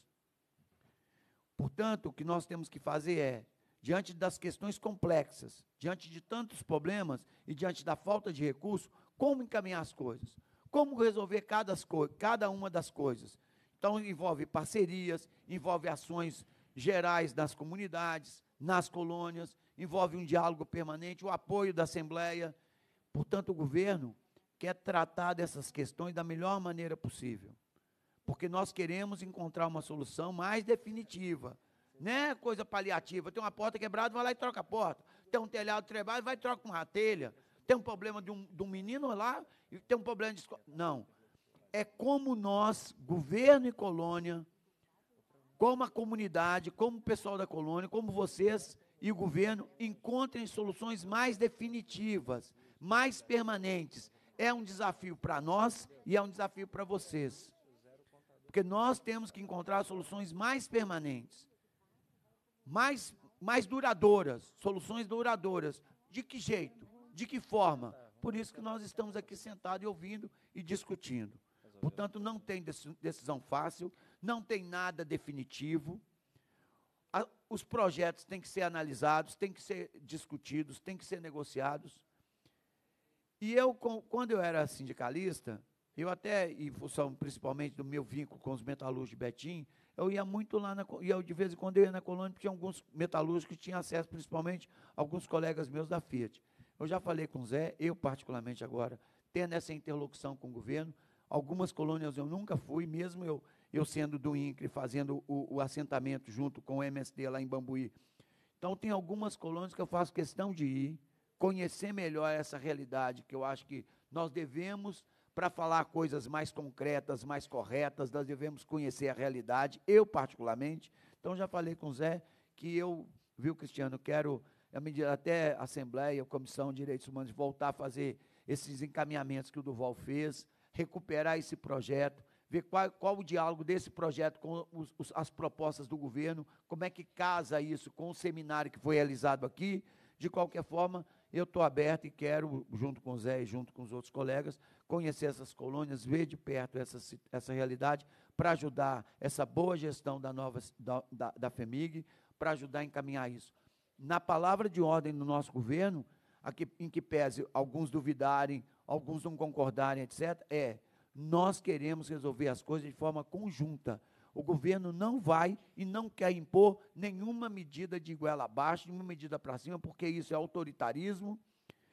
Portanto, o que nós temos que fazer é, diante das questões complexas, diante de tantos problemas e diante da falta de recursos, como encaminhar as coisas? Como resolver cada, cada uma das coisas? Então, envolve parcerias, envolve ações gerais nas comunidades, nas colônias, envolve um diálogo permanente, o apoio da Assembleia. Portanto, o governo quer tratar dessas questões da melhor maneira possível. Porque nós queremos encontrar uma solução mais definitiva. Não é coisa paliativa. Tem uma porta quebrada, vai lá e troca a porta. Tem um telhado trebado, vai e troca uma telha. Tem um problema de um, de um menino lá, e tem um problema de escola. Não. É como nós, governo e colônia, como a comunidade, como o pessoal da colônia, como vocês e o governo, encontrem soluções mais definitivas, mais permanentes, é um desafio para nós e é um desafio para vocês. Porque nós temos que encontrar soluções mais permanentes, mais, mais duradouras, soluções duradouras. De que jeito? De que forma? Por isso que nós estamos aqui sentados e ouvindo e discutindo. Portanto, não tem decisão fácil, não tem nada definitivo. Os projetos têm que ser analisados, têm que ser discutidos, têm que ser negociados. E eu, quando eu era sindicalista, eu até, em função principalmente do meu vínculo com os metalúrgicos de Betim, eu ia muito lá, na, e eu, de vez em quando eu ia na colônia, porque tinha alguns metalúrgicos que tinham acesso, principalmente alguns colegas meus da Fiat. Eu já falei com o Zé, eu particularmente agora, tendo essa interlocução com o governo, algumas colônias eu nunca fui, mesmo eu, eu sendo do INCRE, fazendo o, o assentamento junto com o MSD lá em Bambuí. Então, tem algumas colônias que eu faço questão de ir, conhecer melhor essa realidade, que eu acho que nós devemos, para falar coisas mais concretas, mais corretas, nós devemos conhecer a realidade, eu particularmente. Então, já falei com o Zé que eu, viu, Cristiano, quero, até a Assembleia, a Comissão de Direitos Humanos, voltar a fazer esses encaminhamentos que o Duval fez, recuperar esse projeto, ver qual, qual o diálogo desse projeto com os, os, as propostas do governo, como é que casa isso com o seminário que foi realizado aqui. De qualquer forma, eu estou aberto e quero, junto com o Zé e junto com os outros colegas, conhecer essas colônias, ver de perto essa, essa realidade, para ajudar essa boa gestão da, nova, da, da, da FEMIG, para ajudar a encaminhar isso. Na palavra de ordem do nosso governo, aqui, em que pese alguns duvidarem, alguns não concordarem, etc., é nós queremos resolver as coisas de forma conjunta. O governo não vai e não quer impor nenhuma medida de goela abaixo, nenhuma medida para cima, porque isso é autoritarismo,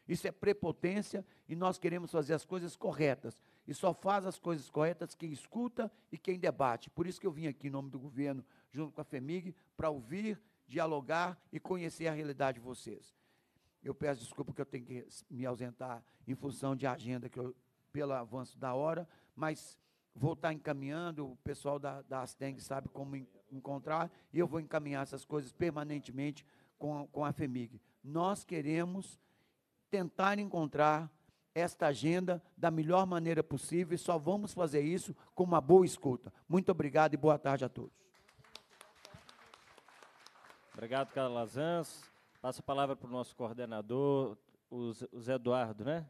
isso é prepotência e nós queremos fazer as coisas corretas. E só faz as coisas corretas quem escuta e quem debate. Por isso que eu vim aqui em nome do governo, junto com a FEMIG, para ouvir, dialogar e conhecer a realidade de vocês. Eu peço desculpa que eu tenho que me ausentar em função de agenda, que eu, pelo avanço da hora, mas vou estar encaminhando, o pessoal da, da Asteng sabe como encontrar, e eu vou encaminhar essas coisas permanentemente com, com a FEMIG. Nós queremos tentar encontrar esta agenda da melhor maneira possível e só vamos fazer isso com uma boa escuta. Muito obrigado e boa tarde a todos. Obrigado, Calazans. Passa a palavra para o nosso coordenador, o Zé Eduardo, né?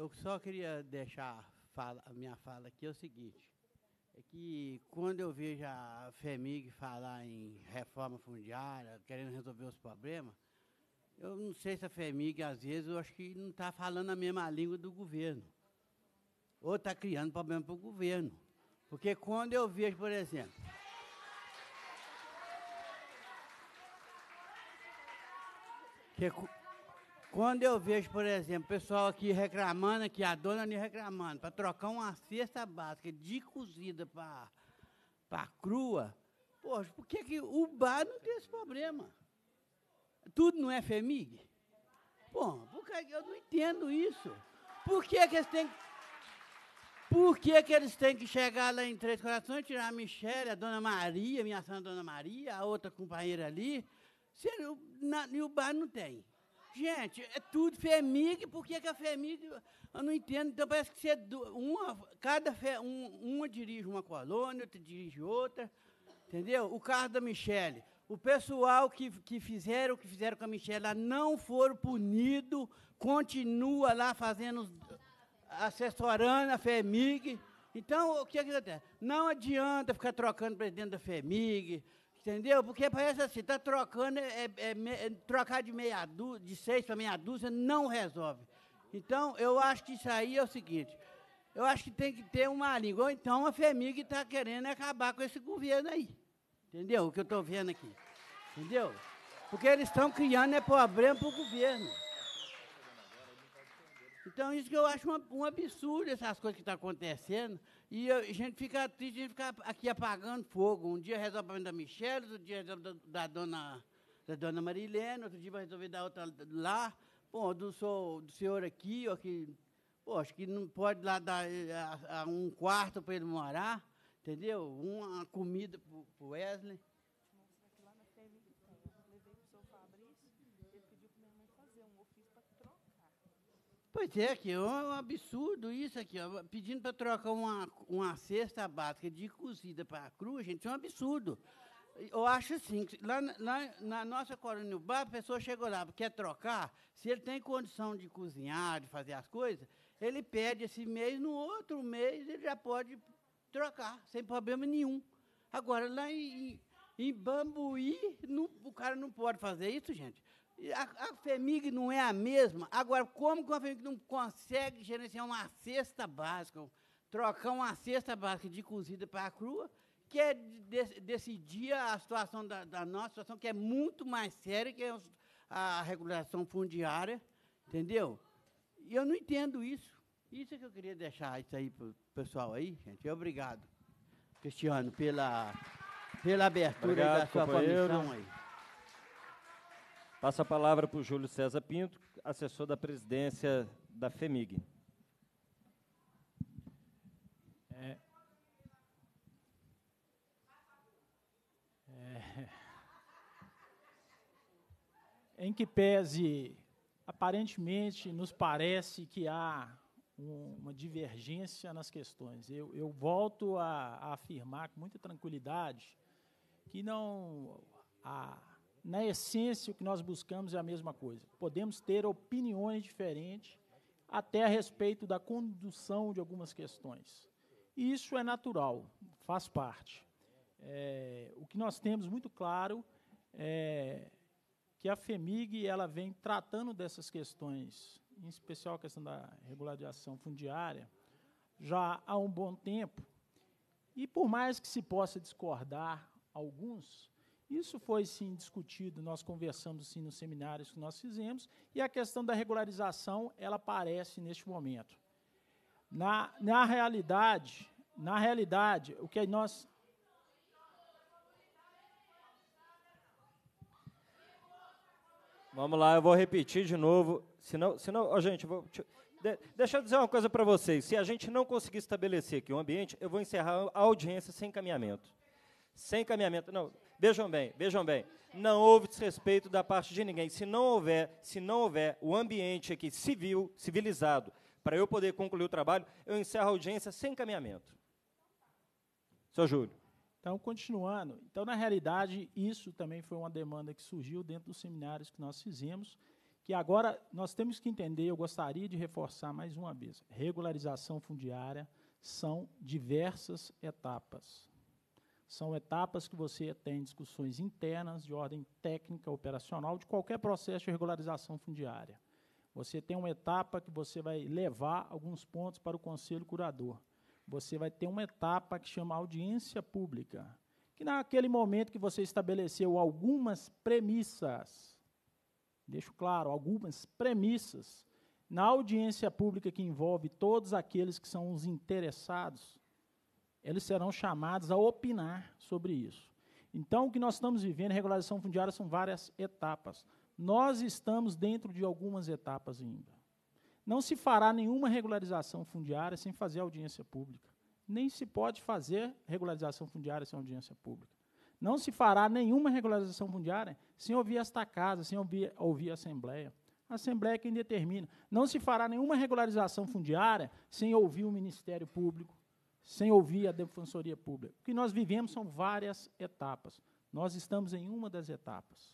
Eu só queria deixar fala, a minha fala aqui é o seguinte, é que quando eu vejo a FEMIG falar em reforma fundiária, querendo resolver os problemas, eu não sei se a FEMIG, às vezes, eu acho que não está falando a mesma língua do governo. Ou está criando problema para o governo. Porque quando eu vejo, por exemplo, que quando eu vejo, por exemplo, pessoal aqui reclamando, aqui a dona ali reclamando, para trocar uma cesta básica de cozida para crua, poxa, por que, que o bar não tem esse problema? Tudo não é FEMIG? Bom, porque eu não entendo isso. Por que, que eles têm por que, que eles têm que chegar lá em Três Corações, tirar a Michelle, a Dona Maria, minha santa Dona Maria, a outra companheira ali, se, na, e o bar não tem? Gente, é tudo FEMIG, por que, a FEMIG. Eu não entendo. Então parece que você, uma, cada fe, um, uma dirige uma colônia, outra dirige outra. Entendeu? O carro da Michele. O pessoal que, que fizeram o que fizeram com a Michelle lá não foram punidos, continua lá fazendo, assessorando a FEMIG. Então, o que, é que acontece? Não adianta ficar trocando presidente da FEMIG, Entendeu? Porque parece assim, está trocando, é, é, é, trocar de meia dúzia, de seis para meia dúzia não resolve. Então, eu acho que isso aí é o seguinte, eu acho que tem que ter uma língua. Ou então a FEMIG está querendo acabar com esse governo aí. Entendeu? O que eu estou vendo aqui. Entendeu? Porque eles estão criando é problema para o governo. Então, isso que eu acho uma, um absurdo, essas coisas que estão tá acontecendo. E a gente fica triste, a gente fica aqui apagando fogo. Um dia resolve o problema da Michelle, outro dia resolve da, da, dona, da dona Marilene, outro dia vai resolver da outra lá. Bom, do, do senhor aqui, ó, que, pô, acho que não pode lá dar eh, a, a um quarto para ele morar, entendeu? Uma comida para o Wesley. Pois é, que é um absurdo isso aqui, ó, pedindo para trocar uma, uma cesta básica de cozida para crua, gente, é um absurdo. Eu acho assim, lá, lá na nossa colônia bar, a pessoa chegou lá, quer trocar, se ele tem condição de cozinhar, de fazer as coisas, ele pede esse mês, no outro mês ele já pode trocar, sem problema nenhum. Agora, lá em, em Bambuí, não, o cara não pode fazer isso, gente. A, a FEMIG não é a mesma. Agora, como que a FEMIG não consegue gerenciar uma cesta básica, trocar uma cesta básica de cozida para crua, que é de, decidir a situação da, da, nossa situação, que é muito mais séria, que a regulação fundiária, entendeu? E eu não entendo isso. Isso é que eu queria deixar isso aí para o pessoal aí, gente. Obrigado, Cristiano, pela, pela abertura Obrigado, da sua comissão aí. Passo a palavra para o Júlio César Pinto, assessor da presidência da FEMIG. É, é, em que pese, aparentemente, nos parece que há um, uma divergência nas questões. Eu, eu volto a, a afirmar com muita tranquilidade que não a na essência, o que nós buscamos é a mesma coisa. Podemos ter opiniões diferentes, até a respeito da condução de algumas questões. E isso é natural, faz parte. É, o que nós temos muito claro é que a FEMIG ela vem tratando dessas questões, em especial a questão da regularização fundiária, já há um bom tempo. E por mais que se possa discordar alguns, isso foi sim discutido, nós conversamos sim nos seminários que nós fizemos, e a questão da regularização, ela aparece neste momento. Na, na realidade, na realidade, o que nós Vamos lá, eu vou repetir de novo. Senão, senão oh, gente, vou, de, deixa eu dizer uma coisa para vocês. Se a gente não conseguir estabelecer aqui um ambiente, eu vou encerrar a audiência sem encaminhamento. Sem encaminhamento. Não, vejam bem, vejam bem. Não houve desrespeito da parte de ninguém. Se não houver, se não houver o ambiente aqui civil, civilizado, para eu poder concluir o trabalho, eu encerro a audiência sem encaminhamento. Senhor Júlio. Então, continuando. Então, na realidade, isso também foi uma demanda que surgiu dentro dos seminários que nós fizemos, que agora nós temos que entender, eu gostaria de reforçar mais uma vez, regularização fundiária são diversas etapas. São etapas que você tem discussões internas de ordem técnica, operacional, de qualquer processo de regularização fundiária. Você tem uma etapa que você vai levar alguns pontos para o conselho curador. Você vai ter uma etapa que chama audiência pública, que naquele momento que você estabeleceu algumas premissas, deixo claro, algumas premissas, na audiência pública que envolve todos aqueles que são os interessados, eles serão chamados a opinar sobre isso. Então, o que nós estamos vivendo, regularização fundiária, são várias etapas. Nós estamos dentro de algumas etapas ainda. Não se fará nenhuma regularização fundiária sem fazer audiência pública. Nem se pode fazer regularização fundiária sem audiência pública. Não se fará nenhuma regularização fundiária sem ouvir esta casa, sem ouvir, ouvir a Assembleia. A Assembleia é quem determina. Não se fará nenhuma regularização fundiária sem ouvir o Ministério Público, sem ouvir a Defensoria Pública. O que nós vivemos são várias etapas. Nós estamos em uma das etapas.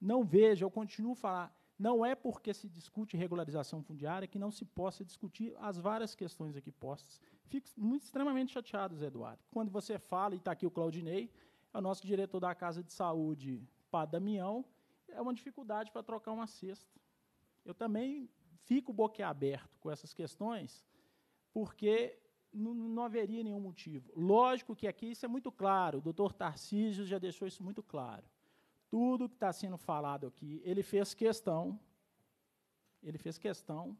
Não vejo, eu continuo a falar, não é porque se discute regularização fundiária que não se possa discutir as várias questões aqui postas. Fico muito extremamente chateado, Zé Eduardo. Quando você fala, e está aqui o Claudinei, é o nosso diretor da Casa de Saúde, Padre Damião, é uma dificuldade para trocar uma cesta. Eu também fico boquiaberto com essas questões, porque não, não, haveria nenhum motivo. Lógico que aqui isso é muito claro, o doutor Tarcísio já deixou isso muito claro. Tudo que está sendo falado aqui, ele fez questão, ele fez questão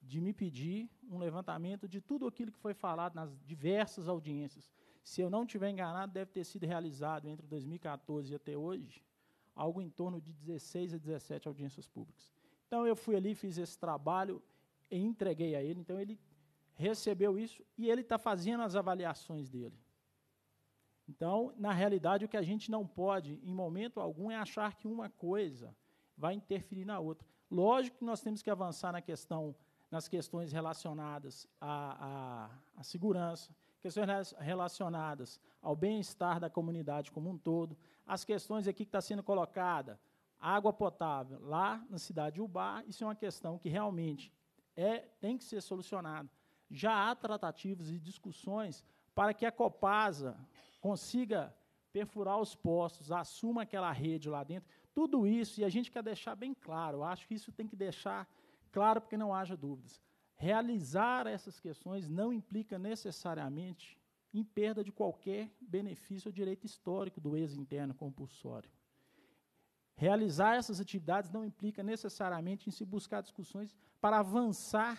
de me pedir um levantamento de tudo aquilo que foi falado nas diversas audiências. Se eu não estiver enganado, deve ter sido realizado entre 2014 e até hoje, algo em torno de 16 a 17 audiências públicas. Então, eu fui ali, fiz esse trabalho e entreguei a ele. Então, ele recebeu isso e ele está fazendo as avaliações dele. Então, na realidade, o que a gente não pode, em momento algum, é achar que uma coisa vai interferir na outra. Lógico que nós temos que avançar na questão, nas questões relacionadas à, à, à segurança, questões relacionadas ao bem-estar da comunidade como um todo, as questões aqui que está sendo colocada, água potável lá na cidade de Ubá, isso é uma questão que realmente é, tem que ser solucionada. Já há tratativas e discussões para que a Copasa consiga perfurar os postos, assuma aquela rede lá dentro, tudo isso, e a gente quer deixar bem claro, acho que isso tem que deixar claro porque não haja dúvidas. Realizar essas questões não implica necessariamente em perda de qualquer benefício ou direito histórico do ex-interno compulsório. Realizar essas atividades não implica necessariamente em se buscar discussões para avançar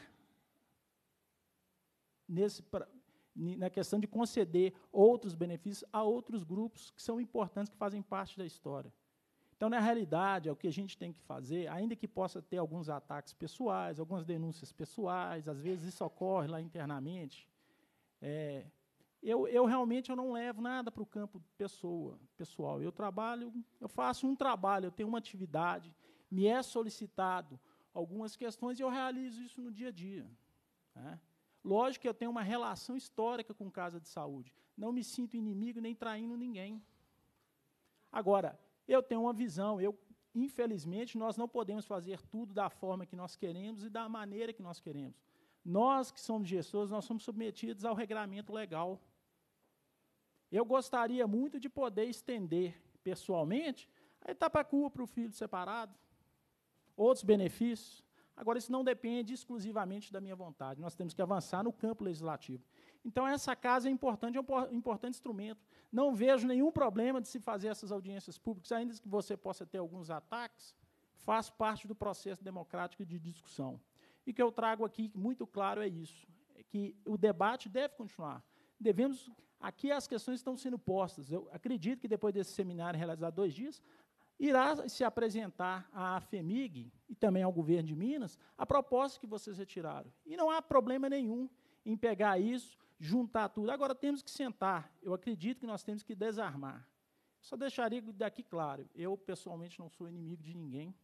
nesse, pra, na questão de conceder outros benefícios a outros grupos que são importantes, que fazem parte da história. Então, na realidade, é o que a gente tem que fazer, ainda que possa ter alguns ataques pessoais, algumas denúncias pessoais, às vezes isso ocorre lá internamente, é, eu, eu realmente eu não levo nada para o campo pessoa, pessoal. Eu trabalho, eu faço um trabalho, eu tenho uma atividade, me é solicitado algumas questões e eu realizo isso no dia a dia. Né? Lógico que eu tenho uma relação histórica com casa de saúde. Não me sinto inimigo nem traindo ninguém. Agora, eu tenho uma visão, eu infelizmente nós não podemos fazer tudo da forma que nós queremos e da maneira que nós queremos. Nós que somos gestores, nós somos submetidos ao regramento legal. Eu gostaria muito de poder estender pessoalmente a etapa CUA para o filho separado, outros benefícios. Agora, isso não depende exclusivamente da minha vontade. Nós temos que avançar no campo legislativo. Então, essa casa é importante, é um importante instrumento. Não vejo nenhum problema de se fazer essas audiências públicas, ainda que você possa ter alguns ataques, faz parte do processo democrático de discussão. E o que eu trago aqui muito claro é isso, é que o debate deve continuar. Devemos Aqui as questões estão sendo postas. Eu acredito que depois desse seminário realizado dois dias, irá se apresentar à FEMIG e também ao governo de Minas a proposta que vocês retiraram. E não há problema nenhum em pegar isso, juntar tudo. Agora temos que sentar. Eu acredito que nós temos que desarmar. Só deixaria daqui claro, eu pessoalmente não sou inimigo de ninguém.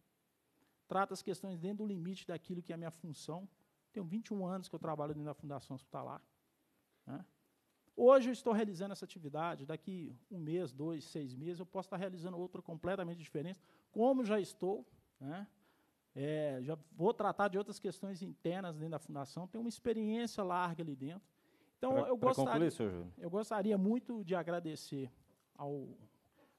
Trato as questões dentro do limite daquilo que é a minha função. Tenho 21 anos que eu trabalho dentro da Fundação Hospitalar. Né? Hoje eu estou realizando essa atividade, daqui um mês, dois, seis meses, eu posso estar realizando outra completamente diferente, como já estou, né? É, já vou tratar de outras questões internas dentro da fundação, tenho uma experiência larga ali dentro. Então, pra, eu, gostaria, concluir, eu gostaria muito de agradecer ao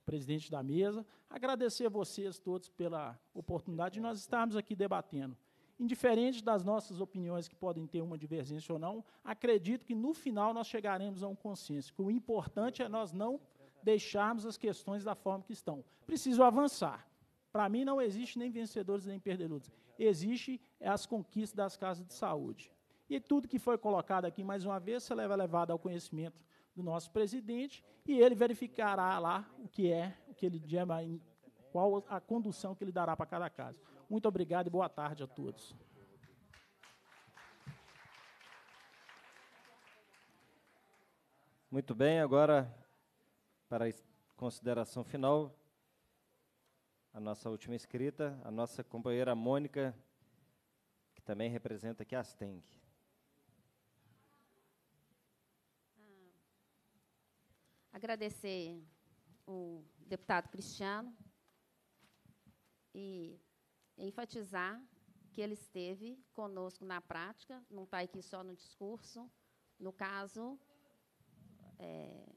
presidente da mesa, agradecer a vocês todos pela oportunidade de nós estarmos aqui debatendo. Indiferente das nossas opiniões, que podem ter uma divergência ou não, acredito que no final nós chegaremos a um consenso. Que o importante é nós não deixarmos as questões da forma que estão. Preciso avançar. Para mim não existe nem vencedores nem perdedores. Existe as conquistas das casas de saúde. E tudo que foi colocado aqui, mais uma vez, leva levado ao conhecimento do nosso presidente e ele verificará lá o que é, o que ele qual a condução que ele dará para cada casa. Muito obrigado e boa tarde a todos. Muito bem, agora, para a consideração final, a nossa última escrita, a nossa companheira Mônica, que também representa aqui a Asteng. Ah, agradecer o deputado Cristiano e enfatizar que ele esteve conosco na prática, não está aqui só no discurso. No caso, é,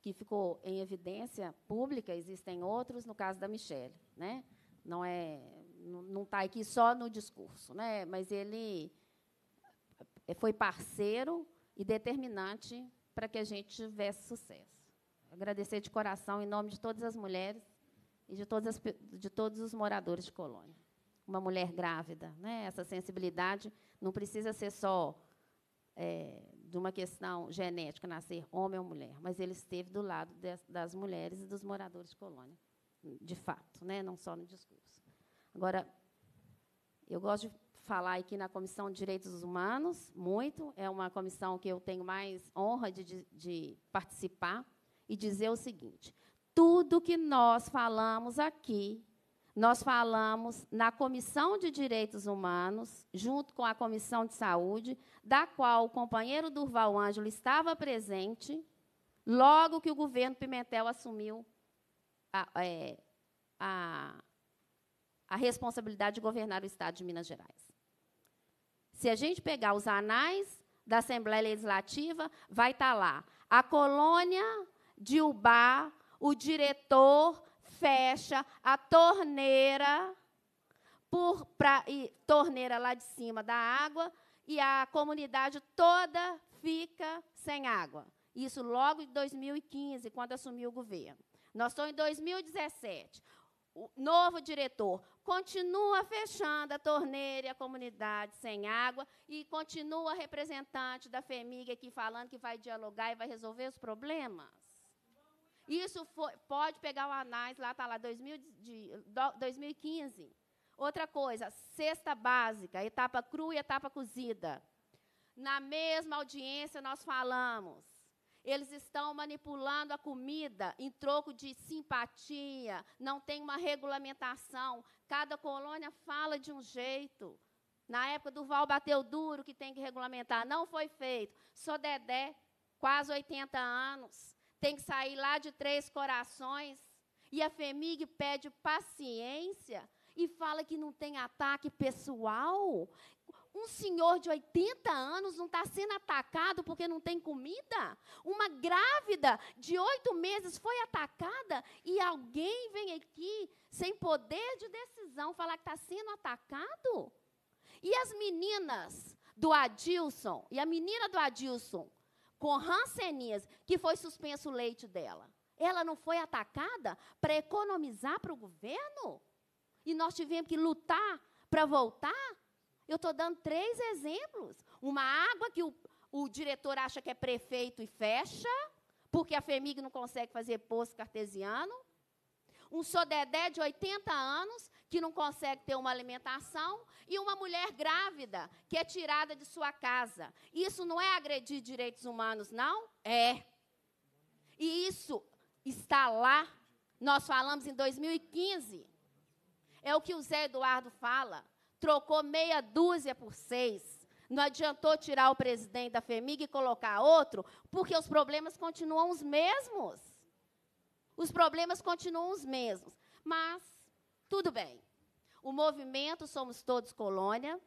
que ficou em evidência pública, existem outros, no caso da Michelle. Né? Não é, não está aqui só no discurso, né? mas ele foi parceiro e determinante para que a gente tivesse sucesso. Agradecer de coração, em nome de todas as mulheres e de, todas as, de todos os moradores de Colônia uma mulher grávida. Né? Essa sensibilidade não precisa ser só é, de uma questão genética, nascer homem ou mulher, mas ele esteve do lado de, das mulheres e dos moradores de colônia, de fato, né? não só no discurso. Agora, eu gosto de falar aqui na Comissão de Direitos Humanos, muito, é uma comissão que eu tenho mais honra de, de, de participar, e dizer o seguinte: tudo que nós falamos aqui nós falamos na Comissão de Direitos Humanos, junto com a Comissão de Saúde, da qual o companheiro Durval Ângelo estava presente, logo que o governo Pimentel assumiu a, é, a, a responsabilidade de governar o Estado de Minas Gerais. Se a gente pegar os anais da Assembleia Legislativa, vai estar lá a colônia de Ubá, o diretor fecha a torneira por pra, e, torneira lá de cima da água e a comunidade toda fica sem água. Isso logo em 2015, quando assumiu o governo. Nós estamos em 2017. O novo diretor continua fechando a torneira e a comunidade sem água e continua representante da FEMIG aqui falando que vai dialogar e vai resolver os problemas. Isso foi, pode pegar o anais, lá está lá, 2000 de, 2015. Outra coisa, cesta básica, etapa crua e etapa cozida. Na mesma audiência nós falamos. Eles estão manipulando a comida em troco de simpatia, não tem uma regulamentação. Cada colônia fala de um jeito. Na época do Val bateu duro que tem que regulamentar, não foi feito. Sou Dedé, quase 80 anos tem que sair lá de Três Corações. E a FEMIG pede paciência e fala que não tem ataque pessoal. Um senhor de 80 anos não está sendo atacado porque não tem comida? Uma grávida de oito meses foi atacada e alguém vem aqui sem poder de decisão falar que está sendo atacado? E as meninas do Adilson, e a menina do Adilson, com rancenias, que foi suspenso o leite dela. Ela não foi atacada para economizar para o governo? E nós tivemos que lutar para voltar? Eu estou dando três exemplos. Uma água que o, o diretor acha que é prefeito e fecha, porque a FEMIG não consegue fazer poço cartesiano. Um sodedé de 80 anos que não consegue ter uma alimentação, e uma mulher grávida que é tirada de sua casa. Isso não é agredir direitos humanos, não? É. E isso está lá Nós falamos em 2015. É o que o Zé Eduardo fala. Trocou meia dúzia por seis. Não adiantou tirar o presidente da FEMIG e colocar outro, porque os problemas continuam os mesmos. Os problemas continuam os mesmos. Mas, tudo bem. O movimento Somos Todos Colônia,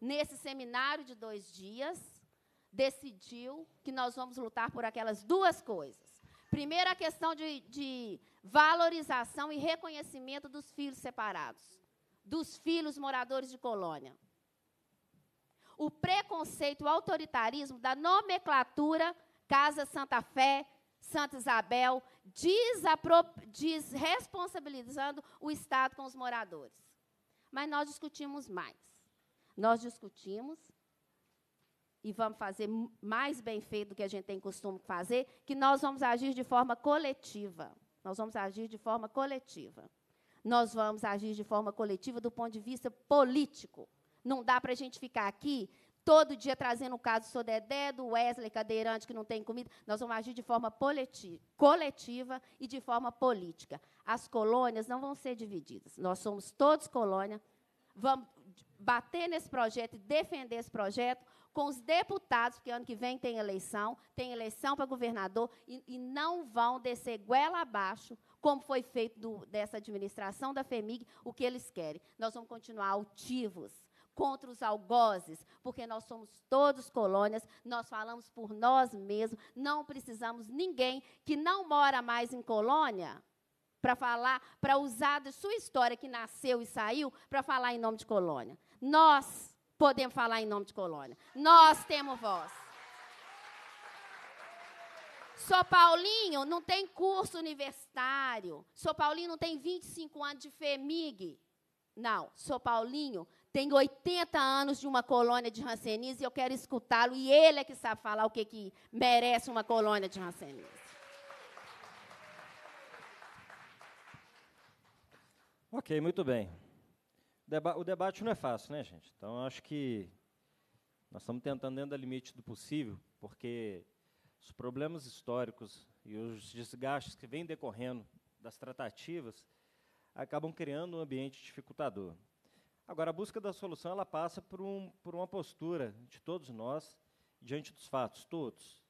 nesse seminário de dois dias, decidiu que nós vamos lutar por aquelas duas coisas. Primeiro, a questão de, de valorização e reconhecimento dos filhos separados, dos filhos moradores de colônia. O preconceito, o autoritarismo da nomenclatura Casa Santa Fé, Santa Isabel, desresponsabilizando o Estado com os moradores. Mas nós discutimos mais. Nós discutimos e vamos fazer mais bem feito do que a gente tem costume fazer, que nós vamos agir de forma coletiva. Nós vamos agir de forma coletiva. Nós vamos agir de forma coletiva do ponto de vista político. Não dá para a gente ficar aqui todo dia trazendo o caso do Sodedé, do Wesley, cadeirante que não tem comida. Nós vamos agir de forma coletiva e de forma política. As colônias não vão ser divididas. Nós somos todos colônia. Vamos bater nesse projeto e defender esse projeto com os deputados, porque ano que vem tem eleição, tem eleição para governador, e, e, não vão descer goela abaixo, como foi feito do, dessa administração da FEMIG, o que eles querem. Nós vamos continuar altivos, contra os algozes, porque nós somos todos colônias, nós falamos por nós mesmos, não precisamos ninguém que não mora mais em colônia para falar, para usar da sua história que nasceu e saiu para falar em nome de colônia. Nós podemos falar em nome de colônia. Nós temos voz. Sou Paulinho não tem curso universitário. Sou Paulinho não tem 25 anos de FEMIG. Não, Sou Paulinho tem 80 anos de uma colônia de Hanseníase e eu quero escutá-lo. E ele é que sabe falar o que, que merece uma colônia de Hanseníase. Ok, muito bem. O debate não é fácil, né, gente? Então, acho que nós estamos tentando, dentro do limite do possível, porque os problemas históricos e os desgastes que vêm decorrendo das tratativas acabam criando um ambiente dificultador. Agora, a busca da solução ela passa por, um, por uma postura de todos nós diante dos fatos, todos.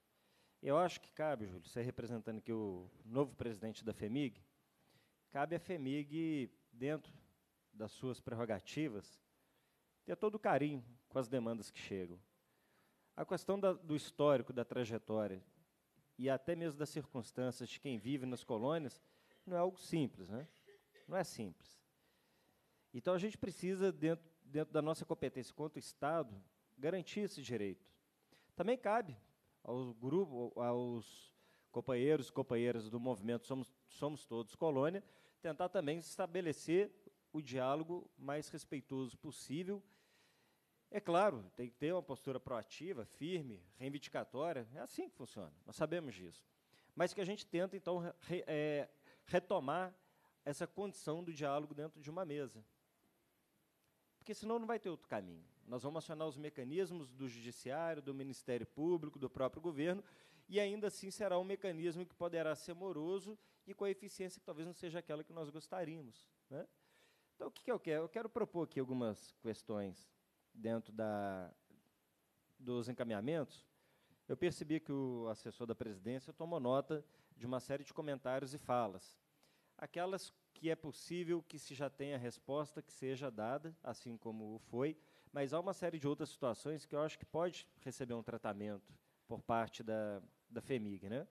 Eu acho que cabe, Júlio, você representando aqui o novo presidente da FEMIG, cabe à FEMIG, dentro das suas prerrogativas, ter todo o carinho com as demandas que chegam. A questão da, do histórico, da trajetória, e até mesmo das circunstâncias de quem vive nas colônias, não é algo simples, né? Não é simples. Então a gente precisa, dentro, dentro da nossa competência quanto Estado, garantir esse direito. Também cabe aos grupos, aos companheiros companheiras do movimento Somos, Somos Todos Colônia, tentar também estabelecer o diálogo mais respeitoso possível. É claro, tem que ter uma postura proativa, firme, reivindicatória. É assim que funciona, nós sabemos disso. Mas que a gente tenta, então, re, é, retomar essa condição do diálogo dentro de uma mesa porque senão não vai ter outro caminho. Nós vamos acionar os mecanismos do Judiciário, do Ministério Público, do próprio governo, e ainda assim será um mecanismo que poderá ser moroso e com a eficiência que talvez não seja aquela que nós gostaríamos. Né? Então, o que, que eu quero? Eu quero propor aqui algumas questões dentro da, dos encaminhamentos. Eu percebi que o assessor da presidência tomou nota de uma série de comentários e falas. Aquelas que é possível que se já tenha resposta que seja dada, assim como foi, mas há uma série de outras situações que eu acho que pode receber um tratamento por parte da, da FEMIG. Né?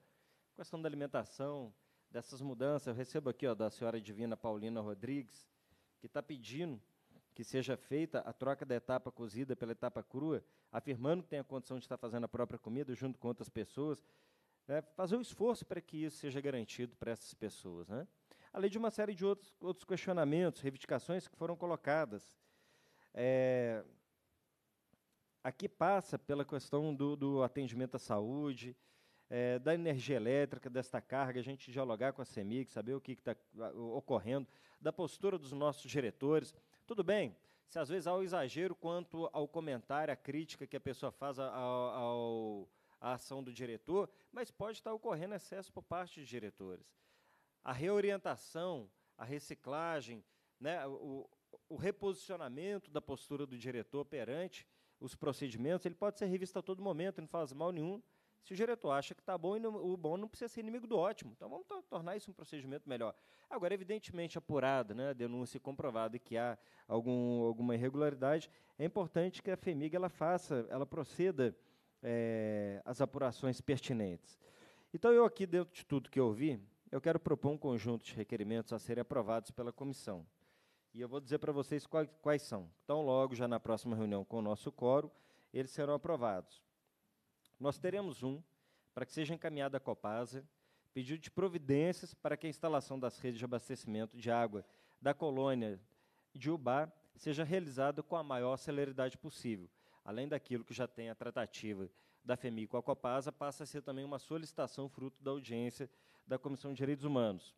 Questão da alimentação, dessas mudanças, eu recebo aqui ó, da senhora Divina Paulina Rodrigues, que está pedindo que seja feita a troca da etapa cozida pela etapa crua, afirmando que tem a condição de estar fazendo a própria comida junto com outras pessoas, né? fazer um esforço para que isso seja garantido para essas pessoas. Né? Além de uma série de outros, outros questionamentos, reivindicações que foram colocadas. É, aqui passa pela questão do, do atendimento à saúde, é, da energia elétrica, desta carga, a gente dialogar com a CEMIG, saber o que está ocorrendo, da postura dos nossos diretores. Tudo bem, se às vezes há um exagero quanto ao comentário, à crítica que a pessoa faz ao, ao, à ação do diretor, mas pode estar ocorrendo excesso por parte de diretores. A reorientação, a reciclagem, né, o, o reposicionamento da postura do diretor perante os procedimentos, ele pode ser revisto a todo momento, não faz mal nenhum. Se o diretor acha que está bom, o bom não precisa ser inimigo do ótimo. Então vamos tornar isso um procedimento melhor. Agora, evidentemente, apurado, né, a denúncia comprovada que há algum, alguma irregularidade, é importante que a FEMIG ela faça, ela proceda é, as apurações pertinentes. Então, eu aqui, dentro de tudo que eu ouvi, eu quero propor um conjunto de requerimentos a serem aprovados pela comissão. E eu vou dizer para vocês quais, quais são. Então, logo, já na próxima reunião com o nosso coro, eles serão aprovados. Nós teremos um para que seja encaminhado à Copasa, pedido de providências para que a instalação das redes de abastecimento de água da colônia de Ubá seja realizada com a maior celeridade possível. Além daquilo que já tem a tratativa da FEMI com a Copasa, passa a ser também uma solicitação fruto da audiência da Comissão de Direitos Humanos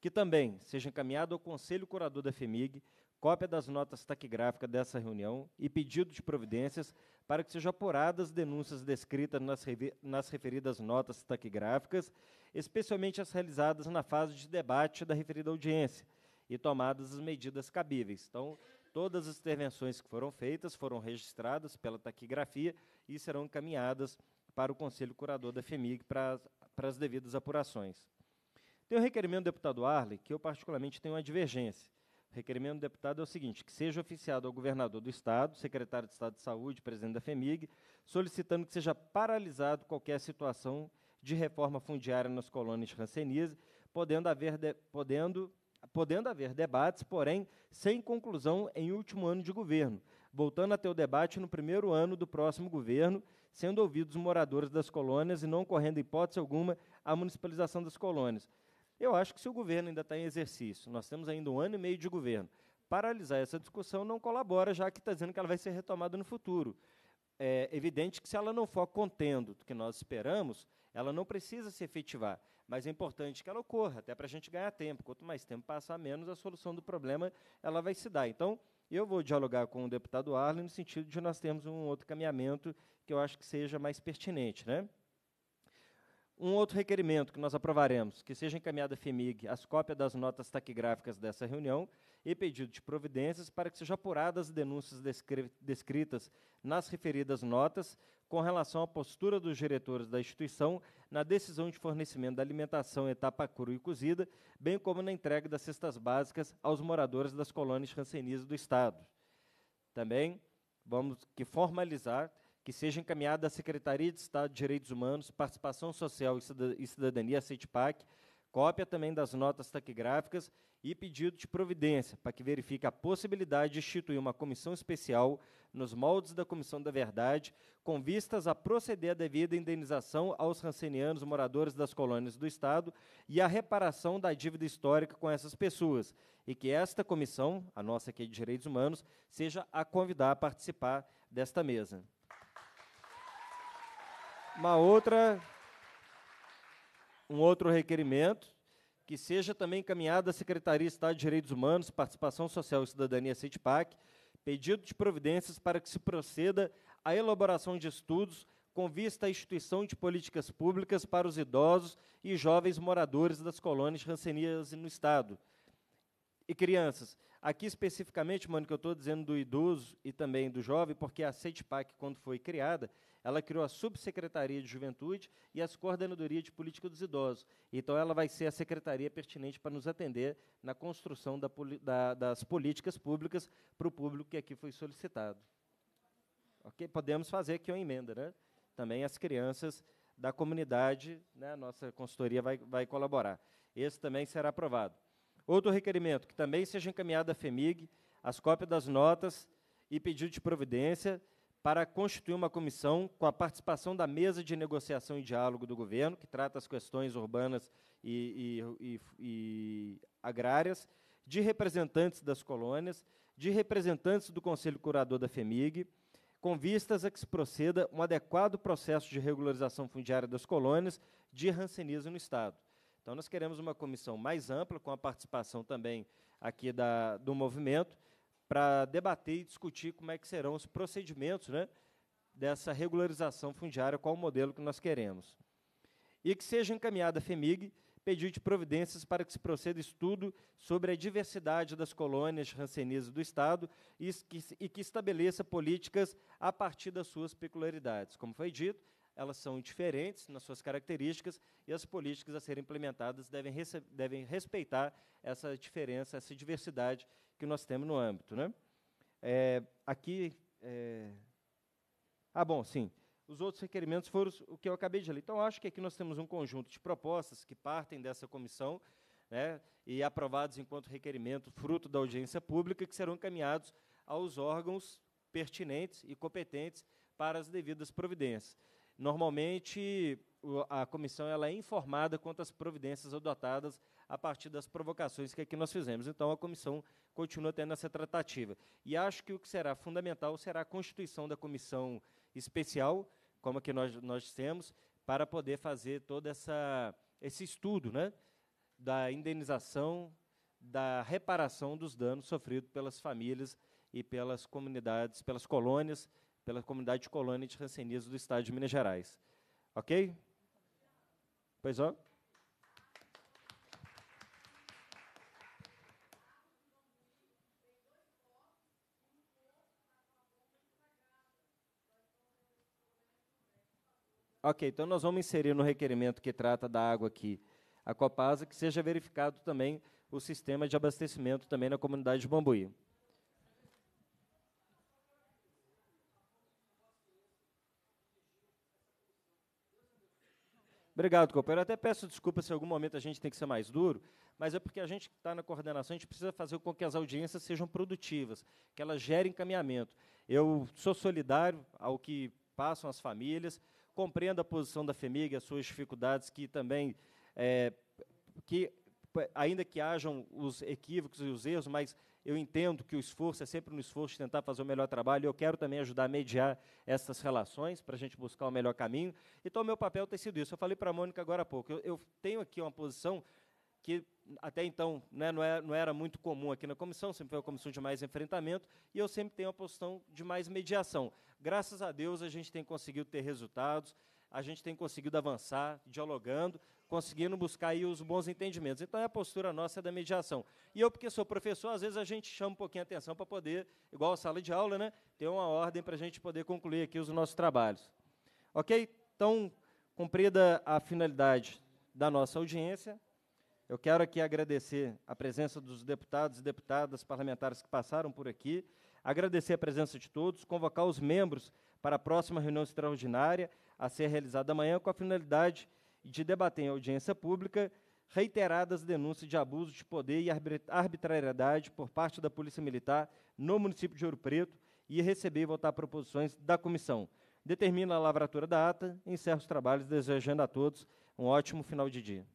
que também seja encaminhado ao Conselho Curador da FEMIG cópia das notas taquigráficas dessa reunião e pedido de providências para que sejam apuradas denúncias descritas nas, nas referidas notas taquigráficas, especialmente as realizadas na fase de debate da referida audiência, e tomadas as medidas cabíveis. Então, todas as intervenções que foram feitas foram registradas pela taquigrafia e serão encaminhadas para o Conselho Curador da FEMIG para, para as devidas apurações. Tem o requerimento do deputado Arley, que eu particularmente tenho uma divergência. O requerimento do deputado é o seguinte, que seja oficiado ao governador do Estado, secretário de Estado de Saúde, presidente da FEMIG, solicitando que seja paralisado qualquer situação de reforma fundiária nas colônias de podendo haver, de, podendo, podendo haver debates, porém, sem conclusão em último ano de governo, voltando a ter o debate no primeiro ano do próximo governo, sendo ouvidos os moradores das colônias e não ocorrendo hipótese alguma a municipalização das colônias. Eu acho que se o governo ainda está em exercício, nós temos ainda um ano e meio de governo, paralisar essa discussão não colabora, já que está dizendo que ela vai ser retomada no futuro. É evidente que se ela não for contendo do que nós esperamos, ela não precisa se efetivar, mas é importante que ela ocorra, até para a gente ganhar tempo. Quanto mais tempo passar, menos a solução do problema ela vai se dar. Então, eu vou dialogar com o deputado Arlen no sentido de nós termos um outro caminhamento que eu acho que seja mais pertinente. Né? Um outro requerimento que nós aprovaremos, que seja encaminhada à FEMIG as cópias das notas taquigráficas dessa reunião e pedido de providências para que sejam apuradas as denúncias descritas nas referidas notas com relação à postura dos diretores da instituição na decisão de fornecimento da alimentação etapa crua e cozida, bem como na entrega das cestas básicas aos moradores das colônias rancenistas do Estado. Também vamos que formalizar que seja encaminhada à Secretaria de Estado de Direitos Humanos, Participação Social e Cidadania, a CETPAC, cópia também das notas taquigráficas e pedido de providência para que verifique a possibilidade de instituir uma comissão especial nos moldes da Comissão da Verdade, com vistas a proceder a devida indenização aos rancenianos moradores das colônias do Estado e a reparação da dívida histórica com essas pessoas, e que esta comissão, a nossa aqui de Direitos Humanos, seja a convidar a participar desta mesa. Uma outra, um outro requerimento, que seja também encaminhado à Secretaria de Estado de Direitos Humanos, Participação Social e Cidadania, CITPAC, pedido de providências para que se proceda à elaboração de estudos com vista à instituição de políticas públicas para os idosos e jovens moradores das colônias rancenias no Estado. E crianças. Aqui, especificamente, Mônica, eu estou dizendo do idoso e também do jovem, porque a CETPAC, quando foi criada, ela criou a Subsecretaria de Juventude e as Coordenadoria de Política dos Idosos. Então, ela vai ser a secretaria pertinente para nos atender na construção da, da, das políticas públicas para o público que aqui foi solicitado. Ok? Podemos fazer aqui uma emenda, né? Também as crianças da comunidade, né? a nossa consultoria vai, vai colaborar. Esse também será aprovado. Outro requerimento, que também seja encaminhado à FEMIG, as cópias das notas e pedido de providência para constituir uma comissão com a participação da mesa de negociação e diálogo do governo, que trata as questões urbanas e, e, e, e agrárias, de representantes das colônias, de representantes do Conselho Curador da FEMIG, com vistas a que se proceda um adequado processo de regularização fundiária das colônias de rancenismo no Estado. Então, nós queremos uma comissão mais ampla, com a participação também aqui da, do movimento, para debater e discutir como é que serão os procedimentos né, dessa regularização fundiária, qual o modelo que nós queremos. e que seja encaminhada à FEMIG pedido de providências para que se proceda estudo sobre a diversidade das colônias rancenistas do Estado e que, e que estabeleça políticas a partir das suas peculiaridades. Como foi dito, elas são diferentes nas suas características e as políticas a serem implementadas devem, devem respeitar essa diferença, essa diversidade que nós temos no âmbito. Né? É, aqui. É... Ah, bom, sim. Os outros requerimentos foram o que eu acabei de ler. Então, acho que aqui nós temos um conjunto de propostas que partem dessa comissão né, e aprovados enquanto requerimento, fruto da audiência pública, que serão encaminhados aos órgãos pertinentes e competentes para as devidas providências. Normalmente, a comissão ela é informada quanto às providências adotadas a partir das provocações que aqui nós fizemos. Então, a comissão continua tendo essa tratativa. E acho que o que será fundamental será a constituição da comissão especial, como a que nós, nós temos, para poder fazer todo essa, esse estudo né, da indenização, da reparação dos danos sofridos pelas famílias e pelas comunidades, pelas colônias pela comunidade de colônia de rancenistas do estado de Minas Gerais. Ok? Pois ó. Ok, então nós vamos inserir no requerimento que trata da água aqui a Copasa que seja verificado também o sistema de abastecimento também na comunidade de Bambuí. Obrigado, companheiro. Até peço desculpa se em algum momento a gente tem que ser mais duro, mas é porque a gente está na coordenação, a gente precisa fazer com que as audiências sejam produtivas, que elas gerem encaminhamento. Eu sou solidário ao que passam as famílias, compreendo a posição da FEMIG, as suas dificuldades, que também, é, que ainda que hajam os equívocos e os erros, mas eu entendo que o esforço é sempre no esforço de tentar fazer o melhor trabalho, eu quero também ajudar a mediar essas relações, para a gente buscar o melhor caminho. Então, o meu papel tem sido isso. Eu falei para a Mônica agora há pouco, eu, eu, tenho aqui uma posição que até então né, não, é, não, era muito comum aqui na comissão, sempre foi uma comissão de mais enfrentamento, e eu sempre tenho uma posição de mais mediação. Graças a Deus, a gente tem conseguido ter resultados, a gente tem conseguido avançar, dialogando, conseguindo buscar aí os bons entendimentos. Então, é a postura nossa é da mediação. E eu, porque sou professor, às vezes a gente chama um pouquinho a atenção para poder, igual a sala de aula, né, ter uma ordem para a gente poder concluir aqui os nossos trabalhos. Ok? Então, cumprida a finalidade da nossa audiência, eu quero aqui agradecer a presença dos deputados e deputadas parlamentares que passaram por aqui, agradecer a presença de todos, convocar os membros para a próxima reunião extraordinária a ser realizada amanhã com a finalidade de debater em audiência pública reiteradas denúncias de abuso de poder e arbitrariedade por parte da Polícia Militar no município de Ouro Preto e receber e votar proposições da comissão. Determina a lavratura da ata, encerra os trabalhos, desejando a todos um ótimo final de dia.